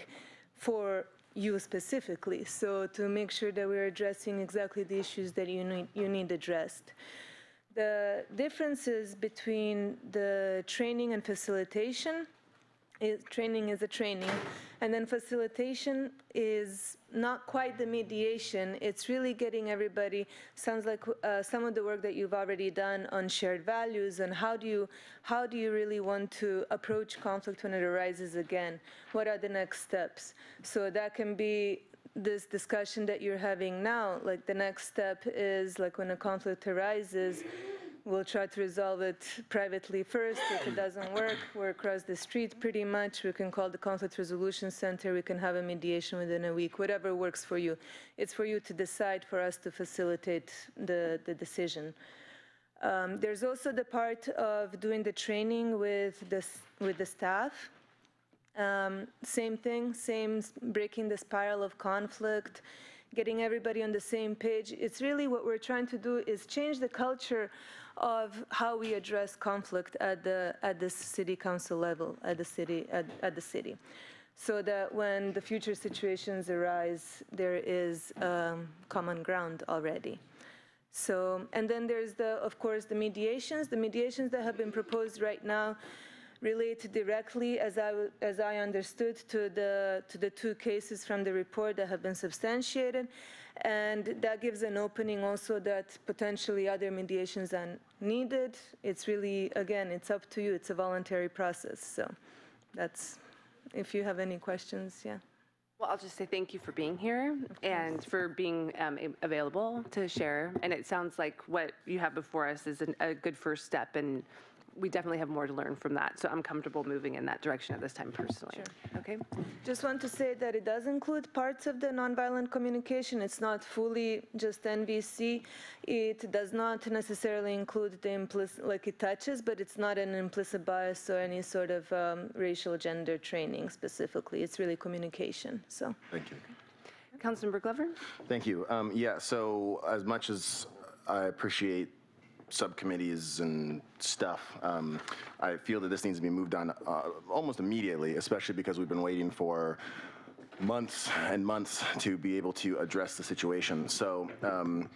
for you specifically. So to make sure that we're addressing exactly the issues that you need, you need addressed. The differences between the training and facilitation is training is a training and then facilitation is not quite the mediation. It's really getting everybody sounds like uh, some of the work that you've already done on shared values and how do you how do you really want to approach conflict when it arises again? What are the next steps? So that can be this discussion that you're having now like the next step is like when a conflict arises We'll try to resolve it privately first. If it doesn't work, we're across the street pretty much. We can call the Conflict Resolution Center. We can have a mediation within a week, whatever works for you. It's for you to decide, for us to facilitate the, the decision. Um, there's also the part of doing the training with the, with the staff. Um, same thing, same breaking the spiral of conflict, getting everybody on the same page. It's really what we're trying to do is change the culture of how we address conflict at the at the city council level, at the city at, at the city, so that when the future situations arise, there is um, common ground already. So, and then there's the, of course, the mediations. The mediations that have been proposed right now relate directly, as I, as I understood, to the, to the two cases from the report that have been substantiated. And that gives an opening also that potentially other mediations are needed. It's really, again, it's up to you. It's a voluntary process. So that's, if you have any questions, yeah. Well, I'll just say thank you for being here and for being um, available to share. And it sounds like what you have before us is an- a good first step, and we definitely have more to learn from that. So I'm comfortable moving in that direction at this time personally. Sure. Okay? Just want to say that it does include parts of the nonviolent communication. It's not fully just NVC. It does not necessarily include the implicit, like it touches, but it's not an implicit bias or any sort of um, racial gender training specifically. It's really communication. So. Thank you. Councilmember Glover? Thank you. Um, yeah, so as much as I appreciate subcommittees and stuff, um, I feel that this needs to be moved on uh, almost immediately, especially because we've been waiting for months and months to be able to address the situation. So um,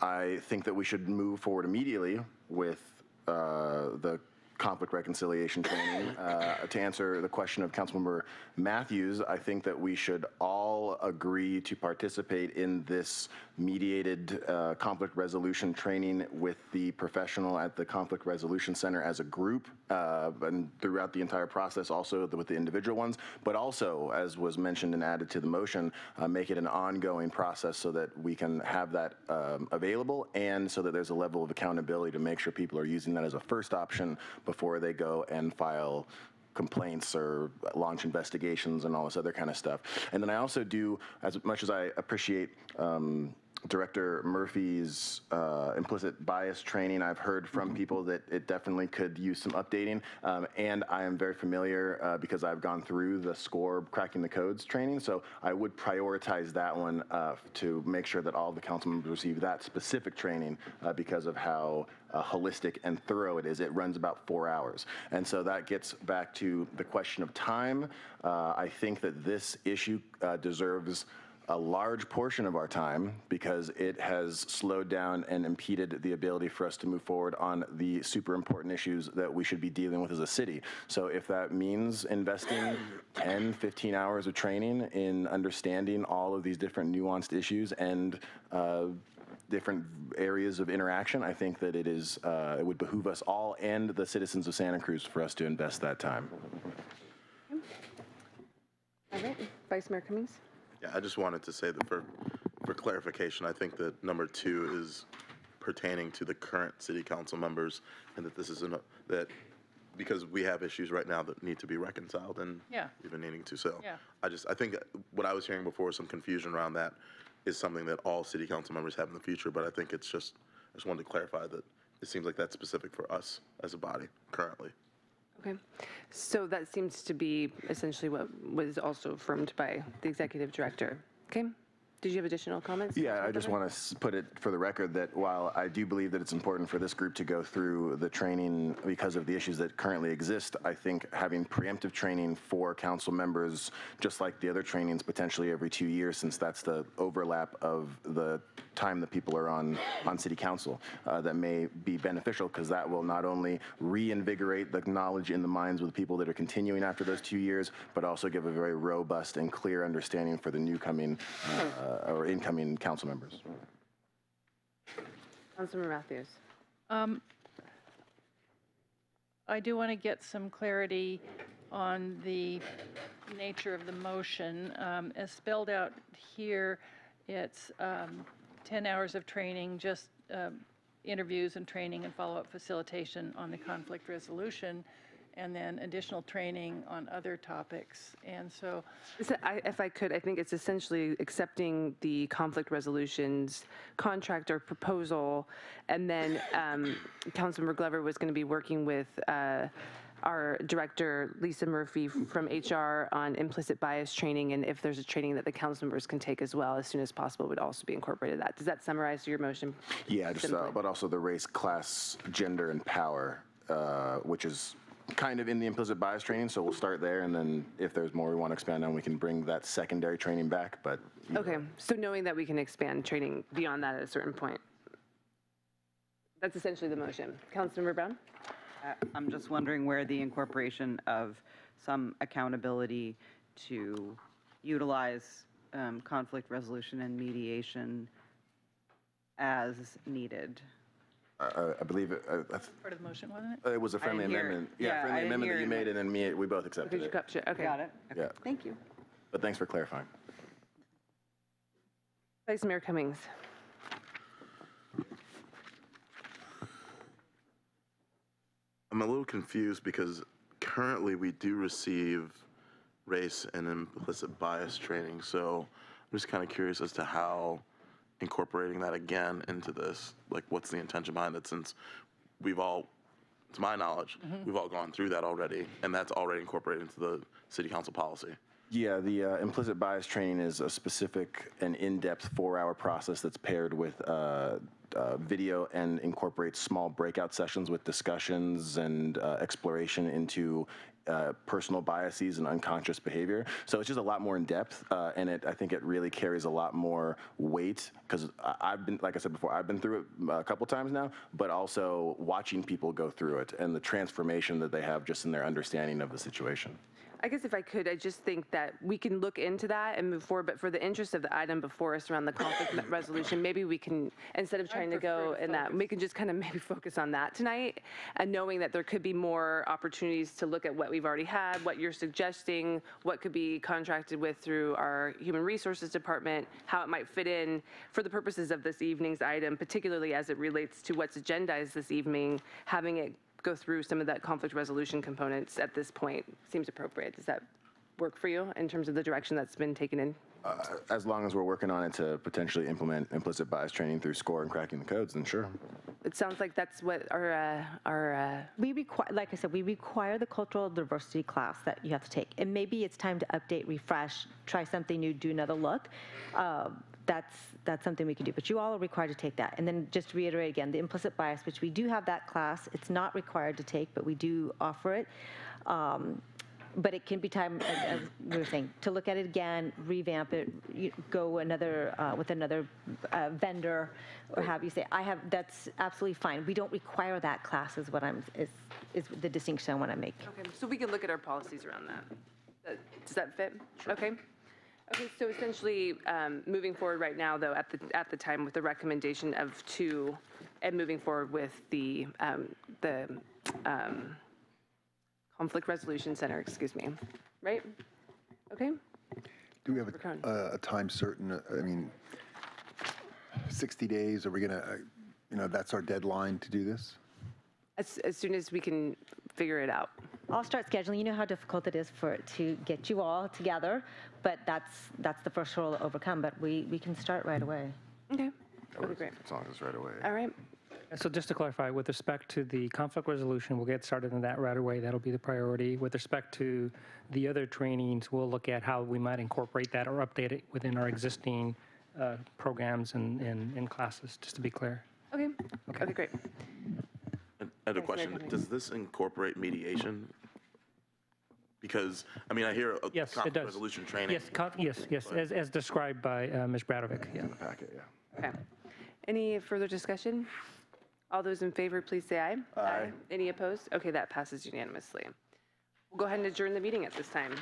I think that we should move forward immediately with uh, the conflict reconciliation training. Uh, To answer the question of Councilmember Mathews, I think that we should all agree to participate in this mediated uh, conflict resolution training with the professional at the Conflict Resolution Center as a group uh, and throughout the entire process, also with the individual ones, but also, as was mentioned and added to the motion, uh, make it an ongoing process so that we can have that um, available and so that there's a level of accountability to make sure people are using that as a first option before they go and file complaints or launch investigations and all this other kind of stuff. And then I also do, as much as I appreciate um, Director Murphy's uh, implicit bias training. I've heard from people that it definitely could use some updating. Um, and I am very familiar uh, because I've gone through the SCORE cracking the codes training. So I would prioritize that one uh, to make sure that all the council members receive that specific training uh, because of how uh, holistic and thorough it is. It runs about four hours. And so that gets back to the question of time. Uh, I think that this issue uh, deserves a large portion of our time because it has slowed down and impeded the ability for us to move forward on the super important issues that we should be dealing with as a city. So if that means investing 10, 15 hours of training in understanding all of these different nuanced issues and uh, different areas of interaction, I think that it is, uh, it would behoove us all and the citizens of Santa Cruz for us to invest that time. All right, Vice Mayor Cummings? Yeah, I just wanted to say that for, for clarification, I think that number two is pertaining to the current city council members and that this is, an- that, because we have issues right now that need to be reconciled and Yeah. we've been needing to, so. Yeah. I just, I think what I was hearing before, some confusion around that is something that all city council members have in the future, but I think it's just, I just wanted to clarify that it seems like that's specific for us as a body currently. Okay, so that seems to be essentially what was also affirmed by the executive director. Okay, did you have additional comments? Yeah, I just want to put it for the record that while I do believe that it's important for this group to go through the training because of the issues that currently exist, I think having preemptive training for council members, just like the other trainings potentially every two years, since that's the overlap of the time that people are on, on city council, uh, that may be beneficial because that will not only reinvigorate the knowledge in the minds of the people that are continuing after those two years, but also give a very robust and clear understanding for the new coming uh, or incoming council members. Councilmember Mathews. Um, I do want to get some clarity on the nature of the motion. Um, As spelled out here, it's um, 10 hours of training, just um, interviews and training and follow-up facilitation on the conflict resolution, and then additional training on other topics. And so So I- If I could, I think it's essentially accepting the conflict resolutions contract or proposal, and then um, Councilmember Glover was going to be working with uh, our director, Lisa Murphy, from HR on implicit bias training, and if there's a training that the council members can take as well as soon as possible, would also be incorporated that. Does that summarize your motion? Yeah, just, uh, Simply. but also the race, class, gender, and power, uh, which is kind of in the implicit bias training, so we'll start there, and then if there's more we want to expand on, we can bring that secondary training back, but Okay, so knowing that we can expand training beyond that at a certain point. That's essentially the motion. Councilmember Brown? Uh, I'm just wondering where the incorporation of some accountability to utilize um, conflict resolution and mediation as needed. Uh, I believe it, uh, I th- part of the motion, wasn't it? it was a I friendly didn't hear it. amendment. Yeah, I friendly didn't amendment hear that you it. made, and then me, we both accepted Because you it. captured, okay. Got it? Okay. Yeah, Thank you. but thanks for clarifying. Vice Mayor Cummings? I'm a little confused because currently we do receive race and implicit bias training. So I'm just kind of curious as to how incorporating that again into this, like what's the intention behind it since we've all, to my knowledge, we've all gone through that already and that's already incorporated into the city council policy. Yeah, the uh, implicit bias training is a specific and in-depth four-hour process that's paired with uh, uh, video and incorporate small breakout sessions with discussions and uh, exploration into uh, personal biases and unconscious behavior. So it's just a lot more in depth, uh, and it I think it really carries a lot more weight because I've been, like I said before, I've been through it a couple times now, but also watching people go through it and the transformation that they have just in their understanding of the situation. I guess if I could, I just think that we can look into that and move forward, but for the interest of the item before us around the conflict resolution, maybe we can, instead of trying to go in that, we can just kind of maybe focus on that tonight, and knowing that there could be more opportunities to look at what we've already had, what you're suggesting, what could be contracted with through our Human Resources Department, how it might fit in for the purposes of this evening's item, particularly as it relates to what's agendized this evening, having it go through some of that conflict resolution components at this point seems appropriate. Does that work for you in terms of the direction that's been taken in? Uh, as long as we're working on it to potentially implement implicit bias training through SCORE and cracking the codes, then sure. It sounds like that's what our, uh, our, uh, We require, like I said, we require the cultural diversity class that you have to take. And maybe it's time to update, refresh, try something new, do another look. Um, That's, that's something we can do, but you all are required to take that. And then just to reiterate again, the implicit bias, which we do have that class, it's not required to take, but we do offer it. Um, But it can be time, as as we were saying, to look at it again, revamp it, you- go another, uh, with another uh, vendor, or have you say, I have, that's absolutely fine. We don't require that class is what I'm, is, is the distinction I want to make. okay, so we can look at our policies around that. That- Does that fit? Okay. Okay, so essentially, um, moving forward right now, though, at the, at the time with the recommendation of two, and moving forward with the, um, the um, Conflict Resolution Center, excuse me, right? Okay? Do we have a, a- a time certain, uh, I mean, 60 days, are we going to, you know, that's our deadline to do this? As, as soon as we can figure it out. I'll start scheduling. You know how difficult it is for to get you all together, but that's, that's the first hurdle to overcome, but we, we can start right away. Okay, that'd be great. As long as right away. All right, And So just to clarify, with respect to the conflict resolution, we'll get started on that right away. That'll be the priority. With respect to the other trainings, we'll look at how we might incorporate that or update it within our existing uh, programs and, and, and classes, just to be clear. okay, okay, great. I had a Yes, question. Does this incorporate mediation? Because, I mean, I hear a Yes, it conflict does. resolution training. Yes, con- yes, yes, as, as described by uh, Ms. Bradovic, yeah. Packet, yeah. Okay. Any further discussion? All those in favor, please say aye. Aye. Any opposed? Okay, that passes unanimously. We'll go ahead and adjourn the meeting at this time.